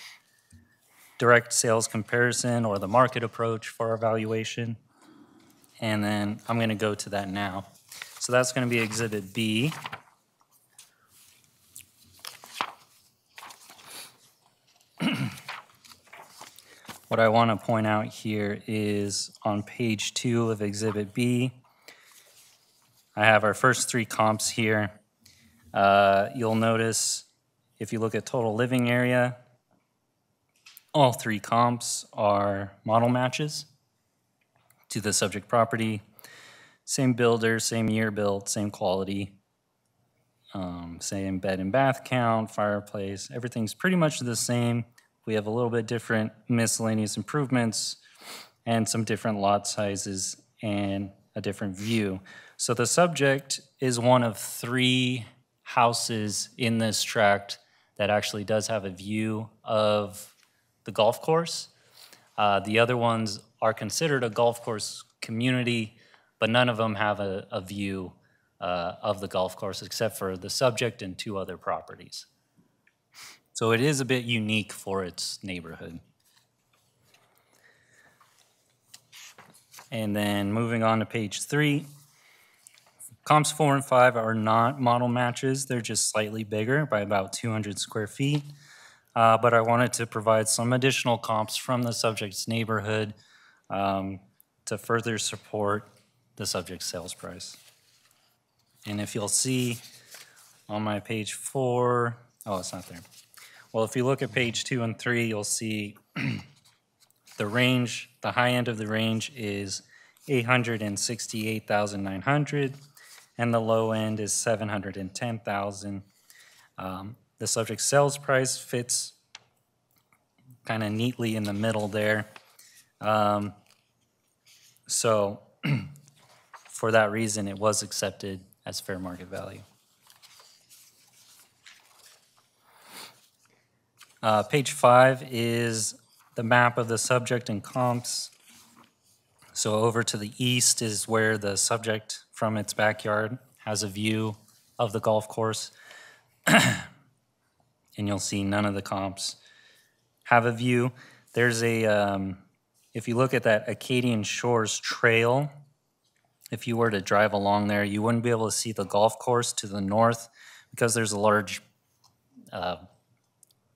Speaker 11: direct sales comparison or the market approach for our valuation. And then I'm going to go to that now. So that's going to be Exhibit B. what I want to point out here is on page two of Exhibit B, I have our first three comps here. Uh, you'll notice if you look at total living area, all three comps are model matches to the subject property. Same builder, same year built, same quality, um, same bed and bath count, fireplace. Everything's pretty much the same. We have a little bit different miscellaneous improvements and some different lot sizes and a different view. So the subject is one of three houses in this tract that actually does have a view of the golf course. Uh, the other ones are considered a golf course community, but none of them have a, a view uh, of the golf course except for the subject and two other properties. So it is a bit unique for its neighborhood. And then moving on to page three, comps four and five are not model matches. They're just slightly bigger by about 200 square feet uh, but I wanted to provide some additional comps from the subject's neighborhood um, to further support the subject's sales price. And if you'll see on my page four, oh, it's not there. Well, if you look at page two and three, you'll see the range, the high end of the range is 868,900 and the low end is 710,000. Um, the subject sales price fits kind of neatly in the middle there. Um, so for that reason, it was accepted as fair market value. Uh, page five is the map of the subject and comps. So over to the east is where the subject from its backyard has a view of the golf course. and you'll see none of the comps have a view. There's a, um, if you look at that Acadian Shores Trail, if you were to drive along there, you wouldn't be able to see the golf course to the north because there's a large uh,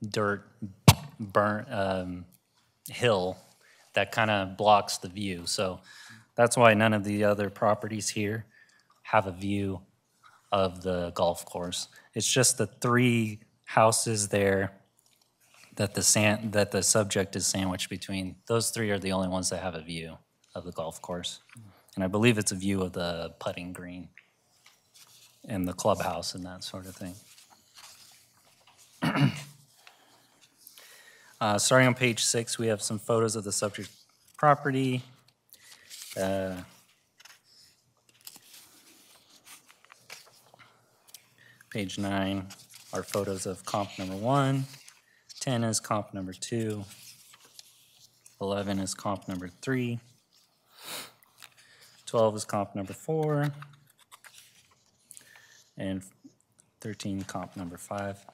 Speaker 11: dirt berm, um, hill that kind of blocks the view. So that's why none of the other properties here have a view of the golf course. It's just the three houses there that the sand that the subject is sandwiched between. Those three are the only ones that have a view of the golf course, and I believe it's a view of the putting green and the clubhouse and that sort of thing. uh, starting on page six, we have some photos of the subject property. Uh, page nine are photos of comp number one, 10 is comp number two, 11 is comp number three, 12 is comp number four, and 13 comp number five.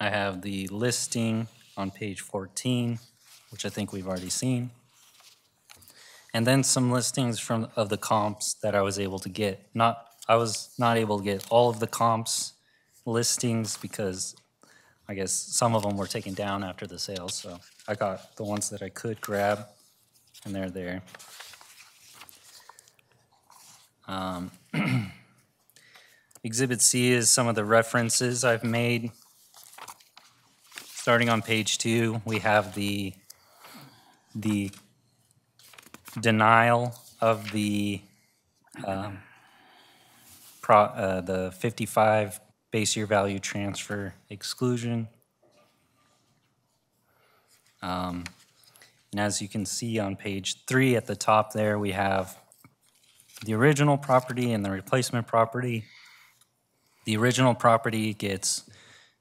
Speaker 11: I have the listing on page 14, which I think we've already seen. And then some listings from of the comps that I was able to get. Not I was not able to get all of the comps listings because I guess some of them were taken down after the sale, so I got the ones that I could grab, and they're there. Um, Exhibit C is some of the references I've made. Starting on page two, we have the, the denial of the, um, pro, uh, the 55 base year value transfer exclusion. Um, and as you can see on page three at the top there, we have the original property and the replacement property. The original property gets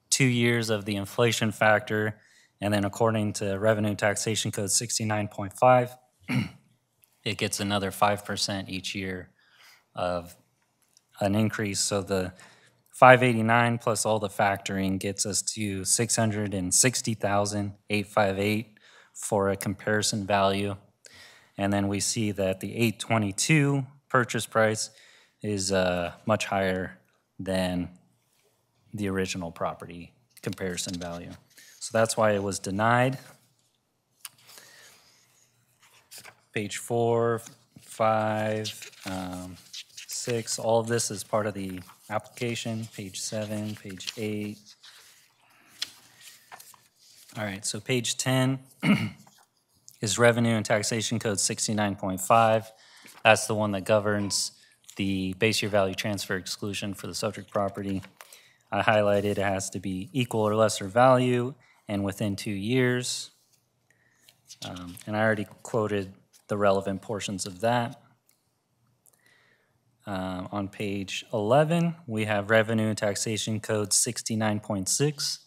Speaker 11: two years of the inflation factor, and then according to Revenue Taxation Code 69.5, it gets another 5% each year of an increase. So the 589 plus all the factoring gets us to 660,858 for a comparison value. And then we see that the 822 purchase price is uh, much higher than the original property comparison value. So that's why it was denied. Page four, five, um, six, all of this is part of the application, page seven, page eight. All right, so page 10 is Revenue and Taxation Code 69.5. That's the one that governs the base year value transfer exclusion for the subject property. I highlighted it has to be equal or lesser value and within two years. Um, and I already quoted the relevant portions of that. Um, on page 11, we have Revenue and Taxation Code 69.6.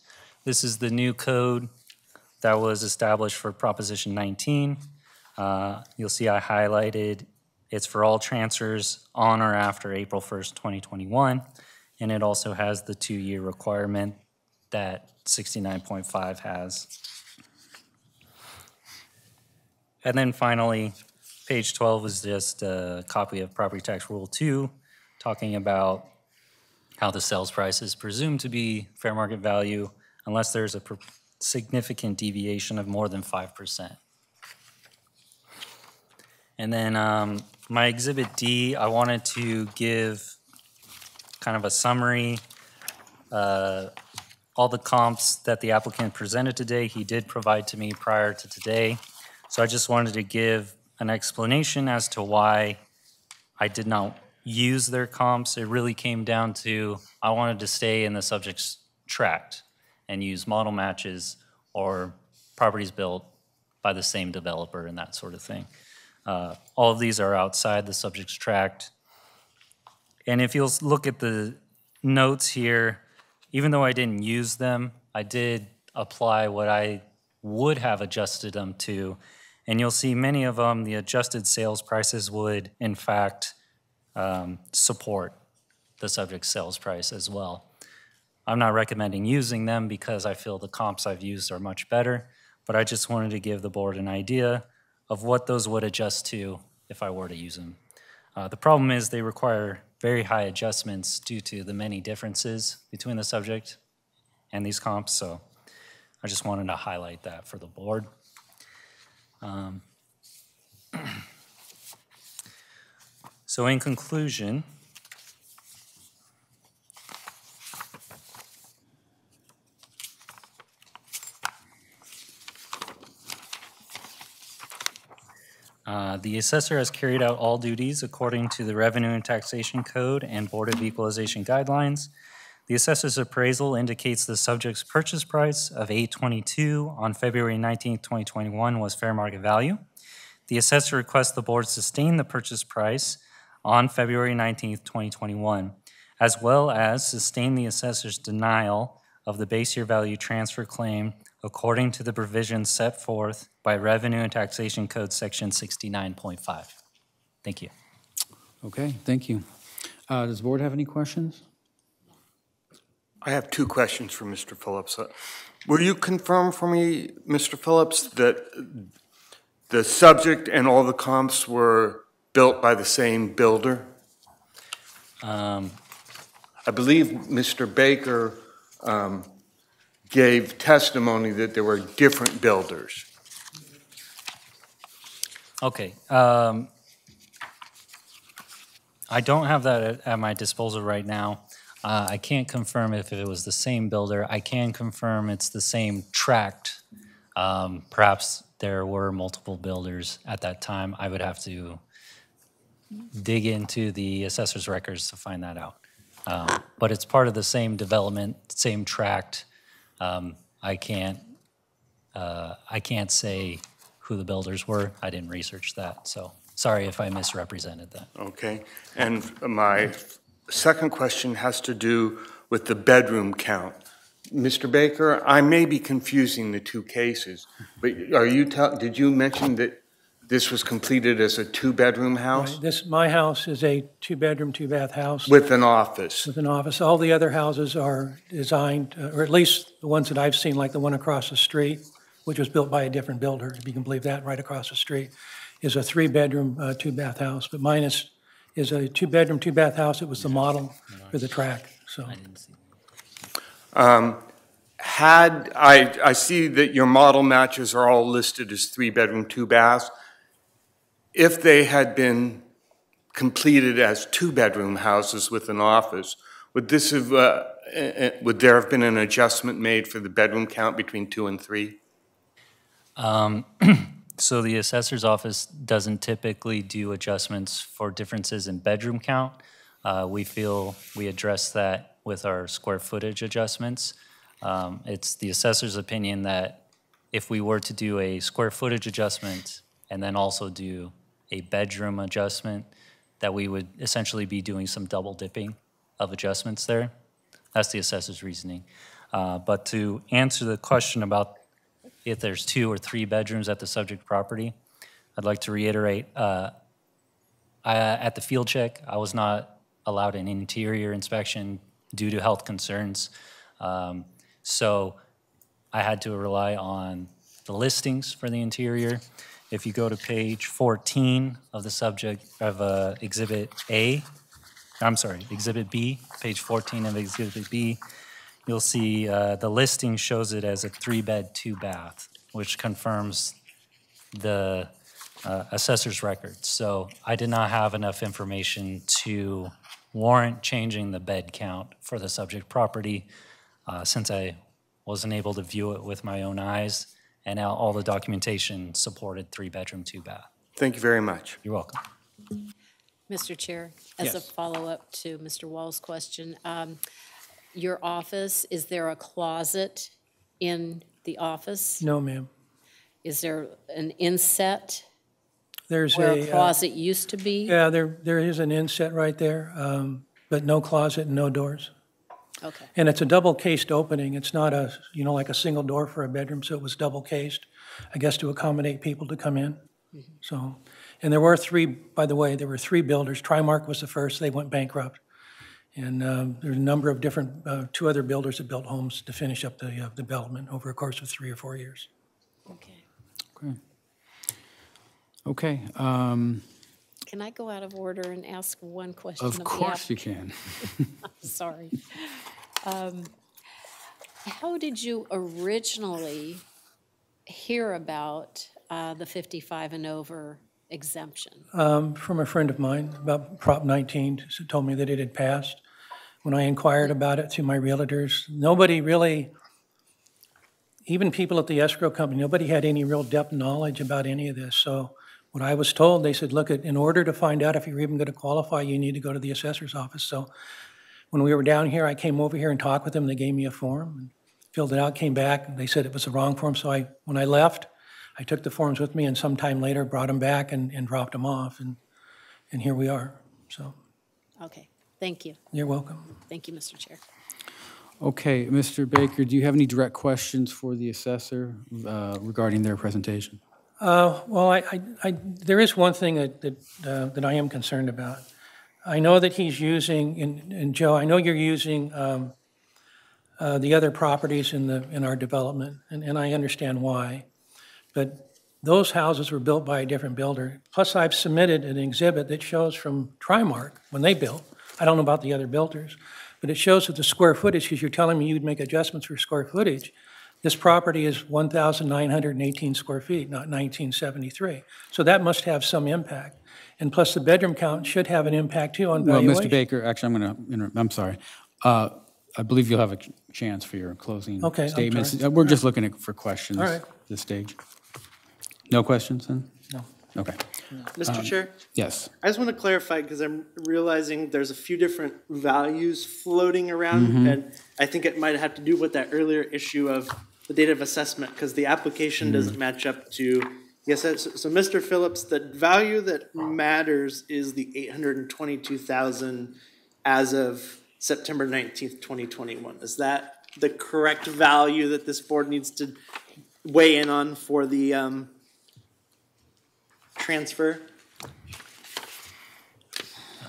Speaker 11: This is the new code that was established for Proposition 19. Uh, you'll see I highlighted it's for all transfers on or after April 1st, 2021, and it also has the two-year requirement that 69.5 has. And then finally, page 12 is just a copy of property tax rule 2 talking about how the sales price is presumed to be fair market value unless there's a significant deviation of more than 5%. And then um, my exhibit D, I wanted to give kind of a summary. Uh, all the comps that the applicant presented today, he did provide to me prior to today. So I just wanted to give an explanation as to why I did not use their comps. It really came down to I wanted to stay in the subject's tract and use model matches or properties built by the same developer and that sort of thing. Uh, all of these are outside the subject's tract. And if you'll look at the notes here, even though I didn't use them, I did apply what I would have adjusted them to and you'll see many of them, the adjusted sales prices would, in fact, um, support the subject sales price as well. I'm not recommending using them because I feel the comps I've used are much better, but I just wanted to give the board an idea of what those would adjust to if I were to use them. Uh, the problem is they require very high adjustments due to the many differences between the subject and these comps, so I just wanted to highlight that for the board. Um, so, in conclusion, Uh, the assessor has carried out all duties according to the Revenue and Taxation Code and Board of Equalization guidelines. The assessor's appraisal indicates the subject's purchase price of 822 on February 19, 2021 was fair market value. The assessor requests the board sustain the purchase price on February 19, 2021, as well as sustain the assessor's denial of the base year value transfer claim according to the provisions set forth by Revenue and Taxation Code Section 69.5. Thank you.
Speaker 2: Okay, thank you. Uh, does the board have any questions?
Speaker 11: I have two
Speaker 9: questions for Mr. Phillips. Uh, will you confirm for me, Mr. Phillips, that the subject and all the comps were built by the same builder? Um, I believe Mr. Baker um, gave testimony that there were different builders.
Speaker 11: Okay. Um, I don't have that at, at my disposal right now. Uh, I can't confirm if it was the same builder. I can confirm it's the same tract. Um, perhaps there were multiple builders at that time. I would have to dig into the assessor's records to find that out. Um, but it's part of the same development, same tract. Um, I can't uh, I can't say who the builders were. I didn't research that, so sorry if I misrepresented that. Okay,
Speaker 9: and my second question has to do with the bedroom count. Mr. Baker, I may be confusing the two cases, but are you did you mention that this was completed as a two-bedroom house?
Speaker 13: Right. This my house is a two-bedroom, two-bath house with an office. With an office. All the other houses are designed, uh, or at least the ones that I've seen, like the one across the street, which was built by a different builder. If you can believe that, right across the street, is a three-bedroom, uh, two-bath house. But mine is is a two-bedroom, two-bath house. It was the model for the track. So,
Speaker 9: um, had I, I see that your model matches are all listed as three-bedroom, two-bath. If they had been completed as two-bedroom houses with an office, would this have uh, eh, eh, would there have
Speaker 11: been an adjustment made for the bedroom count between two and three? Um, So the assessor's office doesn't typically do adjustments for differences in bedroom count. Uh, we feel we address that with our square footage adjustments. Um, it's the assessor's opinion that if we were to do a square footage adjustment and then also do a bedroom adjustment, that we would essentially be doing some double dipping of adjustments there. That's the assessor's reasoning. Uh, but to answer the question about if there's two or three bedrooms at the subject property. I'd like to reiterate, uh, I, at the field check, I was not allowed an interior inspection due to health concerns. Um, so I had to rely on the listings for the interior. If you go to page 14 of the subject of uh, Exhibit A, I'm sorry, Exhibit B, page 14 of Exhibit B, you'll see uh, the listing shows it as a three-bed, two-bath, which confirms the uh, assessor's record. So I did not have enough information to warrant changing the bed count for the subject property uh, since I wasn't able to view it with my own eyes, and now all the documentation supported three-bedroom, two-bath. Thank you very much. You're welcome.
Speaker 8: Mr. Chair, as yes. a follow-up to Mr. Wall's question, um, your office? Is there a closet in the office? No, ma'am. Is there an inset?
Speaker 13: There's where a, a uh, closet
Speaker 8: uh, used to be?
Speaker 13: Yeah, there there is an inset right there, um, but no closet and no doors. Okay. And it's a double cased opening. It's not a you know like a single door for a bedroom, so it was double cased, I guess to accommodate people to come in. Mm -hmm. So, and there were three. By the way, there were three builders. Trimark was the first. They went bankrupt. And uh, there's a number of different, uh, two other builders that built homes to finish up the uh, development over a course of three or four years.
Speaker 1: Okay.
Speaker 2: Okay. Okay. Um,
Speaker 8: Can I go out of order and ask one question? Of course you can. Sorry. Um, how did you originally hear about uh, the 55 and over exemption?
Speaker 13: Um, From a friend of mine about Prop 19, told me that it had passed. When I inquired about it to my realtors, nobody really, even people at the escrow company, nobody had any real depth knowledge about any of this. So what I was told, they said, look, in order to find out if you're even going to qualify, you need to go to the assessor's office. So when we were down here, I came over here and talked with them, they gave me a form, and filled it out, came back, and they said it was the wrong form. So I, when I left, I took the forms with me and sometime later brought them back and, and dropped them off. And, and here we are. So.
Speaker 8: Okay. Thank you. You're welcome. Thank you, Mr. Chair.
Speaker 2: Okay, Mr. Baker, do you have any direct questions for the assessor uh, regarding their presentation?
Speaker 13: Uh, well, I, I, I, there is one thing that, that, uh, that, I am concerned about. I know that he's using, and, and Joe, I know you're using um, uh, the other properties in, the, in our development, and, and I understand why. But those houses were built by a different builder. Plus, I've submitted an exhibit that shows from Trimark when they built. I don't know about the other builders, but it shows that the square footage, because you're telling me you'd make adjustments for square footage, this property is 1,918 square feet, not 1973. So that must have some impact. And plus, the bedroom count should have an impact too on valuation. Well, Mr.
Speaker 2: Baker, actually, I'm going to, interrupt. I'm sorry. Uh, I believe you'll have a chance for your closing okay, statements. Uh, we're just looking at, for questions right. at this stage. No questions then? No. Okay. Mr. Um, Chair? Yes.
Speaker 3: I just want to clarify because I'm realizing there's a few different values floating around, mm -hmm. and I think it might have to do with that earlier issue of the date of assessment because the application mm -hmm. doesn't match up to. Yes, so, so Mr. Phillips, the value that matters is the 822,000 as of September 19th, 2021. Is that the correct value that this board needs to weigh in on for the um, transfer?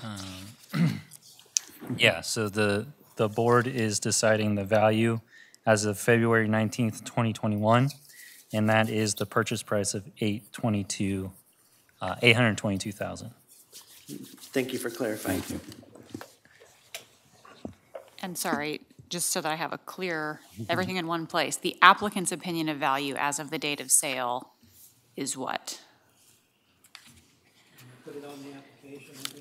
Speaker 11: Um, yeah, so the, the board is deciding the value as of February 19th, 2021, and that is the purchase price of 822, uh, 822,000.
Speaker 3: Thank you for clarifying. You.
Speaker 23: And sorry, just so that I have a clear, everything in one place, the applicant's opinion of value as of the date of sale is what?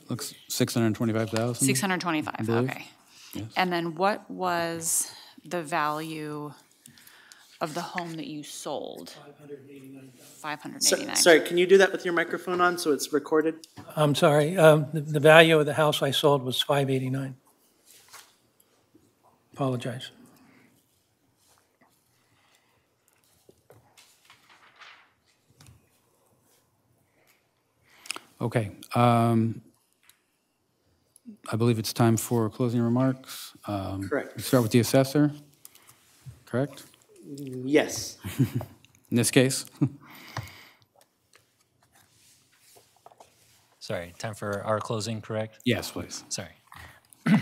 Speaker 2: Looks 625,000? 625, okay.
Speaker 23: Yes. And then what was the value of the home that you sold? 589. So-
Speaker 3: Sorry, can you do that with your microphone on so it's recorded?
Speaker 13: I'm sorry, um, the- the value of the house I sold was 589. Apologize.
Speaker 2: Okay. Um, I believe it's time for closing remarks. Um, Correct. we Start with the assessor,
Speaker 11: correct? Yes. In
Speaker 2: this case,
Speaker 11: Sorry, time for our closing, correct? yes, please. Sorry.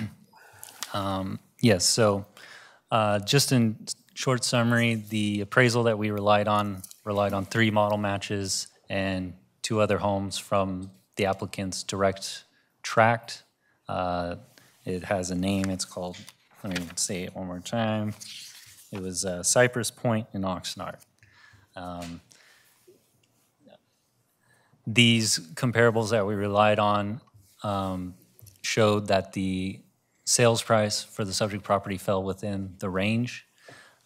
Speaker 11: Um, Yes, so uh, just in short summary, the appraisal that we relied on, relied on three model matches and two other homes from the applicant's direct tract. Uh, It has a name, it's called, let me say it one more time. It was uh, Cypress Point in Oxnard. Um, These comparables that we relied on um, showed that the sales price for the subject property fell within the range.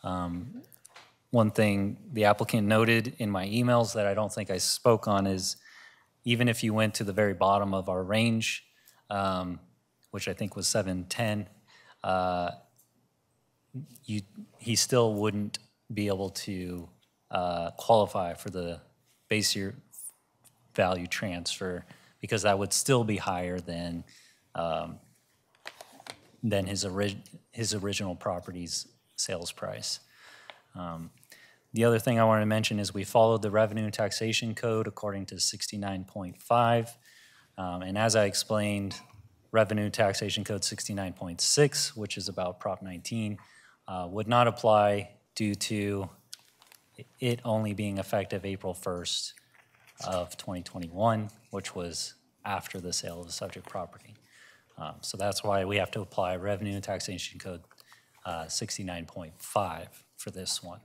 Speaker 11: Um, one thing the applicant noted in my emails that I don't think I spoke on is even if you went to the very bottom of our range, um, which I think was 710, uh, you, he still wouldn't be able to uh, qualify for the base year value transfer because that would still be higher than um, than his, ori his original property's sales price. Um, the other thing I wanted to mention is we followed the Revenue and Taxation Code according to 69.5. Um, and as I explained, Revenue Taxation Code 69.6, which is about Prop 19, uh, would not apply due to it only being effective April 1st of 2021, which was after the sale of the subject property. Um, so that's why we have to apply Revenue and Taxation Code uh, 69.5 for this one.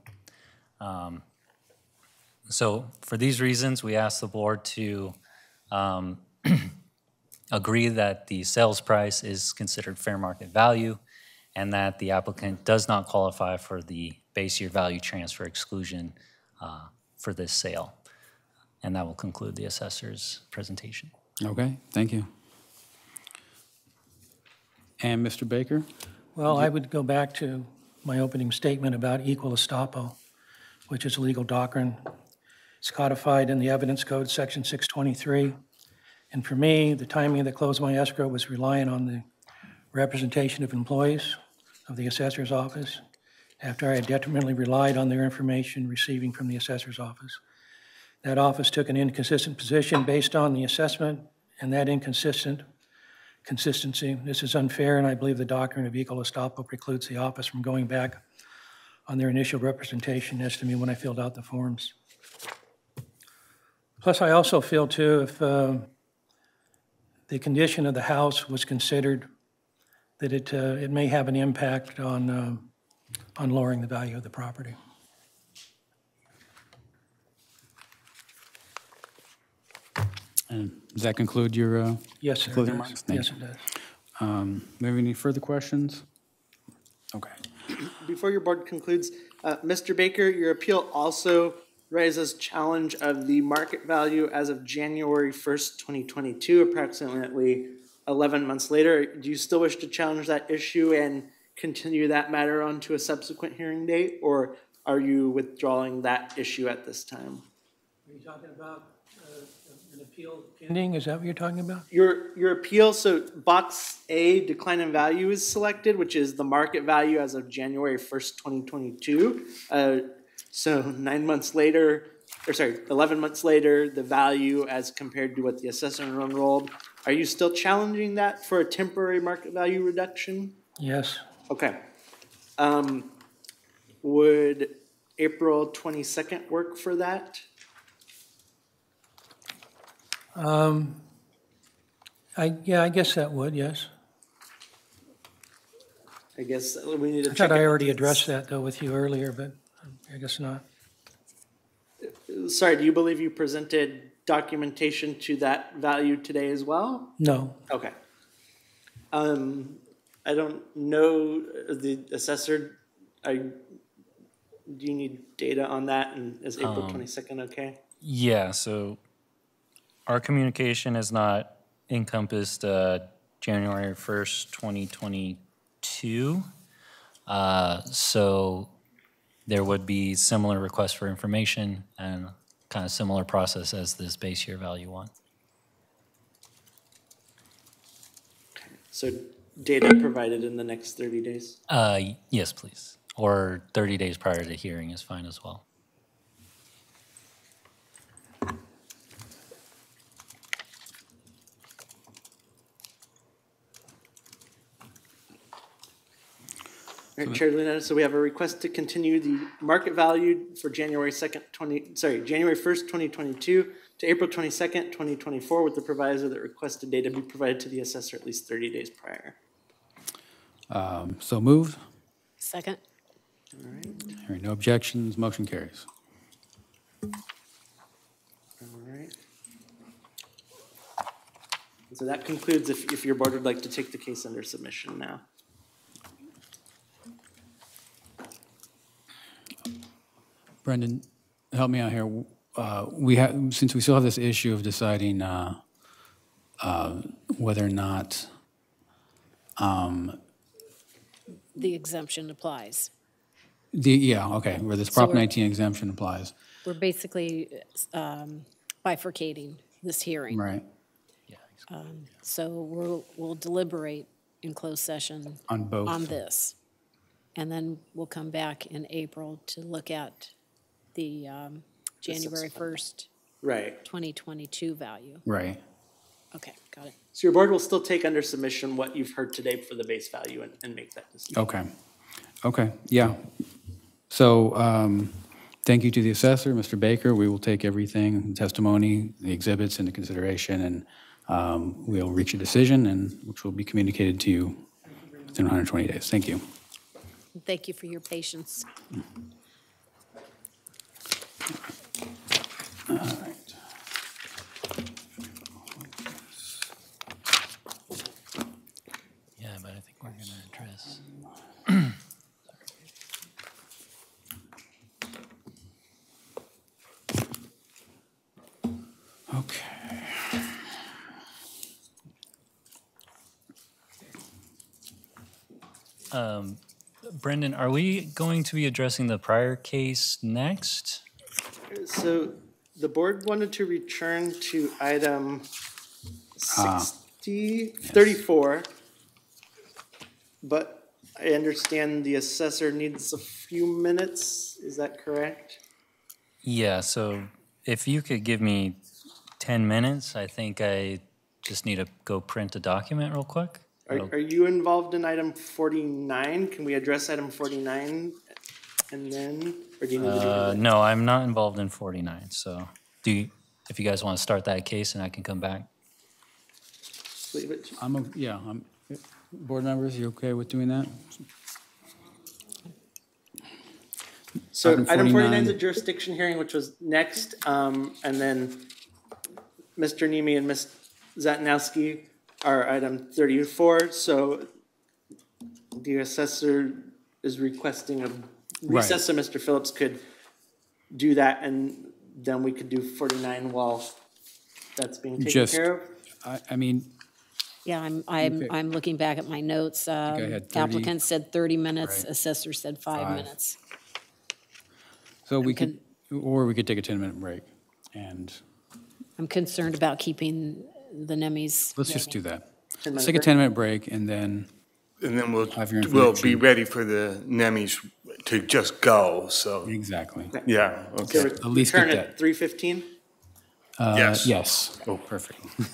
Speaker 11: Um, so for these reasons, we ask the board to um, agree that the sales price is considered fair market value and that the applicant does not qualify for the base year value transfer exclusion uh, for this sale. And that will conclude the assessor's presentation.
Speaker 2: Okay, thank you. And Mr. Baker?
Speaker 13: Well, I would go back to my opening statement about equitable estoppel, which is a legal doctrine. It's codified in the Evidence Code, Section 623. And for me, the timing that closed my escrow was reliant on the representation of employees of the assessor's office after I had detrimentally relied on their information receiving from the assessor's office. That office took an inconsistent position based on the assessment, and that inconsistent consistency. This is unfair, and I believe the doctrine of equitable estoppel precludes the office from going back on their initial representation as to me when I filled out the forms. Plus, I also feel, too, if uh, the condition of the house was considered, that it, uh, it may have an impact on, uh, on lowering the value of the property.
Speaker 2: And does that conclude your uh, Yes, sir. Closing remarks? Yes, it does. um, have any further questions? Okay.
Speaker 27: Before your
Speaker 3: board concludes, uh, Mr. Baker, your appeal also raises challenge of the market value as of January 1st, 2022, approximately 11 months later. Do you still wish to challenge that issue and continue that matter on to a subsequent hearing date? Or are you withdrawing that issue at this time?
Speaker 13: Are you talking about appeal pending, is that what you're talking about?
Speaker 3: Your, your appeal, so box A, decline in value is selected, which is the market value as of January 1st, 2022. Uh, so nine months later, or sorry, 11 months later, the value as compared to what the assessor enrolled. Are you still challenging that for a temporary market value reduction? Yes. Okay. Um, would April 22nd work for that?
Speaker 13: Um, I, yeah, I guess that would, yes.
Speaker 3: I guess we need to I thought I already addressed
Speaker 13: that though with you earlier, but I guess not.
Speaker 3: Sorry, do you believe you presented documentation to that value today as well? No. Okay. Um, I don't know uh, the assessor. I do you need data on that? And is April twenty second um, okay? Yeah.
Speaker 11: So our communication has not encompassed uh, January 1st, 2022. Uh, so there would be similar requests for information and kind of similar process as this base year value one.
Speaker 3: So data provided in the next 30 days?
Speaker 11: Uh, yes, please. Or 30 days prior to hearing is fine as well.
Speaker 3: Chair Lunetta, so we have a request to continue the market value for January 2nd, 20, sorry, January 1st, 2022 to April 22nd, 2024 with the proviso that requested data be provided to the assessor at least 30 days prior.
Speaker 2: Um, So moved. Second. All right, Hearing no objections, motion carries. all
Speaker 3: right. So that concludes if, if your board would like to take the case under submission now.
Speaker 2: Brendan, help me out here. Uh, we have, since we still have this issue of deciding uh, uh, whether or not um,
Speaker 8: The exemption applies.
Speaker 2: the, yeah, okay, where this Prop 19 exemption applies,
Speaker 8: We're basically um, bifurcating this hearing. right, um, So we'll, we'll deliberate in closed session on both. on this. And then we'll come back in April to look at the um, January
Speaker 28: 1st,
Speaker 3: Right.
Speaker 8: 2022 value. Right. Okay, got it. So your board will
Speaker 3: still take under submission what you've heard today for the base value and, and make that decision. Okay.
Speaker 2: Okay, yeah. So, um, thank you to the assessor, Mr. Baker. We will take everything, the testimony, the exhibits into consideration, and um, we'll reach a decision, and which will be communicated to you within 120 days. Thank you.
Speaker 28: Thank you for your patience.
Speaker 8: Yeah, but I think we're going to address.
Speaker 11: okay. Um, Brendan, are we going to be addressing the prior case next? so the board
Speaker 3: wanted to return to item ah. sixty thirty four, 34. But I understand the assessor needs a few minutes, is that correct?
Speaker 11: Yeah, so if you could give me 10 minutes, I think I just need to go print a document real quick. Are,
Speaker 3: are you involved in item 49? Can we address item 49 and then, or do you need Uh,
Speaker 11: no, I'm not involved in 49, so do you, if you guys want to start that case and I can come back. Leave it.
Speaker 2: I'm, a, yeah, I'm, board members, you okay with doing that?
Speaker 3: So Item 49 is a jurisdiction hearing, which was next, um, and then Mr. Nemi and Ms. Zatnowski are item thirty-four, so the assessor is requesting a recess, so Mr. Phillips could do that, and then we could do 49 while that's being taken Just- care
Speaker 2: of. I, I mean,
Speaker 8: Yeah, I'm, I'm, I'm looking back at my notes. I um, 30. Applicant said 30 minutes, Right. assessor said five Five. minutes.
Speaker 2: so we could, or we could take a 10-minute break, and
Speaker 8: I'm concerned about keeping the NEMI's. let's just do that. Let's take a 10-minute
Speaker 2: break, and then
Speaker 9: and then we'll we'll be ready for the NEMIs to just go. So Exactly. yeah, okay. At least get at
Speaker 3: three fifteen?
Speaker 1: Uh, Yes. Yes. Oh, perfect.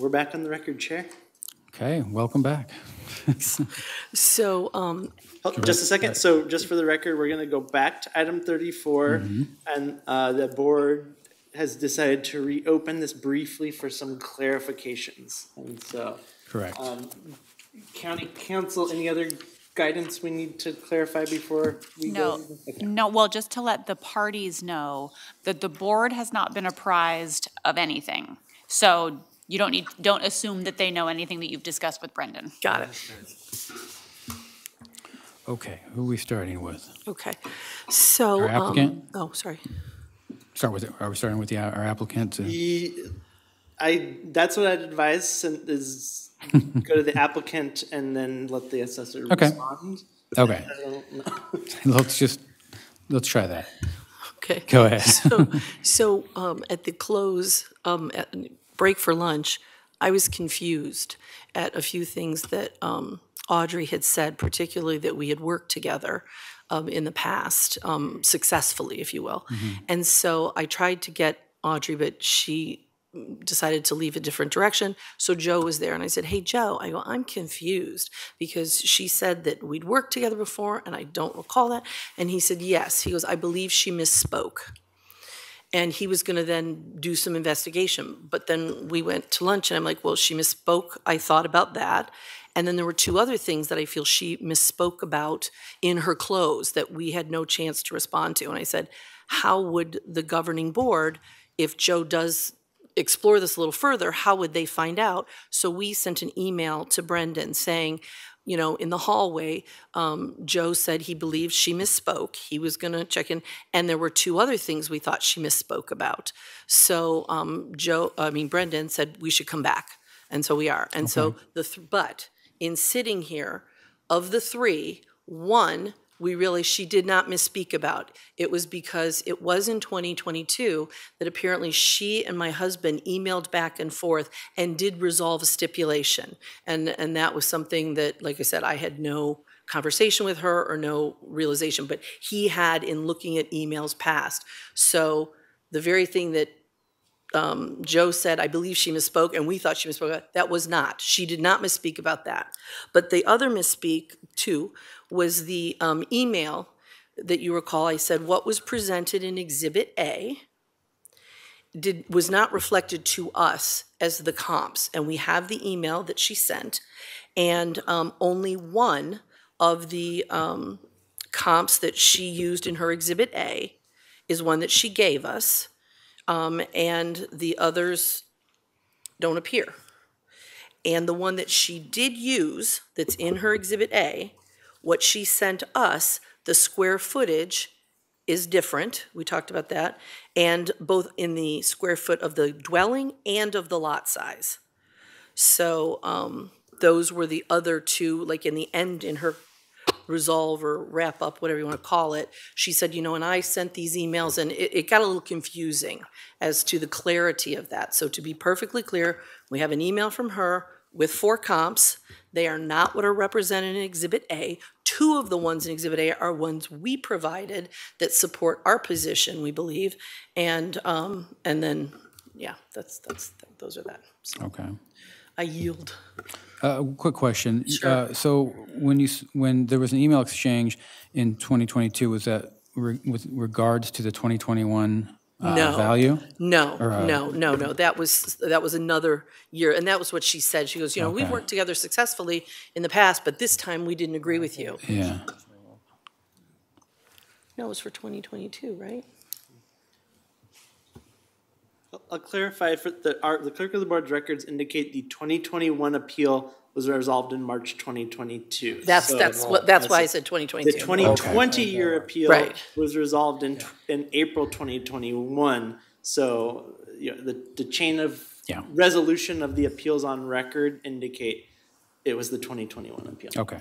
Speaker 3: We're back on the record, Chair.
Speaker 2: Okay, welcome back.
Speaker 14: so,
Speaker 3: um, just a second. So, just for the record, we're going to go back to item 34, mm -hmm. and uh, the board has decided to reopen this briefly for some clarifications. And so, correct. Um, county counsel, any other guidance we need to clarify before we no, go? Okay.
Speaker 23: No, well, just to let the parties know that the board has not been apprised of anything. So you don't need, don't assume that they know anything that you've discussed with Brendan. Got it.
Speaker 2: Okay, who are we starting with?
Speaker 3: Okay. So, Our um, applicant? um, oh, sorry.
Speaker 2: Start with, are we starting with the, our applicant? to-
Speaker 3: he, I, that's what I'd advise, is go to the applicant and then let the assessor Okay. respond.
Speaker 14: Okay, Okay.
Speaker 2: let's just, let's try that.
Speaker 14: Okay. Go ahead. So, so um, at the close, um, at- break for lunch, I was confused at a few things that um, Audrey had said, particularly that we had worked together um, in the past, um, successfully, if you will. Mm -hmm. And so I tried to get Audrey, but she decided to leave a different direction. So Joe was there, and I said, Hey, Joe, I go, I'm confused because she said that we'd worked together before, and I don't recall that. And he said, Yes. He goes, I believe she misspoke and he was going to then do some investigation. But then we went to lunch, and I'm like, well, she misspoke. I thought about that. And then there were two other things that I feel she misspoke about in her clothes that we had no chance to respond to. And I said, how would the governing board, if Joe does explore this a little further, how would they find out? So we sent an email to Brendan saying, you know, in the hallway, um, Joe said he believed she misspoke. He was going to check in, and there were two other things we thought she misspoke about. So um, Joe, I mean Brendan said we should come back, and so we are. And okay. so the th but in sitting here, of the three, one we really, she did not misspeak about. It was because it was in 2022 that apparently she and my husband emailed back and forth and did resolve a stipulation. And, and that was something that, like I said, I had no conversation with her or no realization, but he had in looking at emails past. So the very thing that um, Joe said, I believe she misspoke, and we thought she misspoke. That was not. She did not misspeak about that. But the other misspeak, too, was the um, email that you recall. I said, what was presented in Exhibit A did, was not reflected to us as the comps. And we have the email that she sent, and um, only one of the um, comps that she used in her Exhibit A is one that she gave us um, and the others don't appear. And the one that she did use, that's in her Exhibit A, what she sent us, the square footage is different. We talked about that. And both in the square foot of the dwelling and of the lot size. So um, those were the other two, like in the end, in her resolve or wrap up, whatever you want to call it, she said, you know, and I sent these emails and it, it got a little confusing as to the clarity of that. So to be perfectly clear, we have an email from her with four comps. They are not what are represented in Exhibit A. Two of the ones in Exhibit A are ones we provided that support our position, we believe. And um, and then, yeah, that's that's those are that. So. Okay. I yield.
Speaker 2: Uh, quick question. Uh, sure. Uh, so when you when there was an email exchange in 2022, was that re with regards to the 2021 uh, no, value? No, or, uh, no,
Speaker 14: no, no. That was that was another year, and that was what she said. She goes, you know, okay. we've worked together successfully in the past, but this time we didn't agree with you. Yeah. No, it was for 2022, right?
Speaker 3: I'll clarify for the, our, the clerk of the board's records indicate the 2021 appeal was resolved in March 2022. That's, So- that's what, that's why I said The 2020 year appeal Right. was resolved in, in April 2021. So, you know, the, the chain of Yeah. resolution of the appeals on record indicate it was the 2021 appeal. Okay,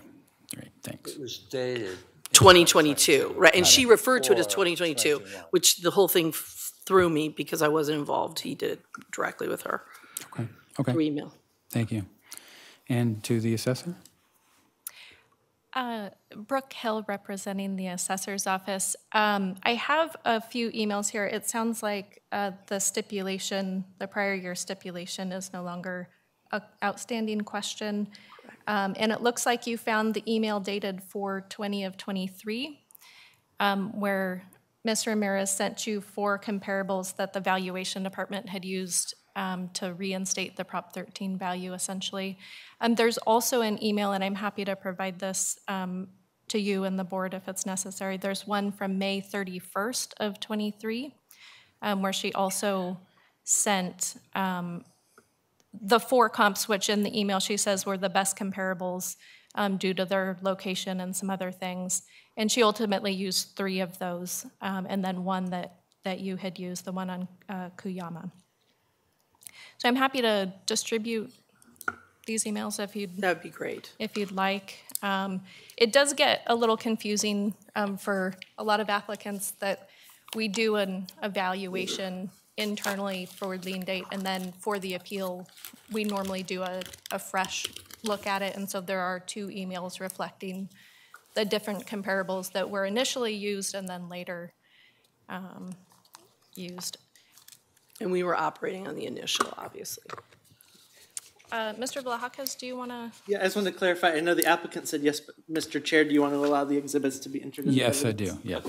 Speaker 3: great, thanks. It was
Speaker 14: dated. 2022, right, and she referred to it as 2022, which the whole thing f- through me because I wasn't involved. He did it directly with her. Okay. Okay. Through email.
Speaker 2: Thank you. And to the assessor?
Speaker 17: Uh, Brooke Hill representing the assessor's office. Um, I have a few emails here. It sounds like uh, the stipulation, the prior year stipulation, is no longer an outstanding question. Um, and it looks like you found the email dated twenty of 23, um, where Ms. Ramirez sent you four comparables that the valuation department had used um, to reinstate the Prop 13 value, essentially. And um, there's also an email, and I'm happy to provide this um, to you and the board if it's necessary. There's one from May 31st of 23, um, where she also sent um, the four comps, which in the email she says were the best comparables due to their location and some other things. And she ultimately used three of those, um, and then one that, that you had used, the one on uh, Cuyama. So I'm happy to distribute these emails if you'd that'd be great if you'd like. Um, it does get a little confusing um, for a lot of applicants that we do an evaluation internally for lien date, and then for the appeal, we normally do a, a fresh look at it. And so there are two emails reflecting the different comparables that were initially used and then later um, used.
Speaker 14: And we were operating on the initial, obviously.
Speaker 17: Uh, Mr. Vlahakis, do you want to?
Speaker 3: Yeah, I just wanted to clarify. I know the applicant said yes, but Mr. Chair, do you want to allow the exhibits to be introduced? Yes, I do. Yeah.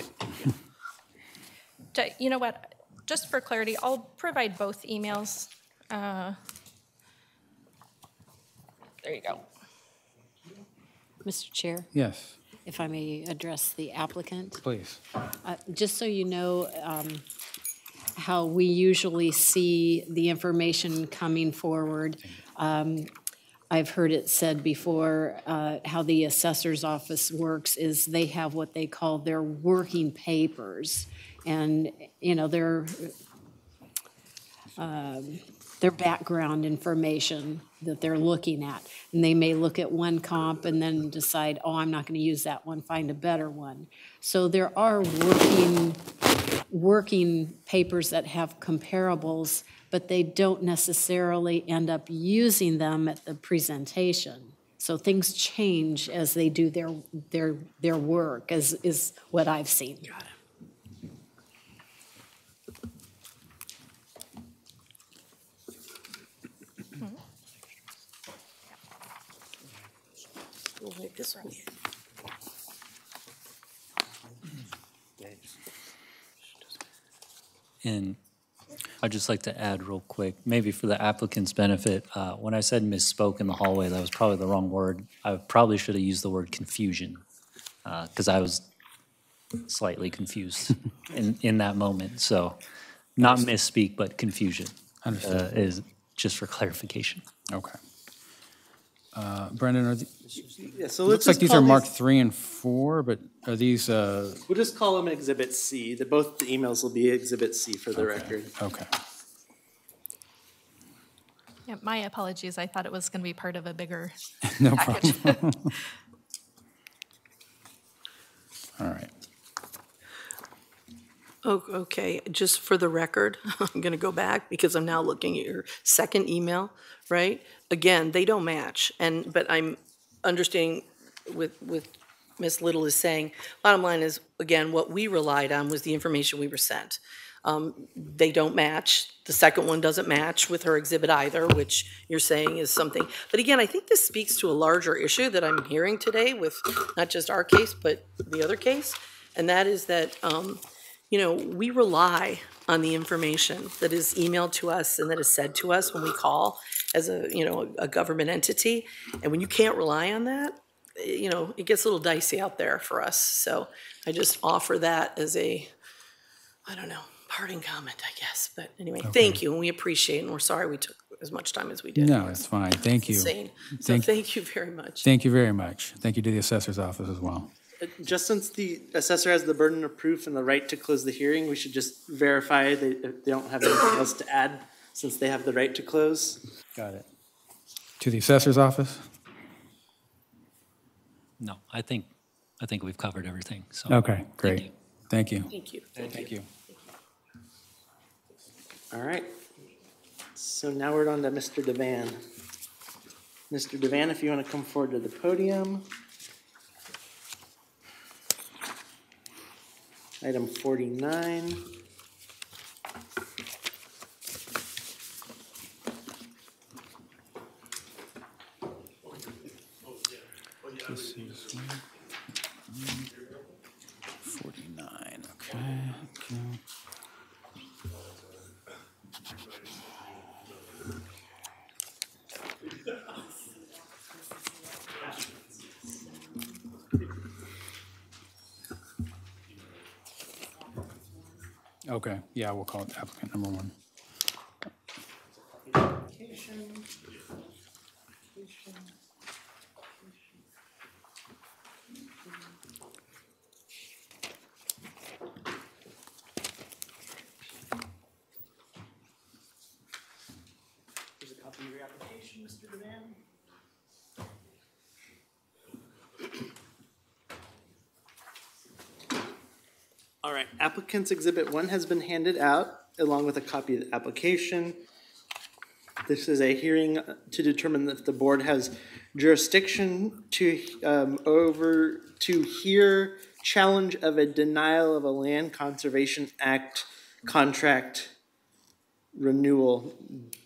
Speaker 17: Okay. you know what? Just for clarity, I'll provide both emails. Uh,
Speaker 8: there you go. Mr. Chair? Yes if I may address the applicant. Please. Uh, just so you know um, how we usually see the information coming forward. Um, I've heard it said before uh, how the assessor's office works is they have what they call their working papers. And, you know, their, uh, their background information that they're looking at. And they may look at one comp and then decide, oh, I'm not going to use that one, find a better one. So there are working, working papers that have comparables, but they don't necessarily end up using them at the presentation. So things change as they do their, their, their work, as, is what I've seen. Got it.
Speaker 14: this one.
Speaker 11: And I'd just like to add real quick, maybe for the applicant's benefit, uh, when I said misspoke in the hallway, that was probably the wrong word. I probably should have used the word confusion because uh, I was slightly confused in, in that moment. So not misspeak, but confusion uh, is just for clarification. Okay. Uh, Brendan, are the, Yeah, so looks like these are Mark these- three and
Speaker 2: four, but are these, uh,
Speaker 3: We'll just call them Exhibit C. The, both the emails will be Exhibit C for the record. okay.
Speaker 17: Yeah, my apologies. I thought it was going to be part of a bigger No problem. All right. Oh, Okay, just
Speaker 14: for the record, I'm going to go back because I'm now looking at your second email right? Again, they don't match. And but I'm understanding with with Ms. Little is saying, bottom line is again, what we relied on was the information we were sent. Um, they don't match. The second one doesn't match with her exhibit either, which you're saying is something. But again, I think this speaks to a larger issue that I'm hearing today with not just our case, but the other case, and that is that um, you know we rely on the information that is emailed to us and that is said to us when we call as a you know a government entity and when you can't rely on that you know it gets a little dicey out there for us so i just offer that as a i don't know parting comment i guess but anyway okay. thank you and we appreciate and we're sorry we took as much time as we did no it's
Speaker 2: fine thank you insane. so thank,
Speaker 14: thank you very much thank
Speaker 2: you very much thank you to the assessor's office as
Speaker 14: well
Speaker 3: uh, just since the assessor has the burden of proof and the right to close the hearing, we should just verify they, uh, they don't have anything else to add since they have the right to close.
Speaker 29: Got it.
Speaker 2: To the assessor's office?
Speaker 11: No, I think, I think we've covered everything, so. Okay, great. Thank you. Thank you. Thank you.
Speaker 3: All right. So now we're on to Mr. Devan. Mr. Devan, if you want to come forward to the podium. Item 49.
Speaker 2: yeah, we'll call it applicant number one. Application.
Speaker 1: Application.
Speaker 3: All right, applicants exhibit one has been handed out along with a copy of the application. This is a hearing to determine if the board has jurisdiction to um, over to hear challenge of a denial of a Land Conservation Act contract renewal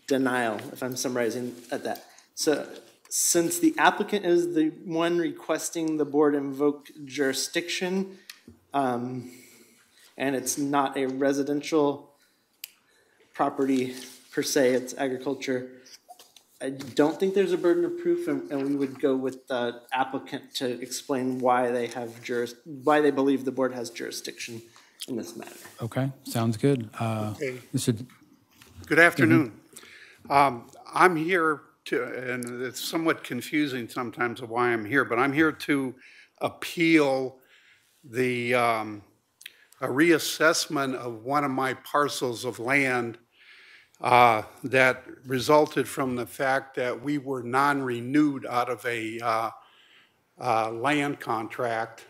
Speaker 3: denial, if I'm summarizing at that. So since the applicant is the one requesting the board invoke jurisdiction, um, and it's not a residential property per se, it's agriculture. I don't think there's a burden of proof, and, and we would go with the applicant to explain why they have juris, why they believe the board has jurisdiction in this matter.
Speaker 2: Okay, sounds good. Uh, okay. Mr.
Speaker 3: Good afternoon. Um, I'm here to,
Speaker 19: and it's somewhat confusing sometimes of why I'm here, but I'm here to appeal the um, a reassessment of one of my parcels of land uh, that resulted from the fact that we were non renewed out of a uh, uh, land contract.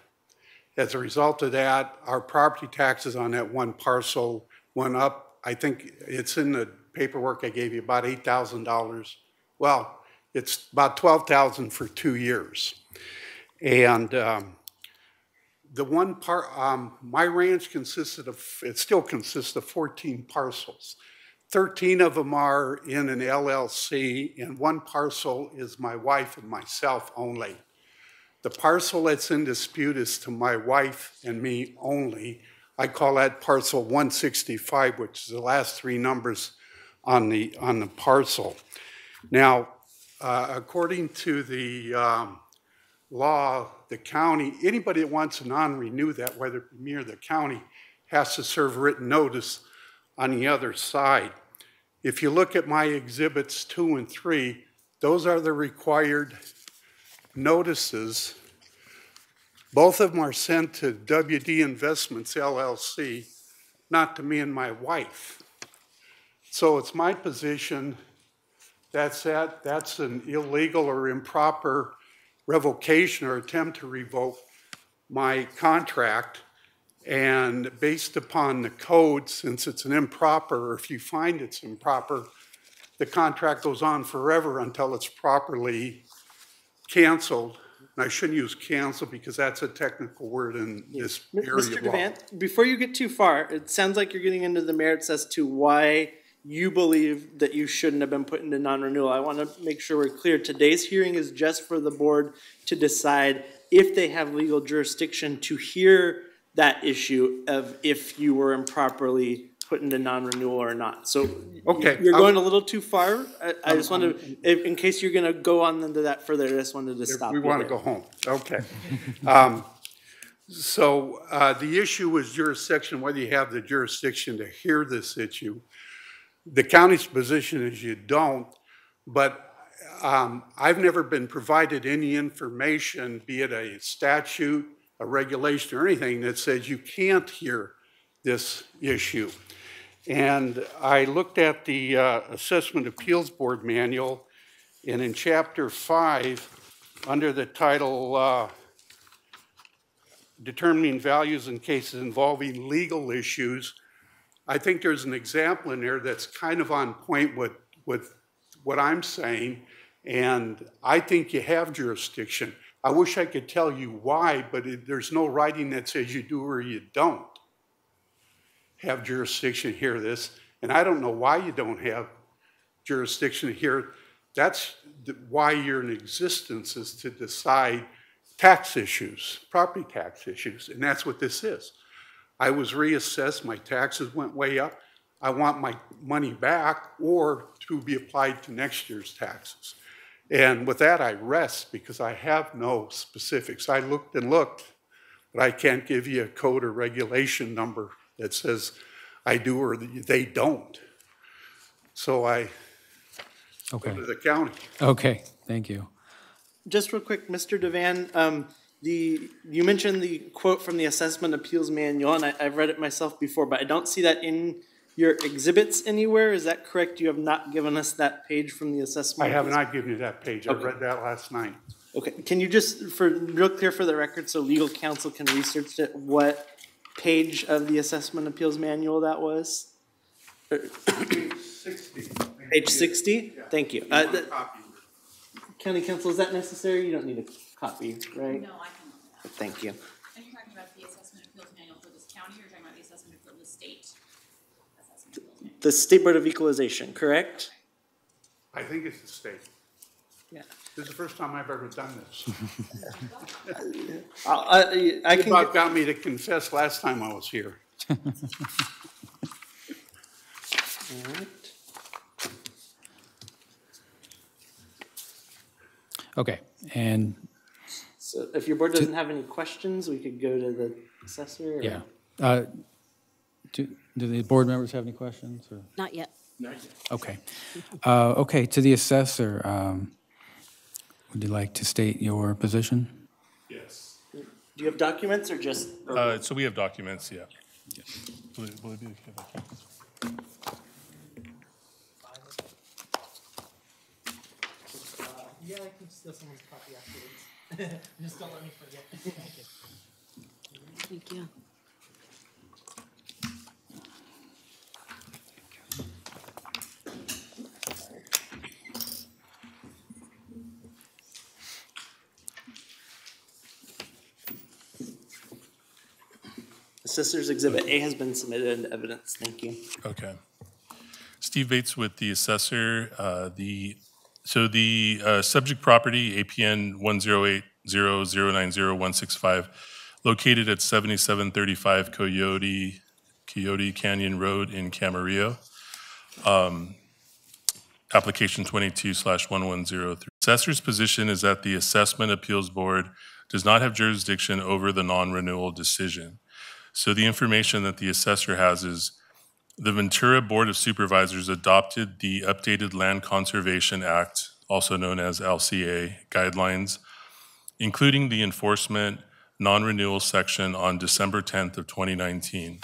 Speaker 19: As a result of that, our property taxes on that one parcel went up. I think it's in the paperwork I gave you about $8,000. Well, it's about 12,000 for two years. And um, the one part, um, my ranch consisted of, it still consists of 14 parcels. 13 of them are in an LLC, and one parcel is my wife and myself only. The parcel that's in dispute is to my wife and me only. I call that parcel 165, which is the last three numbers on the, on the parcel. Now, uh, according to the um, law, the county, anybody that wants to non-renew that, whether it be me or the county, has to serve written notice on the other side. If you look at my exhibits two and three, those are the required notices. Both of them are sent to WD Investments LLC, not to me and my wife. So it's my position that's that, that's an illegal or improper revocation or attempt to revoke my contract. And based upon the code, since it's an improper, or if you find it's improper, the contract goes on forever until it's properly canceled. And I shouldn't use cancel because that's a technical word in this area Mr.
Speaker 3: Devant, before you get too far, it sounds like you're getting into the merits as to why you believe that you shouldn't have been put into non-renewal. I want to make sure we're clear. Today's hearing is just for the board to decide if they have legal jurisdiction to hear that issue of if you were improperly put into non-renewal or not. So okay, you're going I'm, a little too far. I, I just want to, in case you're going to go on into that further, I just wanted to stop. We want to go home. Okay. um,
Speaker 19: so uh, the issue is jurisdiction, whether you have the jurisdiction to hear this issue the county's position is you don't, but um, I've never been provided any information, be it a statute, a regulation, or anything that says you can't hear this issue. And I looked at the uh, Assessment Appeals Board manual, and in chapter five, under the title uh, Determining Values in Cases Involving Legal Issues, I think there's an example in there that's kind of on point with, with what I'm saying, and I think you have jurisdiction. I wish I could tell you why, but it, there's no writing that says you do or you don't have jurisdiction here this, and I don't know why you don't have jurisdiction here. That's why you're in existence is to decide tax issues, property tax issues, and that's what this is. I was reassessed, my taxes went way up. I want my money back or to be applied to next year's taxes. And with that, I rest because I have no specifics. I looked and looked, but I can't give you a code or regulation number that says I do or they
Speaker 3: don't. So I okay. go to the county.
Speaker 2: Okay, thank you.
Speaker 3: Just real quick, Mr. Devan. Um, the you mentioned the quote from the assessment appeals manual, and I, have read it myself before, but I don't see that in your exhibits anywhere. Is that correct? You have not given us that page from the assessment. I have not given you that page. Okay. I read that last night. Okay. Can you just, for real clear for the record, so legal counsel can research it, what page of the assessment appeals manual that was? Page 60. Page 60? Yeah. Thank you. you uh, County Counsel, is that necessary? You don't need a copy, right? No, I can look that. Thank you. Are
Speaker 23: you talking about the assessment appeals manual for this county, or are you talking about the assessment appeal of the state?
Speaker 3: The State Board of Equalization, correct? I think it's the state.
Speaker 19: Yeah. This is the first time I've ever done this. I, uh, uh, I, You can, about got me to confess last time I was here.
Speaker 3: alright.
Speaker 2: Okay, and
Speaker 3: so if your board doesn't have any questions, we could go to the assessor. or- Yeah.
Speaker 2: Uh, Do do the board members have any questions? or-
Speaker 3: Not yet. Okay.
Speaker 2: Uh, Okay, to the assessor, um, would you like to state your position?
Speaker 7: Yes. Do you have documents or just? Uh, So we have documents, yeah. Will it- will it be okay uh,
Speaker 3: Yeah, I can steal someone's copy afterwards. Just don't let me forget. Thank you. Thank you. The Assessor's Exhibit A has been submitted into evidence. Thank you. Okay.
Speaker 7: Steve Bates with the assessor. Uh, the so the uh, subject property, APN 10800901165, located at 7735 Coyote, Coyote Canyon Road in Camarillo. Um, application 22 slash 1103. Assessor's position is that the Assessment Appeals Board does not have jurisdiction over the non-renewal decision. So the information that the assessor has is the Ventura Board of Supervisors adopted the updated Land Conservation Act, also known as LCA, guidelines, including the enforcement non-renewal section on December 10th of 2019.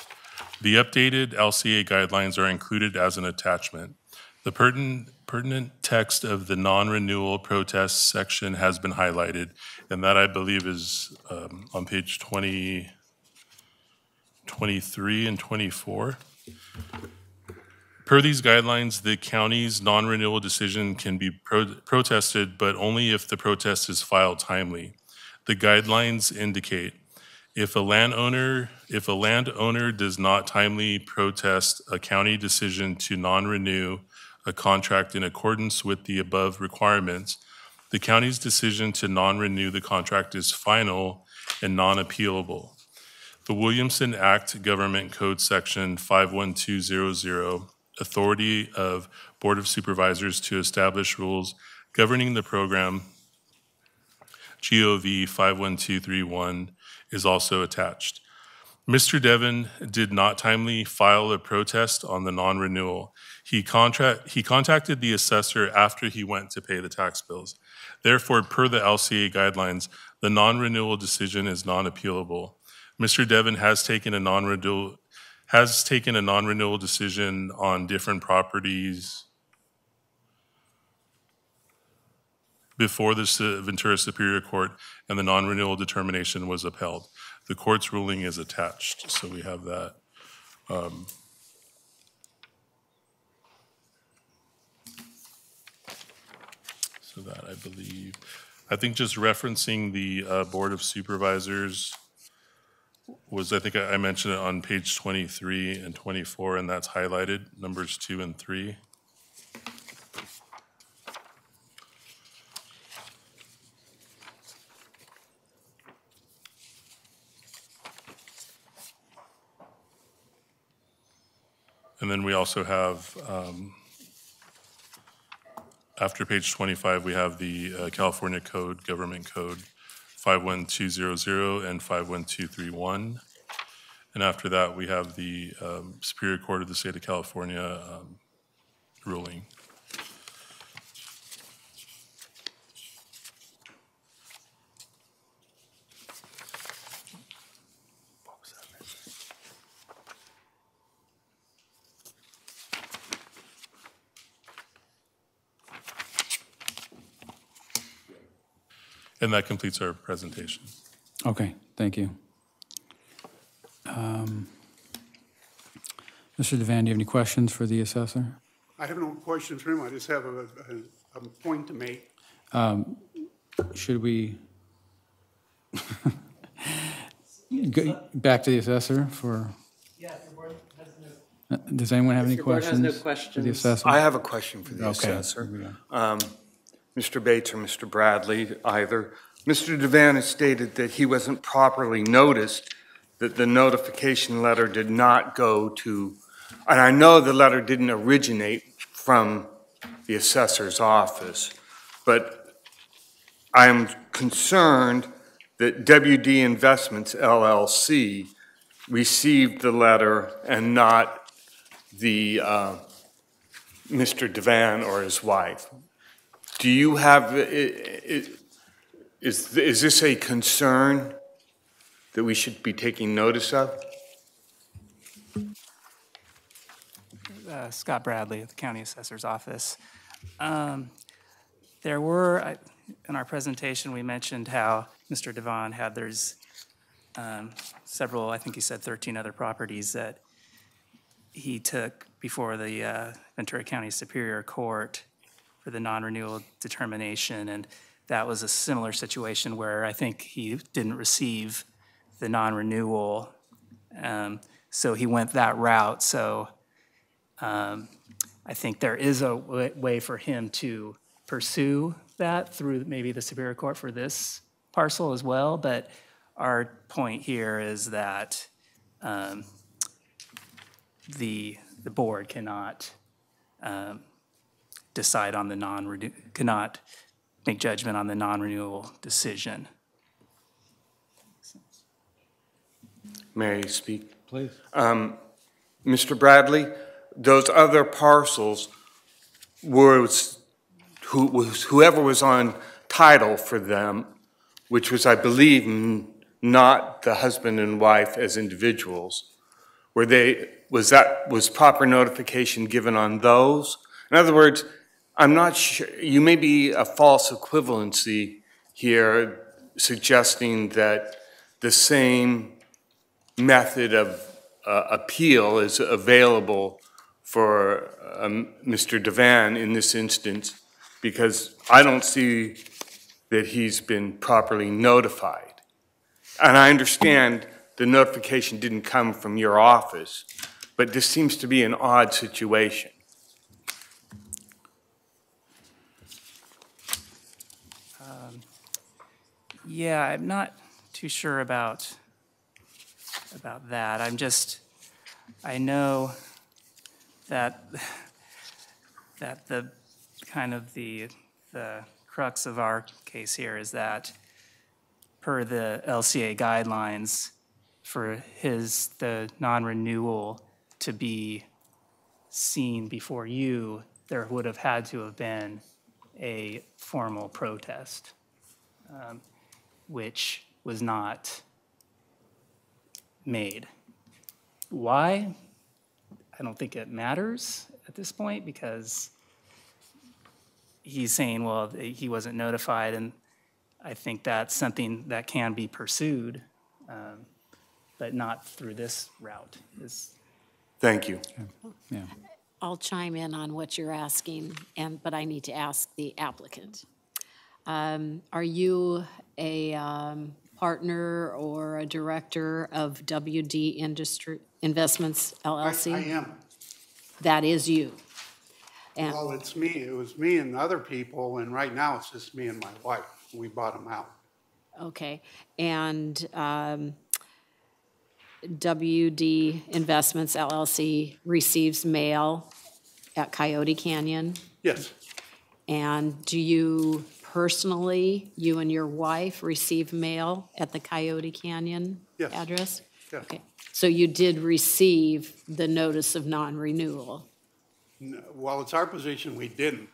Speaker 7: The updated LCA guidelines are included as an attachment. The pertinent, pertinent text of the non-renewal protest section has been highlighted, and that I believe is um, on page 20, 23 and 24. Per these guidelines, the county's non-renewal decision can be pro protested, but only if the protest is filed timely. The guidelines indicate if a landowner if a landowner does not timely protest a county decision to non-renew a contract in accordance with the above requirements, the county's decision to non-renew the contract is final and non-appealable. The Williamson Act Government Code Section 51200, authority of Board of Supervisors to establish rules governing the program, GOV 51231, is also attached. Mr. Devon did not timely file a protest on the non-renewal. He, contract, he contacted the assessor after he went to pay the tax bills. Therefore, per the LCA guidelines, the non-renewal decision is non-appealable. Mr. Devon has taken a non-renewal has taken a non-renewal decision on different properties before the Ventura Superior Court and the non-renewal determination was upheld. The court's ruling is attached, so we have that. Um, so that I believe, I think just referencing the uh, Board of Supervisors was, I think I mentioned it on page 23 and 24, and that's highlighted, numbers two and three. And then we also have, um, after page 25, we have the uh, California Code, Government Code. 51200 and 51231. And after that, we have the um, Superior Court of the State of California um, ruling. And that completes our presentation. Okay, thank you.
Speaker 2: Um, Mr. Devan, do you have any questions for the assessor?
Speaker 19: I have no questions for him. I just have a, a, a point to make.
Speaker 2: Um, should we go back to the assessor for? Uh, does anyone have if any questions? No questions. The assessor? I have a question for the okay.
Speaker 9: assessor. Um, Mr. Bates or Mr. Bradley either. Mr. Devan has stated that he wasn't properly noticed, that the notification letter did not go to, and I know the letter didn't originate from the assessor's office, but I am concerned that WD Investments LLC received the letter and not the uh, Mr. Devan or his wife. Do you have, is, is this a concern that we should be taking notice of?
Speaker 24: Uh, Scott Bradley of the County Assessor's Office. Um, there were, in our presentation, we mentioned how Mr. Devon had there's um, several, I think he said 13 other properties that he took before the uh, Ventura County Superior Court for the non-renewal determination, and that was a similar situation where I think he didn't receive the non-renewal, um, so he went that route. So um, I think there is a way for him to pursue that through maybe the Superior Court for this parcel as well, but our point here is that um, the the board cannot um, decide on the non-renew, cannot make judgment on the non-renewal decision. May I speak? Please. Um, Mr. Bradley, those
Speaker 9: other parcels were who was whoever was on title for them, which was, I believe, not the husband and wife as individuals. Were they was that was proper notification given on those? In other words, I'm not sure. You may be a false equivalency here, suggesting that the same method of uh, appeal is available for um, uh, Mr. Devan in this instance, because I don't see that he's been properly notified. And I understand the notification didn't come from your office, but this seems to be an odd
Speaker 24: situation. Yeah, I'm not too sure about about that. I'm just I know that that the kind of the the crux of our case here is that per the LCA guidelines for his the non-renewal to be seen before you there would have had to have been a formal protest um, which was not made. Why? I don't think it matters at this point because he's saying, well, he wasn't notified, and I think that's something that can be pursued, um, but not through this route. Thank you. yeah.
Speaker 8: I'll chime in on what you're asking, and but I need to ask the applicant. Um, are you a um, partner or a director of WD Industry Investments LLC? I, I am. That is you.
Speaker 19: And well, it's me. It was me and other people, and right now it's just me and my wife. We bought them out.
Speaker 8: Okay. And um, WD Investments LLC receives mail at Coyote Canyon? Yes. And do you personally, you and your wife, receive mail at the Coyote Canyon Yes. address? Yes. Okay, so you did receive the notice of non-renewal?
Speaker 19: N- Well, it's our position, we didn't,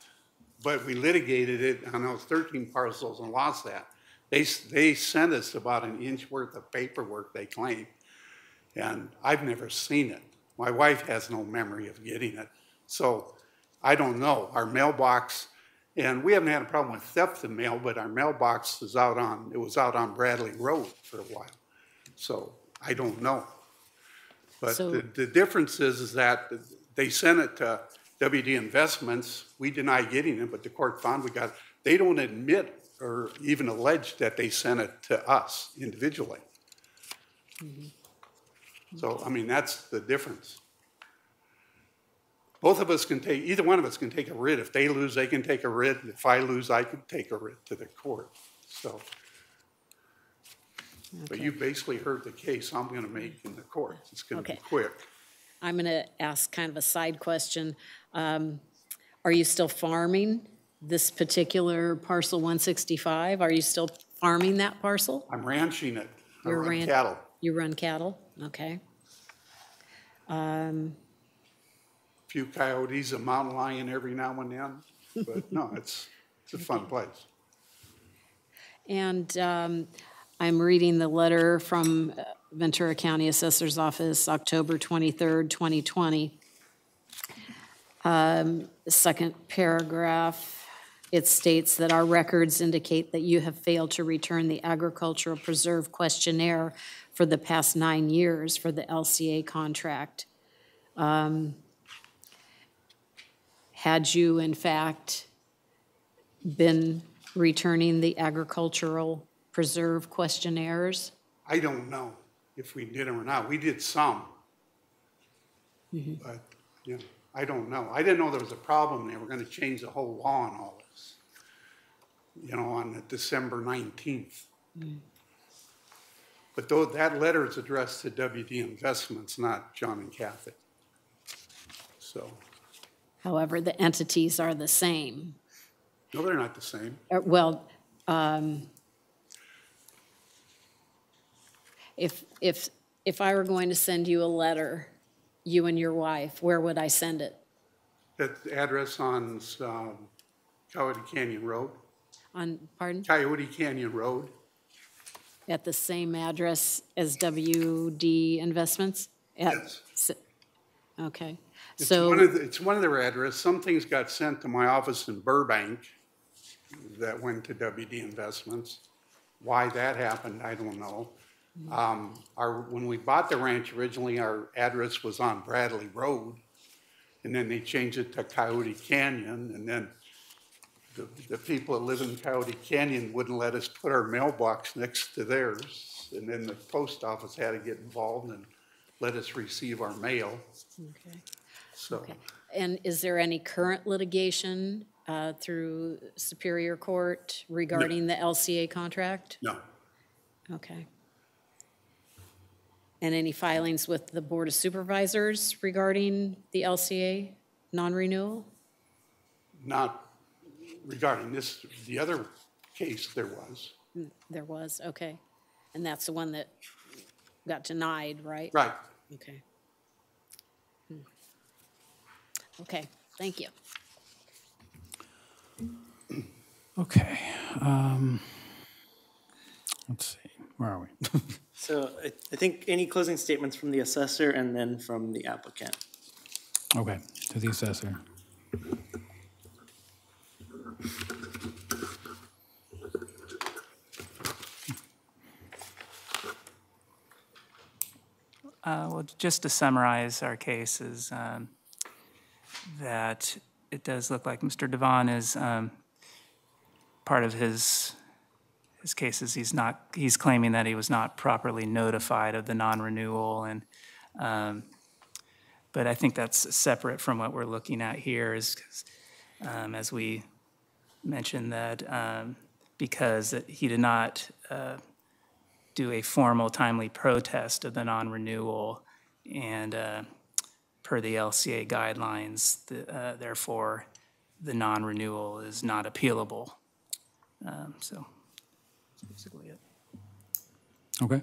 Speaker 19: but we litigated it on those 13 parcels and lost that. They, they sent us about an inch worth of paperwork they claim, and I've never seen it. My wife has no memory of getting it, so I don't know. Our mailbox and we haven't had a problem with theft of mail, but our mailbox is out on, it was out on Bradley Road for a while. So I don't know. But So- the, the difference is, is that they sent it to WD Investments. We denied getting it, but the court found we got it. They don't admit or even allege that they sent it to us individually.
Speaker 1: Mm-hmm.
Speaker 19: So, I mean, that's the difference. Both of us can take, either one of us can take a writ. If they lose, they can take a writ. If I lose, I can take a writ to the court. So, but you basically heard the case I'm going to make in the court. It's going to Okay. be quick.
Speaker 8: I'm going to ask kind of a side question. Um, Are you still farming this particular parcel 165? Are you still farming that parcel? I'm ranching it.
Speaker 19: you run ran- cattle.
Speaker 8: You run cattle? Okay. Um, few
Speaker 19: coyotes, a mountain lion every now and then. But no, it's it's a fun place.
Speaker 8: And um, I'm reading the letter from uh, Ventura County Assessor's Office, October 23rd, 2020. Um, second paragraph, it states that our records indicate that you have failed to return the agricultural preserve questionnaire for the past nine years for the LCA contract. Um, had you, in fact, been returning the agricultural preserve questionnaires?
Speaker 19: I don't know if we did them or not. We did some, mm -hmm. but you know, I don't know. I didn't know there was a problem. They were going to change the whole law and all this, you know, on December 19th. Mm -hmm. But though that letter is addressed to WD Investments, not John and Kathy. So.
Speaker 8: However, the entities are the same.
Speaker 19: No, they're not the same. Uh,
Speaker 8: well, um, if if if I were going to send you a letter, you and your wife, where would I send it?
Speaker 19: At address on um, Coyote Canyon Road.
Speaker 8: On pardon?
Speaker 19: Coyote Canyon Road.
Speaker 8: At the same address as WD Investments. At, yes. Okay. It's so one the,
Speaker 19: it's one of their addresses. Some things got sent to my office in Burbank that went to WD Investments. Why that happened, I don't know. Um, our, when we bought the ranch originally, our address was on Bradley Road, and then they changed it to Coyote Canyon, and then the, the people that live in Coyote Canyon wouldn't let us put our mailbox next to theirs, and then the post office had to get involved and let us receive our mail.
Speaker 24: Okay. So, okay.
Speaker 8: And is there any current litigation uh, through Superior Court regarding no. the LCA contract? No. Okay. And any filings with the Board of Supervisors regarding the LCA non-renewal?
Speaker 19: Not regarding this, the other case there was.
Speaker 8: Mm, there was, okay. And that's the one that got denied, right? Right. Okay. Okay, thank you.
Speaker 2: Okay, um, let's see, where
Speaker 8: are we?
Speaker 3: So I, I think any closing statements from the assessor and then from the applicant.
Speaker 2: Okay, to the assessor.
Speaker 24: Uh, well, just to summarize our cases, um, that it does look like Mr. Devon is, um, part of his, his cases, he's not, he's claiming that he was not properly notified of the non-renewal and, um, but I think that's separate from what we're looking at here is, um, as we mentioned that, um, because he did not, uh, do a formal timely protest of the non-renewal and, uh, per the LCA guidelines. The, uh, therefore, the non-renewal is not appealable. Um, so that's basically it. Okay.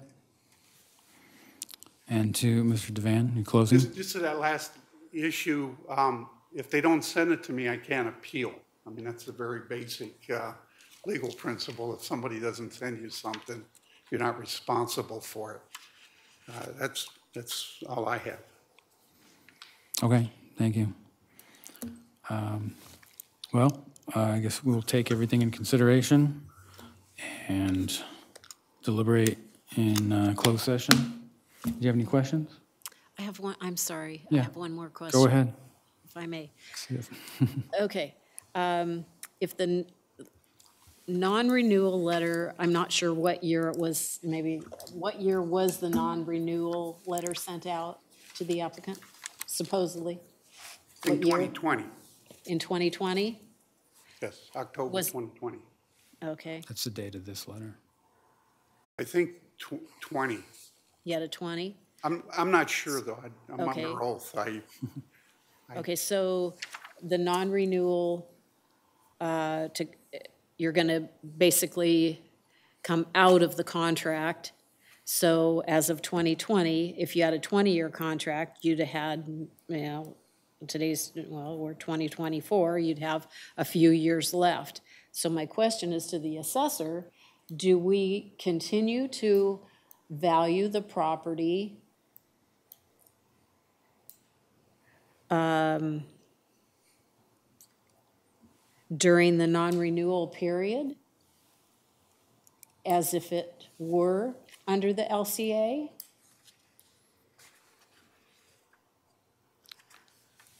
Speaker 2: And to Mr. Devan, you closing? Just,
Speaker 19: just to that last issue, um, if they don't send it to me, I can't appeal. I mean, that's a very basic uh, legal principle. If somebody doesn't send you something, you're not responsible for it. Uh, that's, that's all I have.
Speaker 2: Okay, thank you. Um, Well, I guess we'll take everything in consideration and deliberate in uh, closed session. Do you have any questions?
Speaker 8: I have one, I'm sorry. I Yeah. have one more question. Go ahead. If I may. Okay. um, If the non-renewal letter, I'm not sure what year it was, maybe, what year was the non-renewal letter sent out to the applicant? supposedly? In What year? 2020, In 2020?
Speaker 19: yes, October Was- 2020. Okay, That's the date of this letter. I think tw- 20.
Speaker 8: you had a 20?
Speaker 19: I'm, I'm not sure, though. I- I'm Okay. under oath. I,
Speaker 8: Okay, so the non-renewal, uh, to, you're going to basically come out of the contract so as of 2020, if you had a 20-year contract, you'd have had, you know, today's, well, we're 2024, you'd have a few years left. So my question is to the assessor, do we continue to value the property um, during the non-renewal period as if it were under the LCA?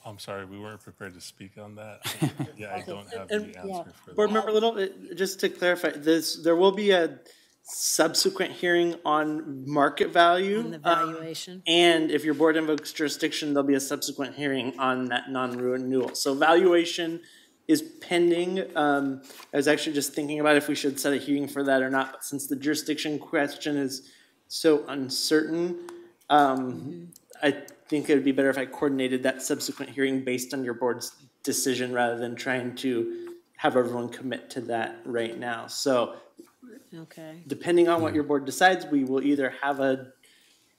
Speaker 7: I'm sorry, we weren't prepared to speak on that. Yeah, I don't have the answer for that. Board Member
Speaker 3: Little, just to clarify, this, there will be a subsequent hearing on market value. on the
Speaker 8: um, valuation.
Speaker 3: And if your board invokes jurisdiction, there'll be a subsequent hearing on that non-renewal. So valuation is pending. Um, I was actually just thinking about if we should set a hearing for that or not, but since the jurisdiction question is so uncertain, um, mm-hmm. I think it would be better if I coordinated that subsequent hearing based on your board's decision rather than trying to have everyone commit to that right now. So Okay. depending on what mm. your board decides, we will either have a,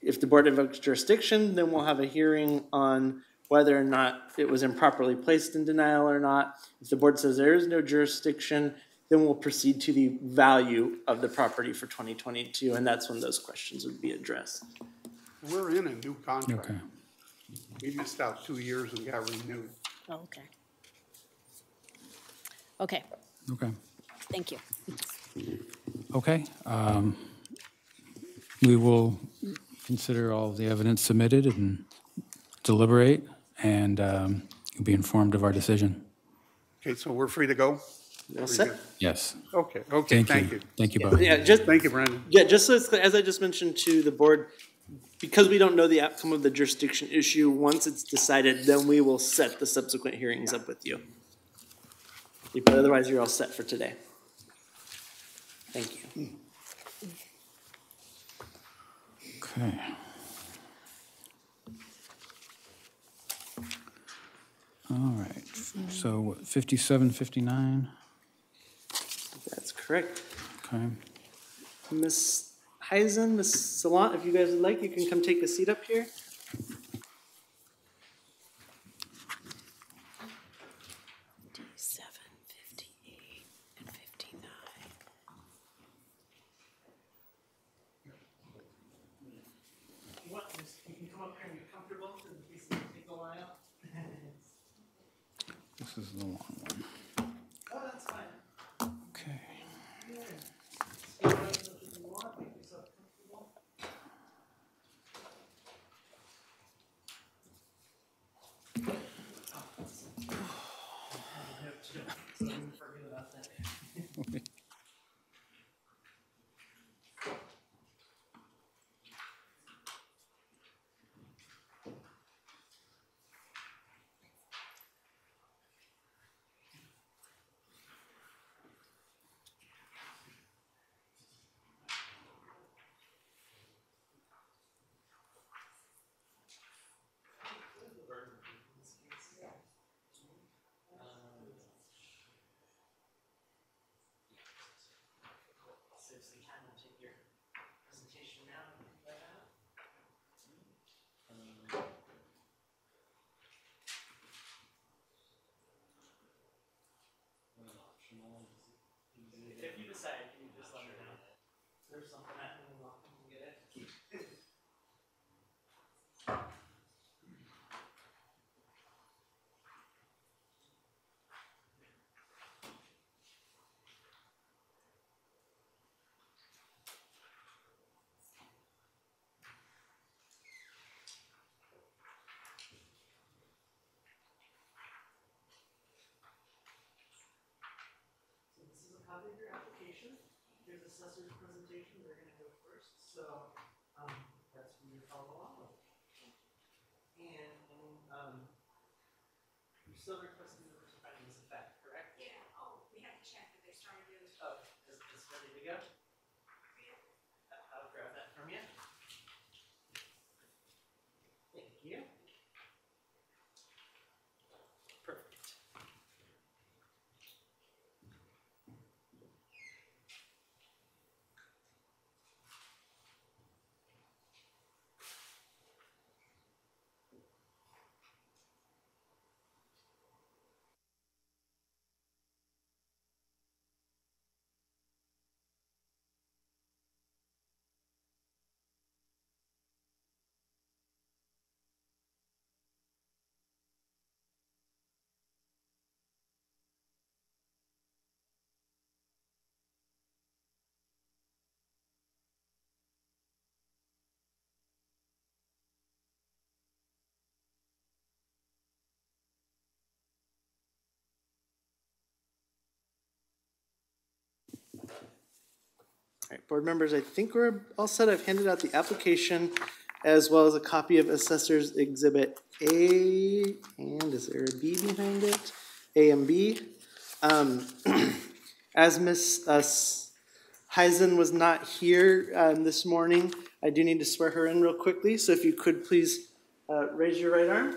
Speaker 3: if the board invokes jurisdiction, then we'll have a hearing on whether or not it was improperly placed in denial or not. If the board says there is no jurisdiction, then we'll proceed to the value of the property for 2022, and that's when those questions would be addressed.
Speaker 19: We're in a new contract. Okay. We missed out two years and got renewed.
Speaker 8: Oh, okay. Okay. Okay. Thank you.
Speaker 2: Okay. Um, we will consider all the evidence submitted and deliberate and um, you'll be informed of our decision.
Speaker 3: Okay, so we're free to go? Yes. Yes. Okay, okay, Thank thank you. you. Thank you both. Yeah, just, Thank you, Brendan. yeah, just as, as I just mentioned to the board, because we don't know the outcome of the jurisdiction issue, once it's decided, then we will set the subsequent hearings up with you. But otherwise, you're all set for today. Thank you.
Speaker 2: Okay. All right, so what, 57, 59? That's correct. Okay.
Speaker 3: Miss Heisen, Miss Salant, if you guys would like, you can come take a seat up here. そうも。of your application. Here's assessor's presentation. They're going to go first. So um, that's who you follow along with. And um, um you're still requesting All right, board members, I think we're all set. I've handed out the application as well as a copy of Assessor's Exhibit A, and is there a B behind it? A and B. Um, as Ms. Uh, Heisen was not here um, this morning, I do need to swear her in real quickly, so if you could please uh, raise your right arm.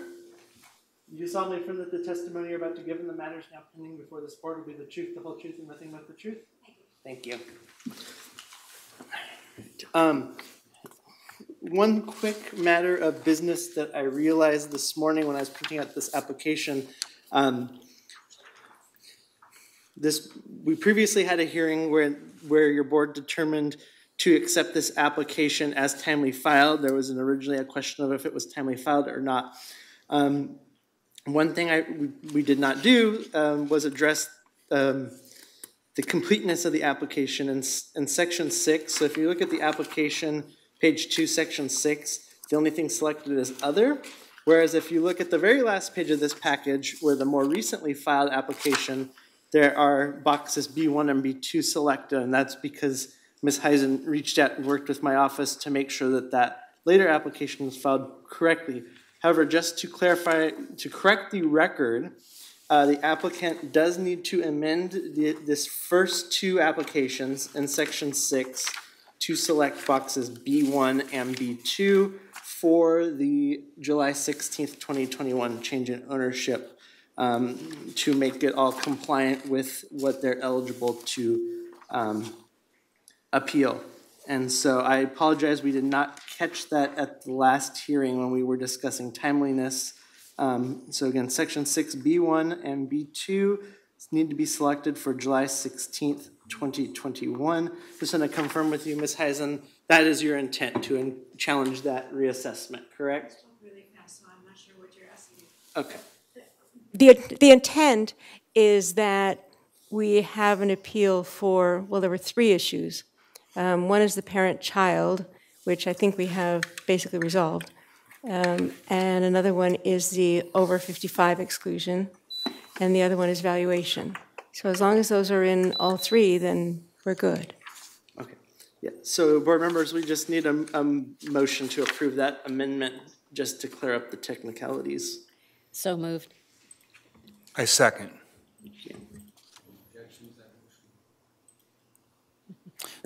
Speaker 3: You solemnly affirm that the testimony you're about to give in the matters now pending before this board will be the truth, the whole truth, and nothing but the truth? Thank you. Um, one quick matter of business that I realized this morning when I was printing out this application. Um, this we previously had a hearing where where your board determined to accept this application as timely filed. There was originally a question of if it was timely filed or not. Um, one thing I we, we, did not do um, was address um, the completeness of the application. In, in section six, so if you look at the application, page two, section six, the only thing selected is other. Whereas if you look at the very last page of this package, where the more recently filed application, there are boxes B1 and B2 selected, and that's because Ms. Heisen reached out and worked with my office to make sure that that later application was filed correctly. However, just to clarify, to correct the record, uh, the applicant does need to amend the, this first two applications in section six to select boxes B1 and B2 for the July 16th, 2021 change in ownership um, to make it all compliant with what they're eligible to um, appeal. And so I apologize, we did not catch that at the last hearing when we were discussing timeliness. Um, so again, section 6B1 and B2 need to be selected for July 16th, 2021. Just want to confirm with you, Ms. Heisen, that is your intent to in challenge that reassessment, correct? Really fast, so I'm not sure what you're asking. Okay.
Speaker 18: The, the intent is that we have an appeal for, well, there were three issues. Um, one is the parent-child, which I think we have basically resolved. Um, and another one is the over 55 exclusion, and the other one is valuation. So as long as those are in all three, then we're
Speaker 8: good.
Speaker 3: Okay. Yeah. So board members, we just need a, a motion to approve that amendment just to clear up the technicalities.
Speaker 8: So moved.
Speaker 9: I second.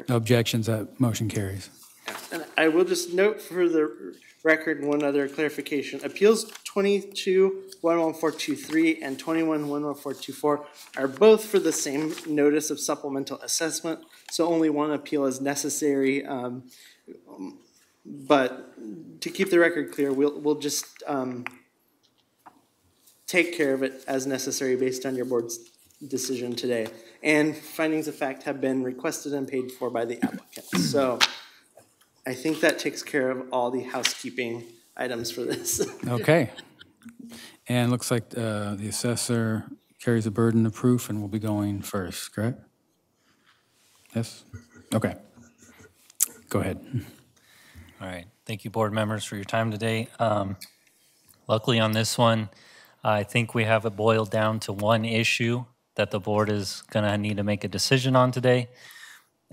Speaker 2: No objections, that motion carries.
Speaker 3: And I will just note for the record one other clarification. Appeals 22-11423 and 21-11424 are both for the same notice of supplemental assessment, so only one appeal is necessary. Um, but to keep the record clear, we'll, we'll just um, take care of it as necessary based on your board's decision today. And findings of fact have been requested and paid for by the applicant. So I think that takes care of all the housekeeping items for this. Okay.
Speaker 2: And looks like uh, the assessor carries a burden of proof and will be going first, correct? Yes? Okay. Go ahead.
Speaker 11: All right. Thank you, board members, for your time today. Um, luckily, on this one, I think we have it boiled down to one issue that the board is going to need to make a decision on today.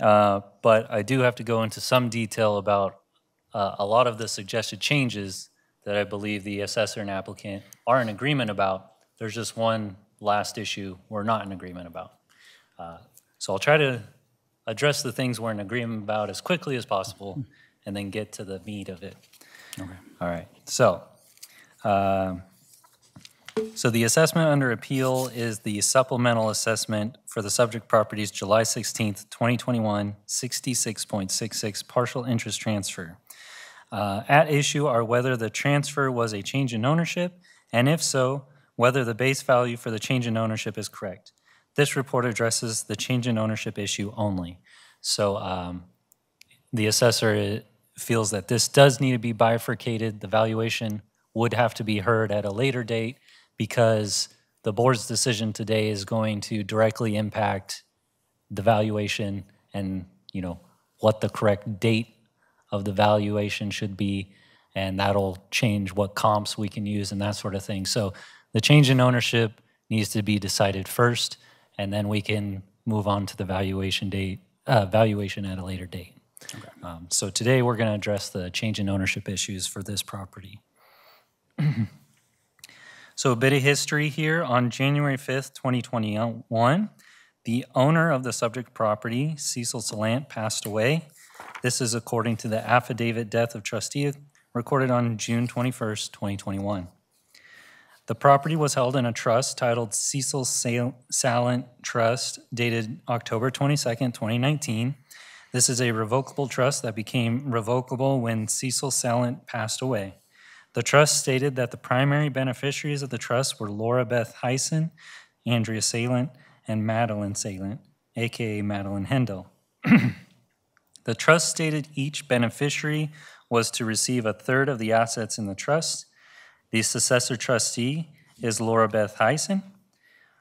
Speaker 11: Uh, but I do have to go into some detail about uh, a lot of the suggested changes that I believe the assessor and applicant are in agreement about. There's just one last issue we're not in agreement about. Uh, so I'll try to address the things we're in agreement about as quickly as possible and then get to the meat of it. Okay. All right. So, uh, so the assessment under appeal is the supplemental assessment for the subject properties, July 16th, 2021 66.66 partial interest transfer. Uh, at issue are whether the transfer was a change in ownership, and if so, whether the base value for the change in ownership is correct. This report addresses the change in ownership issue only. So um, the assessor uh, feels that this does need to be bifurcated. The valuation would have to be heard at a later date because the board's decision today is going to directly impact the valuation and you know what the correct date of the valuation should be and that'll change what comps we can use and that sort of thing so the change in ownership needs to be decided first and then we can move on to the valuation date uh, valuation at a later date okay. um, so today we're going to address the change in ownership issues for this property So, a bit of history here. On January 5th, 2021, the owner of the subject property, Cecil Salant, passed away. This is according to the affidavit death of trustee recorded on June 21st, 2021. The property was held in a trust titled Cecil Salant Trust, dated October 22nd, 2019. This is a revocable trust that became revocable when Cecil Salant passed away. The trust stated that the primary beneficiaries of the trust were Laura Beth Heisen, Andrea Salent, and Madeline Salent, aka Madeline Hendel. the trust stated each beneficiary was to receive a third of the assets in the trust. The successor trustee is Laura Beth Heisen.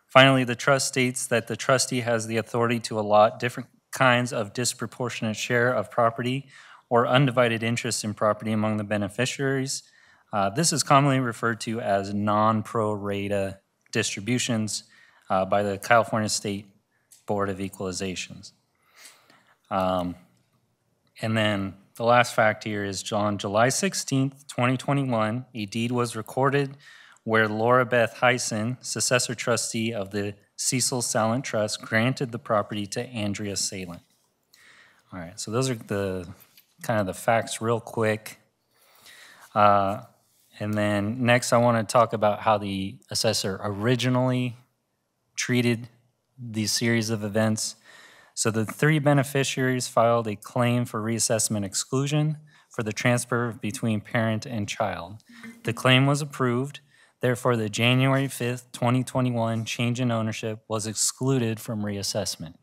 Speaker 11: Finally, the trust states that the trustee has the authority to allot different kinds of disproportionate share of property or undivided interest in property among the beneficiaries uh, this is commonly referred to as non-pro-rata distributions uh, by the California State Board of Equalizations. Um, and then the last fact here is on July 16th, 2021, a deed was recorded where Laura Beth Heisen, successor trustee of the Cecil Salant Trust, granted the property to Andrea Salant. All right, so those are the kind of the facts real quick. Uh, and then next, I want to talk about how the assessor originally treated these series of events. So the three beneficiaries filed a claim for reassessment exclusion for the transfer between parent and child. The claim was approved. Therefore, the January 5th, 2021 change in ownership was excluded from reassessment.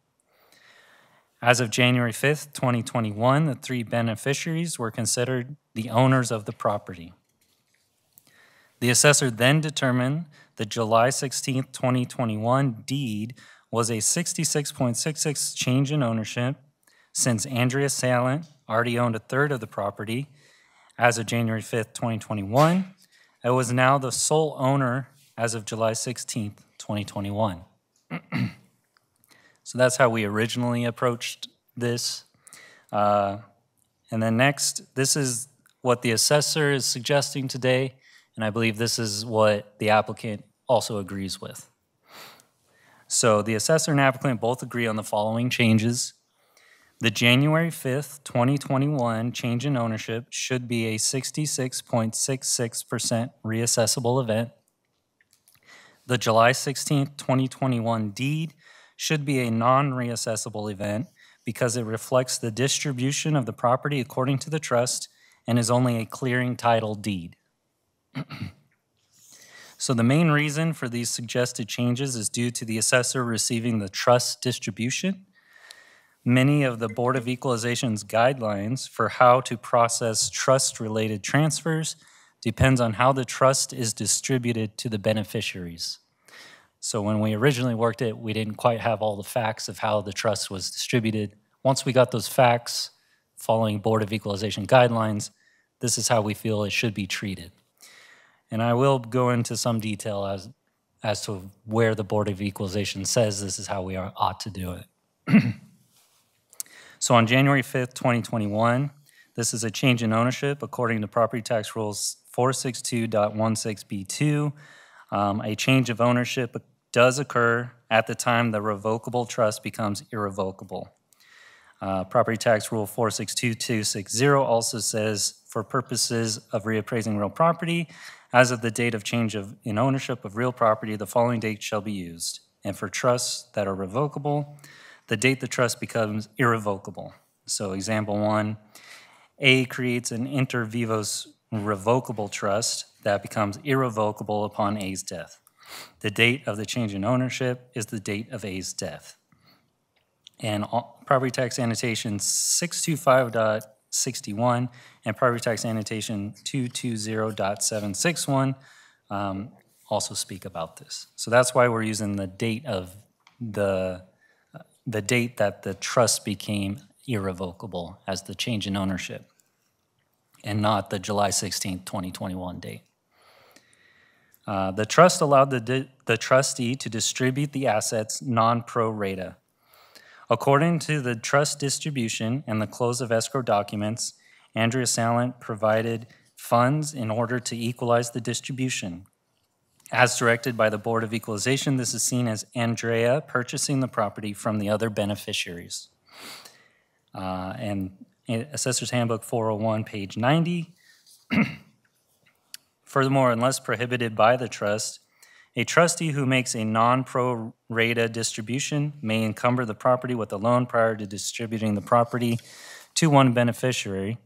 Speaker 11: As of January 5th, 2021, the three beneficiaries were considered the owners of the property. The assessor then determined the July 16, 2021 deed was a 66.66 change in ownership since Andrea Salant already owned a third of the property as of January 5, 2021. It was now the sole owner as of July 16, 2021. so that's how we originally approached this. Uh, and then next, this is what the assessor is suggesting today and I believe this is what the applicant also agrees with. So the assessor and applicant both agree on the following changes. The January 5th, 2021 change in ownership should be a 66.66% reassessable event. The July 16th, 2021 deed should be a non-reassessable event because it reflects the distribution of the property according to the trust and is only a clearing title deed. so the main reason for these suggested changes is due to the assessor receiving the trust distribution. Many of the Board of Equalization's guidelines for how to process trust-related transfers depends on how the trust is distributed to the beneficiaries. So when we originally worked it, we didn't quite have all the facts of how the trust was distributed. Once we got those facts, following Board of Equalization guidelines, this is how we feel it should be treated. And I will go into some detail as, as to where the Board of Equalization says this is how we are, ought to do it. so on January 5th, 2021, this is a change in ownership according to property tax rules 462.16b2. Um, a change of ownership does occur at the time the revocable trust becomes irrevocable. Uh, property tax rule 462260 also says for purposes of reappraising real property, as of the date of change of, in ownership of real property, the following date shall be used. And for trusts that are revocable, the date the trust becomes irrevocable. So example one, A creates an inter vivos revocable trust that becomes irrevocable upon A's death. The date of the change in ownership is the date of A's death. And property tax annotation 625.61 and property tax annotation 220.761 um, also speak about this. So that's why we're using the date of the uh, the date that the trust became irrevocable as the change in ownership and not the July 16, 2021 date. Uh, the trust allowed the, the trustee to distribute the assets non pro rata. According to the trust distribution and the close of escrow documents, Andrea Salant provided funds in order to equalize the distribution. As directed by the Board of Equalization, this is seen as Andrea purchasing the property from the other beneficiaries. Uh, and Assessor's Handbook 401, page 90. Furthermore, unless prohibited by the trust, a trustee who makes a non pro rata distribution may encumber the property with a loan prior to distributing the property to one beneficiary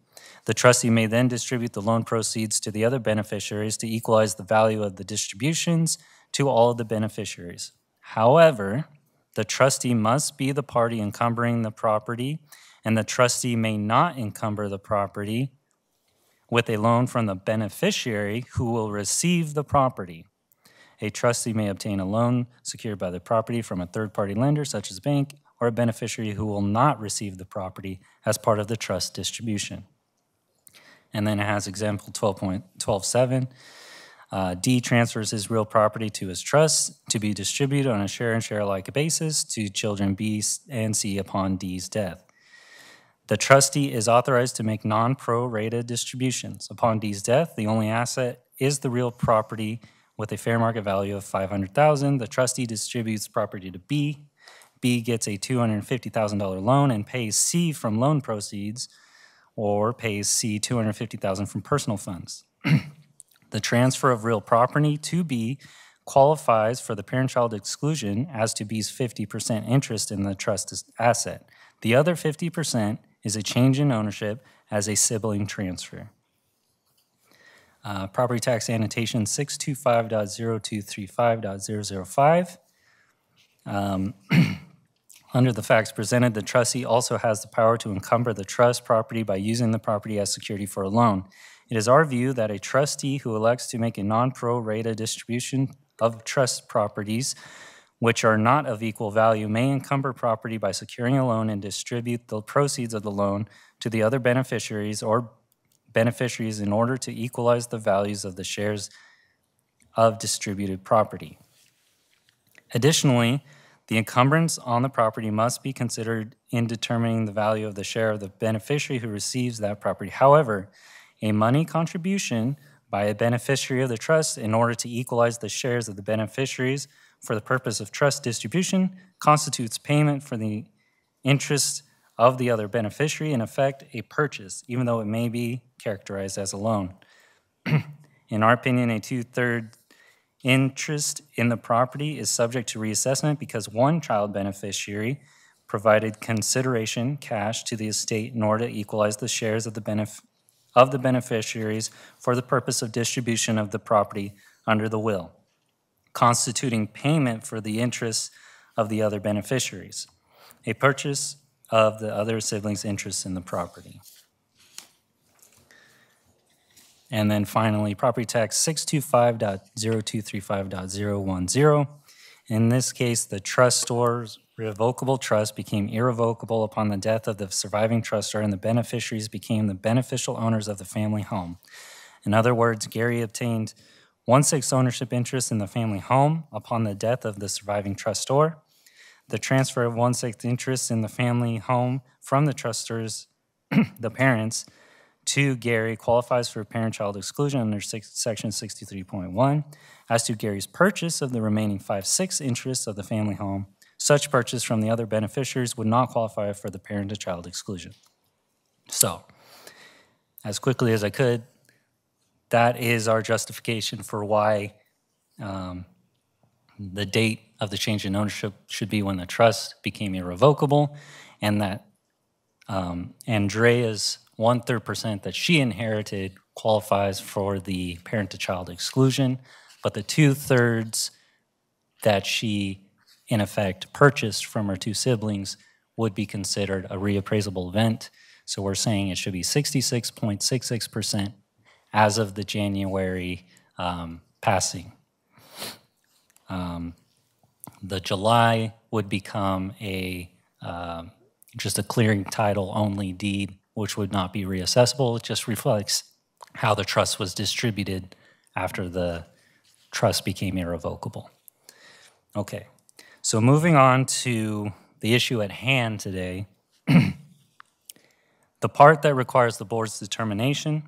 Speaker 11: the trustee may then distribute the loan proceeds to the other beneficiaries to equalize the value of the distributions to all of the beneficiaries. However, the trustee must be the party encumbering the property, and the trustee may not encumber the property with a loan from the beneficiary who will receive the property. A trustee may obtain a loan secured by the property from a third party lender, such as a bank, or a beneficiary who will not receive the property as part of the trust distribution. And then it has example 12.127. Uh, D transfers his real property to his trust to be distributed on a share and share alike basis to children B and C upon D's death. The trustee is authorized to make non pro rata distributions. Upon D's death, the only asset is the real property with a fair market value of 500,000. The trustee distributes property to B. B gets a $250,000 loan and pays C from loan proceeds or pays C 250,000 from personal funds. the transfer of real property to B qualifies for the parent-child exclusion as to B's 50% interest in the trust asset. The other 50% is a change in ownership as a sibling transfer. Uh, property tax annotation 625.0235.005. Um, Under the facts presented, the trustee also has the power to encumber the trust property by using the property as security for a loan. It is our view that a trustee who elects to make a non-pro rata distribution of trust properties which are not of equal value may encumber property by securing a loan and distribute the proceeds of the loan to the other beneficiaries or beneficiaries in order to equalize the values of the shares of distributed property. Additionally, the encumbrance on the property must be considered in determining the value of the share of the beneficiary who receives that property. However, a money contribution by a beneficiary of the trust in order to equalize the shares of the beneficiaries for the purpose of trust distribution constitutes payment for the interest of the other beneficiary, in effect, a purchase, even though it may be characterized as a loan. in our opinion, a two thirds Interest in the property is subject to reassessment because one child beneficiary provided consideration cash to the estate in order to equalize the shares of the, benef- of the beneficiaries for the purpose of distribution of the property under the will, constituting payment for the interests of the other beneficiaries, a purchase of the other sibling's interest in the property. And then finally, property tax 625.0235.010. In this case, the trustor's revocable trust became irrevocable upon the death of the surviving trustor, and the beneficiaries became the beneficial owners of the family home. In other words, Gary obtained one sixth ownership interest in the family home upon the death of the surviving trustor. The transfer of one sixth interest in the family home from the trustors, the parents, to Gary qualifies for parent child exclusion under six, Section 63.1. As to Gary's purchase of the remaining 5 6 interests of the family home, such purchase from the other beneficiaries would not qualify for the parent to child exclusion. So, as quickly as I could, that is our justification for why um, the date of the change in ownership should be when the trust became irrevocable, and that um, Andrea's one third percent that she inherited qualifies for the parent to child exclusion, but the two thirds that she, in effect, purchased from her two siblings would be considered a reappraisable event. So we're saying it should be 66.66% as of the January um, passing. Um, the July would become a uh, just a clearing title only deed which would not be reassessable. It just reflects how the trust was distributed after the trust became irrevocable. Okay, so moving on to the issue at hand today, the part that requires the board's determination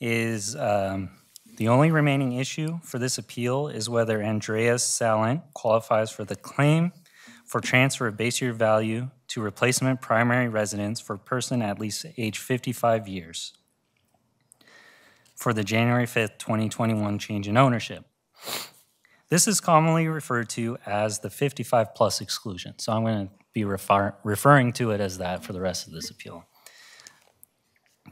Speaker 11: is um, the only remaining issue for this appeal is whether Andreas Salin qualifies for the claim for transfer of base year value to replacement primary residence for person at least age 55 years for the January 5th, 2021 change in ownership. This is commonly referred to as the 55 plus exclusion. So I'm going to be refer referring to it as that for the rest of this appeal.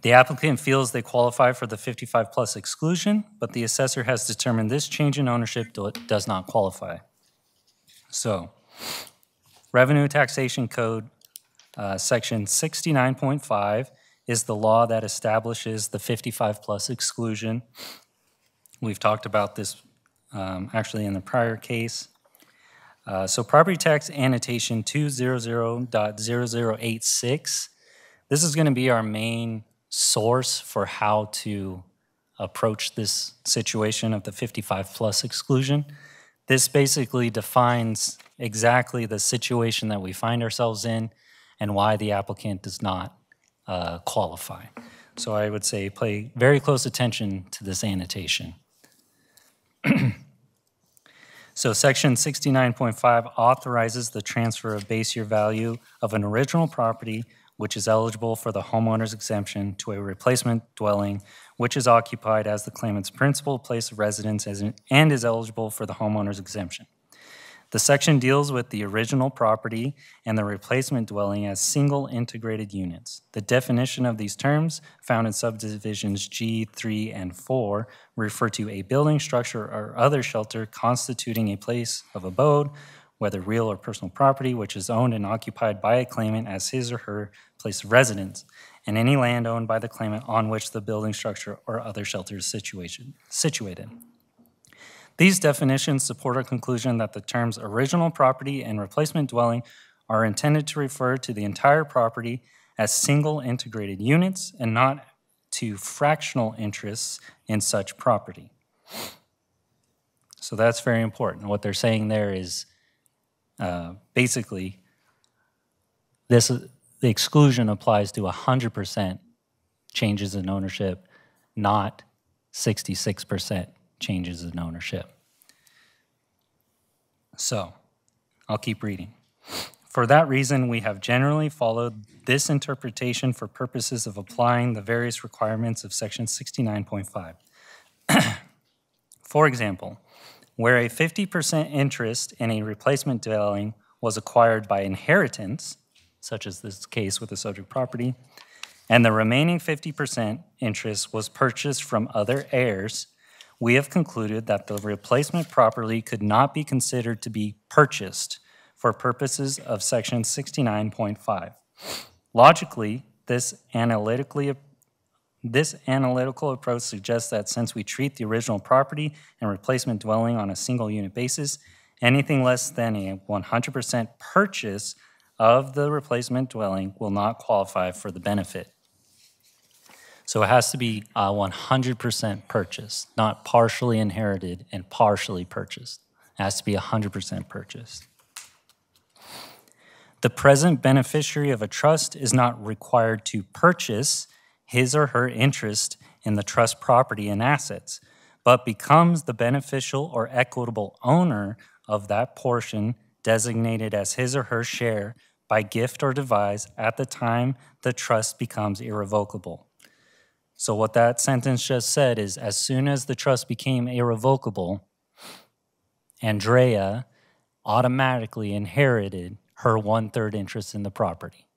Speaker 11: The applicant feels they qualify for the 55 plus exclusion, but the assessor has determined this change in ownership do does not qualify. So Revenue Taxation Code, uh, Section 69.5 is the law that establishes the 55 plus exclusion. We've talked about this um, actually in the prior case. Uh, so property tax annotation 200.0086, this is gonna be our main source for how to approach this situation of the 55 plus exclusion. This basically defines exactly the situation that we find ourselves in and why the applicant does not uh, qualify. So I would say pay very close attention to this annotation. so section 69.5 authorizes the transfer of base year value of an original property which is eligible for the homeowner's exemption to a replacement dwelling which is occupied as the claimant's principal place of residence and is eligible for the homeowner's exemption. The section deals with the original property and the replacement dwelling as single integrated units. The definition of these terms, found in subdivisions G, 3, and 4, refer to a building, structure, or other shelter constituting a place of abode, whether real or personal property, which is owned and occupied by a claimant as his or her place of residence and any land owned by the claimant on which the building structure or other shelter is situated. These definitions support our conclusion that the terms original property and replacement dwelling are intended to refer to the entire property as single integrated units and not to fractional interests in such property. So that's very important. What they're saying there is uh, basically this the exclusion applies to 100% changes in ownership, not 66% changes in ownership. So, I'll keep reading. For that reason, we have generally followed this interpretation for purposes of applying the various requirements of Section 69.5. for example, where a 50% interest in a replacement dwelling was acquired by inheritance, such as this case with the subject property, and the remaining 50% interest was purchased from other heirs, we have concluded that the replacement property could not be considered to be purchased for purposes of section 69.5. Logically, this analytically this analytical approach suggests that since we treat the original property and replacement dwelling on a single unit basis, anything less than a 100% purchase of the replacement dwelling will not qualify for the benefit. So it has to be uh, 100% purchased, not partially inherited and partially purchased. It has to be 100% purchased. The present beneficiary of a trust is not required to purchase his or her interest in the trust property and assets, but becomes the beneficial or equitable owner of that portion designated as his or her share by gift or devise, at the time the trust becomes irrevocable. So, what that sentence just said is as soon as the trust became irrevocable, Andrea automatically inherited her one third interest in the property.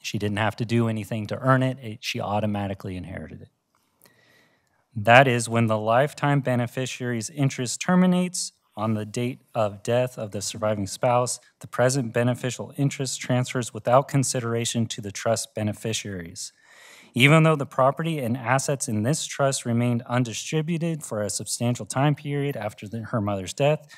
Speaker 11: She didn't have to do anything to earn it, it she automatically inherited it. That is, when the lifetime beneficiary's interest terminates, on the date of death of the surviving spouse, the present beneficial interest transfers without consideration to the trust beneficiaries. Even though the property and assets in this trust remained undistributed for a substantial time period after the, her mother's death,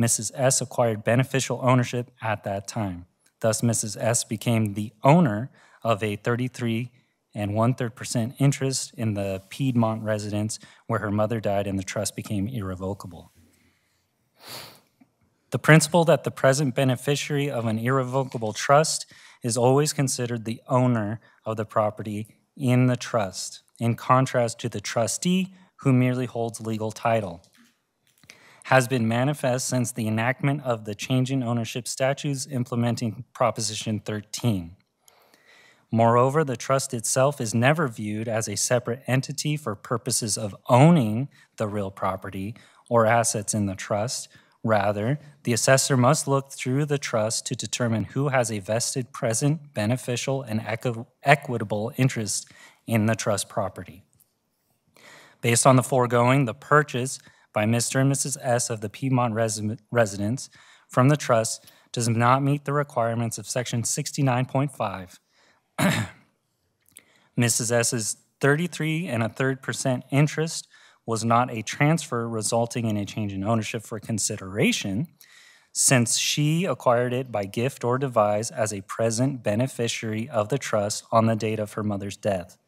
Speaker 11: Mrs. S acquired beneficial ownership at that time. Thus, Mrs. S became the owner of a 33 and one third percent interest in the Piedmont residence where her mother died, and the trust became irrevocable. The principle that the present beneficiary of an irrevocable trust is always considered the owner of the property in the trust, in contrast to the trustee who merely holds legal title, has been manifest since the enactment of the change in ownership statutes implementing Proposition 13. Moreover, the trust itself is never viewed as a separate entity for purposes of owning the real property or assets in the trust. Rather, the assessor must look through the trust to determine who has a vested, present, beneficial, and equi equitable interest in the trust property. Based on the foregoing, the purchase by Mr. and Mrs. S. of the Piedmont res residence from the trust does not meet the requirements of Section 69.5. Mrs. S.'s 33 and a third percent interest was not a transfer resulting in a change in ownership for consideration, since she acquired it by gift or devise as a present beneficiary of the trust on the date of her mother's death.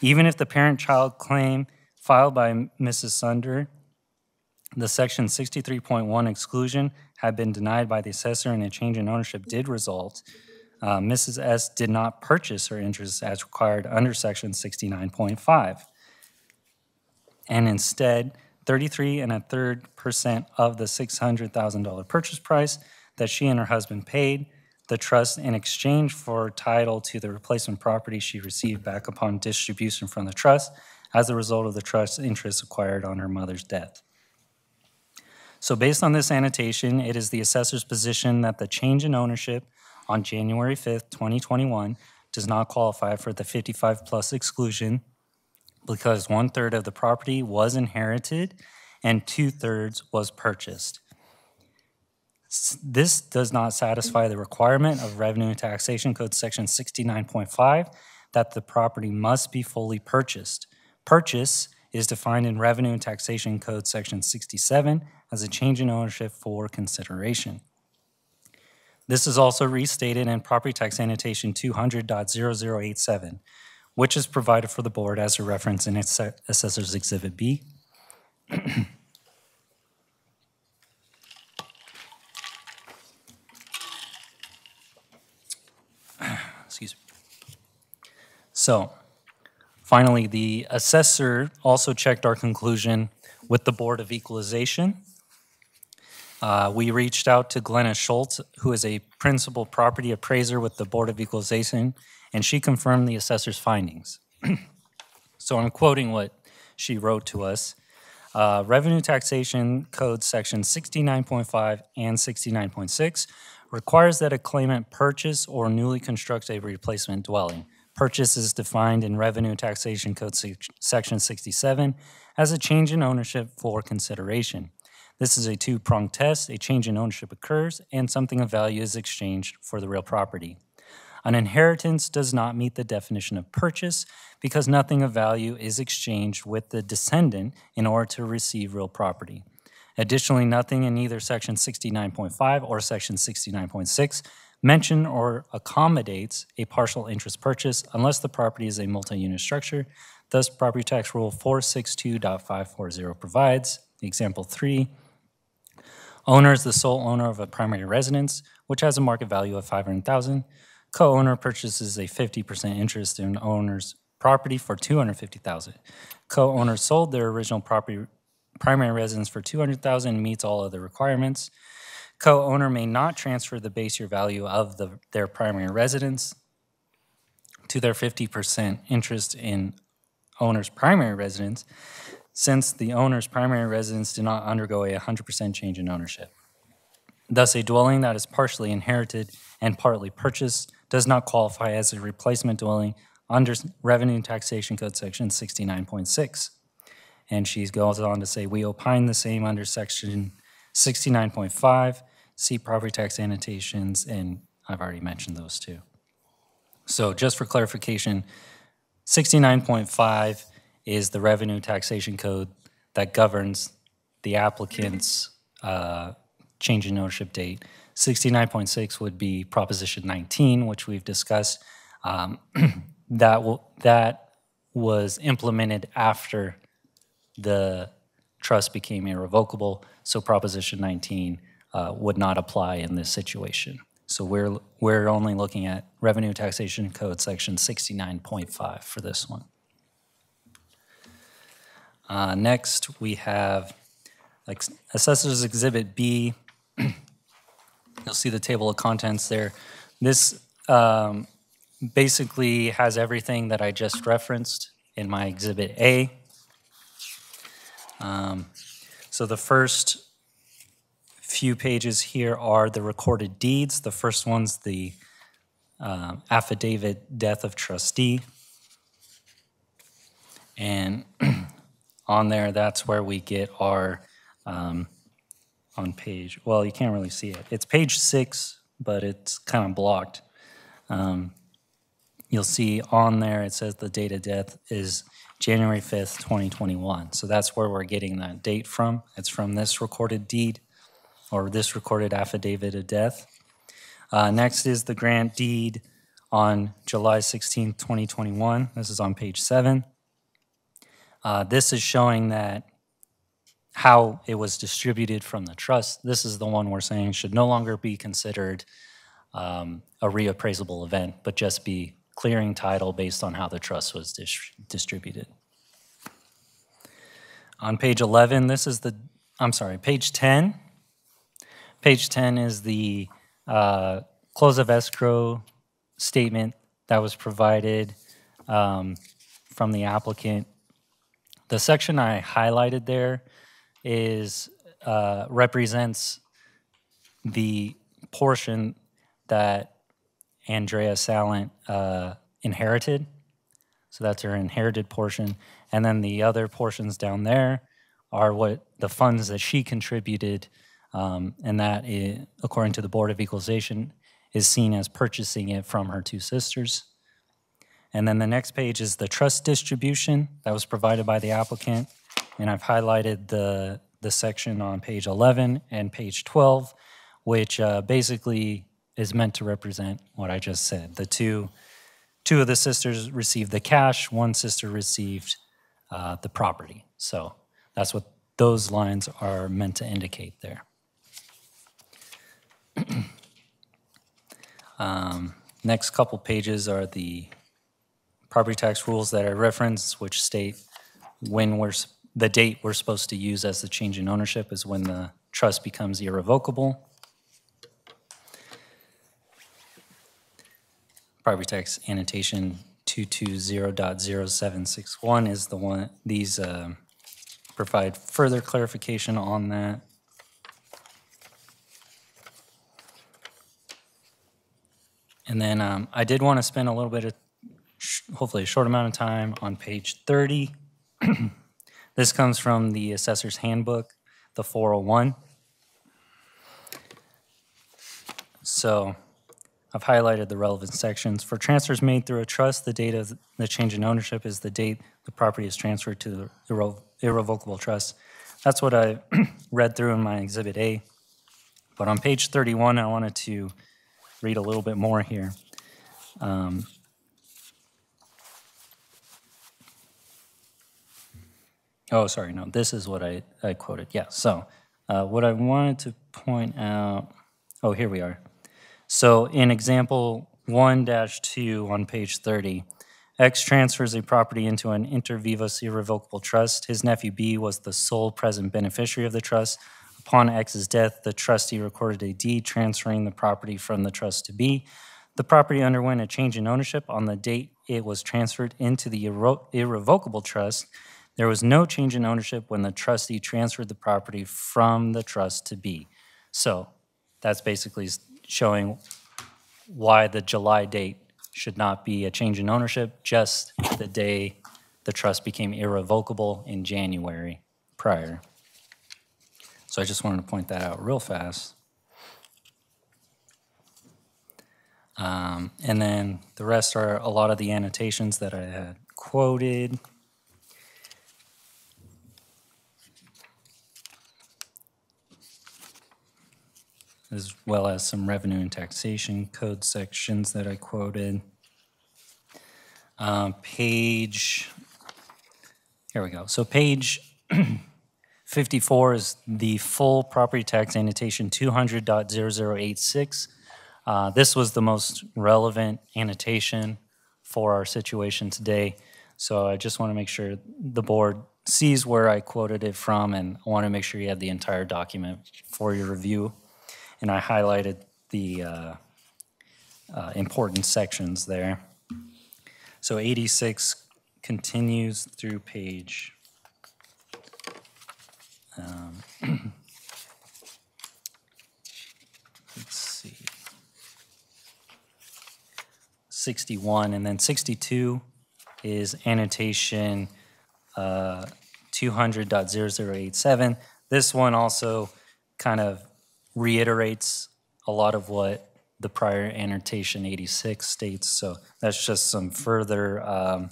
Speaker 11: Even if the parent child claim filed by Mrs. Sunder, the Section 63.1 exclusion had been denied by the assessor and a change in ownership did result. Uh, Mrs. S did not purchase her interest as required under Section 69.5 and instead 33 and a third percent of the $600,000 purchase price that she and her husband paid the trust in exchange for title to the replacement property she received back upon distribution from the trust as a result of the trust's interest acquired on her mother's death. So based on this annotation, it is the assessor's position that the change in ownership on January 5th, 2021 does not qualify for the 55 plus exclusion because one third of the property was inherited and two thirds was purchased. This does not satisfy the requirement of Revenue and Taxation Code Section 69.5 that the property must be fully purchased. Purchase is defined in Revenue and Taxation Code Section 67 as a change in ownership for consideration. This is also restated in Property Tax Annotation 200.0087 which is provided for the board as a reference in Assessor's Exhibit B. Excuse me. So, finally, the assessor also checked our conclusion with the Board of Equalization. Uh, we reached out to Glenna Schultz, who is a principal property appraiser with the Board of Equalization, and she confirmed the assessor's findings. so I'm quoting what she wrote to us. Uh, Revenue Taxation Code Section 69.5 and 69.6 requires that a claimant purchase or newly construct a replacement dwelling. Purchase is defined in Revenue Taxation Code se Section 67 as a change in ownership for consideration. This is a two pronged test. A change in ownership occurs, and something of value is exchanged for the real property. An inheritance does not meet the definition of purchase because nothing of value is exchanged with the descendant in order to receive real property. Additionally, nothing in either Section 69.5 or Section 69.6 mention or accommodates a partial interest purchase unless the property is a multi-unit structure. Thus, property tax rule 462.540 provides, example 3, owner is the sole owner of a primary residence, which has a market value of 500,000. Co-owner purchases a 50% interest in owner's property for 250,000. Co-owner sold their original property primary residence for 200,000 and meets all other requirements. Co-owner may not transfer the base year value of the, their primary residence to their 50% interest in owner's primary residence since the owner's primary residence did not undergo a 100% change in ownership. Thus, a dwelling that is partially inherited and partly purchased does not qualify as a replacement dwelling under Revenue and Taxation Code Section 69.6. And she goes on to say, we opine the same under Section 69.5, see property tax annotations, and I've already mentioned those two. So just for clarification, 69.5 is the Revenue Taxation Code that governs the applicant's uh, change in ownership date 69.6 would be Proposition 19, which we've discussed. Um, that that was implemented after the trust became irrevocable, so Proposition 19 uh, would not apply in this situation. So we're we're only looking at Revenue Taxation Code Section 69.5 for this one. Uh, next, we have Assessor's Exhibit B. You'll see the table of contents there. This um, basically has everything that I just referenced in my Exhibit A. Um, so the first few pages here are the recorded deeds. The first one's the uh, affidavit death of trustee. And on there, that's where we get our um, on page. Well, you can't really see it. It's page six, but it's kind of blocked. Um, you'll see on there it says the date of death is January 5th, 2021. So that's where we're getting that date from. It's from this recorded deed or this recorded affidavit of death. Uh, next is the grant deed on July sixteenth, 2021. This is on page seven. Uh, this is showing that how it was distributed from the trust. This is the one we're saying should no longer be considered um, a reappraisable event, but just be clearing title based on how the trust was dis distributed. On page 11, this is the, I'm sorry, page 10. Page 10 is the uh, close of escrow statement that was provided um, from the applicant. The section I highlighted there is uh, represents the portion that Andrea Salant uh, inherited. So that's her inherited portion. And then the other portions down there are what the funds that she contributed, um, and that, is, according to the Board of Equalization, is seen as purchasing it from her two sisters. And then the next page is the trust distribution that was provided by the applicant and I've highlighted the, the section on page 11 and page 12, which uh, basically is meant to represent what I just said. The two, two of the sisters received the cash, one sister received uh, the property. So that's what those lines are meant to indicate there. um, next couple pages are the property tax rules that I referenced, which state when we're the date we're supposed to use as the change in ownership is when the trust becomes irrevocable. Property tax annotation 220.0761 is the one, these uh, provide further clarification on that. And then um, I did want to spend a little bit of, hopefully a short amount of time on page 30. This comes from the Assessor's Handbook, the 401. So I've highlighted the relevant sections. For transfers made through a trust, the date of the change in ownership is the date the property is transferred to the irrevocable trust. That's what I read through in my Exhibit A. But on page 31, I wanted to read a little bit more here. Um, Oh, sorry, no, this is what I, I quoted. Yeah, so uh, what I wanted to point out, oh, here we are. So in example 1-2 on page 30, X transfers a property into an inter vivos irrevocable trust. His nephew B was the sole present beneficiary of the trust. Upon X's death, the trustee recorded a deed transferring the property from the trust to B. The property underwent a change in ownership on the date it was transferred into the irre irrevocable trust there was no change in ownership when the trustee transferred the property from the trust to B. So that's basically showing why the July date should not be a change in ownership, just the day the trust became irrevocable in January prior. So I just wanted to point that out real fast. Um, and then the rest are a lot of the annotations that I had quoted. as well as some revenue and taxation code sections that I quoted. Uh, page, here we go. So page 54 is the full property tax annotation 200.0086. Uh, this was the most relevant annotation for our situation today. So I just want to make sure the board sees where I quoted it from, and I want to make sure you have the entire document for your review and I highlighted the uh, uh, important sections there. So 86 continues through page um, 61 and then 62 is annotation uh, 200.0087 this one also kind of reiterates a lot of what the prior annotation 86 states. So that's just some further um,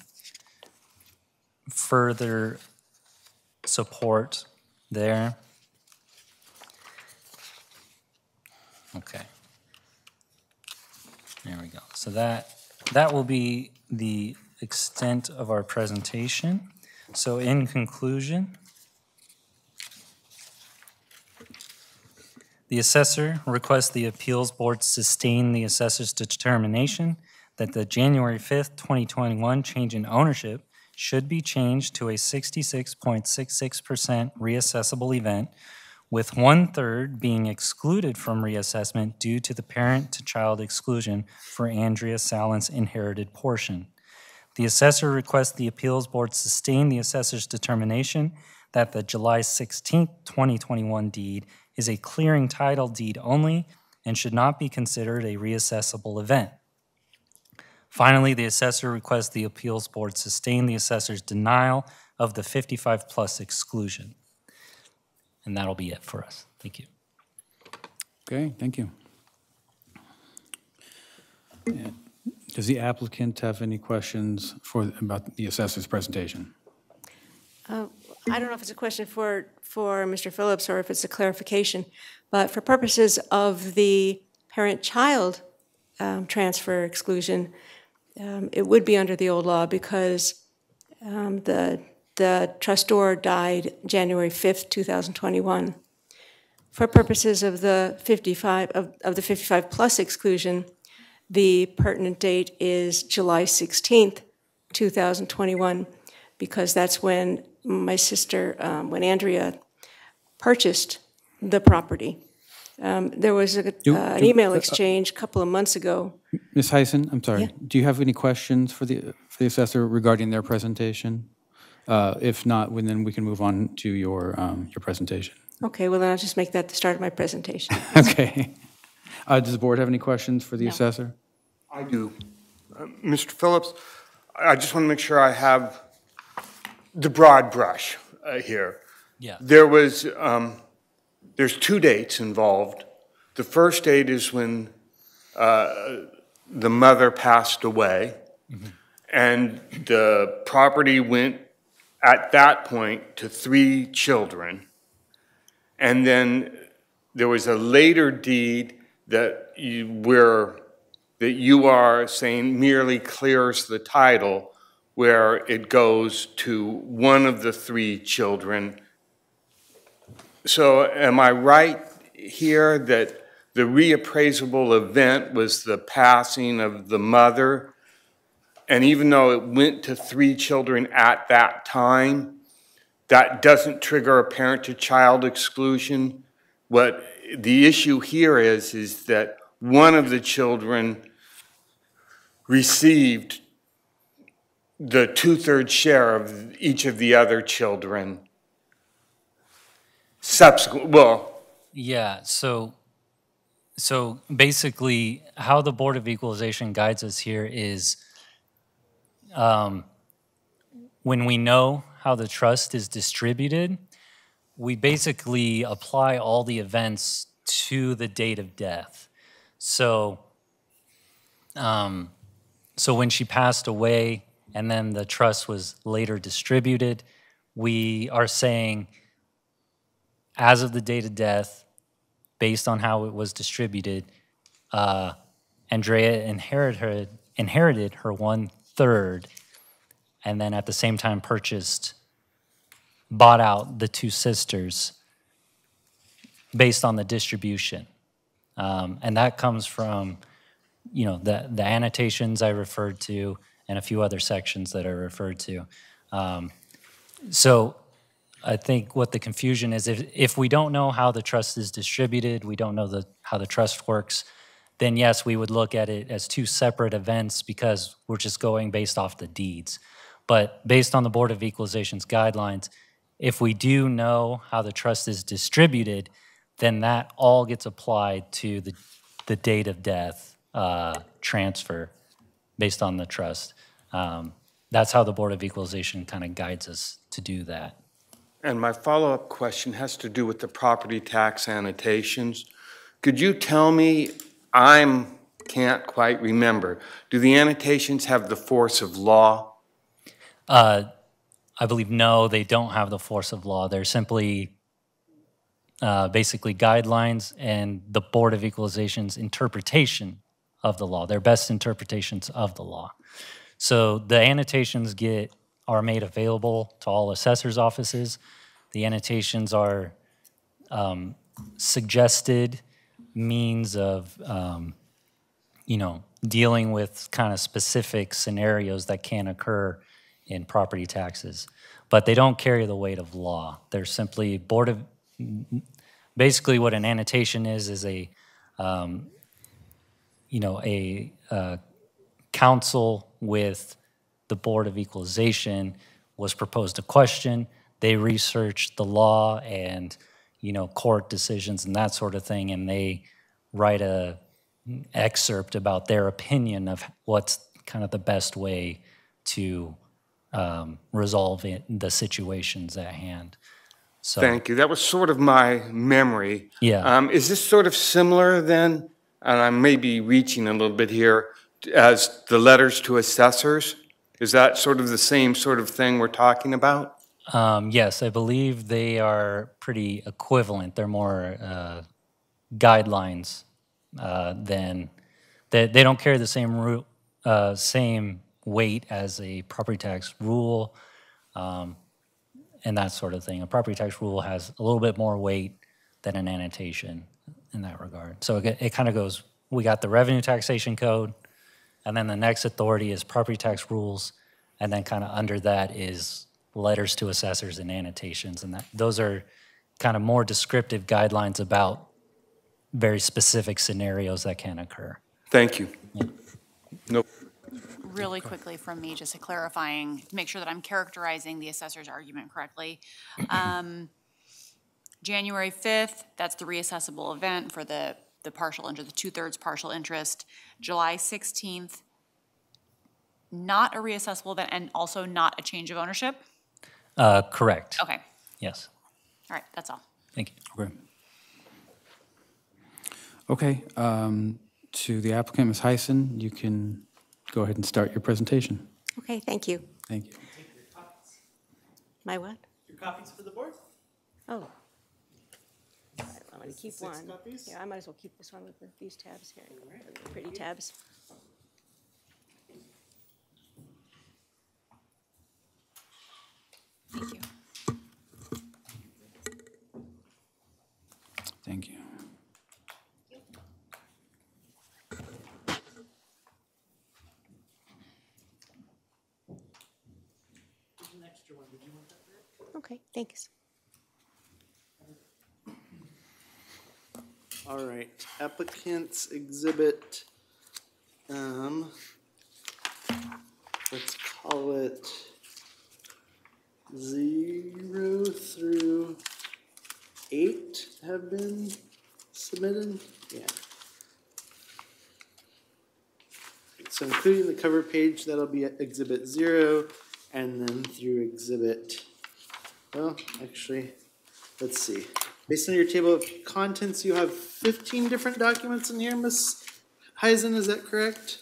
Speaker 11: further support there. Okay. There we go. So that that will be the extent of our presentation. So in conclusion, The assessor requests the appeals board sustain the assessor's determination that the January 5th, 2021 change in ownership should be changed to a 66.66% reassessable event, with one third being excluded from reassessment due to the parent to child exclusion for Andrea Salant's inherited portion. The assessor requests the appeals board sustain the assessor's determination that the July 16, 2021 deed is a clearing title deed only and should not be considered a reassessable event. Finally, the assessor requests the appeals board sustain the assessor's denial of the 55 plus exclusion. And that'll be it for us. Thank you.
Speaker 2: Okay, thank you. Does the applicant have any questions for about the assessor's presentation?
Speaker 18: Uh, I don't know if it's a question for, for Mr. Phillips or if it's a clarification, but for purposes of the parent-child um, transfer exclusion, um, it would be under the old law because um, the, the trustor died January 5th, 2021. For purposes of the 55, of, of the 55 plus exclusion, the pertinent date is July 16th, 2021, because that's when my sister, um, when Andrea purchased the property, um, there was a, do, uh, an email uh, uh, exchange a couple of months ago.
Speaker 2: Ms. Heisen, I'm sorry. Yeah. Do you have any questions for the for the assessor regarding their presentation? Uh, if not, well, then we can move on to your um, your presentation.
Speaker 18: Okay. Well, then I'll just make that the start of my presentation. okay.
Speaker 2: Uh, does the board have any questions for the no. assessor?
Speaker 18: I do, uh,
Speaker 9: Mr. Phillips. I just want to make sure I have the broad brush uh, here. Yeah. There was, um, there's two dates involved. The first date is when uh, the mother passed away, mm -hmm. and the property went at that point to three children. And then there was a later deed that you, where that you are saying merely clears the title where it goes to one of the three children. So, am I right here that the reappraisable event was the passing of the mother? And even though it went to three children at that time, that doesn't trigger a parent to child exclusion. What the issue here is, is that one of the children received the two thirds share of each of the other children subsequent well
Speaker 11: yeah so so basically how the board of equalization guides us here is um, when we know how the trust is distributed we basically apply all the events to the date of death so um, so when she passed away and then the trust was later distributed. We are saying, as of the date of death, based on how it was distributed, uh, Andrea inherited inherited her one third, and then at the same time purchased, bought out the two sisters based on the distribution, um, and that comes from, you know, the the annotations I referred to and a few other sections that are referred to. Um, so I think what the confusion is if, if we don't know how the trust is distributed, we don't know the, how the trust works, then yes, we would look at it as two separate events because we're just going based off the deeds. But based on the Board of Equalization's guidelines, if we do know how the trust is distributed, then that all gets applied to the, the date of death uh, transfer based on the trust. Um, that's how the Board of Equalization kind of guides us to do that.
Speaker 9: And my follow-up question has to do with the property tax annotations. Could you tell me, I'm can't quite remember, do the annotations have the force of law?
Speaker 11: Uh, I believe no, they don't have the force of law. They're simply uh, basically guidelines and the Board of Equalization's interpretation of the law, their best interpretations of the law. So the annotations get are made available to all assessors' offices. The annotations are um, suggested means of, um, you know, dealing with kind of specific scenarios that can occur in property taxes, but they don't carry the weight of law. They're simply board of basically what an annotation is is a um, you know a, a counsel with the board of equalization was proposed a question they researched the law and you know court decisions and that sort of thing and they write a excerpt about their opinion of what's kind of the best way to um, resolve it, the situations at hand. So, Thank
Speaker 9: you. That was sort of my memory. Yeah. Um, is this sort of similar then and I may be reaching a little bit here, as the letters to assessors? Is that sort of the same sort of thing we're talking about?
Speaker 11: Um, yes, I believe they are pretty equivalent. They're more uh, guidelines uh, than they, they don't carry the same root, uh, same weight as a property tax rule, um, and that sort of thing. A property tax rule has a little bit more weight than an annotation in that regard. So it, it kind of goes, we got the revenue taxation code, and then the next authority is property tax rules, and then kind of under that is letters to assessors and annotations, and that those are kind of more descriptive guidelines about very specific scenarios that can occur. Thank you. Yeah. Nope.
Speaker 23: Really quickly from me, just clarifying, make sure that I'm characterizing the assessor's argument correctly. Um, January 5th, that's the reassessable event for the, the partial interest, the two-thirds partial interest. July 16th, not a reassessable event and also not a change of ownership?
Speaker 11: Uh, correct. Okay. Yes. All right, that's all. Thank you. Okay.
Speaker 2: Okay, um, to the applicant, Ms. Heisen, you can go ahead and start your presentation.
Speaker 18: Okay, thank you. Thank you. My what? Your
Speaker 3: copies for the board? Oh. I'm gonna keep one.
Speaker 18: copies? Yeah, I might as well keep this one with the- these tabs here, pretty tabs. Thank you.
Speaker 3: Thank you.
Speaker 16: Okay,
Speaker 18: thanks.
Speaker 3: All right, applicants exhibit, um, let's call it zero through eight have been submitted? Yeah. So including the cover page, that'll be exhibit zero, and then through exhibit, well, actually, let's see. Based on your table of contents, you have 15 different documents in here, Ms. Heisen, is that correct?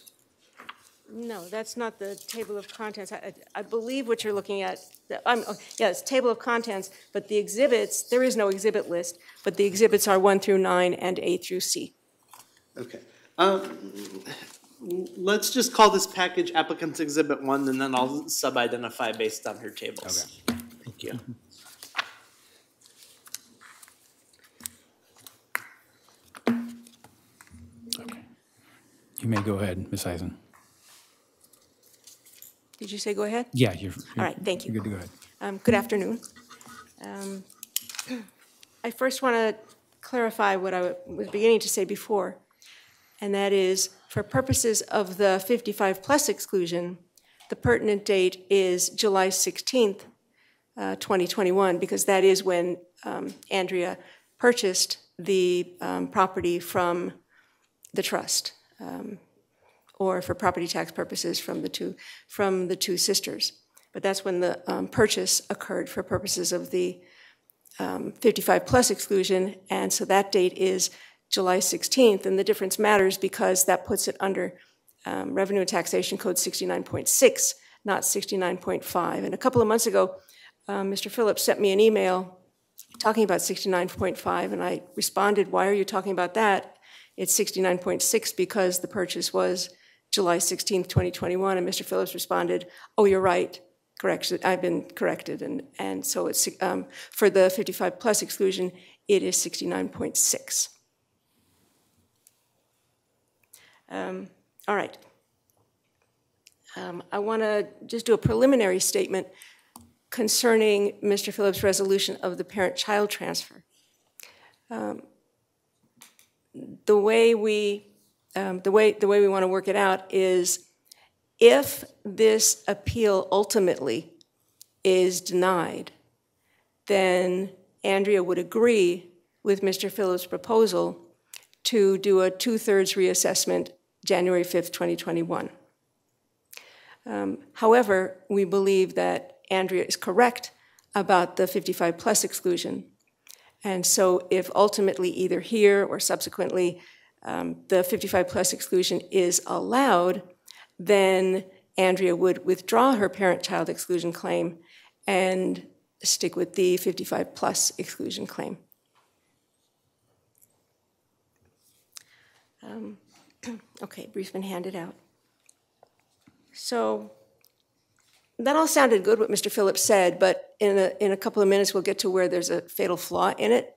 Speaker 3: No, that's
Speaker 18: not the table of contents. I, I believe what you're looking at, I'm, um, oh, yes, table of contents, but the exhibits, there is no exhibit list, but the exhibits are 1 through 9 and A through
Speaker 3: C. Okay. Um, let's just call this package applicant's exhibit 1, and then I'll sub-identify based on her tables. Okay. Thank you.
Speaker 2: You may go ahead, Ms. Eisen.
Speaker 18: Did you say go ahead? Yeah, you're. you're All right, thank you. You're good to go ahead. Um, good afternoon. Um, I first want to clarify what I was beginning to say before, and that is for purposes of the 55 plus exclusion, the pertinent date is July 16th, uh, 2021, because that is when um, Andrea purchased the um, property from the trust um, or for property tax purposes from the two, from the two sisters. But that's when the um, purchase occurred for purposes of the um, 55 plus exclusion, and so that date is July 16th, and the difference matters because that puts it under um, Revenue and Taxation Code 69.6, not 69.5. And a couple of months ago, Mr. Um, Phillips sent me an email talking about 69.5, and I responded, Why are you talking about that? It's 69.6 because the purchase was July 16, 2021, and Mr. Phillips responded, oh, you're right, correction, I've been corrected. And, and so it's, um, for the 55 plus exclusion, it is 69.6. Um, all right. Um, I want to just do a preliminary statement concerning Mr. Phillips' resolution of the parent-child transfer. Um, the way we um, the way the way we want to work it out is if this appeal ultimately is denied, then Andrea would agree with Mr. Phillips' proposal to do a two-thirds reassessment January 5th, 2021. Um, however, we believe that Andrea is correct about the 55 plus exclusion and so, if ultimately either here or subsequently um, the 55 plus exclusion is allowed, then Andrea would withdraw her parent child exclusion claim and stick with the 55 plus exclusion claim. Um, okay, briefman handed out. So, that all sounded good, what Mr. Phillips said, but in a, in a couple of minutes we'll get to where there's a fatal flaw in it.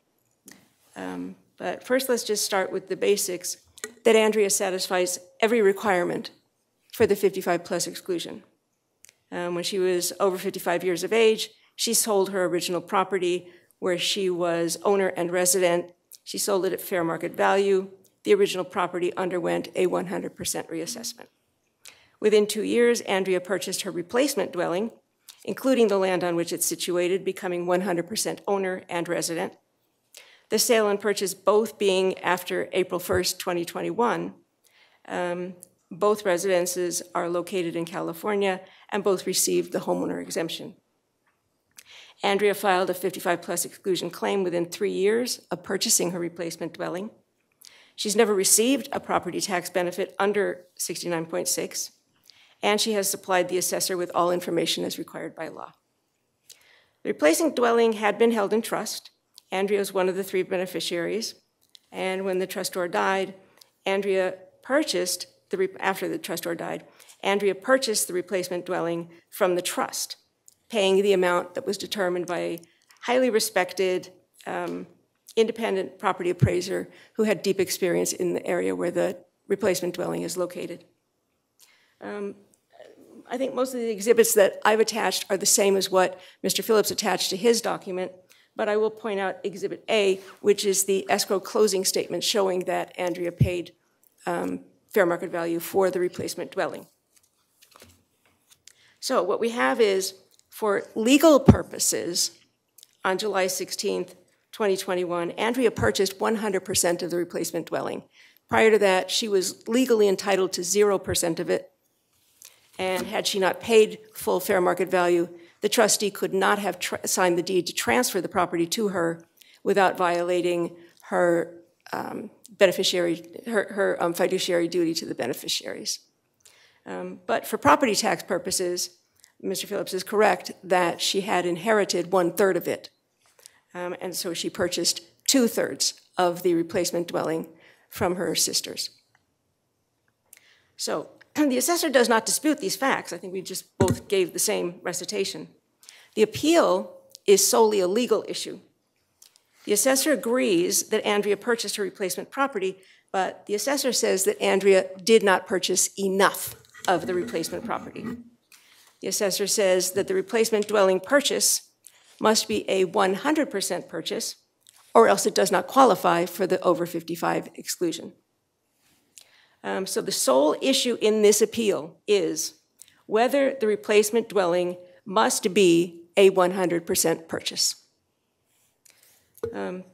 Speaker 18: Um, but first, let's just start with the basics that Andrea satisfies every requirement for the 55 plus exclusion. Um, when she was over 55 years of age, she sold her original property where she was owner and resident. She sold it at fair market value. The original property underwent a 100% reassessment. Within two years, Andrea purchased her replacement dwelling, including the land on which it's situated, becoming 100% owner and resident. The sale and purchase both being after April 1st, 2021. Um, both residences are located in California and both received the homeowner exemption. Andrea filed a 55 plus exclusion claim within three years of purchasing her replacement dwelling. She's never received a property tax benefit under 69.6 and she has supplied the assessor with all information as required by law. The replacement dwelling had been held in trust. Andrea was one of the three beneficiaries, and when the trustor died, Andrea purchased the after the trustor died, Andrea purchased the replacement dwelling from the trust, paying the amount that was determined by a highly respected um, independent property appraiser who had deep experience in the area where the replacement dwelling is located. Um, I think most of the exhibits that I've attached are the same as what Mr. Phillips attached to his document, but I will point out Exhibit A, which is the escrow closing statement showing that Andrea paid um, fair market value for the replacement dwelling. So what we have is, for legal purposes, on July 16th, 2021, Andrea purchased 100% of the replacement dwelling. Prior to that, she was legally entitled to 0% of it and had she not paid full fair market value, the trustee could not have signed the deed to transfer the property to her without violating her um, beneficiary, her, her um, fiduciary duty to the beneficiaries. Um, but for property tax purposes, Mr. Phillips is correct that she had inherited one third of it. Um, and so she purchased two thirds of the replacement dwelling from her sisters. So the assessor does not dispute these facts. I think we just both gave the same recitation. The appeal is solely a legal issue. The assessor agrees that Andrea purchased her replacement property, but the assessor says that Andrea did not purchase enough of the replacement property. The assessor says that the replacement dwelling purchase must be a 100% purchase, or else it does not qualify for the over 55 exclusion. Um, so the sole issue in this appeal is whether the replacement dwelling must be a 100% purchase. Um,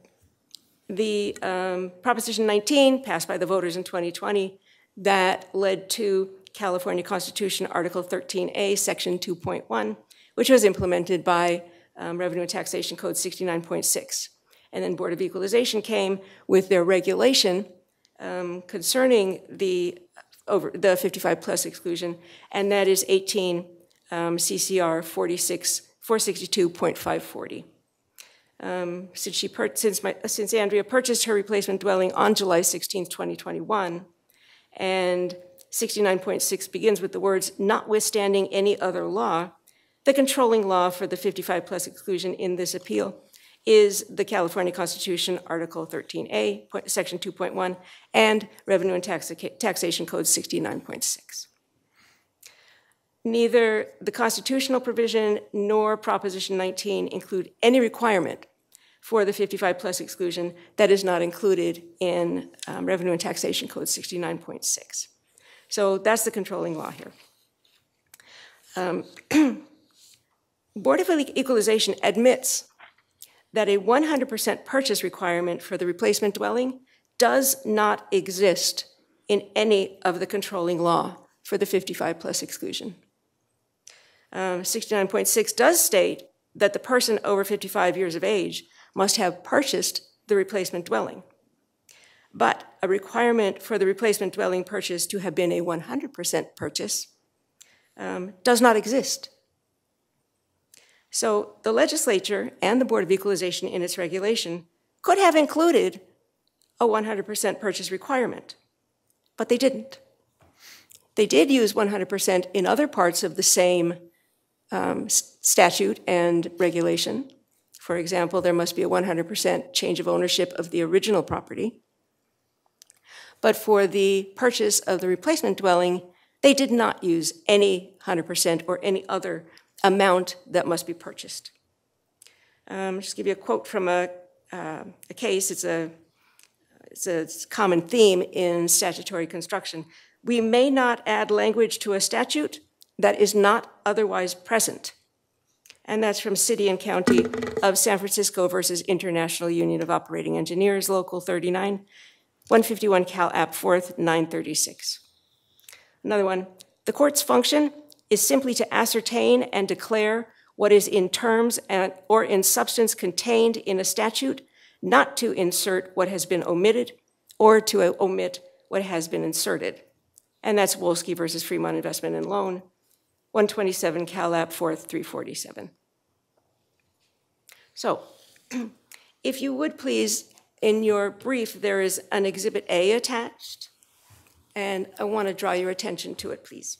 Speaker 18: the um, Proposition 19 passed by the voters in 2020 that led to California Constitution Article 13A, Section 2.1, which was implemented by um, Revenue and Taxation Code 69.6. And then Board of Equalization came with their regulation um, concerning the uh, over the 55 plus exclusion, and that is 18 um, CCR 46 462.540. Um, since she since my since Andrea purchased her replacement dwelling on July 16, 2021, and 69.6 begins with the words notwithstanding any other law, the controlling law for the 55 plus exclusion in this appeal is the California Constitution, Article 13A, Section 2.1, and Revenue and Taxation Code 69.6. Neither the constitutional provision nor Proposition 19 include any requirement for the 55 plus exclusion that is not included in um, Revenue and Taxation Code 69.6. So that's the controlling law here. Um, Board of Equalization admits that a 100% purchase requirement for the replacement dwelling does not exist in any of the controlling law for the 55 plus exclusion. 69.6 um, does state that the person over 55 years of age must have purchased the replacement dwelling. But a requirement for the replacement dwelling purchase to have been a 100% purchase um, does not exist so the legislature and the Board of Equalization in its regulation could have included a 100% purchase requirement, but they didn't. They did use 100% in other parts of the same um, statute and regulation. For example, there must be a 100% change of ownership of the original property. But for the purchase of the replacement dwelling, they did not use any 100% or any other amount that must be purchased. Um, just give you a quote from a, uh, a case. It's a, it's a common theme in statutory construction. We may not add language to a statute that is not otherwise present. And that's from City and County of San Francisco versus International Union of Operating Engineers, Local 39, 151 Cal App 4th, 936. Another one. The court's function is simply to ascertain and declare what is in terms and, or in substance contained in a statute, not to insert what has been omitted or to omit what has been inserted. And that's Wolski versus Fremont Investment and Loan, 127 CalApp 4th 347. So, if you would please, in your brief, there is an Exhibit A attached, and I want to draw your attention to it, please.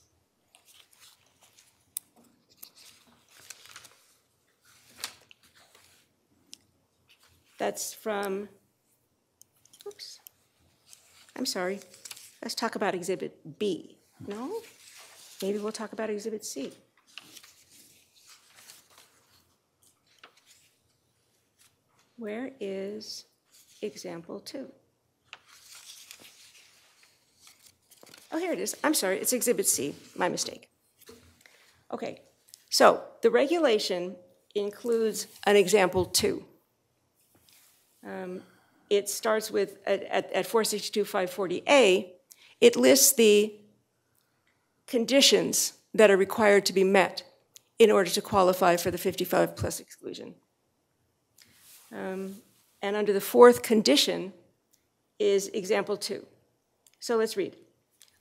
Speaker 18: That's from, oops, I'm sorry. Let's talk about Exhibit B. No? Maybe we'll talk about Exhibit C. Where is example two? Oh, here it is. I'm sorry, it's Exhibit C. My mistake. Okay, so the regulation includes an example two. Um, it starts with, at, at, at 462.540a, it lists the conditions that are required to be met in order to qualify for the 55 plus exclusion. Um, and under the fourth condition is example two. So let's read.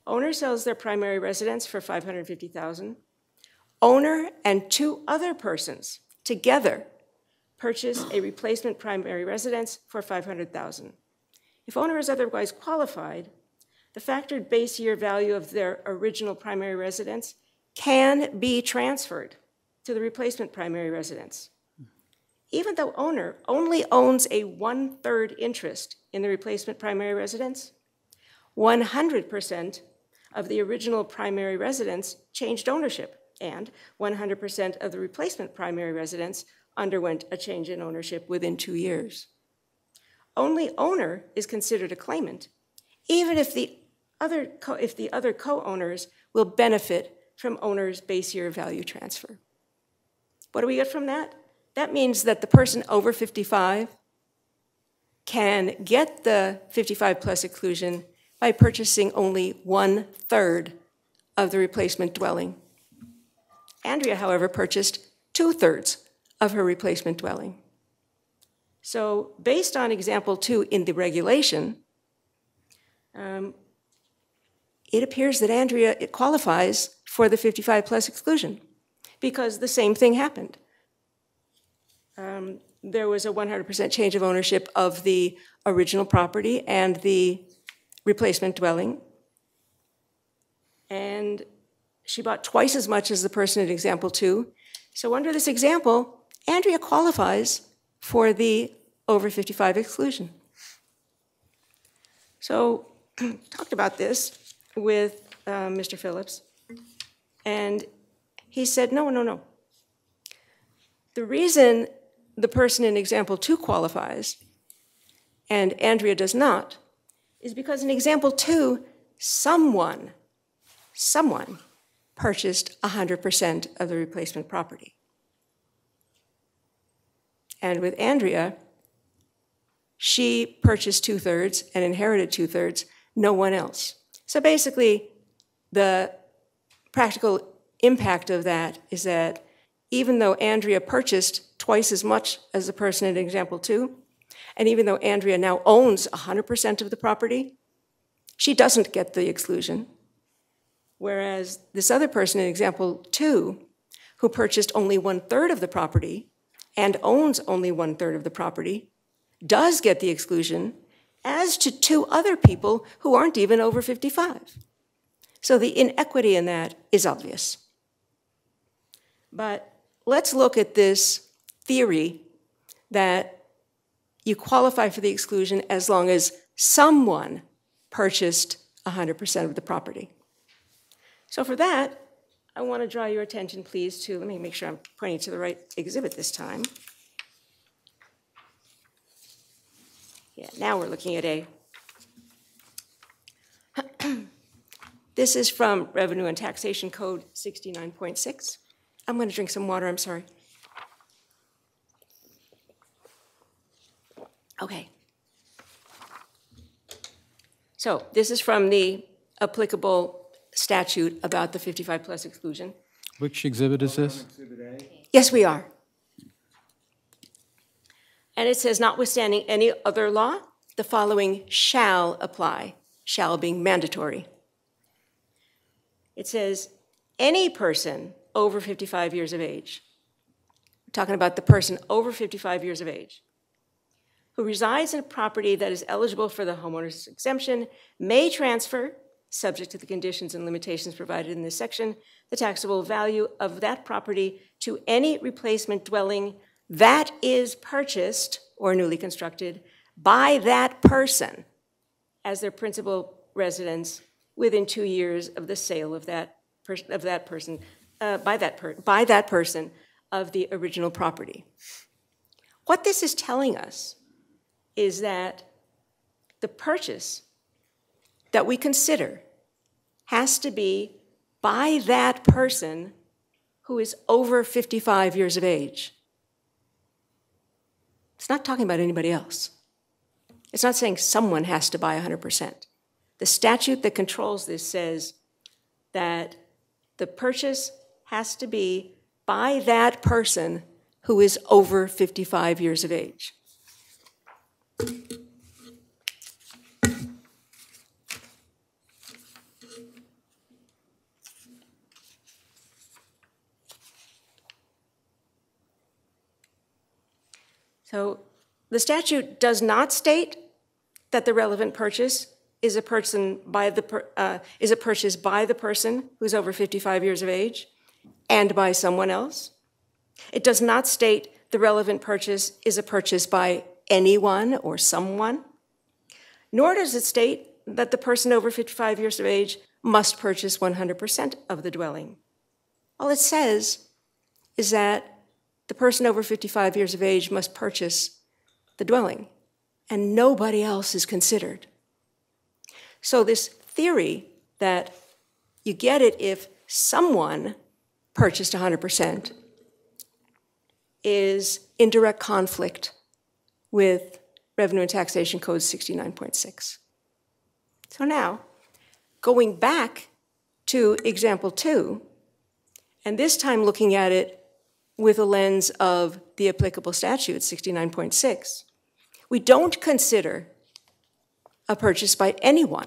Speaker 18: Owner sells their primary residence for 550,000. Owner and two other persons together purchase a replacement primary residence for 500,000. If owner is otherwise qualified, the factored base year value of their original primary residence can be transferred to the replacement primary residence. Even though owner only owns a one-third interest in the replacement primary residence, 100% of the original primary residence changed ownership, and 100% of the replacement primary residence underwent a change in ownership within two years. Only owner is considered a claimant, even if the other if the other co-owners will benefit from owner's base year value transfer. What do we get from that? That means that the person over 55 can get the 55 plus exclusion by purchasing only one third of the replacement dwelling. Andrea, however, purchased two thirds of her replacement dwelling. So, based on example two in the regulation, um, it appears that Andrea it qualifies for the 55 plus exclusion because the same thing happened. Um, there was a 100% change of ownership of the original property and the replacement dwelling. And she bought twice as much as the person in example two. So, under this example, Andrea qualifies for the over 55 exclusion. So, talked about this with uh, Mr. Phillips, and he said, no, no, no. The reason the person in example two qualifies and Andrea does not is because in example two, someone, someone purchased 100% of the replacement property. And with Andrea, she purchased two thirds and inherited two thirds, no one else. So basically, the practical impact of that is that even though Andrea purchased twice as much as the person in example two, and even though Andrea now owns 100% of the property, she doesn't get the exclusion. Whereas this other person in example two, who purchased only one third of the property, and owns only one third of the property does get the exclusion as to two other people who aren't even over 55. So the inequity in that is obvious. But let's look at this theory that you qualify for the exclusion as long as someone purchased 100% of the property. So for that, I want to draw your attention, please, to, let me make sure I'm pointing to the right exhibit this time. Yeah, now we're looking at a, this is from Revenue and Taxation Code 69.6. I'm going to drink some water, I'm sorry. Okay. So this is from the applicable statute about the 55 plus exclusion.
Speaker 2: Which exhibit is this?
Speaker 18: Yes, we are. And it says, notwithstanding any other law, the following shall apply, shall being mandatory. It says, any person over 55 years of age, we're talking about the person over 55 years of age, who resides in a property that is eligible for the homeowner's exemption may transfer subject to the conditions and limitations provided in this section, the taxable value of that property to any replacement dwelling that is purchased or newly constructed by that person as their principal residence within two years of the sale of that, of that person, uh, by, that by that person of the original property. What this is telling us is that the purchase that we consider has to be by that person who is over 55 years of age. It's not talking about anybody else. It's not saying someone has to buy 100%. The statute that controls this says that the purchase has to be by that person who is over 55 years of age. So the statute does not state that the relevant purchase is a person by the per, uh, is a purchase by the person who's over 55 years of age and by someone else. It does not state the relevant purchase is a purchase by anyone or someone. Nor does it state that the person over 55 years of age must purchase 100% of the dwelling. All it says is that the person over 55 years of age must purchase the dwelling, and nobody else is considered. So, this theory that you get it if someone purchased 100% is in direct conflict with Revenue and Taxation Code 69.6. So, now going back to example two, and this time looking at it with a lens of the applicable statute, 69.6. We don't consider a purchase by anyone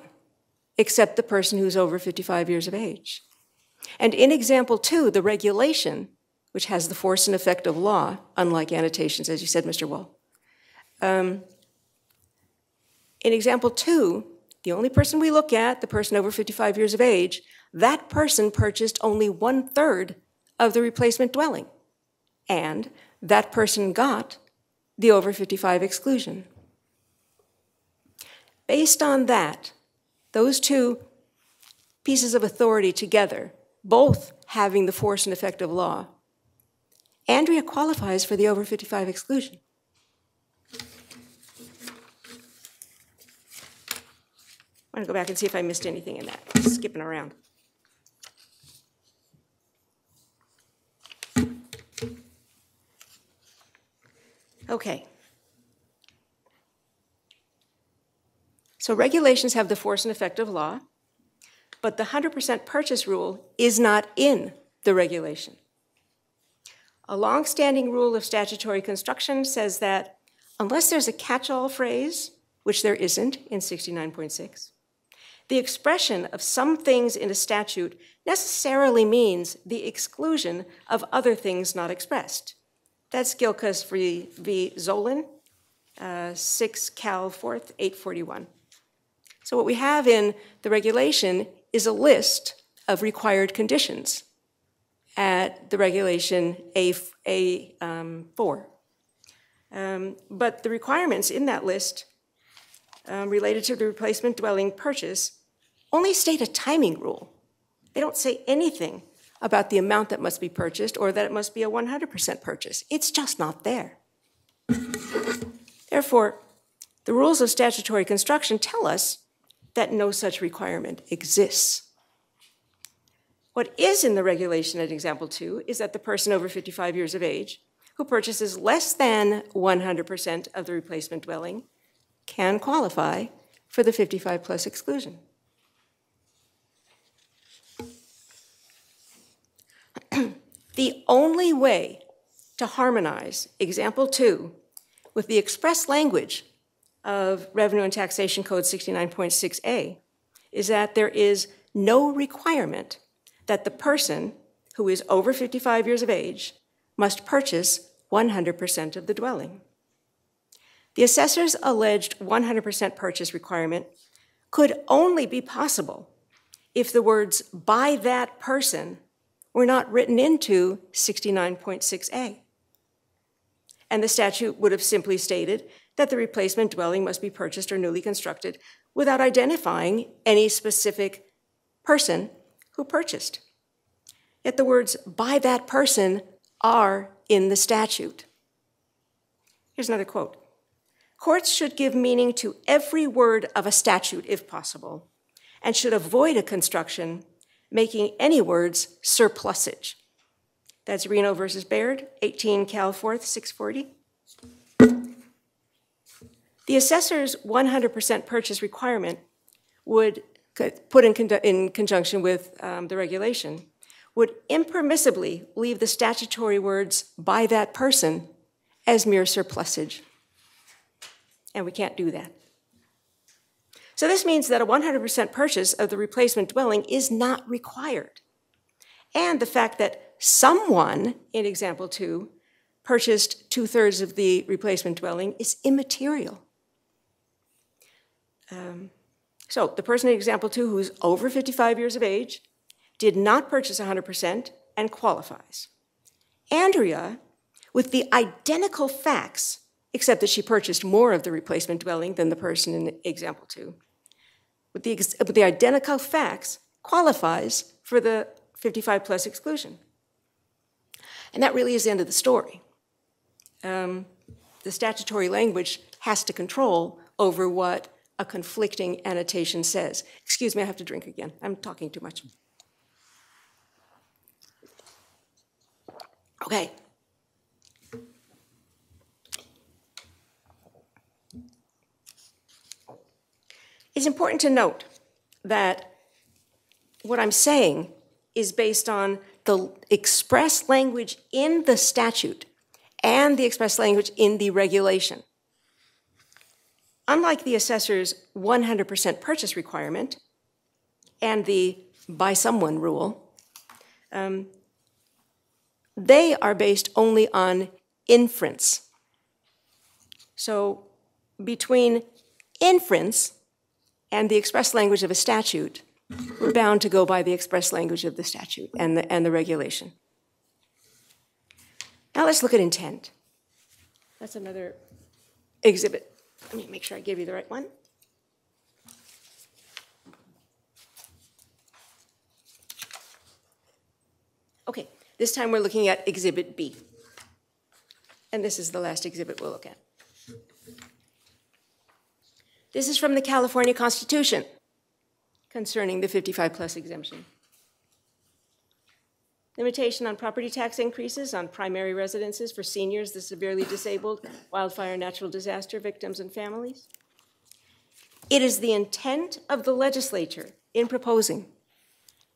Speaker 18: except the person who's over 55 years of age. And in example two, the regulation, which has the force and effect of law, unlike annotations, as you said, Mr. Wall. Um, in example two, the only person we look at, the person over 55 years of age, that person purchased only one third of the replacement dwelling and that person got the over 55 exclusion. Based on that, those two pieces of authority together, both having the force and effect of law, Andrea qualifies for the over 55 exclusion. I'm going to go back and see if I missed anything in that, skipping around. Okay. So regulations have the force and effect of law, but the 100% purchase rule is not in the regulation. A long-standing rule of statutory construction says that unless there's a catch-all phrase, which there isn't in 69.6, the expression of some things in a statute necessarily means the exclusion of other things not expressed. That's Gilchrist v. v. Zolin, uh, 6 Cal 4th, 841. So what we have in the regulation is a list of required conditions at the regulation A4. A, um, um, but the requirements in that list um, related to the replacement dwelling purchase only state a timing rule. They don't say anything about the amount that must be purchased or that it must be a 100% purchase. It's just not there. Therefore, the rules of statutory construction tell us that no such requirement exists. What is in the regulation at example two is that the person over 55 years of age who purchases less than 100% of the replacement dwelling can qualify for the 55 plus exclusion. The only way to harmonize example two with the express language of Revenue and Taxation Code 69.6A is that there is no requirement that the person who is over 55 years of age must purchase 100% of the dwelling. The assessor's alleged 100% purchase requirement could only be possible if the words by that person were not written into 69.6A. And the statute would have simply stated that the replacement dwelling must be purchased or newly constructed without identifying any specific person who purchased. Yet the words by that person are in the statute. Here's another quote Courts should give meaning to every word of a statute if possible, and should avoid a construction making any words surplusage. That's Reno versus Baird, 18 Cal 4th, 640. The assessor's 100% purchase requirement would, put in, con in conjunction with um, the regulation, would impermissibly leave the statutory words by that person as mere surplusage. And we can't do that. So this means that a 100% purchase of the replacement dwelling is not required. And the fact that someone, in example two, purchased two thirds of the replacement dwelling is immaterial. Um, so the person in example two who's over 55 years of age did not purchase 100% and qualifies. Andrea, with the identical facts, except that she purchased more of the replacement dwelling than the person in example two, with the, with the identical facts qualifies for the 55 plus exclusion. And that really is the end of the story. Um, the statutory language has to control over what a conflicting annotation says. Excuse me, I have to drink again. I'm talking too much. Okay, It's important to note that what I'm saying is based on the express language in the statute and the express language in the regulation. Unlike the assessor's 100% purchase requirement and the by someone rule, um, they are based only on inference. So between inference and the express language of a statute, we're bound to go by the express language of the statute and the, and the regulation. Now let's look at intent. That's another exhibit. Let me make sure I give you the right one. Okay, this time we're looking at Exhibit B. And this is the last exhibit we'll look at. This is from the California Constitution concerning the 55 plus exemption. Limitation on property tax increases on primary residences for seniors, the severely disabled, wildfire, natural disaster victims, and families. It is the intent of the legislature in proposing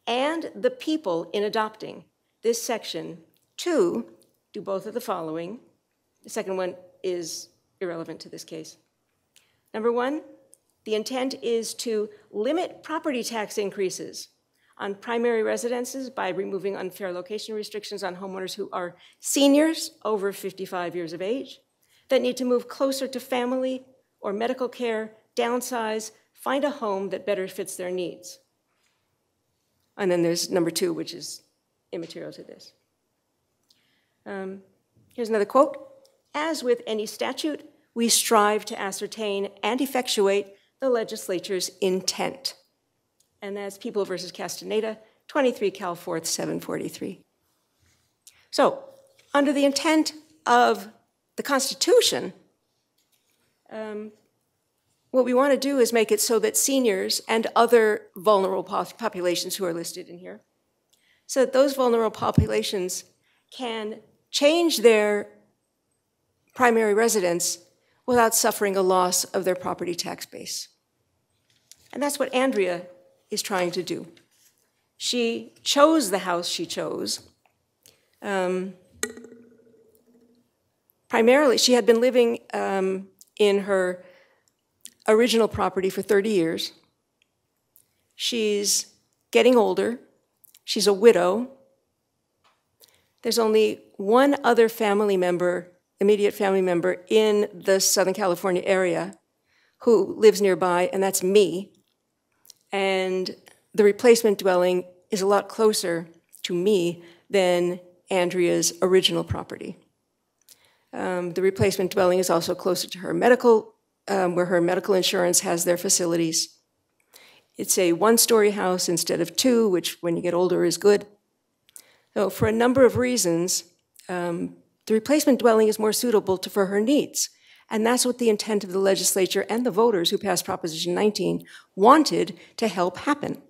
Speaker 18: and the people in adopting this section to do both of the following. The second one is irrelevant to this case. Number one, the intent is to limit property tax increases on primary residences by removing unfair location restrictions on homeowners who are seniors over 55 years of age that need to move closer to family or medical care, downsize, find a home that better fits their needs. And then there's number two, which is immaterial to this. Um, here's another quote As with any statute, we strive to ascertain and effectuate the legislature's intent. And that's People versus Castaneda, 23 Cal 4th, 743. So, under the intent of the Constitution, um, what we want to do is make it so that seniors and other vulnerable populations who are listed in here, so that those vulnerable populations can change their primary residence without suffering a loss of their property tax base. And that's what Andrea is trying to do. She chose the house she chose. Um, primarily, she had been living um, in her original property for 30 years. She's getting older. She's a widow. There's only one other family member immediate family member in the Southern California area who lives nearby, and that's me. And the replacement dwelling is a lot closer to me than Andrea's original property. Um, the replacement dwelling is also closer to her medical, um, where her medical insurance has their facilities. It's a one story house instead of two, which when you get older is good. So, for a number of reasons, um, the replacement dwelling is more suitable to, for her needs. And that's what the intent of the legislature and the voters who passed Proposition 19 wanted to help happen.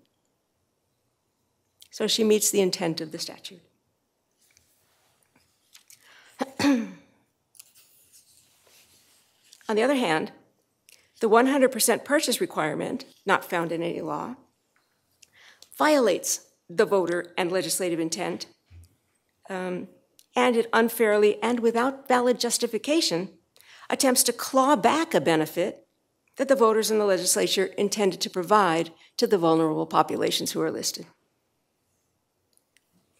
Speaker 18: So she meets the intent of the statute. On the other hand, the 100% purchase requirement, not found in any law, violates the voter and legislative intent um, and it unfairly and without valid justification attempts to claw back a benefit that the voters in the legislature intended to provide to the vulnerable populations who are listed.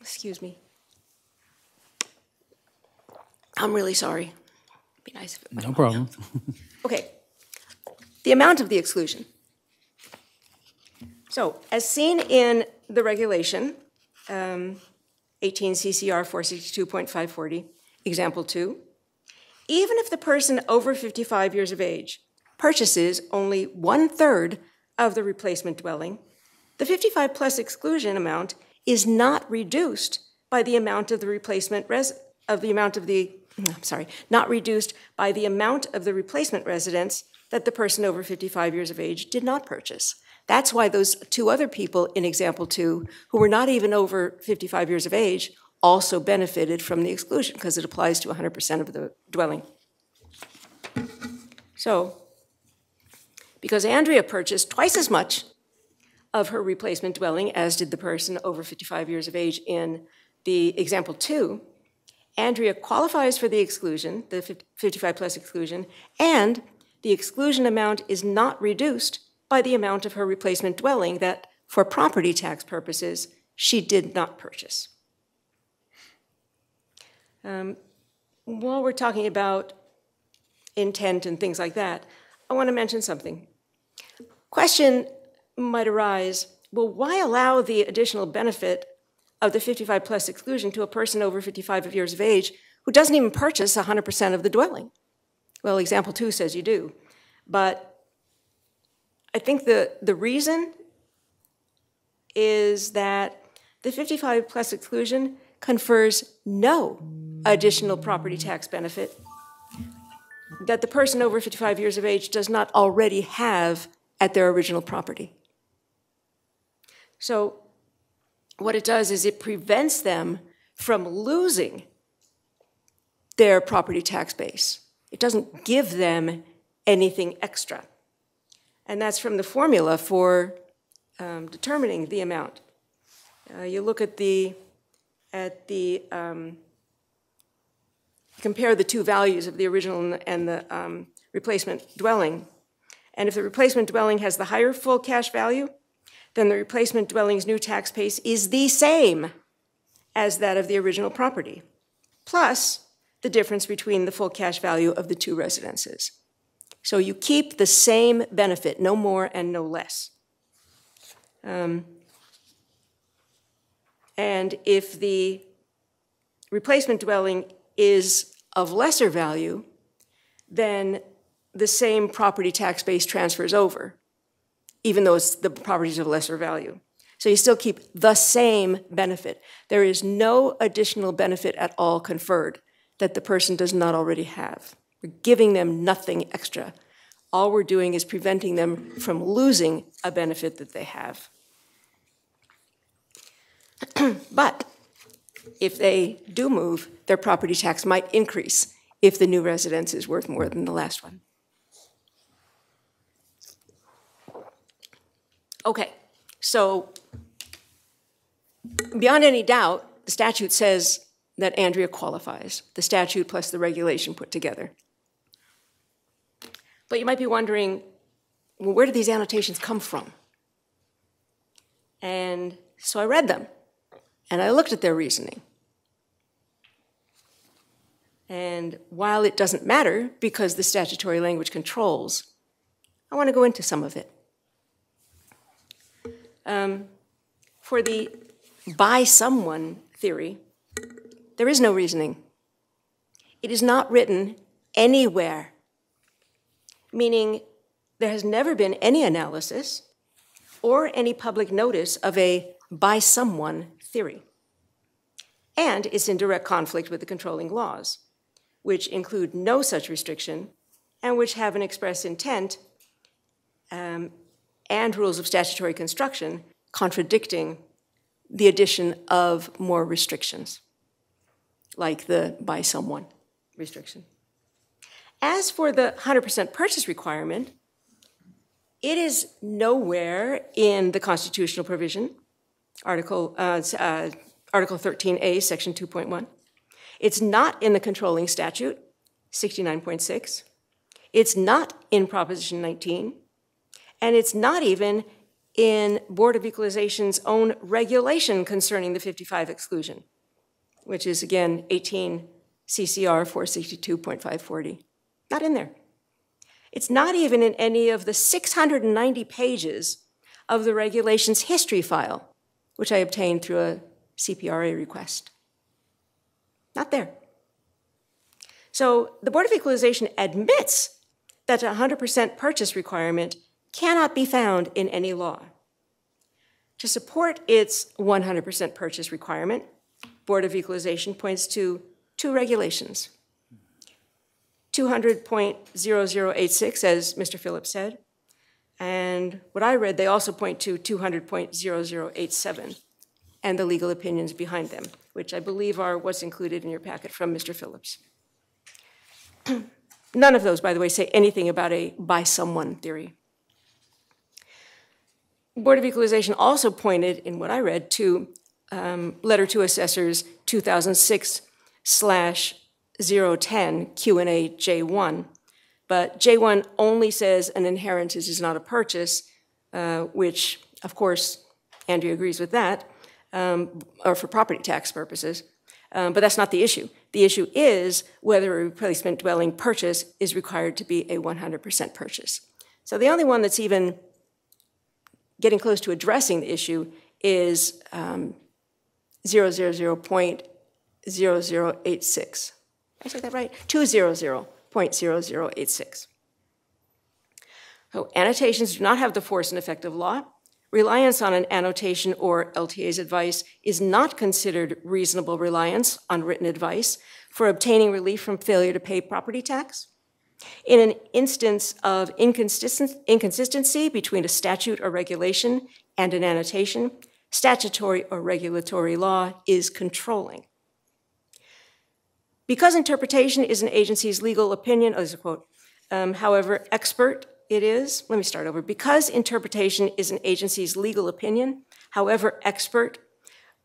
Speaker 18: Excuse me. I'm really sorry. be nice if
Speaker 1: it No problem.
Speaker 18: okay. The amount of the exclusion. So, as seen in the regulation, um, 18 CCR 462.540, example 2, even if the person over 55 years of age purchases only one third of the replacement dwelling, the 55 plus exclusion amount is not reduced by the amount of the replacement of the amount of the I'm sorry, not reduced by the amount of the replacement residence that the person over 55 years of age did not purchase. That's why those two other people in example two, who were not even over 55 years of age, also benefited from the exclusion because it applies to 100% of the dwelling. So, because Andrea purchased twice as much of her replacement dwelling as did the person over 55 years of age in the example two, Andrea qualifies for the exclusion, the 55 plus exclusion, and the exclusion amount is not reduced by the amount of her replacement dwelling that, for property tax purposes, she did not purchase. Um, while we're talking about intent and things like that, I want to mention something. Question might arise, well, why allow the additional benefit of the 55 plus exclusion to a person over 55 years of age who doesn't even purchase 100% of the dwelling? Well, example two says you do, but I think the, the reason is that the 55 plus exclusion confers no additional property tax benefit that the person over 55 years of age does not already have at their original property. So what it does is it prevents them from losing their property tax base. It doesn't give them anything extra. And that's from the formula for um, determining the amount. Uh, you look at the, at the um, compare the two values of the original and the um, replacement dwelling. And if the replacement dwelling has the higher full cash value, then the replacement dwelling's new tax base is the same as that of the original property, plus the difference between the full cash value of the two residences. So you keep the same benefit, no more and no less. Um, and if the replacement dwelling is of lesser value, then the same property tax base transfers over, even though it's the properties of lesser value. So you still keep the same benefit. There is no additional benefit at all conferred that the person does not already have. We're giving them nothing extra. All we're doing is preventing them from losing a benefit that they have. but if they do move, their property tax might increase if the new residence is worth more than the last one. Okay, so beyond any doubt, the statute says that Andrea qualifies, the statute plus the regulation put together. But you might be wondering, well, where did these annotations come from? And so I read them, and I looked at their reasoning. And while it doesn't matter, because the statutory language controls, I want to go into some of it. Um, for the by someone theory, there is no reasoning. It is not written anywhere meaning there has never been any analysis or any public notice of a by someone theory. And it's in direct conflict with the controlling laws, which include no such restriction and which have an express intent um, and rules of statutory construction contradicting the addition of more restrictions, like the by someone restriction. As for the 100% purchase requirement, it is nowhere in the constitutional provision, Article, uh, uh, Article 13A, Section 2.1. It's not in the controlling statute, 69.6. It's not in Proposition 19. And it's not even in Board of Equalization's own regulation concerning the 55 exclusion, which is again 18 CCR 462.540. Not in there. It's not even in any of the 690 pages of the regulations history file, which I obtained through a CPRA request. Not there. So the Board of Equalization admits that a 100% purchase requirement cannot be found in any law. To support its 100% purchase requirement, Board of Equalization points to two regulations. 200.0086, as Mr. Phillips said. And what I read, they also point to 200.0087 and the legal opinions behind them, which I believe are what's included in your packet from Mr. Phillips. None of those, by the way, say anything about a by someone theory. Board of Equalization also pointed, in what I read, to um, Letter to Assessors 2006 slash 010 Q&A J1. But J1 only says an inheritance is not a purchase, uh, which, of course, Andrea agrees with that, um, or for property tax purposes. Um, but that's not the issue. The issue is whether a replacement dwelling purchase is required to be a 100% purchase. So the only one that's even getting close to addressing the issue is um, 000.0086. I said that right? 200.0086. So annotations do not have the force and effect of law. Reliance on an annotation or LTA's advice is not considered reasonable reliance on written advice for obtaining relief from failure to pay property tax. In an instance of inconsistency between a statute or regulation and an annotation, statutory or regulatory law is controlling. Because interpretation is an agency's legal opinion, oh, a quote, um, however, expert it is, let me start over. Because interpretation is an agency's legal opinion, however expert,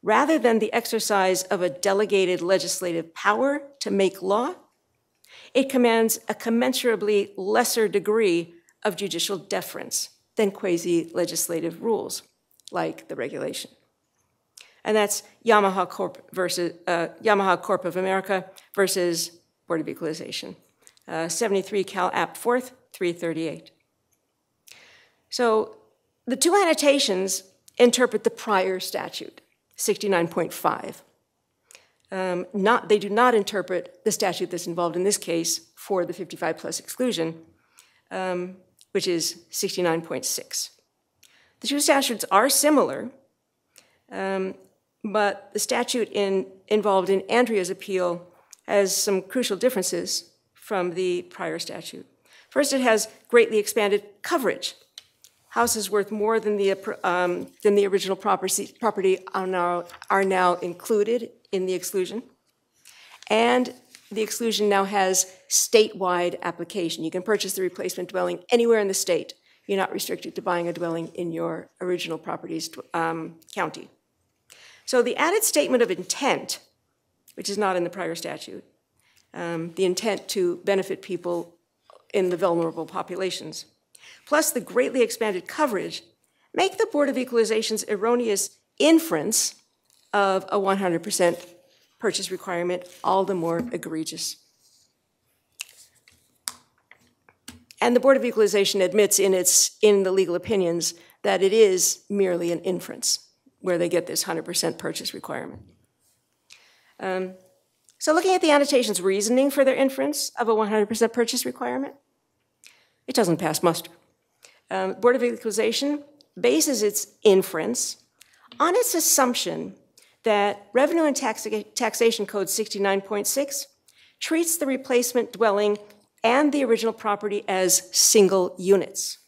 Speaker 18: rather than the exercise of a delegated legislative power to make law, it commands a commensurably lesser degree of judicial deference than quasi legislative rules, like the regulation and that's Yamaha Corp versus uh, Yamaha Corp of America versus Board of Equalization, uh, 73 Cal App 4th, 338. So the two annotations interpret the prior statute, 69.5. Um, not, they do not interpret the statute that's involved in this case for the 55 plus exclusion, um, which is 69.6. The two statutes are similar, um, but the statute in, involved in Andrea's appeal has some crucial differences from the prior statute. First, it has greatly expanded coverage. Houses worth more than the, um, than the original property, are, now, are now included in the exclusion. And the exclusion now has statewide application. You can purchase the replacement dwelling anywhere in the state. You're not restricted to buying a dwelling in your original property's um, county. So the added statement of intent, which is not in the prior statute, um, the intent to benefit people in the vulnerable populations, plus the greatly expanded coverage, make the Board of Equalization's erroneous inference of a 100% purchase requirement all the more egregious. And the Board of Equalization admits in, its, in the legal opinions that it is merely an inference where they get this 100% purchase requirement. Um, so looking at the annotation's reasoning for their inference of a 100% purchase requirement, it doesn't pass muster. Um, Board of Equalization bases its inference on its assumption that Revenue and Taxation Code 69.6 treats the replacement dwelling and the original property as single units.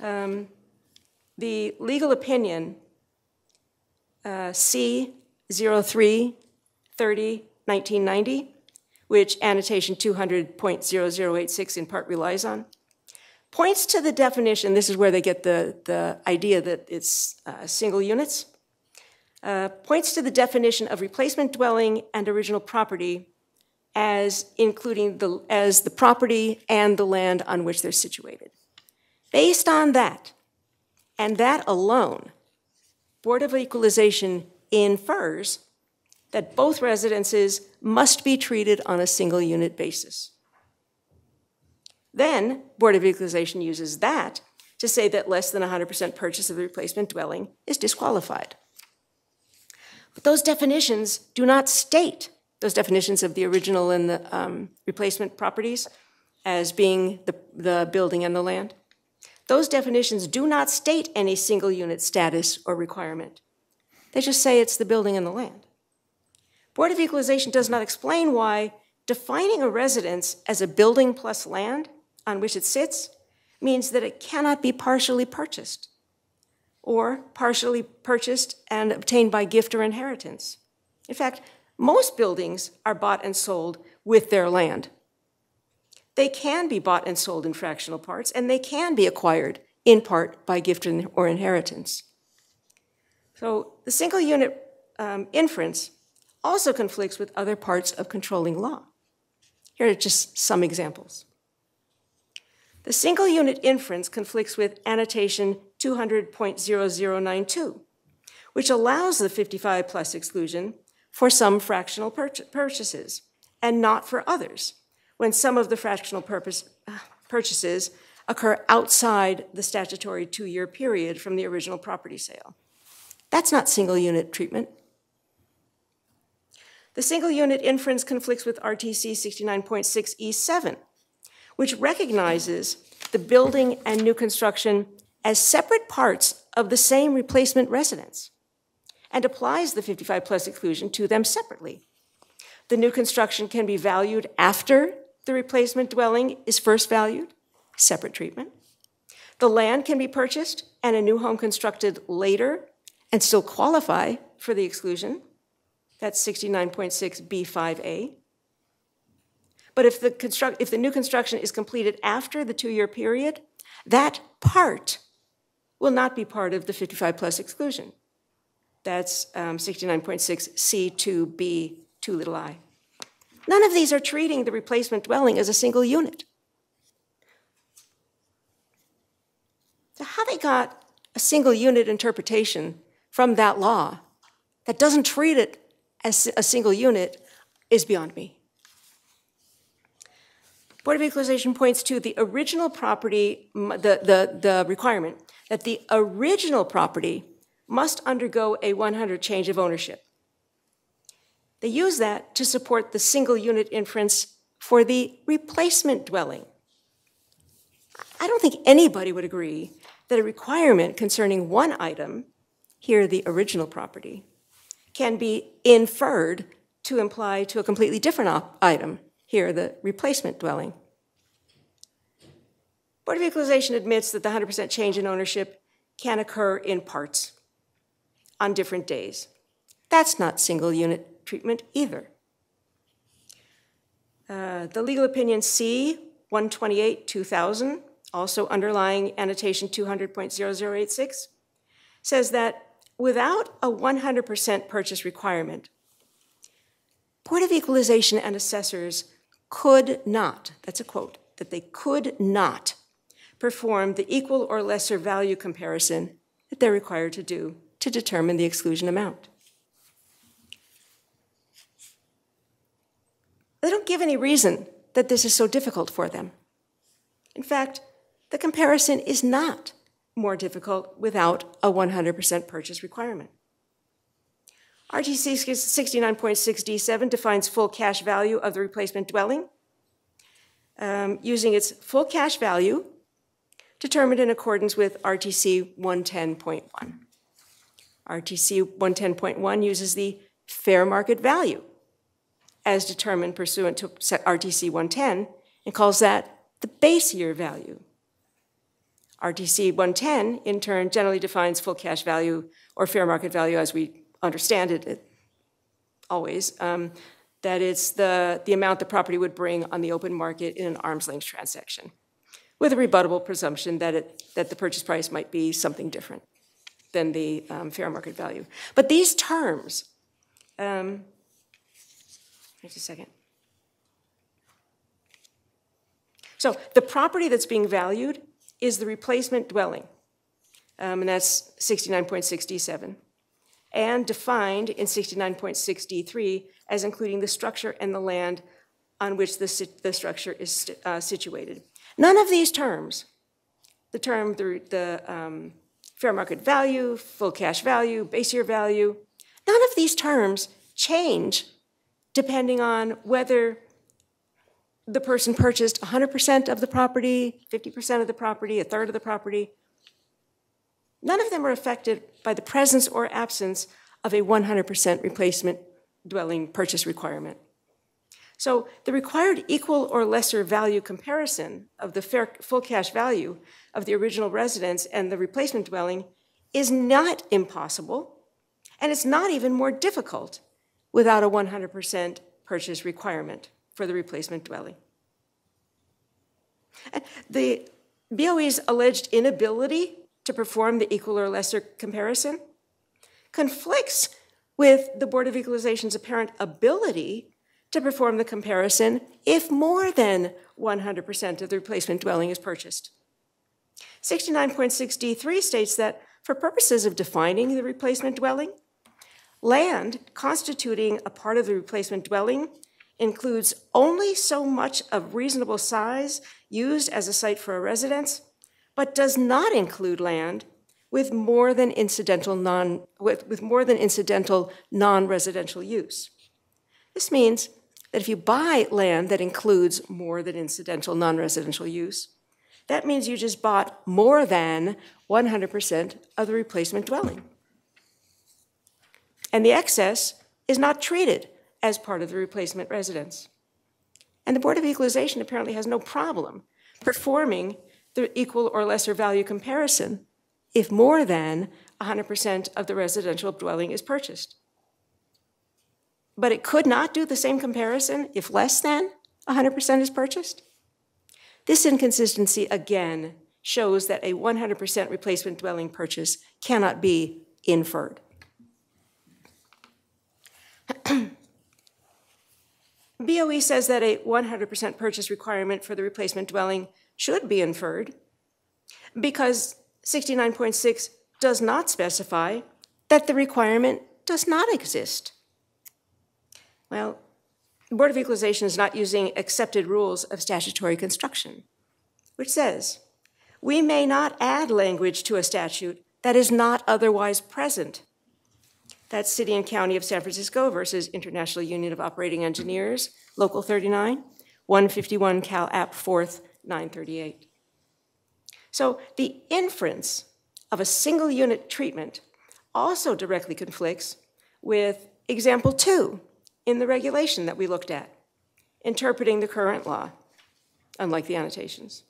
Speaker 18: Um, the legal opinion uh, C03 1990, which annotation 200.0086 in part relies on, points to the definition. This is where they get the, the idea that it's uh, single units. Uh, points to the definition of replacement dwelling and original property as including the, as the property and the land on which they're situated. Based on that, and that alone, Board of Equalization infers that both residences must be treated on a single unit basis. Then, Board of Equalization uses that to say that less than 100% purchase of the replacement dwelling is disqualified. But those definitions do not state those definitions of the original and the um, replacement properties as being the, the building and the land those definitions do not state any single unit status or requirement. They just say it's the building and the land. Board of Equalization does not explain why defining a residence as a building plus land on which it sits means that it cannot be partially purchased or partially purchased and obtained by gift or inheritance. In fact, most buildings are bought and sold with their land. They can be bought and sold in fractional parts, and they can be acquired in part by gift or inheritance. So the single unit um, inference also conflicts with other parts of controlling law. Here are just some examples. The single unit inference conflicts with annotation 200.0092, which allows the 55 plus exclusion for some fractional purchases and not for others, when some of the fractional purpose, uh, purchases occur outside the statutory two-year period from the original property sale. That's not single unit treatment. The single unit inference conflicts with RTC 69.6E7, which recognizes the building and new construction as separate parts of the same replacement residence and applies the 55 plus exclusion to them separately. The new construction can be valued after the replacement dwelling is first valued, separate treatment. The land can be purchased and a new home constructed later and still qualify for the exclusion. That's 69.6B5A. But if the, construct, if the new construction is completed after the two year period, that part will not be part of the 55 plus exclusion. That's um, 69.6C2B2 little i. None of these are treating the replacement dwelling as a single unit. So, how they got a single unit interpretation from that law that doesn't treat it as a single unit is beyond me. Board of Equalization points to the original property, the, the, the requirement that the original property must undergo a 100 change of ownership. They use that to support the single unit inference for the replacement dwelling. I don't think anybody would agree that a requirement concerning one item, here the original property, can be inferred to imply to a completely different item, here the replacement dwelling. Board of Equalization admits that the 100% change in ownership can occur in parts on different days. That's not single unit treatment either. Uh, the legal opinion C, 128 2000, also underlying annotation 200.0086, says that without a 100% purchase requirement, Board of Equalization and assessors could not, that's a quote, that they could not perform the equal or lesser value comparison that they're required to do to determine the exclusion amount. They don't give any reason that this is so difficult for them. In fact, the comparison is not more difficult without a 100% purchase requirement. RTC 69.6D7 defines full cash value of the replacement dwelling um, using its full cash value determined in accordance with RTC 110.1. RTC 110.1 uses the fair market value as determined pursuant to RTC 110 and calls that the base year value. RTC 110, in turn, generally defines full cash value or fair market value as we understand it, it always, um, that it's the, the amount the property would bring on the open market in an arm's length transaction, with a rebuttable presumption that, it, that the purchase price might be something different than the um, fair market value. But these terms, um, just a second. So the property that's being valued is the replacement dwelling, um, and that's 69.67, and defined in 69.63 as including the structure and the land on which the, the structure is uh, situated. None of these terms, the term the, the um, fair market value, full cash value, base year value, none of these terms change depending on whether the person purchased 100% of the property, 50% of the property, a third of the property. None of them are affected by the presence or absence of a 100% replacement dwelling purchase requirement. So the required equal or lesser value comparison of the fair, full cash value of the original residence and the replacement dwelling is not impossible, and it's not even more difficult without a 100% purchase requirement for the replacement dwelling. The BOE's alleged inability to perform the equal or lesser comparison conflicts with the Board of Equalization's apparent ability to perform the comparison if more than 100% of the replacement dwelling is purchased. 69.63 states that for purposes of defining the replacement dwelling, Land constituting a part of the replacement dwelling includes only so much of reasonable size used as a site for a residence, but does not include land with more than incidental non with, with more than incidental non-residential use. This means that if you buy land that includes more than incidental non-residential use, that means you just bought more than 100% of the replacement dwelling and the excess is not treated as part of the replacement residence. And the Board of Equalization apparently has no problem performing the equal or lesser value comparison if more than 100% of the residential dwelling is purchased. But it could not do the same comparison if less than 100% is purchased? This inconsistency again shows that a 100% replacement dwelling purchase cannot be inferred. BOE says that a 100% purchase requirement for the replacement dwelling should be inferred because 69.6 does not specify that the requirement does not exist. Well, the Board of Equalization is not using accepted rules of statutory construction, which says we may not add language to a statute that is not otherwise present that's City and County of San Francisco versus International Union of Operating Engineers, Local 39, 151 Cal App 4th, 938. So the inference of a single unit treatment also directly conflicts with example two in the regulation that we looked at, interpreting the current law, unlike the annotations,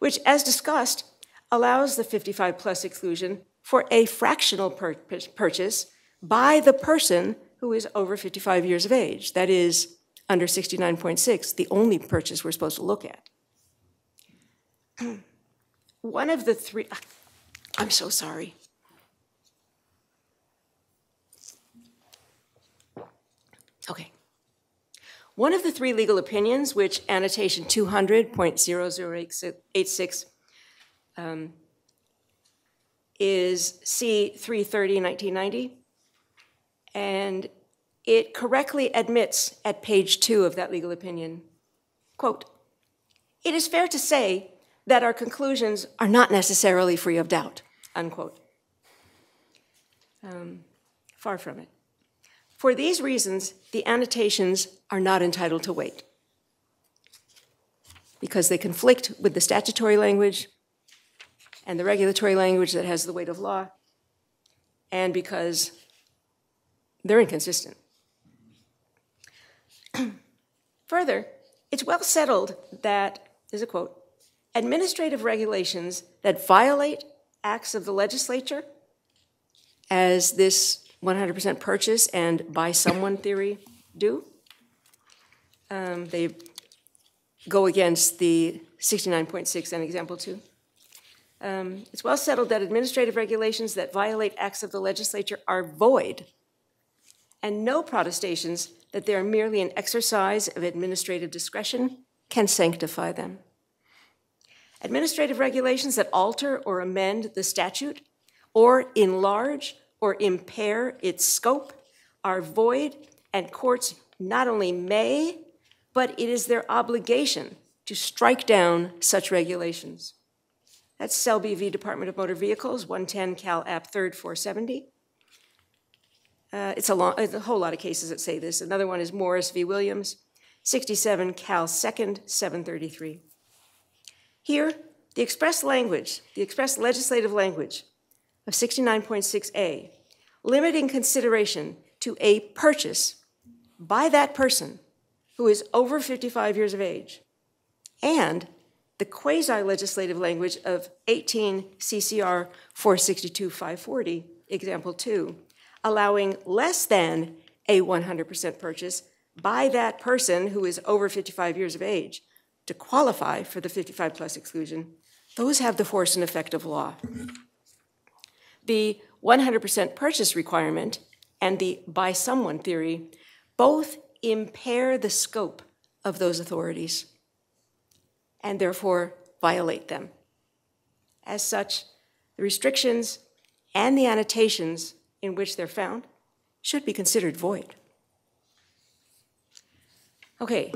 Speaker 18: which, as discussed, allows the 55 plus exclusion for a fractional pur purchase by the person who is over 55 years of age. That is, under 69.6, the only purchase we're supposed to look at. One of the three, ah, I'm so sorry. Okay. One of the three legal opinions, which annotation 200.0086 um, is C330 1990, and it correctly admits at page two of that legal opinion, quote, it is fair to say that our conclusions are not necessarily free of doubt, unquote. Um, far from it. For these reasons, the annotations are not entitled to weight because they conflict with the statutory language and the regulatory language that has the weight of law, and because they're inconsistent. Further, it's well settled that, is a quote, administrative regulations that violate acts of the legislature, as this 100% purchase and buy someone theory do, um, they go against the 69.6 and example two. Um, it's well settled that administrative regulations that violate acts of the legislature are void and no protestations that they are merely an exercise of administrative discretion can sanctify them. Administrative regulations that alter or amend the statute or enlarge or impair its scope are void, and courts not only may, but it is their obligation to strike down such regulations. That's Selby v. Department of Motor Vehicles, 110 Cal. App. 3rd 470. Uh, it's, a long, it's a whole lot of cases that say this. Another one is Morris v. Williams, 67 Cal 2nd, 733. Here, the express language, the express legislative language of 69.6a, limiting consideration to a purchase by that person who is over 55 years of age, and the quasi legislative language of 18 CCR 462 540, example 2 allowing less than a 100% purchase by that person who is over 55 years of age to qualify for the 55 plus exclusion, those have the force and effect of law. The 100% purchase requirement and the by someone theory both impair the scope of those authorities and therefore violate them. As such, the restrictions and the annotations in which they're found should be considered void. Okay,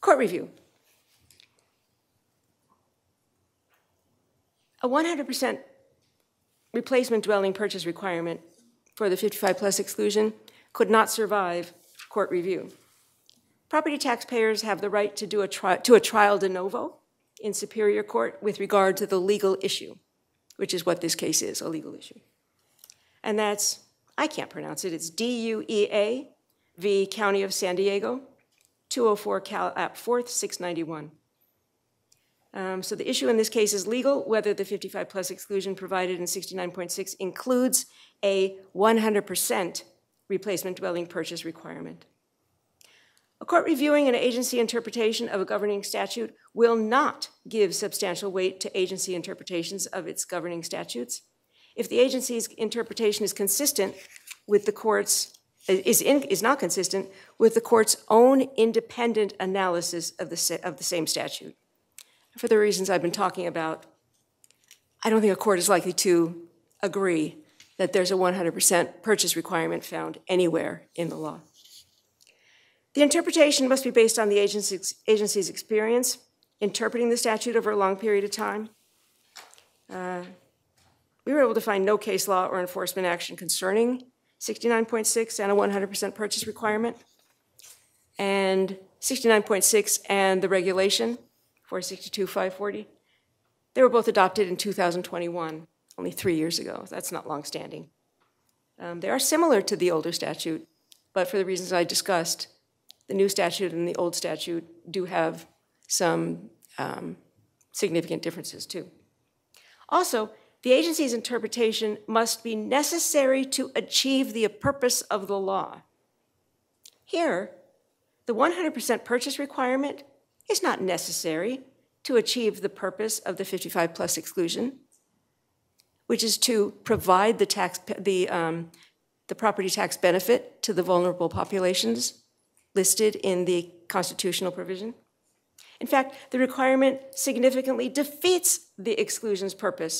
Speaker 18: court review. A 100% replacement dwelling purchase requirement for the 55 plus exclusion could not survive court review. Property taxpayers have the right to, do a to a trial de novo in superior court with regard to the legal issue which is what this case is, a legal issue. And that's, I can't pronounce it, it's DUEA County of San Diego, 204 Cal 4th, uh, 691. Um, so the issue in this case is legal, whether the 55 plus exclusion provided in 69.6 includes a 100% replacement dwelling purchase requirement. A court reviewing an agency interpretation of a governing statute will not give substantial weight to agency interpretations of its governing statutes. If the agency's interpretation is consistent with the court's is, in, is not consistent with the court's own independent analysis of the, of the same statute. For the reasons I've been talking about, I don't think a court is likely to agree that there's a 100% purchase requirement found anywhere in the law. The interpretation must be based on the agency's, agency's experience interpreting the statute over a long period of time. Uh, we were able to find no case law or enforcement action concerning 69.6 and a 100% purchase requirement. And 69.6 and the regulation, 462.540, they were both adopted in 2021, only three years ago. That's not longstanding. Um, they are similar to the older statute, but for the reasons I discussed, the new statute and the old statute do have some um, significant differences too. Also, the agency's interpretation must be necessary to achieve the purpose of the law. Here, the 100% purchase requirement is not necessary to achieve the purpose of the 55 plus exclusion, which is to provide the, tax, the, um, the property tax benefit to the vulnerable populations listed in the constitutional provision. In fact, the requirement significantly defeats the exclusion's purpose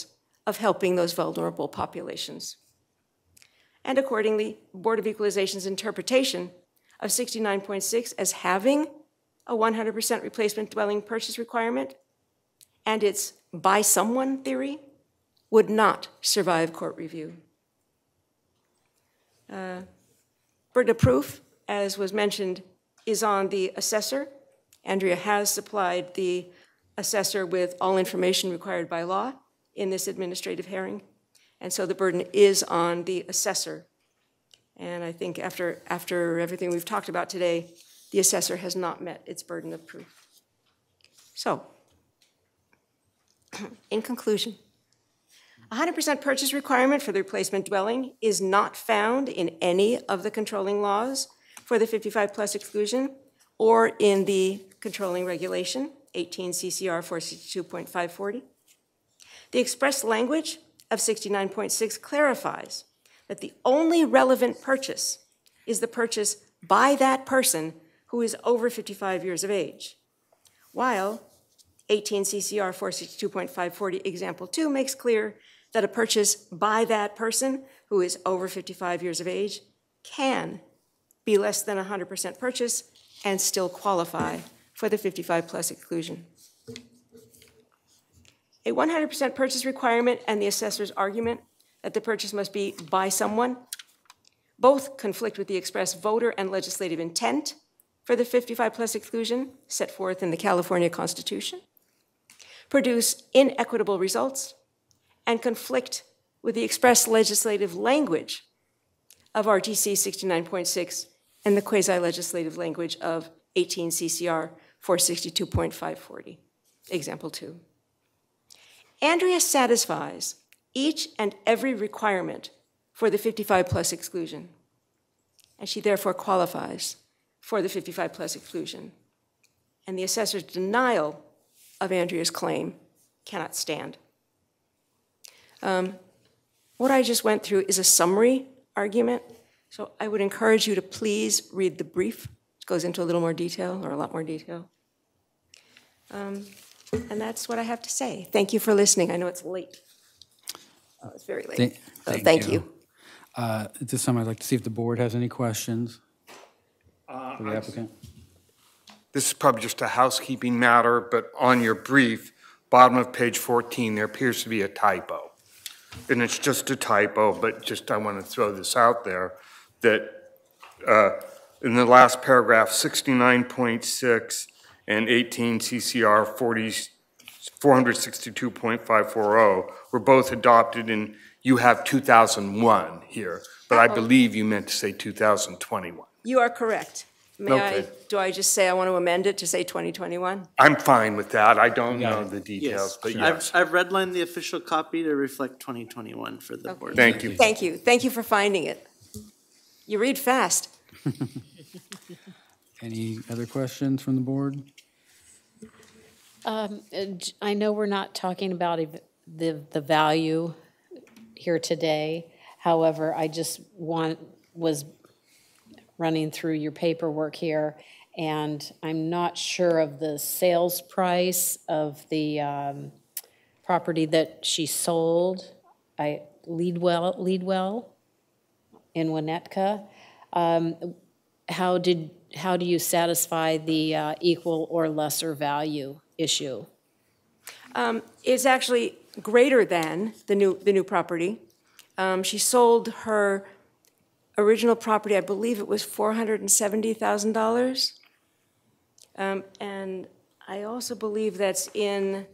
Speaker 18: of helping those vulnerable populations. And accordingly, Board of Equalization's interpretation of 69.6 as having a 100% replacement dwelling purchase requirement and its by someone theory would not survive court review. Uh, burden of proof as was mentioned, is on the assessor. Andrea has supplied the assessor with all information required by law in this administrative hearing. And so the burden is on the assessor. And I think after, after everything we've talked about today, the assessor has not met its burden of proof. So, in conclusion, 100% purchase requirement for the replacement dwelling is not found in any of the controlling laws for the 55 plus exclusion or in the controlling regulation, 18 CCR 462.540. The express language of 69.6 clarifies that the only relevant purchase is the purchase by that person who is over 55 years of age, while 18 CCR 462.540 example 2 makes clear that a purchase by that person who is over 55 years of age can be less than 100% purchase and still qualify for the 55 plus exclusion. A 100% purchase requirement and the assessor's argument that the purchase must be by someone both conflict with the express voter and legislative intent for the 55 plus exclusion set forth in the California Constitution, produce inequitable results, and conflict with the express legislative language of RTC 69.6 and the quasi legislative language of 18 CCR 462.540, example 2. Andrea satisfies each and every requirement for the 55 plus exclusion, and she therefore qualifies for the 55 plus exclusion. And the assessor's denial of Andrea's claim cannot stand. Um, what I just went through is a summary argument so I would encourage you to please read the brief. It goes into a little more detail or a lot more detail. Um, and that's what I have to say. Thank you for listening. I know it's late. Oh, it's very late.
Speaker 9: Th so oh, thank, thank, you. you.
Speaker 2: Uh, at this time, I'd like to see if the board has any questions uh, for the applicant.
Speaker 9: This is probably just a housekeeping matter, but on your brief, bottom of page 14, there appears to be a typo. And it's just a typo, but just I want to throw this out there that uh, in the last paragraph, 69.6 and 18 CCR 40, 462.540 were both adopted in, you have 2001 here, but I oh. believe you meant to say 2021.
Speaker 18: You are correct. May Okay. I, do I just say I want to amend it to say 2021?
Speaker 9: I'm fine with that. I don't know the details, but yes.
Speaker 3: I've, I've redlined the official copy to reflect 2021 for the board. Thank you.
Speaker 18: Thank you. Thank you for finding it. You read fast.
Speaker 2: Any other questions from the board?
Speaker 8: Um, I know we're not talking about the, the value here today. However, I just want was running through your paperwork here, and I'm not sure of the sales price of the um, property that she sold. I Leadwell Leadwell in Winnetka. Um, how did how do you satisfy the uh, equal or lesser value issue? Um, it's actually greater than the new
Speaker 18: the new property. Um, she sold her original property, I believe it was four hundred and seventy thousand dollars, um, and I also believe that's in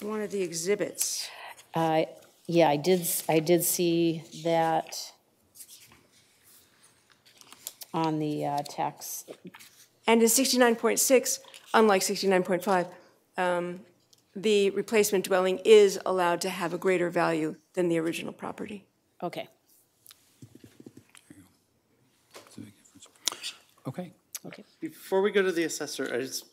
Speaker 18: one of the exhibits.
Speaker 8: I yeah, I did, I did see that on the uh, tax. And in 69.6,
Speaker 18: unlike 69.5, um, the replacement dwelling is allowed to have a greater value than the original property. Okay.
Speaker 3: Okay. Okay. Before we go to the assessor, I just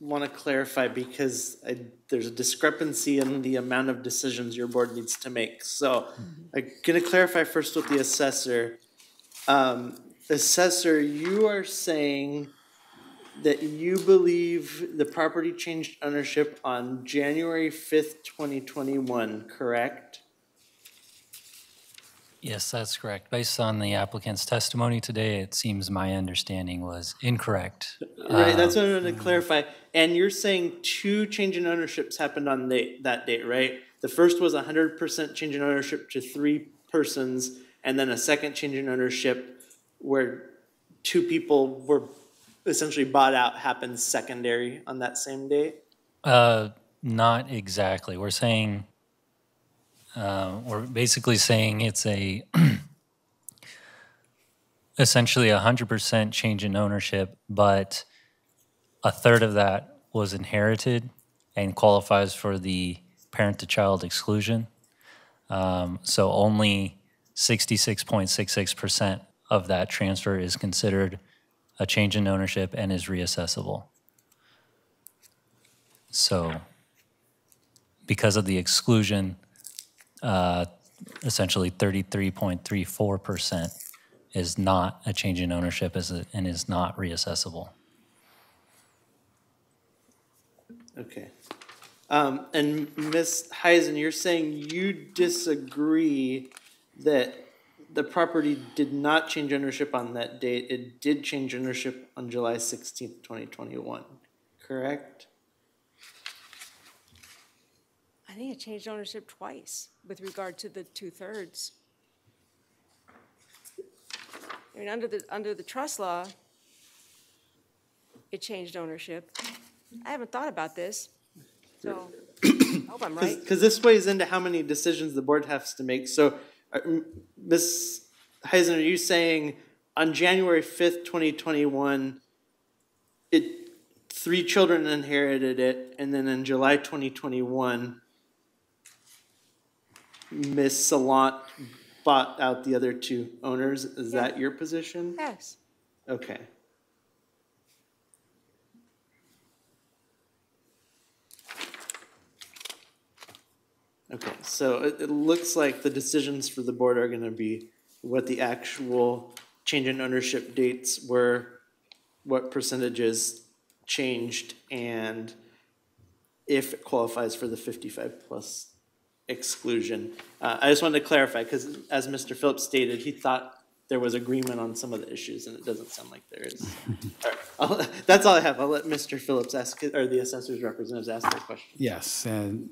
Speaker 3: want to clarify because I, there's a discrepancy in the amount of decisions your board needs to make. So mm-hmm. I'm going to clarify first with the assessor. Um, assessor, you are saying that you believe the property changed ownership on January 5th, 2021, correct?
Speaker 11: Yes, that's correct. Based on the applicant's testimony today, it seems my understanding was incorrect. Right, that's
Speaker 3: what I um, wanted to clarify. And you're saying two change in ownerships happened on the, that date, right? The first was 100% change in ownership to three persons, and then a second change in ownership where two people were essentially bought out happened secondary on that same date?
Speaker 11: Uh, not exactly. We're saying uh, we're basically saying it's a essentially a hundred percent change in ownership, but a third of that was inherited and qualifies for the parent to child exclusion. Um, so only 66.66% of that transfer is considered a change in ownership and is reassessable. So, because of the exclusion, uh, essentially 33.34% is not a change in ownership and is not reassessable.
Speaker 3: Okay. Um, and Ms. Heisen, you're saying you disagree that the property did not change ownership on that date. It did change ownership on July 16th, 2021, correct?
Speaker 18: think it changed ownership twice with regard to the two thirds. I mean, under the under the trust law, it changed ownership. I haven't thought about this, so I hope I'm right. Because
Speaker 3: this weighs into how many decisions the board has to make. So, uh, Ms. Heisen, are you saying on January fifth, twenty twenty one, it three children inherited it, and then in July twenty twenty one, Ms. Salant bought out the other two owners. Is that your position? Yes. Okay. Okay, so it, it looks like the decisions for the board are gonna be what the actual change in ownership dates were, what percentages changed, and if it qualifies for the fifty-five plus exclusion. Uh, I just wanted to clarify, because as Mr. Phillips stated, he thought there was agreement on some of the issues, and it doesn't sound like there is. all right, that's all I have. I'll let Mr. Phillips ask, or the assessor's representatives ask their questions.
Speaker 2: Yes, and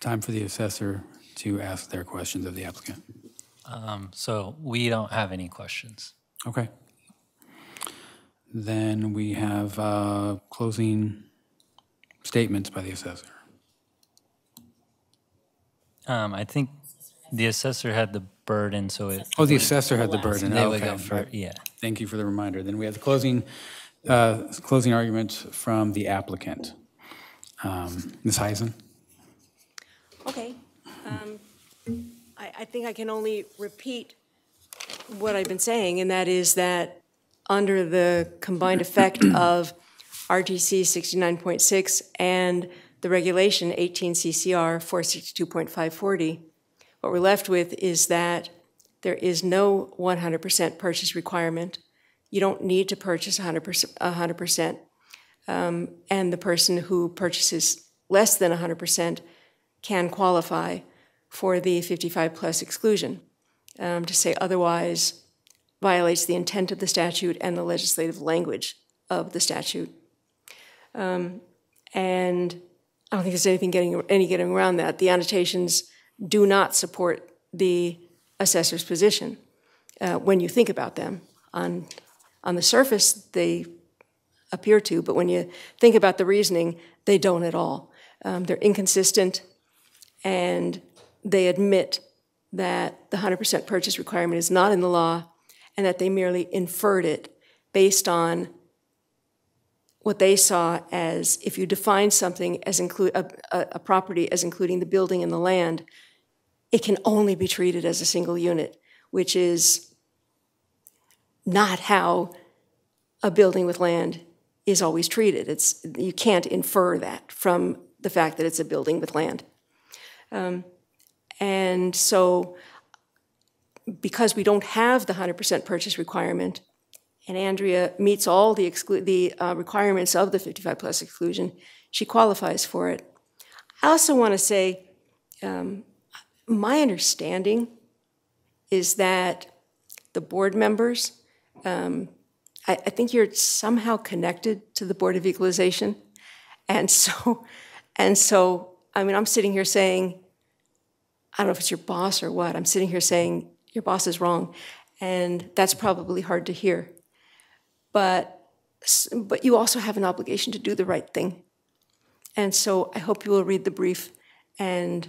Speaker 2: time for the assessor
Speaker 11: to ask their questions of the applicant. Um, so we don't have any questions.
Speaker 2: Okay. Then we have uh, closing statements by the assessor.
Speaker 11: Um, I think the assessor had the burden, so it. Oh, the assessor had the burden. They oh, would go
Speaker 2: yeah. Thank you for the reminder. Then we have the closing, uh, closing argument from the applicant. Um, Ms. Heisen?
Speaker 18: Okay. Um, I, I think I can only repeat what I've been saying, and that is that under the combined effect of RTC 69.6 and the regulation 18 CCR 462.540, what we're left with is that there is no 100% purchase requirement. You don't need to purchase 100%. 100%. Um, and the person who purchases less than 100% can qualify for the 55 plus exclusion. Um, to say otherwise violates the intent of the statute and the legislative language of the statute. Um, and I don't think there's anything getting any getting around that. The annotations do not support the assessor's position uh, when you think about them. On on the surface, they appear to, but when you think about the reasoning, they don't at all. Um, they're inconsistent, and they admit that the 100% purchase requirement is not in the law, and that they merely inferred it based on what they saw as if you define something as include a, a, property as including the building and the land, it can only be treated as a single unit, which is not how a building with land is always treated. It's you can't infer that from the fact that it's a building with land, um, and so because we don't have the 100% purchase requirement and Andrea meets all the, the uh, requirements of the 55 plus exclusion, she qualifies for it. I also want to say um, my understanding is that the board members, um, I, I, think you're somehow connected to the Board of Equalization. And so, and so, I mean, I'm sitting here saying, I don't know if it's your boss or what, I'm sitting here saying, your boss is wrong. And that's probably hard to hear but but you also have an obligation to do the right thing. And so I hope you will read the brief and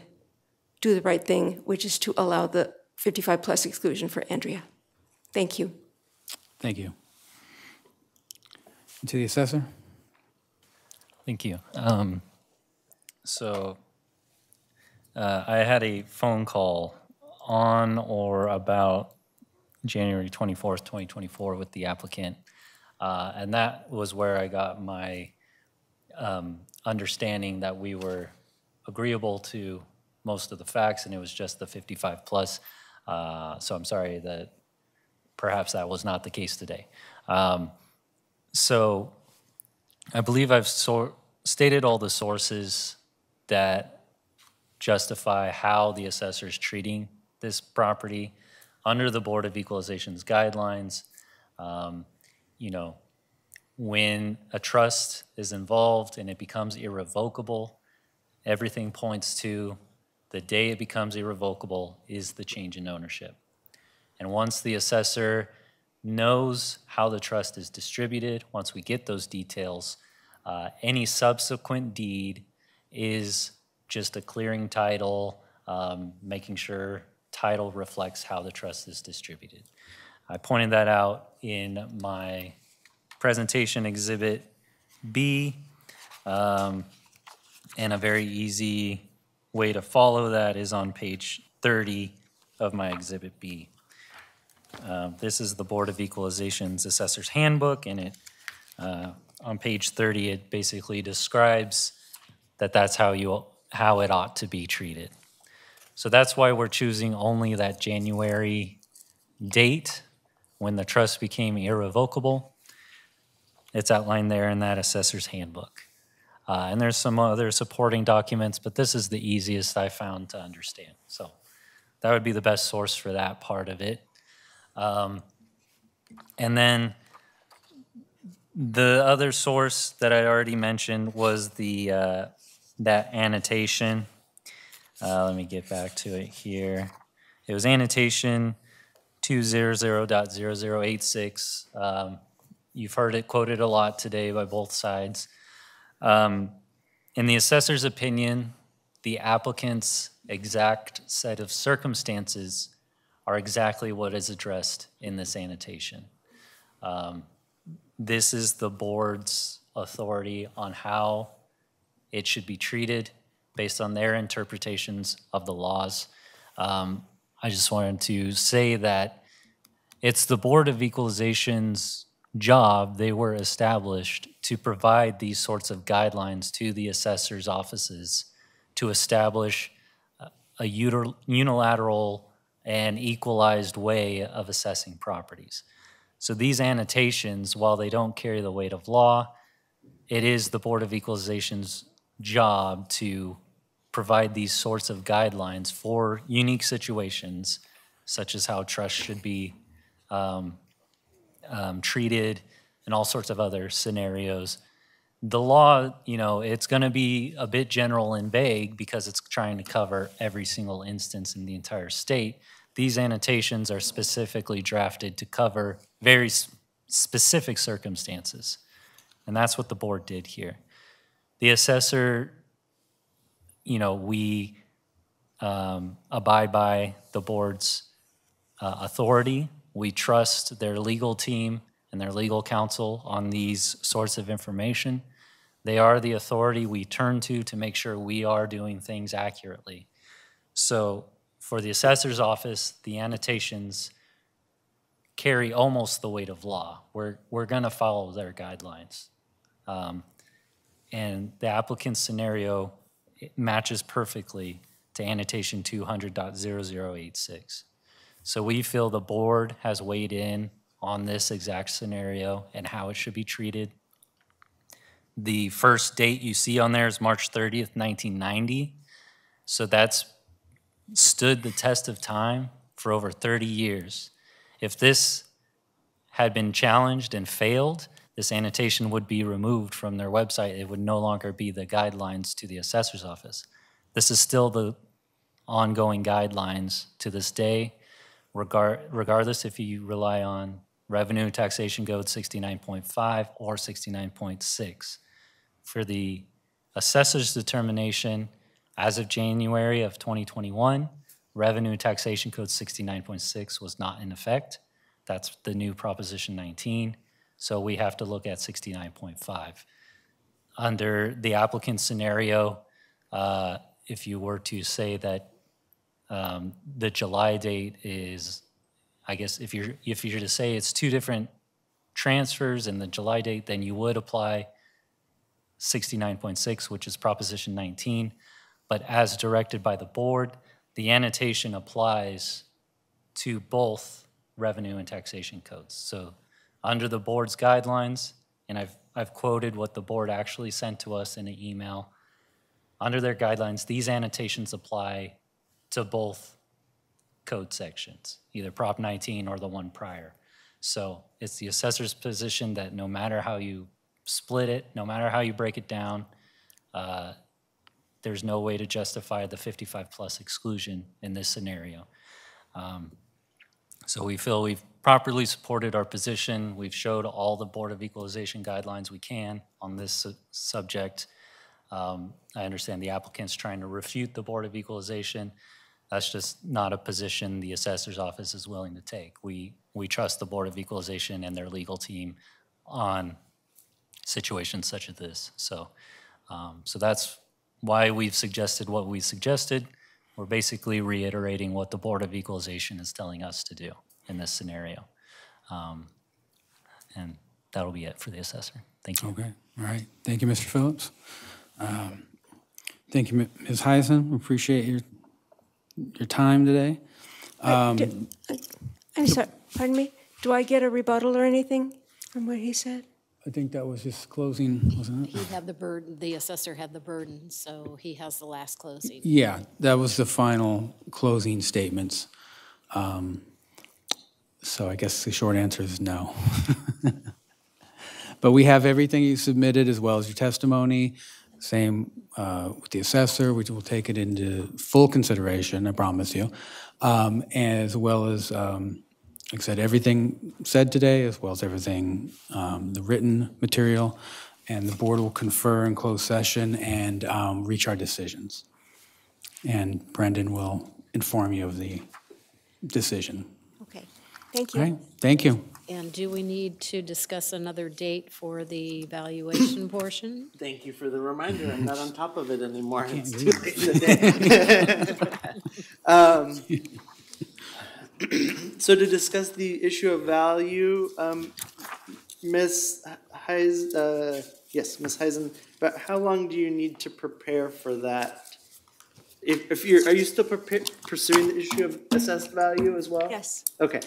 Speaker 18: do the right thing, which is to allow the 55 plus exclusion for Andrea. Thank you.
Speaker 11: Thank you. And to the assessor. Thank you. Um, so uh, I had a phone call on or about January 24th, 2024 with the applicant uh, and that was where I got my um, understanding that we were agreeable to most of the facts, and it was just the 55 plus. Uh, so I'm sorry that perhaps that was not the case today. Um, so I believe I've stated all the sources that justify how the assessor is treating this property under the Board of Equalization's guidelines. Um, you know, when a trust is involved and it becomes irrevocable, everything points to the day it becomes irrevocable is the change in ownership. And once the assessor knows how the trust is distributed, once we get those details, uh, any subsequent deed is just a clearing title, um, making sure title reflects how the trust is distributed. I pointed that out in my presentation exhibit B. Um, and a very easy way to follow that is on page 30 of my exhibit B. Uh, this is the Board of Equalization's Assessor's Handbook, and it uh, on page 30 it basically describes that that's how you how it ought to be treated. So that's why we're choosing only that January date when the trust became irrevocable. It's outlined there in that assessor's handbook. Uh, and there's some other supporting documents, but this is the easiest I found to understand. So that would be the best source for that part of it. Um, and then the other source that I already mentioned was the uh, that annotation. Uh, let me get back to it here. It was annotation um, you've heard it quoted a lot today by both sides. Um, in the assessor's opinion, the applicant's exact set of circumstances are exactly what is addressed in this annotation. Um, this is the board's authority on how it should be treated based on their interpretations of the laws. Um, I just wanted to say that it's the Board of Equalization's job, they were established to provide these sorts of guidelines to the assessor's offices to establish a unilateral and equalized way of assessing properties. So these annotations, while they don't carry the weight of law, it is the Board of Equalization's job to provide these sorts of guidelines for unique situations, such as how trust should be um, um, treated and all sorts of other scenarios. The law, you know, it's going to be a bit general and vague because it's trying to cover every single instance in the entire state. These annotations are specifically drafted to cover very specific circumstances. And that's what the board did here. The assessor you know, we um, abide by the board's uh, authority. We trust their legal team and their legal counsel on these sorts of information. They are the authority we turn to to make sure we are doing things accurately. So for the assessor's office, the annotations carry almost the weight of law. We're, we're going to follow their guidelines. Um, and the applicant scenario it matches perfectly to annotation 200.0086. So we feel the board has weighed in on this exact scenario and how it should be treated. The first date you see on there is March 30th, 1990. So that's stood the test of time for over 30 years. If this had been challenged and failed, this annotation would be removed from their website. It would no longer be the guidelines to the assessor's office. This is still the ongoing guidelines to this day, regard, regardless if you rely on revenue taxation code 69.5 or 69.6. For the assessor's determination, as of January of 2021, revenue taxation code 69.6 was not in effect. That's the new Proposition 19. So we have to look at 69.5. Under the applicant scenario, uh, if you were to say that um, the July date is, I guess if you're if you're to say it's two different transfers and the July date, then you would apply 69.6, which is Proposition 19. But as directed by the board, the annotation applies to both revenue and taxation codes. So under the board's guidelines, and I've, I've quoted what the board actually sent to us in an email. Under their guidelines, these annotations apply to both code sections, either Prop 19 or the one prior. So it's the assessor's position that no matter how you split it, no matter how you break it down, uh, there's no way to justify the 55 plus exclusion in this scenario. Um, so we feel we've properly supported our position. We've showed all the Board of Equalization guidelines we can on this su subject. Um, I understand the applicant's trying to refute the Board of Equalization. That's just not a position the assessor's office is willing to take. We, we trust the Board of Equalization and their legal team on situations such as this. So, um, so that's why we've suggested what we suggested. We're basically reiterating what the Board of Equalization is telling us to do in this scenario. Um, and that'll be it for the assessor. Thank you. Okay.
Speaker 2: All right. Thank you, Mr. Phillips. Um, thank you, Ms. Heisen. We appreciate your your time today. Um, do,
Speaker 18: I'm sorry. Pardon me. Do I get a rebuttal or anything
Speaker 8: from what he said?
Speaker 2: I think that was his closing, wasn't it? He
Speaker 8: had the burden. The assessor had the burden, so he has the last closing. Yeah,
Speaker 2: that was the final closing statements. Um, so I guess the short answer is no. but we have everything you submitted as well as your testimony. Same uh, with the assessor, which will take it into full consideration, I promise you, um, as well as, um, like I said, everything said today, as well as everything, um, the written material. And the board will confer in closed session and um, reach our decisions. And Brendan will inform you of the decision. Thank you. All right, thank you.
Speaker 8: And do we need to discuss another date for the valuation portion? Thank
Speaker 3: you for the reminder. I'm not on top of it anymore. It's too late in the day. um, so to discuss the issue of value, um, Ms. Heisen, uh, yes, Ms. Heisen, but how long do you need to prepare for that? If, if you're, are you still pursuing the issue of assessed value as well? Yes. Okay.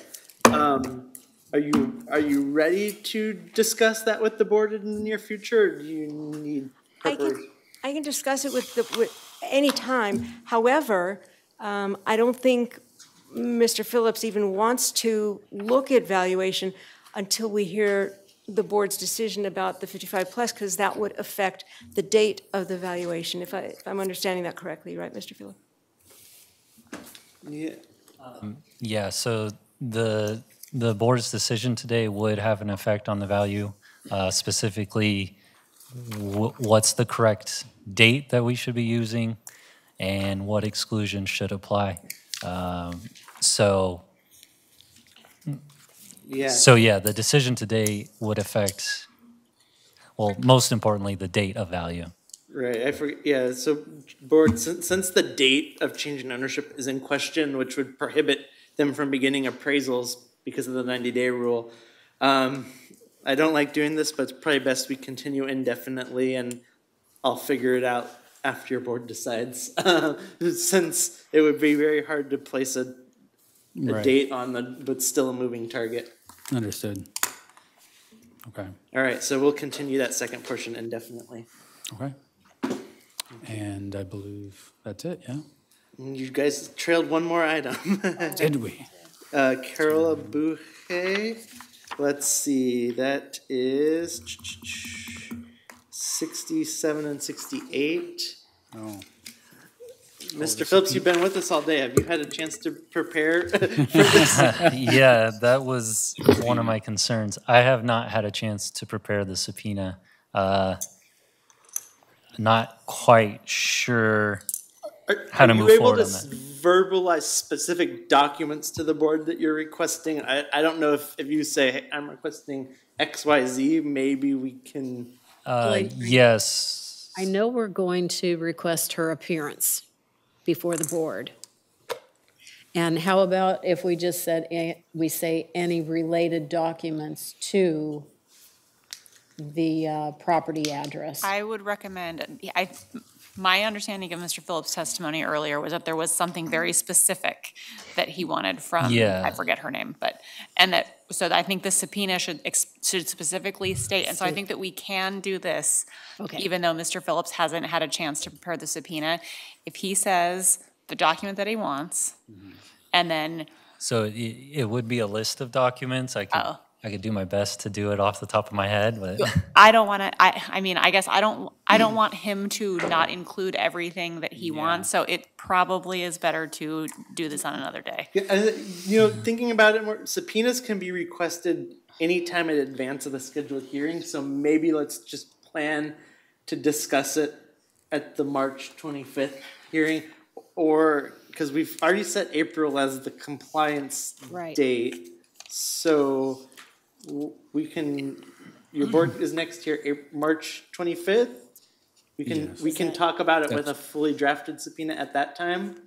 Speaker 3: Um, are you are you ready to discuss that with the board in the near future? Or do you need? I
Speaker 18: can I can discuss it with with any time. However, um, I don't think Mr. Phillips even wants to look at valuation until we hear the board's decision about the 55 plus because that would affect the date of the valuation if, I, if I'm understanding that correctly, right, Mr. Phillips?
Speaker 1: Yeah.
Speaker 11: Um, yeah, so the the board's decision today would have an effect on the value, uh, specifically what's the correct date that we should be using and what exclusion should apply. Um, so, yeah. so yeah, the decision today would affect, well, most importantly, the date of value.
Speaker 3: Right. I forget. Yeah. So, board, since, since the date of change in ownership is in question, which would prohibit them from beginning appraisals because of the 90 day rule. Um, I don't like doing this, but it's probably best we continue indefinitely and I'll figure it out after your board decides, since it would be very hard to place a, a right. date on the, but still a moving target. Understood. Okay. All right, so we'll continue that second portion indefinitely.
Speaker 2: Okay. And I believe that's it, yeah?
Speaker 3: You guys trailed one more item. Did we? Uh, Carola Boucher. Let's see. That is 67 and 68. Oh. Mr. Phillips, you've been with us all day. Have you had a chance to prepare yeah,
Speaker 11: that was one of my concerns. I have not had a chance to prepare the subpoena. Uh, not quite sure are, how to move forward
Speaker 3: verbalize specific documents to the board that you're requesting? I, I don't know if, if you say, hey, I'm requesting XYZ, maybe we can. Uh, like,
Speaker 11: yes.
Speaker 8: I know we're going to request her appearance before the board. And how about if we just said, we say any related documents to the uh, property address?
Speaker 23: I would recommend, I, my understanding of Mr. Phillips' testimony earlier was that there was something very specific that he wanted from yeah. I forget her name, but and that so I think the subpoena should should specifically state, and so I think that we can do this, okay. even though Mr. Phillips hasn't had a chance to prepare the subpoena. If he says the document that he wants, mm -hmm. and then
Speaker 11: so it, it, would be a list of documents. I could. Oh I could do my best to do it off the top of my head, but
Speaker 23: I don't want to. I I mean, I guess I don't. I don't want him to not include everything that he wants. So it probably is better to do this on another day.
Speaker 3: Yeah, and, uh, you know, thinking about it more, subpoenas can be requested anytime in advance of the scheduled hearing. So maybe let's just plan to discuss it at the March twenty fifth hearing, or because we've already set April as the compliance Right. date. So we can, your board is next year, March 25th. We can, Yes. we can talk about it with a fully drafted subpoena at that time.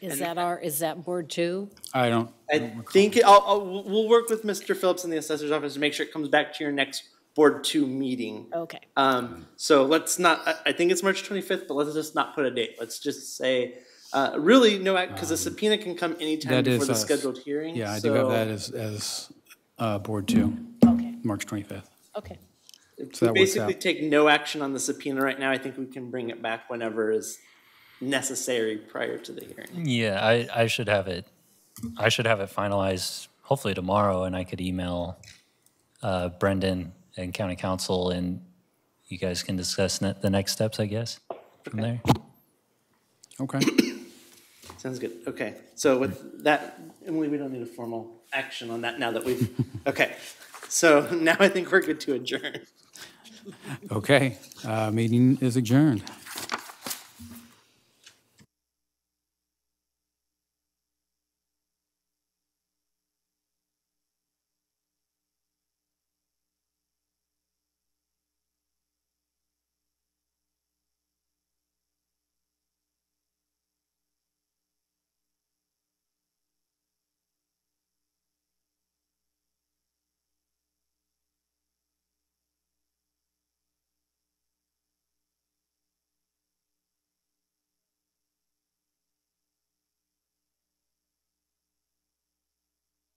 Speaker 8: Is that our, is that board two?
Speaker 3: I don't. I don't think, it- I'll, I'll, we'll- work with Mr. Phillips in the assessor's office to make sure it comes back to your next board two meeting. Okay, Um, so let's not, I, I think it's March twenty-fifth, but let's just not put a date. Let's just say, uh, really, no, because the um, subpoena can come anytime before the us. scheduled hearing. Yeah, I do have that
Speaker 2: as, as uh, Board two, Okay, March 25th. okay. So we that basically
Speaker 3: take no action on the subpoena right now, I think we can bring it back whenever is necessary prior to the hearing.
Speaker 11: Yeah, I, I should have it, I should have it finalized hopefully tomorrow and I could email uh, Brendan and county counsel and you guys can discuss ne- the next steps, I guess, from there. Okay. Sounds
Speaker 3: good. Okay, so with that, Emily, we don't need a formal action on that now that we've, okay. So now I think we're good to adjourn.
Speaker 2: Okay, uh, meeting is adjourned.